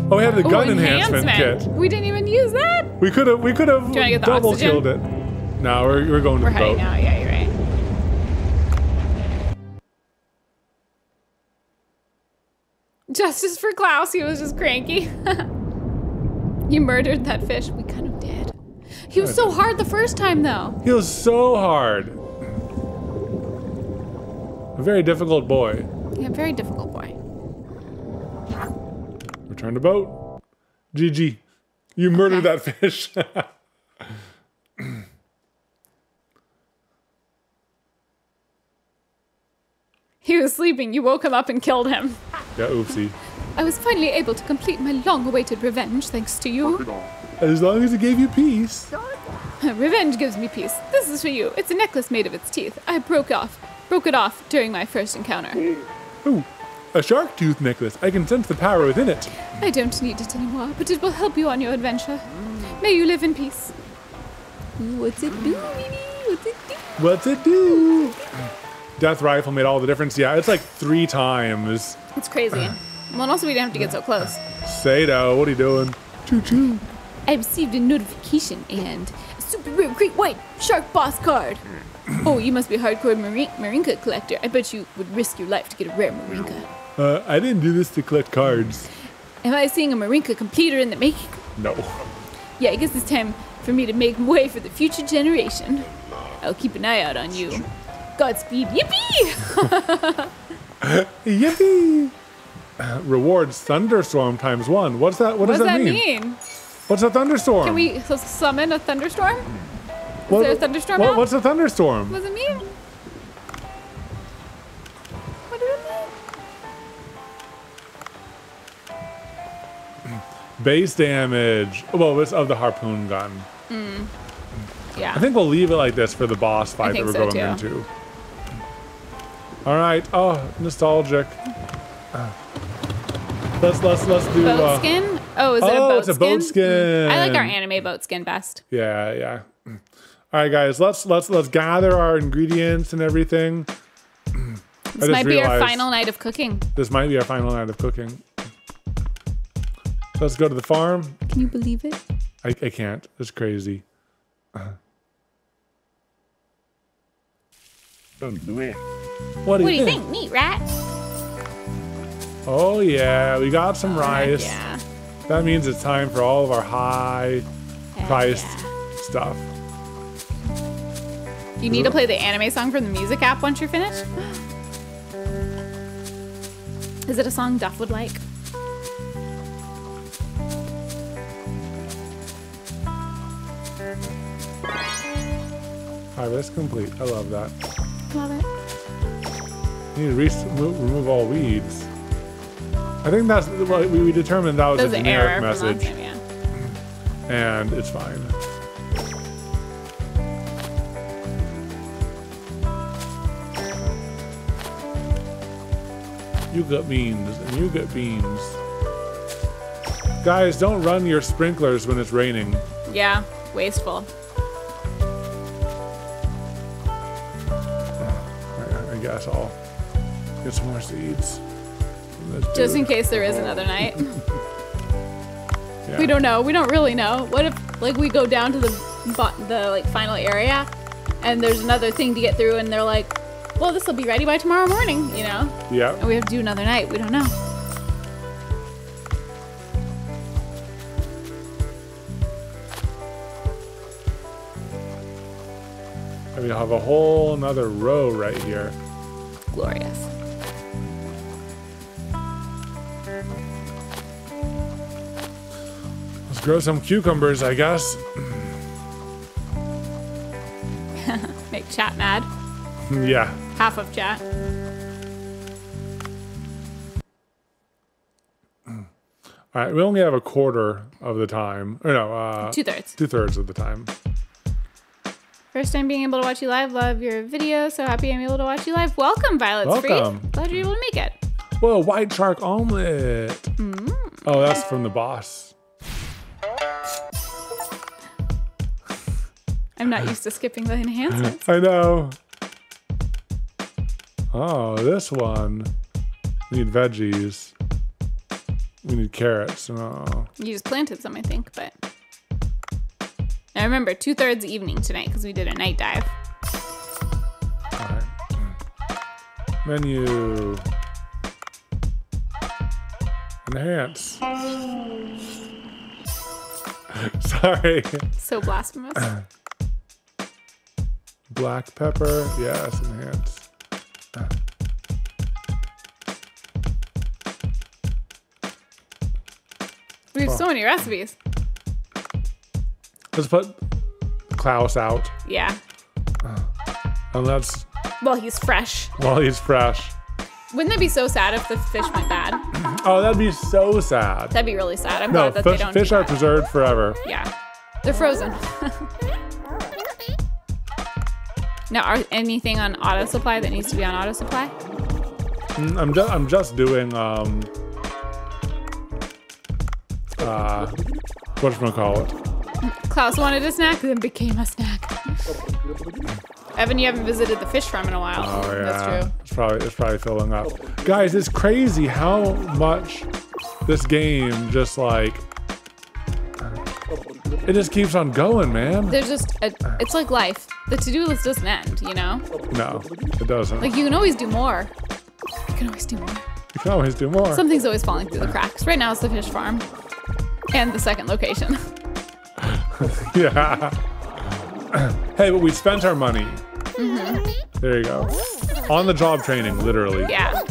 we have the
Ooh,
gun enhancement, kit.
We didn't even use that.
We could have we could have
you wanna get the
double
oxygen?
killed it. No, we're, we're going to
We're
the boat.
out. Yeah, you're right. Justice for Klaus. He was just cranky. you murdered that fish. We kind of did. He was so hard the first time, though.
He was so hard. A very difficult boy.
Yeah, very difficult boy.
Return to boat. GG. You murdered that fish.
He was sleeping. You woke him up and killed him.
yeah, oopsie.
I was finally able to complete my long-awaited revenge thanks to you.
As long as it gave you peace.
Revenge gives me peace. This is for you. It's a necklace made of its teeth. I broke off, broke it off during my first encounter.
Ooh, a shark tooth necklace. I can sense the power within it.
I don't need it anymore, but it will help you on your adventure. May you live in peace. What's it do, Mimi? What's it do?
What's it do? Death rifle made all the difference. Yeah, it's like three times.
It's crazy. Well, and also we didn't have to get so close.
Sato, what are you doing? Choo choo.
I received a notification and a super rare great white shark boss card. Oh, you must be a hardcore Marin- Marinca collector. I bet you would risk your life to get a rare Marinca.
Uh, I didn't do this to collect cards.
Am I seeing a Marinca completer in the making?
No.
Yeah, I guess it's time for me to make way for the future generation. I'll keep an eye out on you. Godspeed, yippee!
Yippee! Uh, Rewards thunderstorm times one. What's that? What
What
does
does
that,
that
mean?
mean?
What's a thunderstorm?
Can we summon a thunderstorm?
What-
there a thunderstorm
what-? What's a thunderstorm?
Does it me? What it mean?
Base damage. Well, it's of the harpoon gun.
Yeah.
I think we'll leave it like this for the boss fight that we're
so,
going
too.
into. All right. Oh, nostalgic. Uh, Let's let's let's do.
boat
uh,
skin? Oh, is it a
oh,
boat
it's a
skin?
boat skin.
I like our anime boat skin best.
Yeah, yeah. All right, guys. Let's let's let's gather our ingredients and everything.
This might be our final night of cooking.
This might be our final night of cooking. Let's go to the farm.
Can you believe it?
I, I can't. It's crazy.
Don't do it.
What do,
What do
you,
you
think?
Meat Neat, right?
Oh yeah, we got some rice.
Yeah.
That means it's time for all of our high priced stuff.
You need to play the anime song from the music app once you're finished. Is it a song Duff would like?
Harvest complete. I love that.
Love it.
You need to re- remove all weeds. I think that's well, we, we determined that was
That was
a generic
error
message,
time, yeah.
and it's fine. You got beans, and you got beans. Guys, don't run your sprinklers when it's raining.
Yeah, wasteful.
I, guess I'll get some more seeds.
Just in case there is another night.
Yeah.
We don't know. We don't really know. What if like we go down to the the like final area, and there's another thing to get through, and they're like, "Well, this will be ready by tomorrow morning," you know,
Yeah.
and we have to do another night. We don't know.
And We have a whole another row right here.
Glorious.
Let's grow some cucumbers, I guess.
Make chat mad.
Yeah.
Half of chat.
All right. We only have a quarter of the time. Or no, uh,
Two thirds.
two thirds of the time.
First time being able to watch you live. Love your video. So happy I'm able to watch you live. Welcome, Violet's
Welcome.
Free. Glad you're able to make it.
Whoa, white shark omelet.
Mm.
Oh, that's from the boss.
I'm not used to skipping the enhancements.
I know. Oh, this one. We need veggies. We need carrots. Oh.
You just planted some, I think, but. Now remember, two thirds evening tonight because we did a night dive.
All right. Menu. Enhance. Sorry.
So blasphemous.
Black pepper. Yes, enhance.
We have so oh. many recipes.
Let's put Klaus out.
Yeah.
Uh, and that's
Well, he's fresh.
while he's fresh.
Wouldn't that be so sad if the fish went bad?
Oh, that'd be so sad.
That'd be really sad. I'm
No,
glad that they don't.
fish
do
are preserved forever.
Yeah. They're frozen. now, are anything on auto supply that needs to be on auto supply?
Mm, I'm just I'm just doing um uh what gonna call it?
Klaus wanted a snack, then became a snack. Evan, you haven't visited the fish farm in a while.
Oh yeah,
That's true.
It's probably it's probably filling up. Guys, it's crazy how much this game just like it just keeps on going, man.
There's just, a, it's like life. The to-do list doesn't end, you know?
No, it doesn't.
Like you can always do more. You can always do more.
you can always do more.
Something's always falling through the cracks. Right now it's the fish farm. And the second location.
Yeah. hey, but we spent our money. Mm-hmm. There you go. On the job training, literally.
Yeah.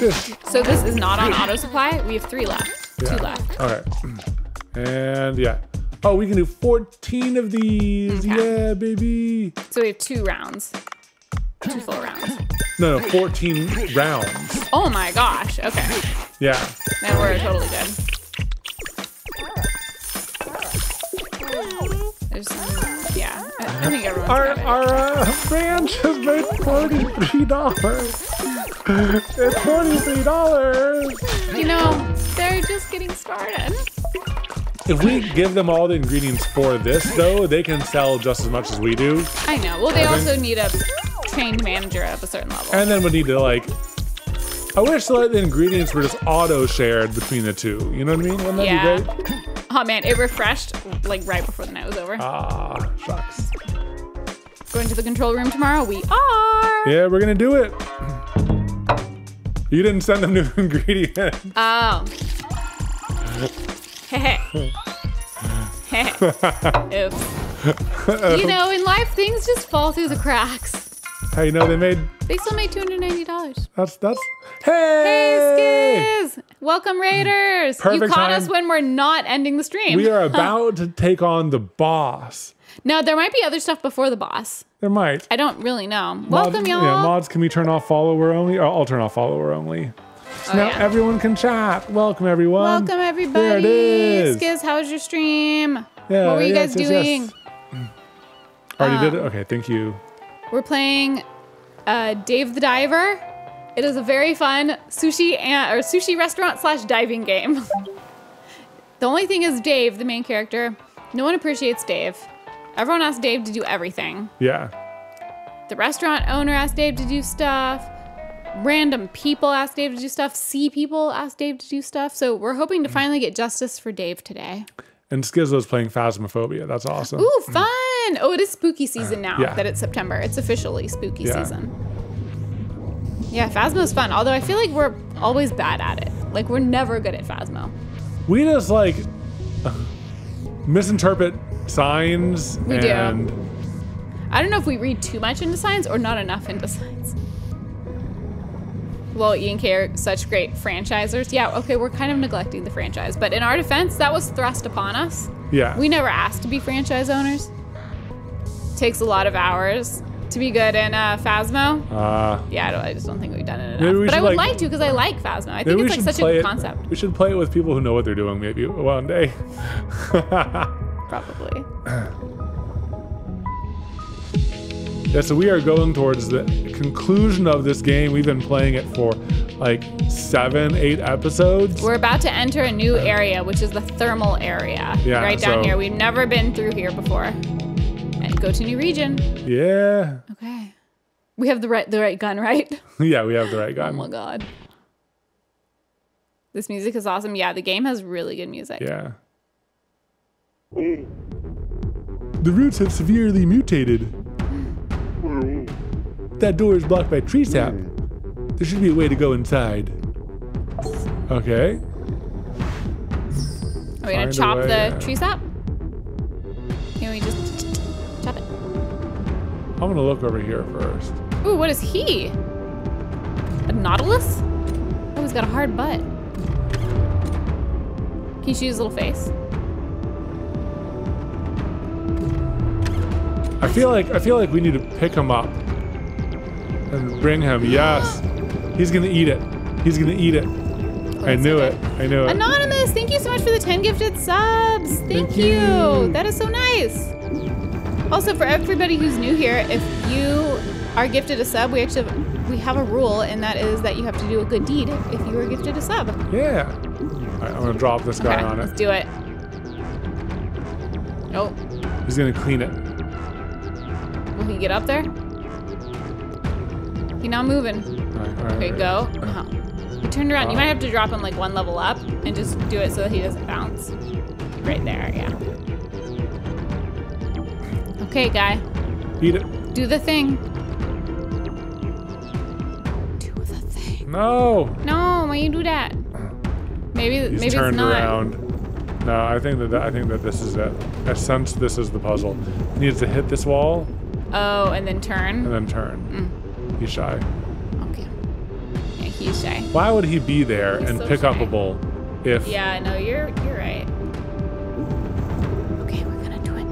Just-
So this is not on auto supply. We have three left.
yeah.
Two left.
Okay. Mm. And yeah. Oh, we can do 14 of these.
Okay.
Yeah, baby.
So we have two rounds. Two full rounds.
No, no, 14 rounds.
Oh my gosh. Okay.
Yeah.
Then we're totally good. There's yeah. I, I think everyone's
Our,
got it.
our uh, ranch has made $43. it's $43.
You know, they're just getting started.
If we give them all the ingredients for this, though, they can sell just as much as we do.
I know. Well, they also need a trained manager at a certain level.
And then we need to like. I wish the, the ingredients were just auto shared between the two. You know what I mean? Wouldn't that
Yeah.
be great?
Oh man, it refreshed like right before the night was over.
Ah, shucks.
Going to the control room tomorrow? We are.
Yeah, we're gonna do it. You didn't send them new ingredients.
Oh. Oops. You know, in life, things just fall through the cracks.
Hey, you know they made
They still made $290.
that's that's. Hey,
Hey, Skiz! Welcome, Raiders!
Perfect you
caught
time.
us when we're not ending the stream.
We are about to take on the boss.
Now, there might be other stuff before the boss.
There might.
I don't really know.
Mods-
Welcome, y'all.
Yeah, mods, can we turn off follower only? I'll turn off follower only. So
Oh,
now
yeah.
everyone can chat. Welcome, everyone.
Welcome, everybody.
There it is.
Skiz, how was your stream?
Yeah,
what were you
yes,
guys
yes, yes.
doing?
Already
Um,
did it? Okay, thank you.
We're playing uh, Dave the Diver. It is a very fun sushi and, or sushi restaurant slash diving game. the only thing is Dave, the main character. No one appreciates Dave. Everyone asks Dave to do everything.
Yeah.
The restaurant owner asked Dave to do stuff. Random people ask Dave to do stuff. Sea people ask Dave to do stuff. So we're hoping to mm. finally get justice for Dave today.
And Skizzo's playing Phasmophobia. That's awesome.
Ooh, fun! Oh, it is spooky season uh, now
yeah.
that it's September. It's officially spooky
Yeah.
season. Yeah, Phasmo's fun. Although I feel like we're always bad at it. Like we're never good at Phasmo.
We just like misinterpret signs
We do. I don't know if we read too much into signs or not enough into signs. Well, E&K are such great franchisers. Yeah, okay, we're kind of neglecting the franchise, but in our defense, that was thrust upon us.
yeah.
We never asked to be franchise owners. takes a lot of hours to be good in uh, Phasmo.
Uh,
Yeah, I, don't, I just don't think we've done it
Maybe
enough. But I would
like-
like to because I like Phasmo. I think it's like such a good
it.
concept.
We should play it with people who know what they're doing. Maybe one day.
Probably.
Yeah, so we are going towards the conclusion of this game. We've been playing it for like seven, eight episodes.
We're about to enter a new area, which is the thermal area.
Yeah,
right down
so-
here. We've never been through here before. And go to new region.
yeah.
Okay. We have the right the right gun, right?
Yeah, we have the right guy.
Oh my god. This music is awesome. Yeah, the game has really good music.
Yeah. Mm. The roots have severely mutated. That door is blocked by tree sap. There should be a way to go inside. Okay.
Are we gonna
a
chop the
yeah.
tree sap? Can we just chop it?
I'm gonna look over here first.
Ooh, what is he? A nautilus? Oh, he's got a hard butt. Can you see his little face?
I feel like I feel like we need to pick him up and bring him. Yes. He's gonna eat it. He's gonna eat it. I knew it. I knew it.
Anonymous, thank you so much for the 10 gifted subs. Thank,
Thank
you.
you.
That is so nice. Also, for everybody who's new here, if you are gifted a sub, we actually have, we have a rule, and that is that you have to do a good deed if you are gifted a sub.
Yeah. Right, I'm gonna drop this guy
Okay,
on it.
let's do it. Oh,
He's gonna clean it.
Will he get up there? He not moving.
All right, all right,
Okay,
all right.
go. Uh-huh. He turned around. You might have to drop him like one level up and just do it so that he doesn't bounce. Right there, yeah. Okay, guy.
Eat it.
Do the thing. Do the thing.
No.
No, why you do that? Maybe
He's
maybe it's
turned
not.
around. No, I think that I think that this is it. I sense this is the puzzle. He needs to hit this wall
Oh, and then turn?
and then turn.
Mm.
He's shy.
Okay. Yeah, he's shy.
Why would he be there
He's
and
so
pick up a bowl if
Yeah, no, you're you're right. Okay, we're gonna do it.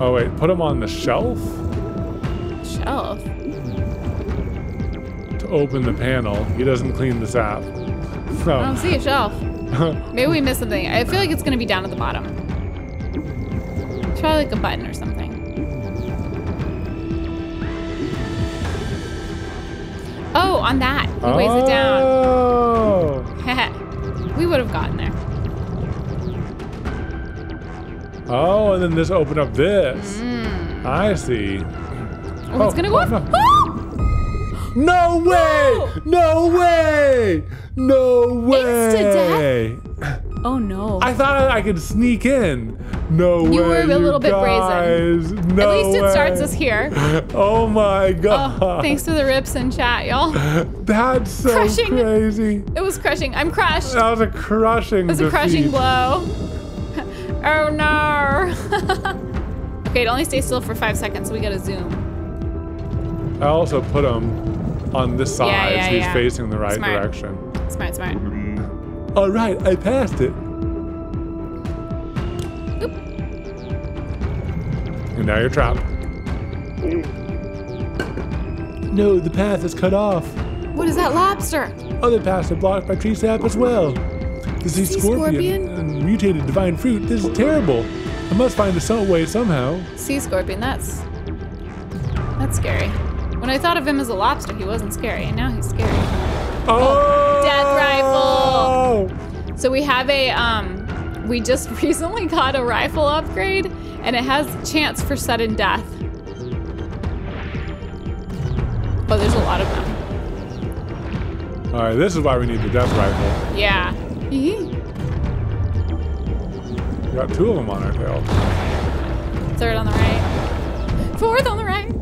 Oh wait, put him on the shelf
Shelf.
to open the panel. He doesn't clean the sap.
I don't see a shelf. Maybe we missed something. I feel like it's gonna be down at the bottom. It's probably like a button or something. Oh, on that. He weighs it down.
Oh.
we would have gotten there.
Oh, and then this opened up this. Mm. I see.
Oh, it's
Oh,
gonna go
oh,
off.
no.
Ah!
No way! No way! No way!
Oh no.
I thought I could sneak in. No way.
You were a little bit brazen.
No
At least it
way.
starts us here.
Oh my oh, god.
Oh, thanks to the rips in chat, y'all.
That's so
Crushing.
crazy.
It was crushing. I'm crushed.
That was a crushing
It was a crushing blow. oh no. okay, it only stays still for five seconds, so we gotta zoom.
I also put him on the side
Yeah, yeah,
so he's
yeah.
facing the right
Smart.
direction.
Smart, smart.
All right, I passed it.
Oop.
And now you're trapped. No, the path is cut off.
What is that lobster?
Other paths are blocked by tree sap as well. The sea
Sea
scorpion,
scorpion?
and mutated divine fruit. This is terrible. I must find a some way somehow.
Sea scorpion, that's that's scary. When I thought of him as a lobster, he wasn't scary, and now he's scary.
Oh!
death rifle. So we have a um we just recently got a rifle upgrade and it has chance for sudden death. Oh, there's a lot of them.
All right, this is why we need the death rifle.
Yeah.
Got two of them on our tail.
Third on the right. Fourth on the right.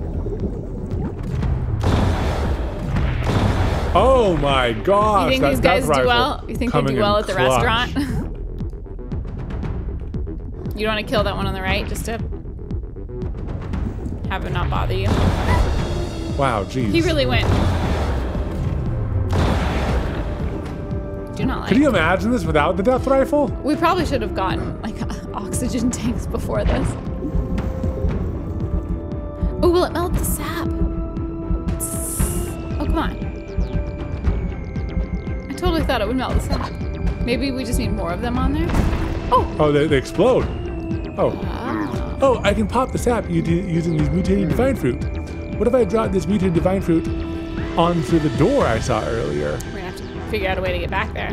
Oh my gosh!
You think
that
these guys do well? You think they do well at the
clutch.
restaurant? you don't want to kill that one on the right just to have it not bother you.
Wow, jeez.
He really went. do not like.
Could you imagine this without the death rifle?
We probably should have gotten like oxygen tanks before this. Oh, will it melt the sap? Oh, come on. I totally thought it would melt the sap. Maybe we just need more of them on there. Oh,
Oh, they, they explode. Oh.
ah.
Oh, I can pop the sap using these mutated divine fruit. What if I drop this mutated divine fruit onto the door I saw earlier?
we're gonna have to figure out a way to get back there.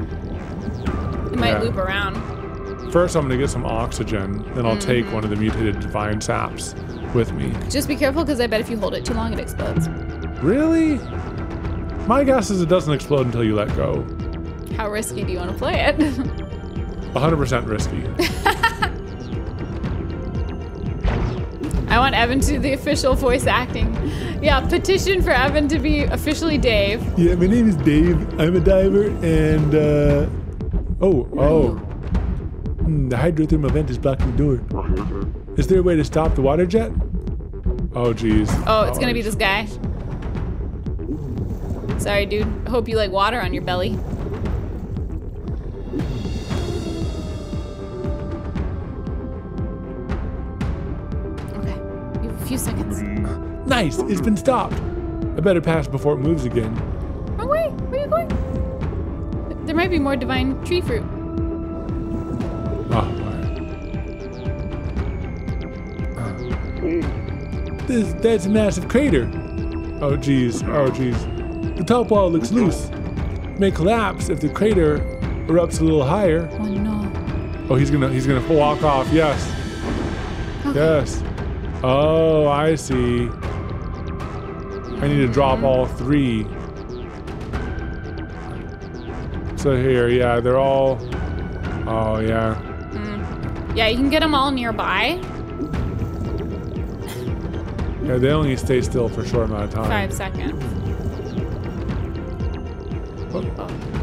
It might
Yeah.
loop around.
First, I'm gonna get some oxygen, then I'll take one of the mutated divine saps with me.
Just be careful because I bet if you hold it too long, it explodes.
Really? My guess is it doesn't explode until you let go.
How risky do you want to play it?
100% risky.
I want Evan to do the official voice acting. Yeah, petition for Evan to be officially Dave.
Yeah, my name is Dave. I'm a diver, and uh, oh, oh, Hmm, the hydrothermal vent is blocking the door. Is there a way to stop the water jet? Oh, geez.
Oh, it's gonna be this guy. Sorry, dude. Hope you like water on your belly. Few seconds.
Nice. It's been stopped. I better pass before it moves again.
Wrong way. Where are you going? There might be more divine tree fruit.
Oh. This, that's a massive crater. Oh, geez. Oh, geez. The top wall looks loose. May collapse if the crater erupts a little higher.
Oh no.
Oh, he's gonna he's gonna walk off. Yes. Yes. Oh, I see. I need to drop all three. So here, yeah, they're all. Oh yeah. Hmm.
Yeah, you can get them all nearby.
Yeah, they only stay still for a short amount of time.
Five seconds.
Oh,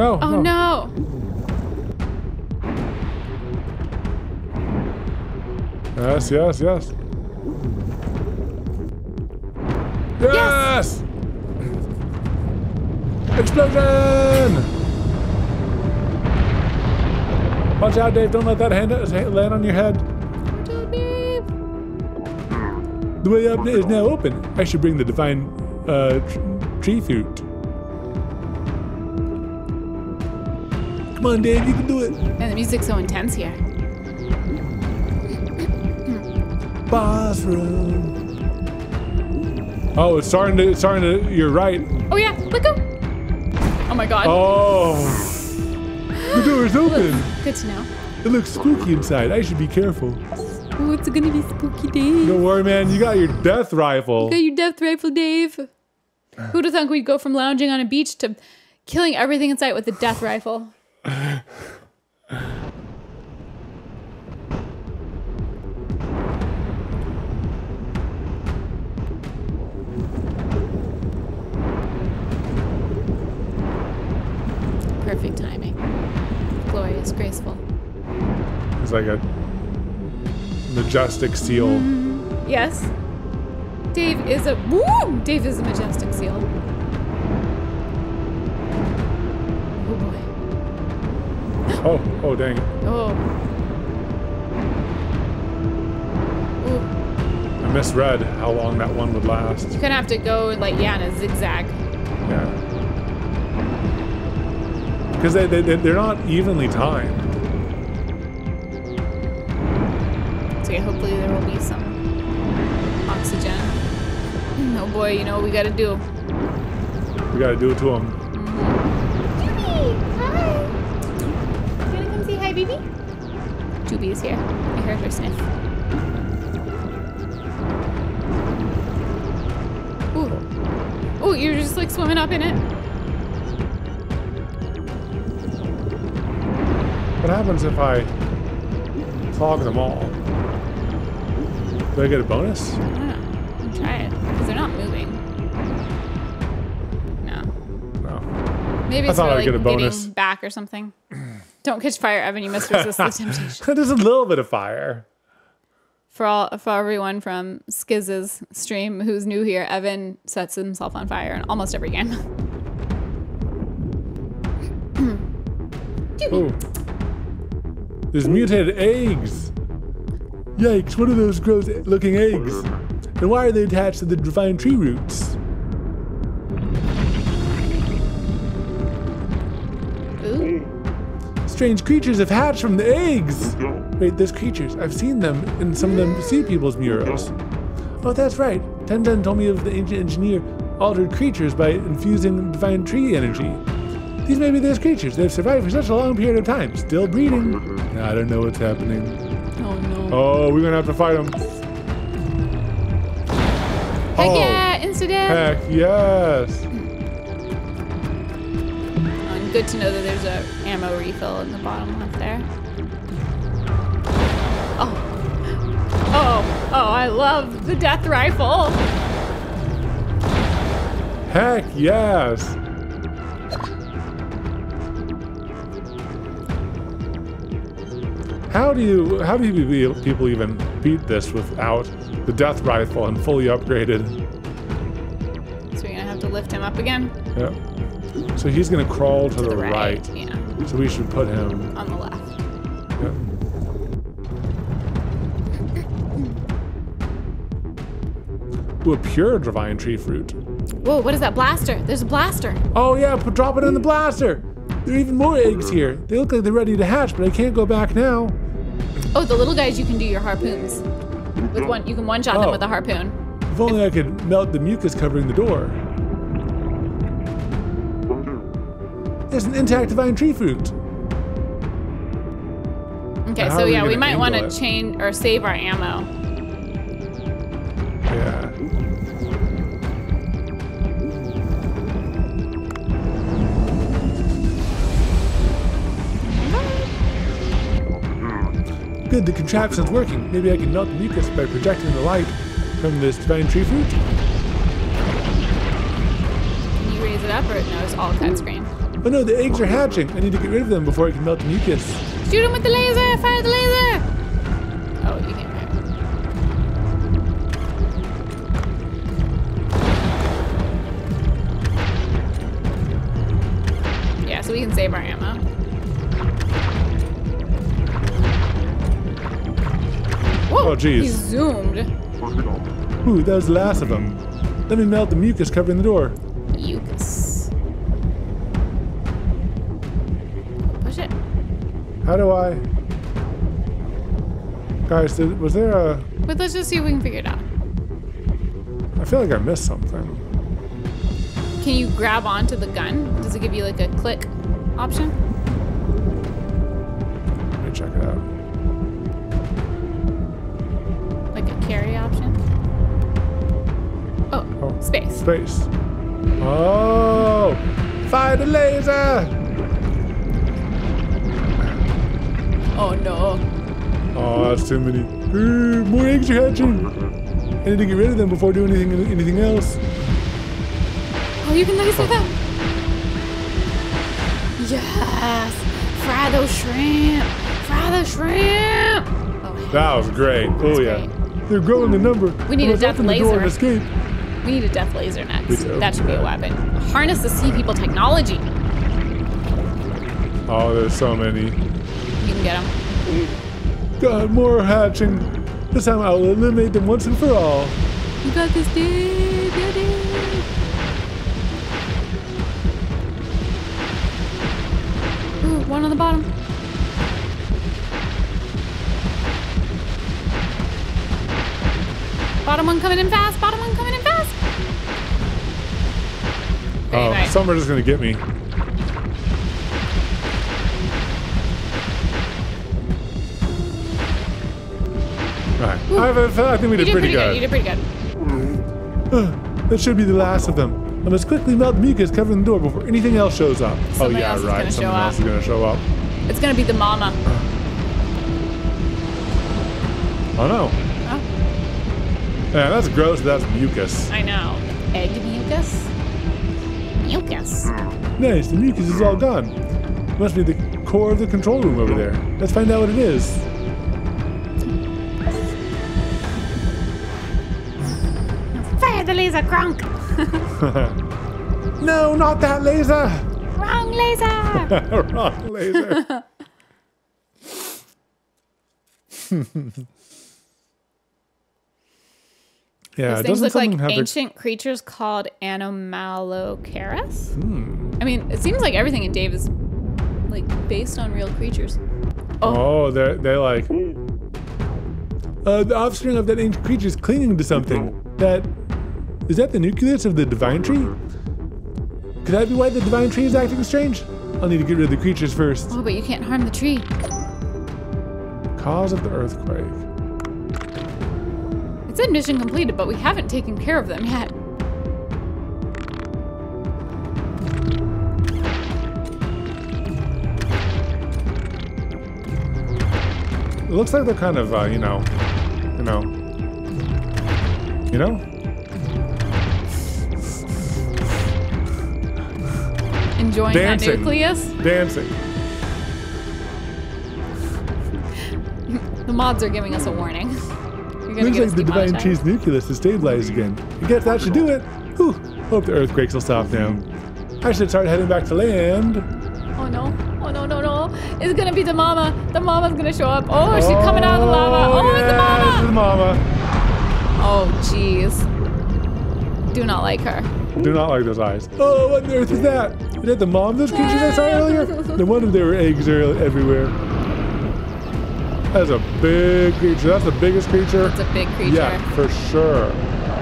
No.
Oh no.
Yes, yes, yes. Yes! Explosion! Watch out, Dave. Don't let that hand land on your head. The way up is now open. I should bring the divine uh, tr- tree fruit. Come on, Dave. You can do it.
Man, the music's so intense here.
Boss room. Oh, it's starting to. It's starting to. You're right.
Oh yeah, let go. Oh my god.
Oh, the door is open.
Good to know.
It looks spooky inside. I should be careful.
Oh, it's gonna be spooky Dave.
Don't worry, man. You got your death rifle.
Got your death rifle, Dave. Who'd have thunk we'd go from lounging on a beach to killing everything in sight with a death rifle? Perfect timing. Glorious, graceful.
It's like a majestic seal. Mm-hmm.
Yes. Dave is a woo! Dave is a majestic seal. Oh,
oh, dang it.
Oh. Ooh.
I misread how long that one would last.
You're gonna have to go like yeah in a zigzag.
Yeah. Because they, they, they- they're not evenly timed.
So yeah, hopefully there will be some oxygen. Oh boy, you know what we gotta do.
We gotta do it to them.
Judy, hi. You wanna come say hi, baby?
Juby is here. I heard her sniff. Ooh. Ooh, you're just like swimming up in it.
What happens if I clog them all? Do I get a bonus?
I don't know. Try it. Because they're not moving. No.
No.
Maybe
I
it's
thought
for
I'd
like
get a
getting
bonus.
back or something. Don't catch fire, Evan. You must resist the temptation.
There's a little bit of fire.
For all for everyone from Skiz's stream who's new here, Evan sets himself on fire in almost every game.
Oh. There's mutated eggs. Yikes, what are those gross looking eggs? And why are they attached to the divine tree roots? Strange creatures have hatched from the eggs. Wait, there's creatures. I've seen them in some of them sea people's murals. Oh, that's right. Tenzin told me of the ancient engineer altered creatures by infusing divine tree energy. These may be those creatures. They've survived for such a long period of time, still breeding. I don't know what's happening.
Oh no.
Oh, we're gonna have to fight them.
Heck
oh,
yeah, insta death.
Heck yes.
Good to know that there's a ammo refill in the bottom left there. Oh. Oh, oh, I love the death rifle.
Heck yes. How do you how do you people even beat this without the death rifle and fully upgraded?
So we're gonna have to lift him up again
Yeah. So he's gonna crawl to,
to
the,
the right.
right.
Yeah,
So we should put him.
on the left.
Yeah. Ooh, a pure divine tree fruit.
Whoa, what is that blaster? There's a blaster.
Oh yeah, put, drop it in the blaster. There are even more eggs here. They look like they're ready to hatch, but I can't go back now.
Oh, the little guys you can do your harpoons. With mm-hmm. one you can one shot them
Oh.
with a harpoon.
If only I could melt the mucus covering the door. There's an interactive divine tree fruit.
Okay, so
we
yeah, we might want to
it?
chain or save our ammo.
Yeah. Good, the contraption's working. Maybe I can melt the mucus by projecting the light from this divine tree fruit.
Can you raise it up or no, it's all cut screen.
Oh no, the eggs are hatching. I need to get rid of them before I can melt the mucus.
Shoot him with the laser! Fire the laser! Oh, you can't fire. Yeah, so we can save our ammo. Whoa,
Oh, jeez.
He zoomed.
Ooh, that was the last of them. Let me melt the mucus covering the door. How do I? Guys, did, was there a?
But let's just see if we can figure it out.
I feel like I missed something.
Can you grab onto the gun? Does it give you like a click option?
Let me check it out.
Like a carry option? Oh,
Oh.
space.
Space. Oh! Fire the laser!
Oh no.
Oh, that's too many. Ooh, more eggs are hatching. I need to get rid of them before doing anything anything else.
Oh, you can laser them. Yes. Fry those shrimp. Fry the shrimp. Oh,
That was great. Oh yeah. They're growing in number.
We need
I
a death
the
laser.
escape.
we need a death laser next. That should be a weapon. Harness the sea people technology.
Oh, there's so many.
You can get them.
God, more hatching. This time I'll eliminate them once and for all.
You got this, dude. Did. Ooh, one on the bottom. Bottom one coming in fast. Bottom one coming in fast.
Oh,
Anyway.
some are just gonna get me. Right. I, I think we
You
did, pretty, good.
You did pretty good.
that should be the last of them. I must quickly melt the mucus covering the door before anything else shows up. oh yeah,
else
right.
gonna
Someone else
up.
is gonna show up.
It's gonna be the mama.
Oh no.
Oh,
Yeah, that's gross. That's mucus.
I know. Egg mucus. Mucus.
Nice. The mucus is all gone. Must be the core of the control room over there. Let's find out what it is.
Laser, Gronk.
No, not that laser.
Wrong laser.
Wrong laser. yeah,
These
it
things look like
something have the-
ancient creatures called Anomalocaris.
Hmm.
I mean, it seems like everything in Dave is like based on real creatures.
Oh, they're they're like. Uh, the offspring of that ancient creature is clinging to something. That is that the nucleus of the divine tree? Could that be why the divine tree is acting strange? I'll need to get rid of the creatures first.
Oh, but you can't harm the tree.
Cause of the earthquake.
It said mission completed, but we haven't taken care of them yet.
It looks like they're kind of, uh, you know, you know, you know.
Enjoying
Dancing.
that nucleus.
Dancing.
The mods are giving us a warning. You're
Looks
get
like the divine tree's nucleus is stabilized again. I guess that should do it. Whew. Hope the earthquakes will stop now. I should start heading back to land.
Oh no! Oh no! No! No! It's gonna be the mama. The mama's gonna show up. Oh, she's coming out of the oh, lava. Oh, it's the
yeah, it's the
mama.
mama.
Oh, jeez. Do not like her.
Do not like those eyes. Oh, what on earth is that? Is that the mom of those creatures I saw earlier? No wonder there were eggs everywhere. That's a big creature. That's the biggest creature.
It's a big creature.
Yeah, for sure.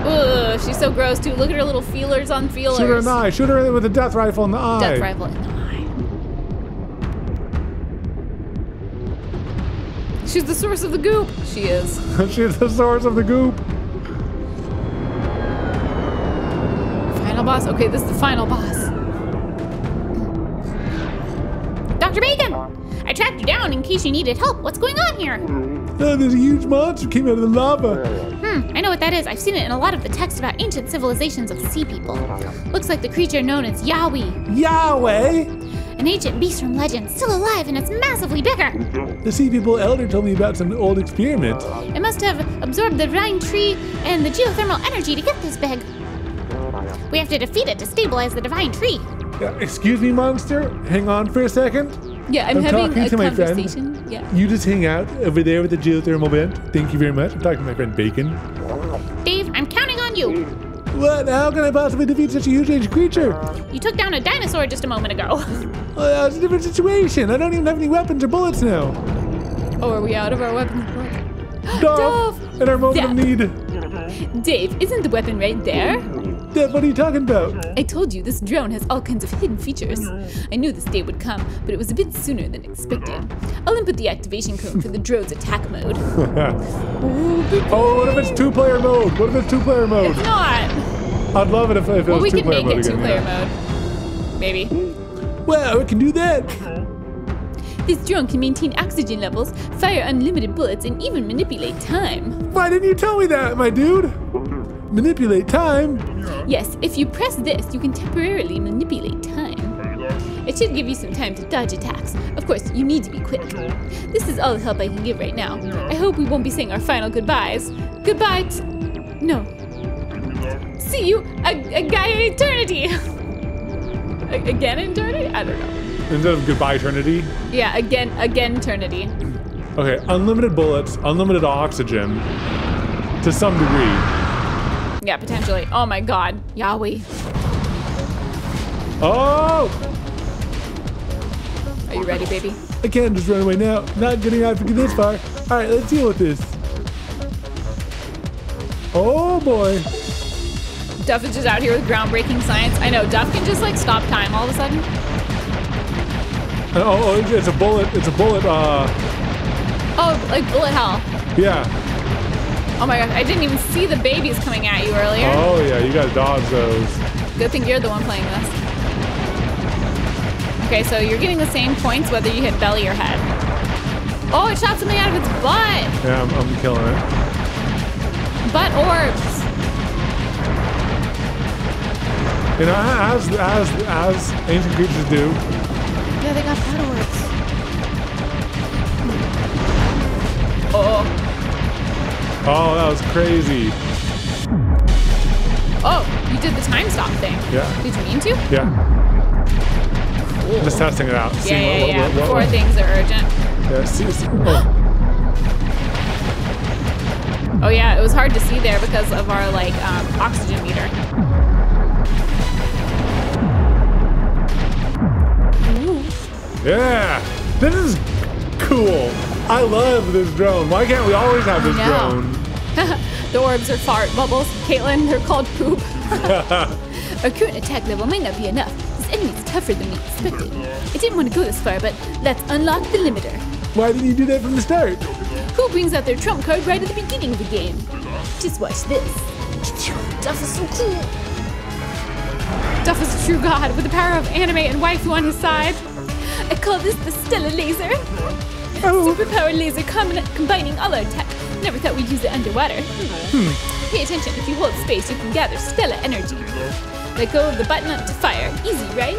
Ugh, she's so gross too. Look at her little feelers on feelers.
Shoot her in the eye. Shoot her with a death rifle in the eye.
Death rifle in the eye. She's the source of the goop. She is.
She's the source of the goop.
Final boss. Okay, this is the final boss.
Dr. Bacon, I tracked you down in case you needed help. What's going on here?
Oh, there's a huge monster came out of the lava.
Hmm, I know what that is. I've seen it in a lot of the texts about ancient civilizations of sea people. Looks like the creature known as Yahweh,
Yahweh!
an ancient beast from legend, still alive and it's massively bigger.
The sea people elder told me about some old experiment.
It must have absorbed the divine tree and the geothermal energy to get this big. We have to defeat it to stabilize the divine tree.
Uh, excuse me, monster. Hang on for a second.
Yeah, I'm,
I'm
having
talking
a
to my friend.
conversation. Yeah.
You just hang out over there with the geothermal vent. Thank you very much. I'm talking to my friend Bacon.
Dave, I'm counting on you.
What? How can I possibly defeat such a huge age creature?
You took down a dinosaur just a moment ago.
Well, it's a different situation. I don't even have any weapons or bullets now.
Oh, are we out of our weapons?
Duff!
Duff!
In our moment of need.
Dave, isn't the weapon right there?
Dave, what are you talking about?
I told you this drone has all kinds of hidden features. Uh-huh. I knew this day would come, but it was a bit sooner than expected. I'll input the activation code for the drone's attack mode.
Oh, what if it's two-player mode? What if it's two-player mode?
It's not.
I'd love it if, if it
Well,
was
we can make it two-player
yeah.
mode. Maybe.
Wow, it can do that. Uh-huh.
This drone can maintain oxygen levels, fire unlimited bullets, and even manipulate time.
Why didn't you tell me that, my dude? Manipulate time?
Yes, if you press this, you can temporarily manipulate time. It should give you some time to dodge attacks. Of course, you need to be quick. This is all the help I can give right now. I hope we won't be saying our final goodbyes. Goodbye. T- no. See you a, a guy in eternity. A- again eternity? I don't know.
Instead of goodbye eternity.
Yeah, again, again eternity.
Okay, unlimited bullets, unlimited oxygen, to some degree.
Yeah, potentially. Oh my god. Yahweh.
Oh!
Are you ready, baby?
I can't just run away now. Not getting out to get this far. All right, let's deal with this. Oh boy.
Duff is just out here with groundbreaking science. I know, Duff can just like stop time all of a sudden.
Uh, Oh, oh, it's- it's a bullet. It's a bullet. Uh,
Oh, like bullet hell.
yeah.
Oh my gosh, I didn't even see the babies coming at you earlier.
Oh yeah, you gotta dodge those.
Good thing you're the one playing this. Okay, so you're getting the same points whether you hit belly or head. Oh, it shot something out of its butt.
Yeah, I'm, I'm killing it.
Butt orbs.
You know, as as as ancient creatures do.
Yeah, they got butt orbs. Oh,
Oh, that was crazy.
Oh, you did the time stop thing.
Yeah.
Did you mean to?
Yeah.
Cool.
Just testing it out.
yeah,
seeing
yeah,
what-
yeah.
what- what-
Before
what-
things are urgent.
Yeah, see, see, oh.
Oh yeah, it was hard to see there because of our like um, oxygen meter. Ooh.
Yeah, this is cool. I love this drone. Why can't we always have this drone?
The orbs are fart bubbles. Katelyn, they're called poop.
Our current attack level may not be enough. This enemy's tougher than we expected. I didn't want to go this far, but let's unlock the limiter.
Why didn't you do that from the start?
Who brings out their trump card right at the beginning of the game? Just watch this. Duff is so cool.
Duff is a true god with the power of anime and waifu on his side.
I call this the Stellar Laser.
Oh,
Superpowered laser combin- combining all our tech. Never thought we'd use it underwater. Hmm. Pay attention. If you hold space, you can gather stellar energy. Let go of the button to fire. Easy, right?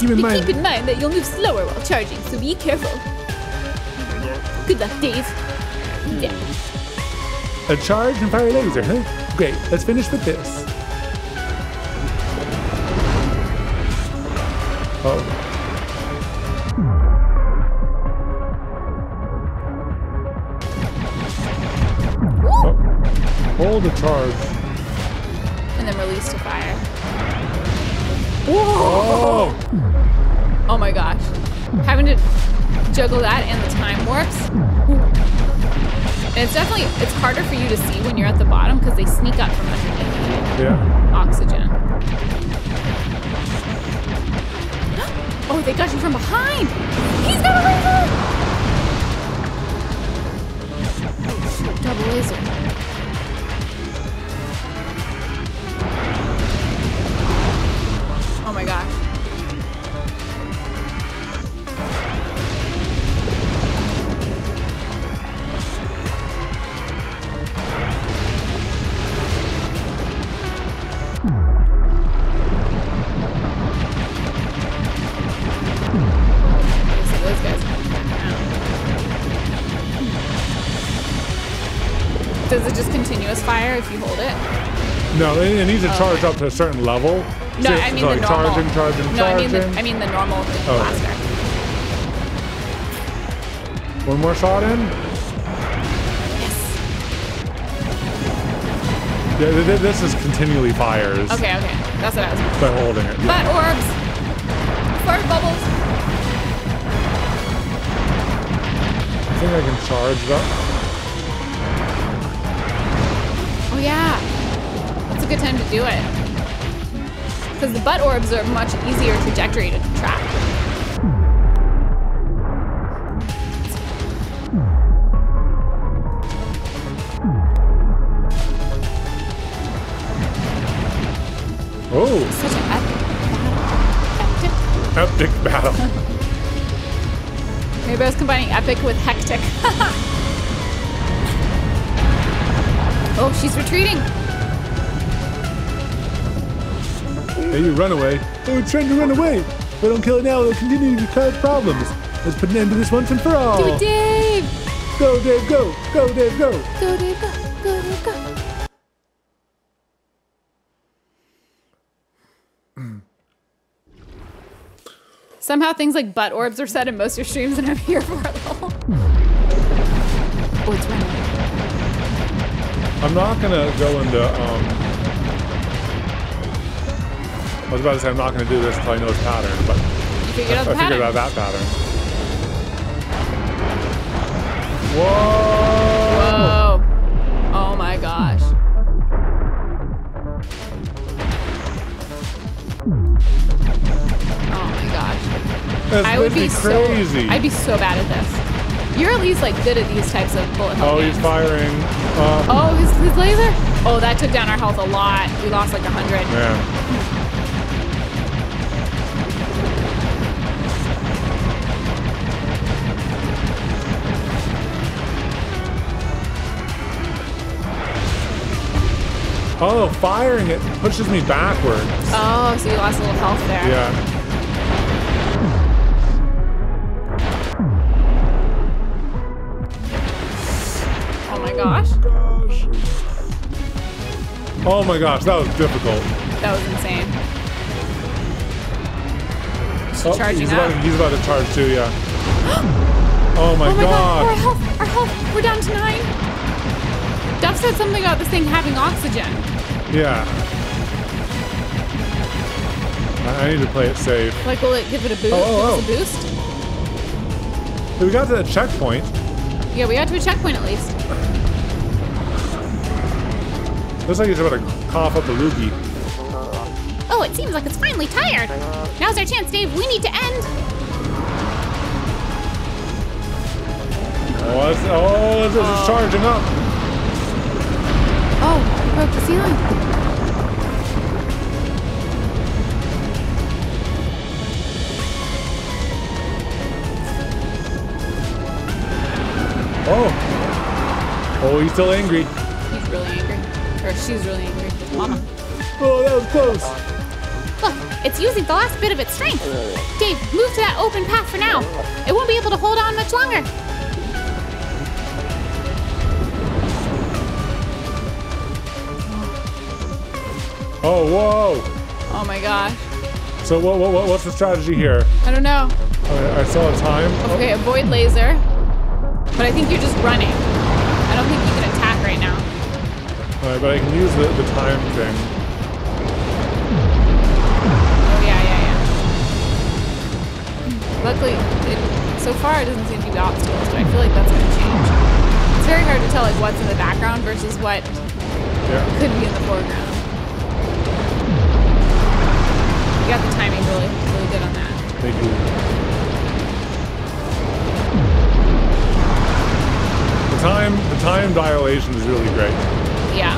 keep in
But
mind.
keep in mind that you'll move slower while charging, so be careful. Good luck, Dave. Yeah.
A charge and fire laser, huh? Great, let's finish with this. Oh. Hold the charge.
And then release to fire.
Oh!
Oh my gosh. Having to juggle that and the time warps. And it's definitely it's harder for you to see when you're at the bottom because they sneak up from underneath
Yeah.
oxygen. Oh, they got you from behind! He's got a laser! Double laser. Oh my gosh. Does it just continuous fire if you hold it?
No, it, needs to charge up to a certain level.
No,
So-
I mean the
like
normal.
Charging, charging,
no, I mean the I mean the normal
Oh.
blaster.
One more shot in.
Yes.
Yeah, th- th- this is continually fires
Okay, okay. That's what I was.
by holding it.
Butt orbs. Fart bubbles.
I think I can charge up.
Oh yeah. A good time to do it. Because the butt orbs are much easier trajectory to track.
Oh,
Such an epic battle.
epic battle.
Maybe I was combining epic with hectic. oh, she's retreating.
Hey, you run away. Oh, it's trying to run away. If I don't kill it now, it'll continue to cause problems. Let's put an end to this once and for all.
Do it, Dave.
Go, Dave, go. Go, Dave, go.
Go, Dave, go. Go, Dave, go.
Somehow things like butt orbs are said in most of your streams, and I'm here for it all. Oh, it's running.
I'm not gonna go into. Um, I was about to say I'm not gonna do this until I know its pattern, but
figured
I
the
figured out that pattern. Whoa!
Whoa. Oh my gosh. Oh my gosh.
That's
I would be
crazy.
so I'd be so bad at this. You're at least like good at these types of bullet hell
oh, he's firing. Uh,
Oh, his, his laser? Oh, that took down our health a lot. We lost like a hundred.
Oh, firing it pushes me backwards.
Oh, so you lost a little health there.
Yeah.
Oh my gosh.
Oh my gosh, that was difficult.
That was insane. She
Oh,
charging
he's
up?
about, he's about to charge too, yeah. oh my
Oh my god, our health, our health, we're down to nine. Duff said something about this thing having oxygen.
Yeah. I, need to play it safe.
Like, will it give it a boost?
Oh, oh,
us oh. a boost?
We got to the checkpoint.
Yeah, we got to a checkpoint at least.
Looks like he's about to cough up a loogie.
Oh, it seems like it's finally tired. Now's our chance, Dave. We need to end.
Oh, it's, oh, it's, it's charging up.
Oh, the ceiling.
Oh. Oh, he's still angry.
He's really angry. Or she's really angry. Mama.
Oh, that was close.
Look, it's using the last bit of its strength. Dave, move to that open path for now. It won't be able to hold on much longer.
Oh, whoa.
Oh my gosh.
So what, what, what- what's the strategy here?
I don't know.
I, I still have time. Oh,
Okay, avoid laser. But I think you're just running. I don't think you can attack right now.
all right, but I can use the, the time thing.
Oh yeah, yeah, yeah. Luckily, it, so far it doesn't seem to be obstacles, but I feel like that's going to change. It's very hard to tell like what's in the background versus what
Yeah.
could be in the foreground. You got the timing really, really good on that.
Thank you. The time, the time dilation is really great.
Yeah,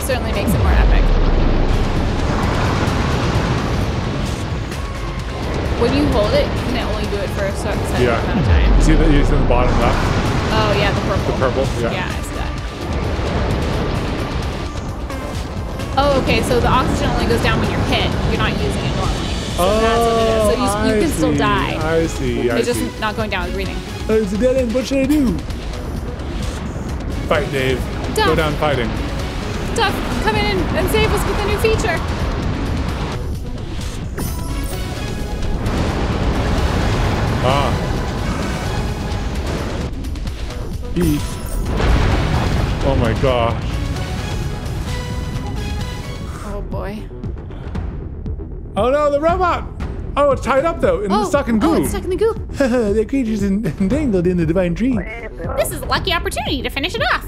certainly makes it more epic. When you hold it, you can only do it for a certain
Yeah.
amount of time.
See that you see the bottom left,
Oh yeah, the purple.
the purple. Yeah.
Yeah, Oh, okay. So the oxygen only goes down when you're hit. You're not using it normally. So that's what it is. So you,
Oh,
you can still die.
I see. I
It's just
see.
not going down with breathing.
Oh, it's a dead end. What should I do? Fight, Dave. Go down fighting.
Duff, come in and, and save us with a new feature.
Ah. Eat. Oh my gosh.
Oh
no, the robot! Oh, it's tied up though, and
Oh,
it's stuck in goo.
Oh, it's stuck in the goop.
the creature's entangled in the divine tree.
This is a lucky opportunity to finish it off.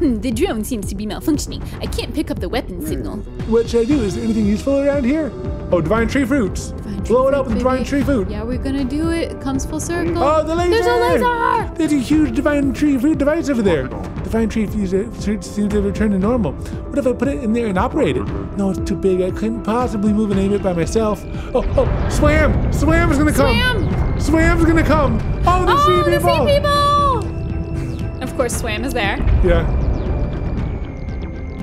Hmm, the drone seems to be malfunctioning. I can't pick up the weapon signal.
What should I do? Is there anything useful around here? Oh, divine tree fruits. Blow it up with divine tree fruit.
Yeah, we're gonna do it. It comes full circle.
Oh, the laser!
There's a laser!
There's a huge divine tree fruit device over there. Divine tree seems to have returned to normal. What if I put it in there and operate it? No, it's too big. I couldn't possibly move and aim it by myself. Oh, oh, swam! Swam is gonna come!
Swam!
Swam's gonna come! Oh, the
Oh,
sea
the
people!
sea people! Of course, Swam is there.
Yeah.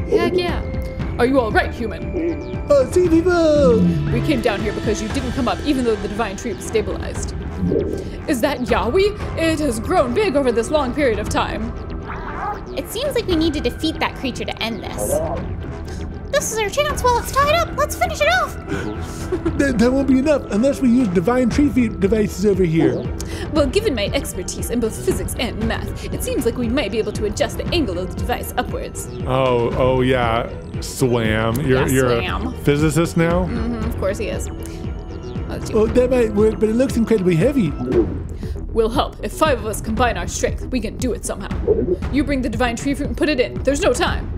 Heck yeah. Are you all right, human?
Oh, sea people!
We came down here because you didn't come up, even though the divine tree was stabilized. Is that Yahweh? It has grown big over this long period of time.
It seems like we need to defeat that creature to end this. This is our chance while it's tied up. Let's finish it off.
That, that won't be enough unless we use divine tree fruit devices over here.
Well, given my expertise in both physics and math, it seems like we might be able to adjust the angle of the device upwards.
Oh, oh yeah. Swam. You're,
Yeah,
you're
swam.
a physicist now?
Mhm, of course he is. Let's
Well, that might work, but it looks incredibly heavy.
Will help. If five of us combine our strength, we can do it somehow. You bring the divine tree fruit and put it in. There's no time.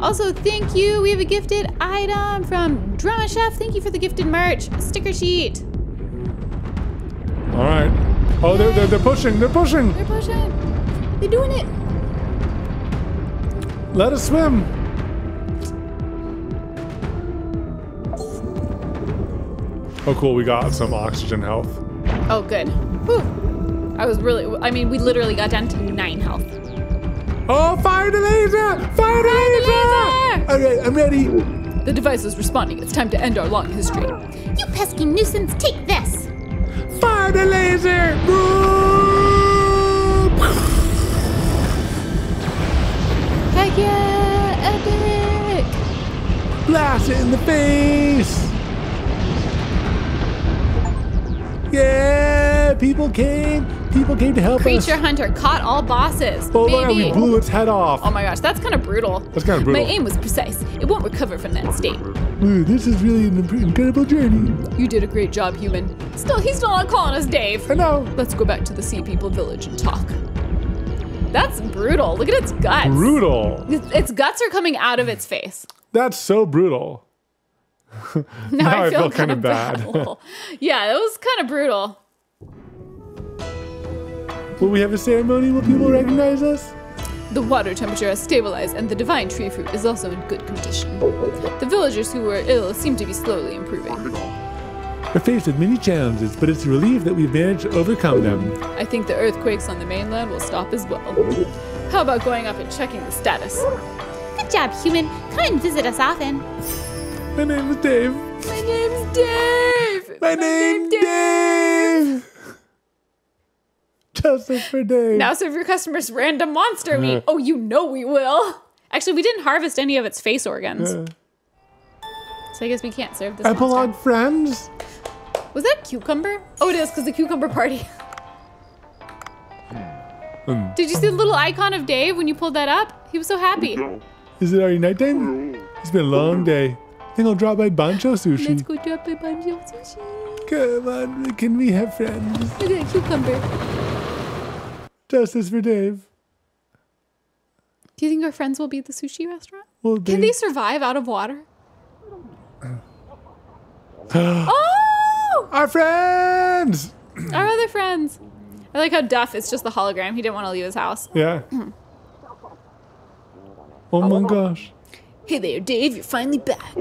Also, thank you. We have a gifted item from Drama Chef. Thank you for the gifted merch. Sticker sheet.
All right. Oh, they're, they're, they're pushing. They're pushing.
They're pushing. They're doing it.
Let us swim. Oh, cool. We got some oxygen health.
Oh, good. Whew. I was really, I mean, we literally got down to nine health.
Oh, fire the laser! Fire the laser! All right, I'm ready.
The device is responding. It's time to end our long history.
You pesky nuisance, take this.
Fire the laser!
Heck yeah, epic!
Blast it in the face! Yeah! People came! People came to help
Creature
us!
hunter caught all bosses.
Oh, look,
Maybe.
we blew its head off.
Oh my gosh, that's kind of brutal.
That's kinda brutal.
My aim was precise. It won't recover from that state.
Ooh, this is really an incredible journey.
You did a great job, human. Still, he's still not calling us Dave.
I know.
Let's go back to the Sea People Village and talk. That's brutal. Look at its guts.
Brutal.
Its guts are coming out of its face.
That's so brutal.
Now,
Now
I
I
feel
feel
kind
kinda
of
bad.
bad. yeah, it was kind of brutal.
Will we have a ceremony? Will people recognize us?
The water temperature has stabilized, and the divine tree fruit is also in good condition. The villagers who were ill seem to be slowly improving.
We're faced with many challenges, but it's a relief that we've managed to overcome them.
I think the earthquakes on the mainland will stop as well. How about going up and checking the status?
Good job, human. Come and visit us often.
My name is Dave.
My name's Dave.
My name's Dave. Justice for Dave.
Now serve your customers random monster meat. Oh, you know we will. Actually, we didn't harvest any of its face organs.
Uh,
So I guess we can't serve this monster.
epilogue friends.
Was that cucumber? Oh, it is, because the cucumber party.
Hmm.
Did you see the little icon of Dave when you pulled that up? He was so happy.
Is it already nighttime? It's been a long day. I think I'll drop by Bancho Sushi.
Let's go drop a bunch of sushi.
Come on, can we have friends?
Look at that cucumber.
Justice for Dave.
Do you think our friends will be at the sushi restaurant?
Well,
Can they survive out of water? oh!
Our friends.
Our other friends. I like how Duff is just the hologram. He didn't want to leave his house.
Yeah. Oh my gosh.
Hey there, Dave. You're finally back.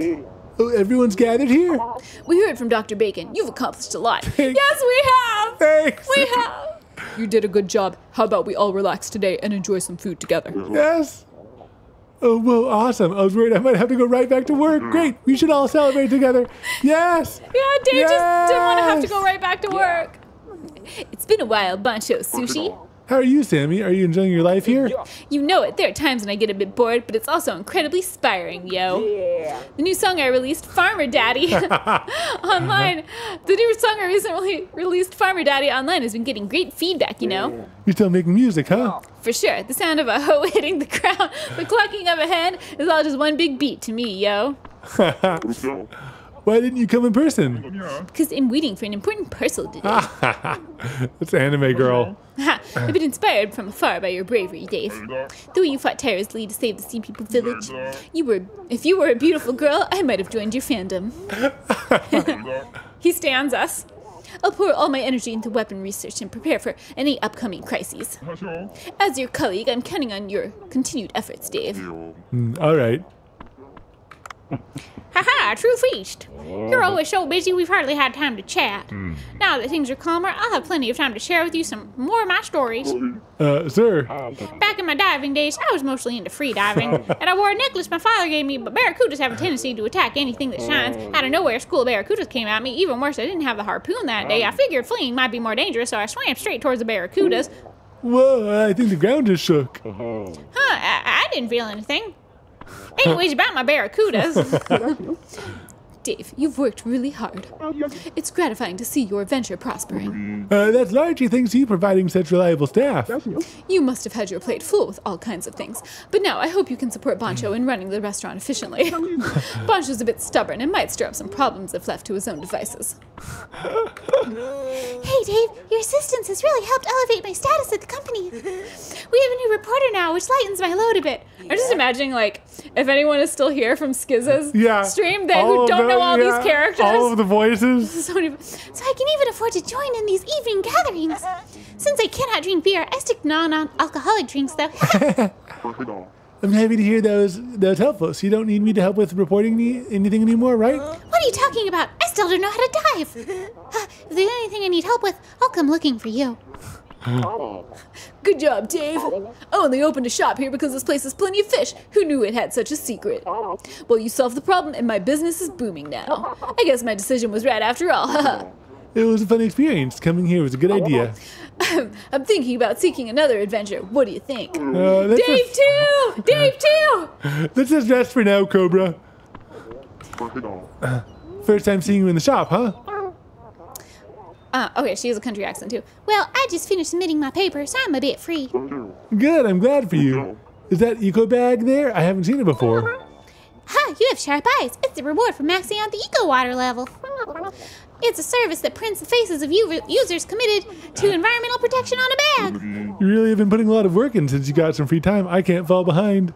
Oh, everyone's gathered here.
We heard from Dr. Bacon. You've accomplished a lot.
Thanks.
Yes, we have.
Thanks.
We have. You did a good job. How about we all relax today and enjoy some food together?
Yes. Oh, well, awesome. I was worried I might have to go right back to work. Great. We should all celebrate together. Yes.
Yeah, Dave just didn't want to have to go right back to work. It's been a while, Bancho Sushi.
How are you, Sammy? Are you enjoying your life here?
You know it. There are times when I get a bit bored, but it's also incredibly inspiring, yo. Yeah. The new song I released, Farmer Daddy, online. The new song I recently released, Farmer Daddy, online has been getting great feedback, you know?
You're still making music, huh? Oh.
For sure. The sound of a hoe hitting the ground, the clucking of a hen is all just one big beat to me, yo.
Why didn't you come in person?
Because I'm waiting for an important parcel today.
It's anime girl.
I've been inspired from afar by your bravery, Dave. Though you fought tirelessly to save the Sea People village, you were if you were a beautiful girl, I might have joined your fandom. he stands us. I'll pour all my energy into weapon research and prepare for any upcoming crises. As your colleague, I'm counting on your continued efforts, Dave.
Mm, all right.
Haha, true feast. You're always so busy we've hardly had time to chat. Now that things are calmer, I'll have plenty of time to share with you some more of my stories.
Uh, sir.
Back in my diving days, I was mostly into free diving, and I wore a necklace my father gave me, but barracudas have a tendency to attack anything that shines. Out of nowhere, a school of barracudas came at me. Even worse, I didn't have the harpoon that day. I figured fleeing might be more dangerous, so I swam straight towards the barracudas.
Whoa, I think the ground just shook.
Huh, I, I didn't feel anything. Anyways, about my barracudas.
Dave, you've worked really hard. It's gratifying to see your venture prospering.
Uh, that's largely thanks to you providing such reliable staff.
You must have had your plate full with all kinds of things. But now I hope you can support Bancho in running the restaurant efficiently. Bancho's a bit stubborn and might stir up some problems if left to his own devices.
Hey, Dave, your assistance has really helped elevate my status at the company. We have a new reporter now, which lightens my load a bit.
I'm just imagining, like, if anyone is still here from Skiz's
Yeah.
stream, they who don't
the-
know all
yeah,
these characters.
All of the voices.
so
So I can even afford to join in these evening gatherings. Since I cannot drink beer, I stick non-alcoholic drinks, though.
I'm happy to hear those. Those helpful. So you don't need me to help with reporting the, anything anymore, right?
what are you talking about? I still don't know how to dive. Uh, if there's anything I need help with, I'll come looking for you.
Good job, Dave. I only opened a shop here because this place has plenty of fish. Who knew it had such a secret? Well, you solved the problem, and my business is booming now. I guess my decision was right after all.
It was a fun experience. Coming here was a good idea.
I'm thinking about seeking another adventure. What do you think?
Uh,
Dave
just,
too! Dave too!
let's just rest for now, Cobra. First time seeing you in the shop, huh?
Uh, okay, she has a country accent too.
Well, I just finished submitting my paper, so I'm a bit free.
Good, I'm glad for you. Is that eco bag there? I haven't seen it before.
Ha! You have sharp eyes. It's the reward for maxing out the eco water level. It's a service that prints the faces of users committed to environmental protection on a bag.
You really have been putting a lot of work in since you got some free time. I can't fall behind.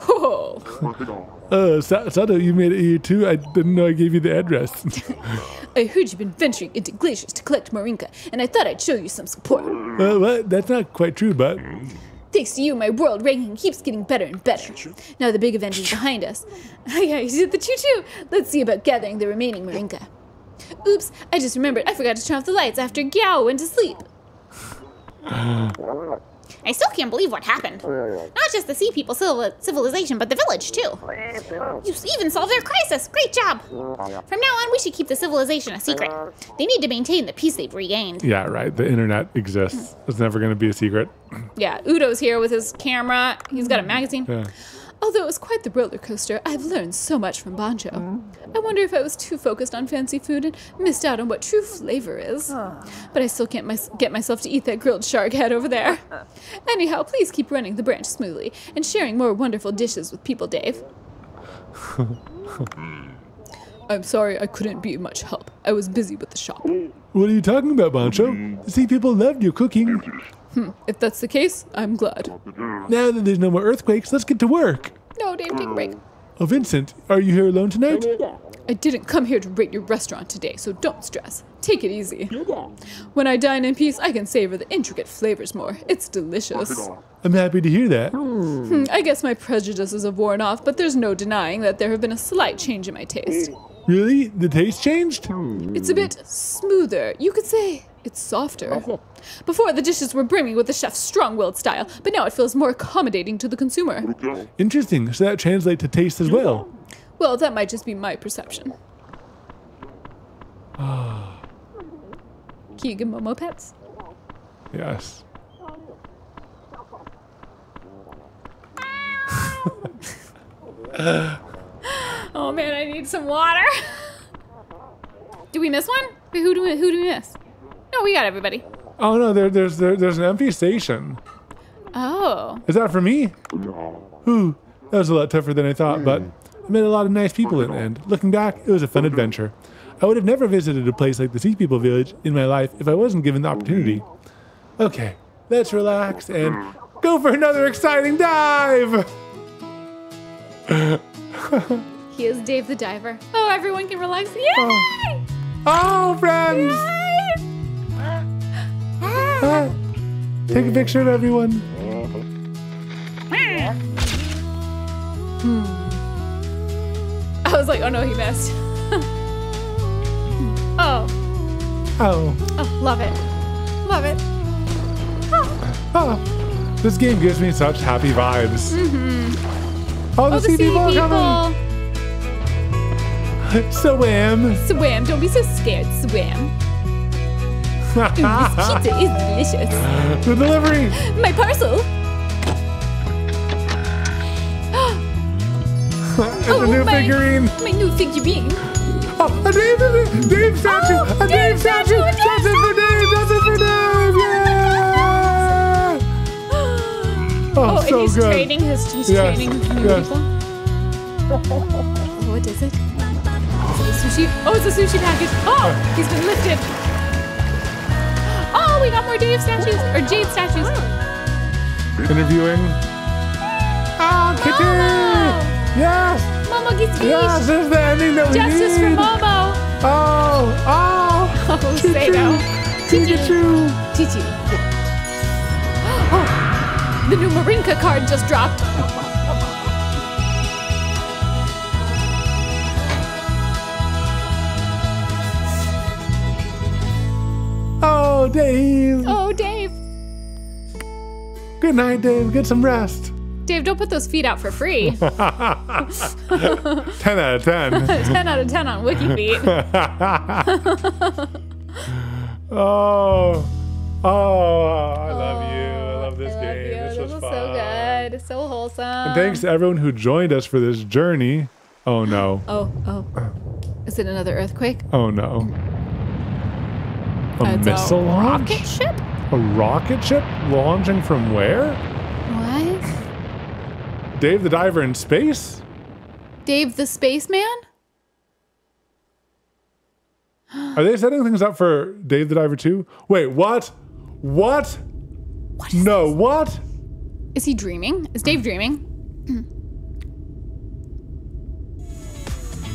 Whoa.
Uh, Sato, you made it here too? I didn't know I gave you the address.
I heard you've been venturing into glaciers to collect Marinca, and I thought I'd show you some support.
uh, what? That's not quite true, but
Thanks to you, my world ranking keeps getting better and better. Now the big event is behind us. yeah, you did the choo-choo. Let's see about gathering the remaining Marinca. Oops, I just remembered I forgot to turn off the lights after Gao went to sleep.
I still can't believe what happened. Not just the sea people civilization, but the village too. You even solved their crisis. Great job. From now on, we should keep the civilization a secret. They need to maintain the peace they've regained.
yeah, right. The internet exists. It's never going to be a secret.
Yeah, Udo's here with his camera. He's got a magazine.
Yeah.
Although it was quite the roller coaster, I've learned so much from Bancho. Mm. I wonder if I was too focused on fancy food and missed out on what true flavor is. But I still can't mys- get myself to eat that grilled shark head over there. Uh. Anyhow, please keep running the branch smoothly and sharing more wonderful dishes with people, Dave. I'm sorry I couldn't be much help. I was busy with the shop.
What are you talking about, Bancho? The mm. sea people loved your cooking.
If that's the case, I'm glad.
Now that there's no more earthquakes, let's get to work.
No, Dave, take a break.
Oh, Vincent, are you here alone tonight?
I didn't come here to rate your restaurant today, so don't stress. Take it easy. When I dine in peace, I can savor the intricate flavors more. It's delicious.
I'm happy to hear that.
Hmm, I guess my prejudices have worn off, but there's no denying that there have been a slight change in my taste.
Really? The taste changed?
It's a bit smoother. You could say it's softer. Before, the dishes were brimming with the chef's strong willed style, but now it feels more accommodating to the consumer.
Interesting. So that translates to taste as well.
Well, that might just be my perception. Ah. Can you give Momo pets?
Yes.
Oh man, I need some water. do we miss one? Who do we, who do we miss? No, we got everybody.
Oh no, there, there's there, there's an empty station.
Oh,
Is that for me? Ooh, that was a lot tougher than I thought, but I met a lot of nice people in the end. Looking back, it was a fun adventure. I would have never visited a place like the Sea People Village in my life if I wasn't given the opportunity. Okay, let's relax and go for another exciting dive!
he is Dave the Diver. Oh, everyone can relax. Yay!
Oh, oh friends! Ah, take a picture of everyone.
I was like, oh no, he missed. oh,
Oh,
oh, love it, love it.
oh. This game gives me such happy vibes. Mm-hmm. Oh, the
Oh, the
sea
sea
people are
people.
coming! Swim!
Swim. Don't be so scared. Swim. This pizza is delicious.
the delivery!
My parcel.
It's a
Oh,
new
my-
figurine!
My new figurine.
Oh, a Dave, a Dave oh, statue!
Oh,
a Dave,
Dave
statue!
statue, a Dave
Justice for Dave! Justice for Dave! Yeah! Oh,
Oh,
so
and he's
good.
training his he's
Yes,
training his new
yes.
people. Oh, what is it? Is it a sushi? Oh, it's a sushi package. Oh, he's been lifted. We got more Dave statues or Jade statues.
Interviewing. Oh, Kitty!
Momo!
Yes!
Momo gets fish.
Yes, this is the ending that we
Justice for! Momo.
Oh! Oh!
Oh, say no.
Pikachu!
Chichi. Oh, the new Marinca card just dropped.
Oh, Dave!
Oh, Dave.
Good night, Dave. Get some rest.
Dave, don't put those feet out for free. 10
10 out of 10.
10 out of 10 on WikiFeet.
oh. Oh, I love you. I oh, love this
I love
game.
you,
It's so
this
was
was so good. So wholesome.
And thanks to everyone who joined us for this journey. Oh no.
Oh, oh. Is it another earthquake?
Oh no. A
It's
missile
a
launch?
rocket ship?
A rocket ship launching from where?
What?
Dave the Diver in space?
Dave the spaceman?
Are they setting things up for Dave the Diver 2? Wait, what? What? no, what?
Is he dreaming? Is Dave dreaming?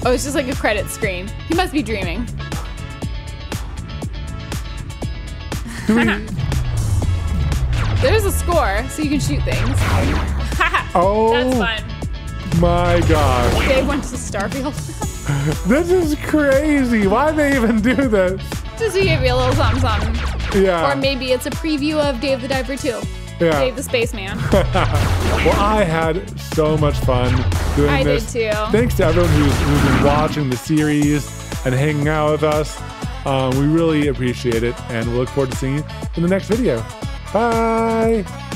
oh, it's just like a credit screen. He must be dreaming. There's a score, so you can shoot things.
oh
That's fun.
my gosh.
Dave went to Starfield.
This is crazy. Why they even do this?
just to give you a little something, something.
Yeah.
Or maybe it's a preview of Dave the Diver 2.
yeah.
Dave the Spaceman.
Well, I had so much fun doing this.
I did too.
Thanks to everyone who's, who's been watching the series and hanging out with us. Um, we really appreciate it, and we look forward to seeing you in the next video. Bye.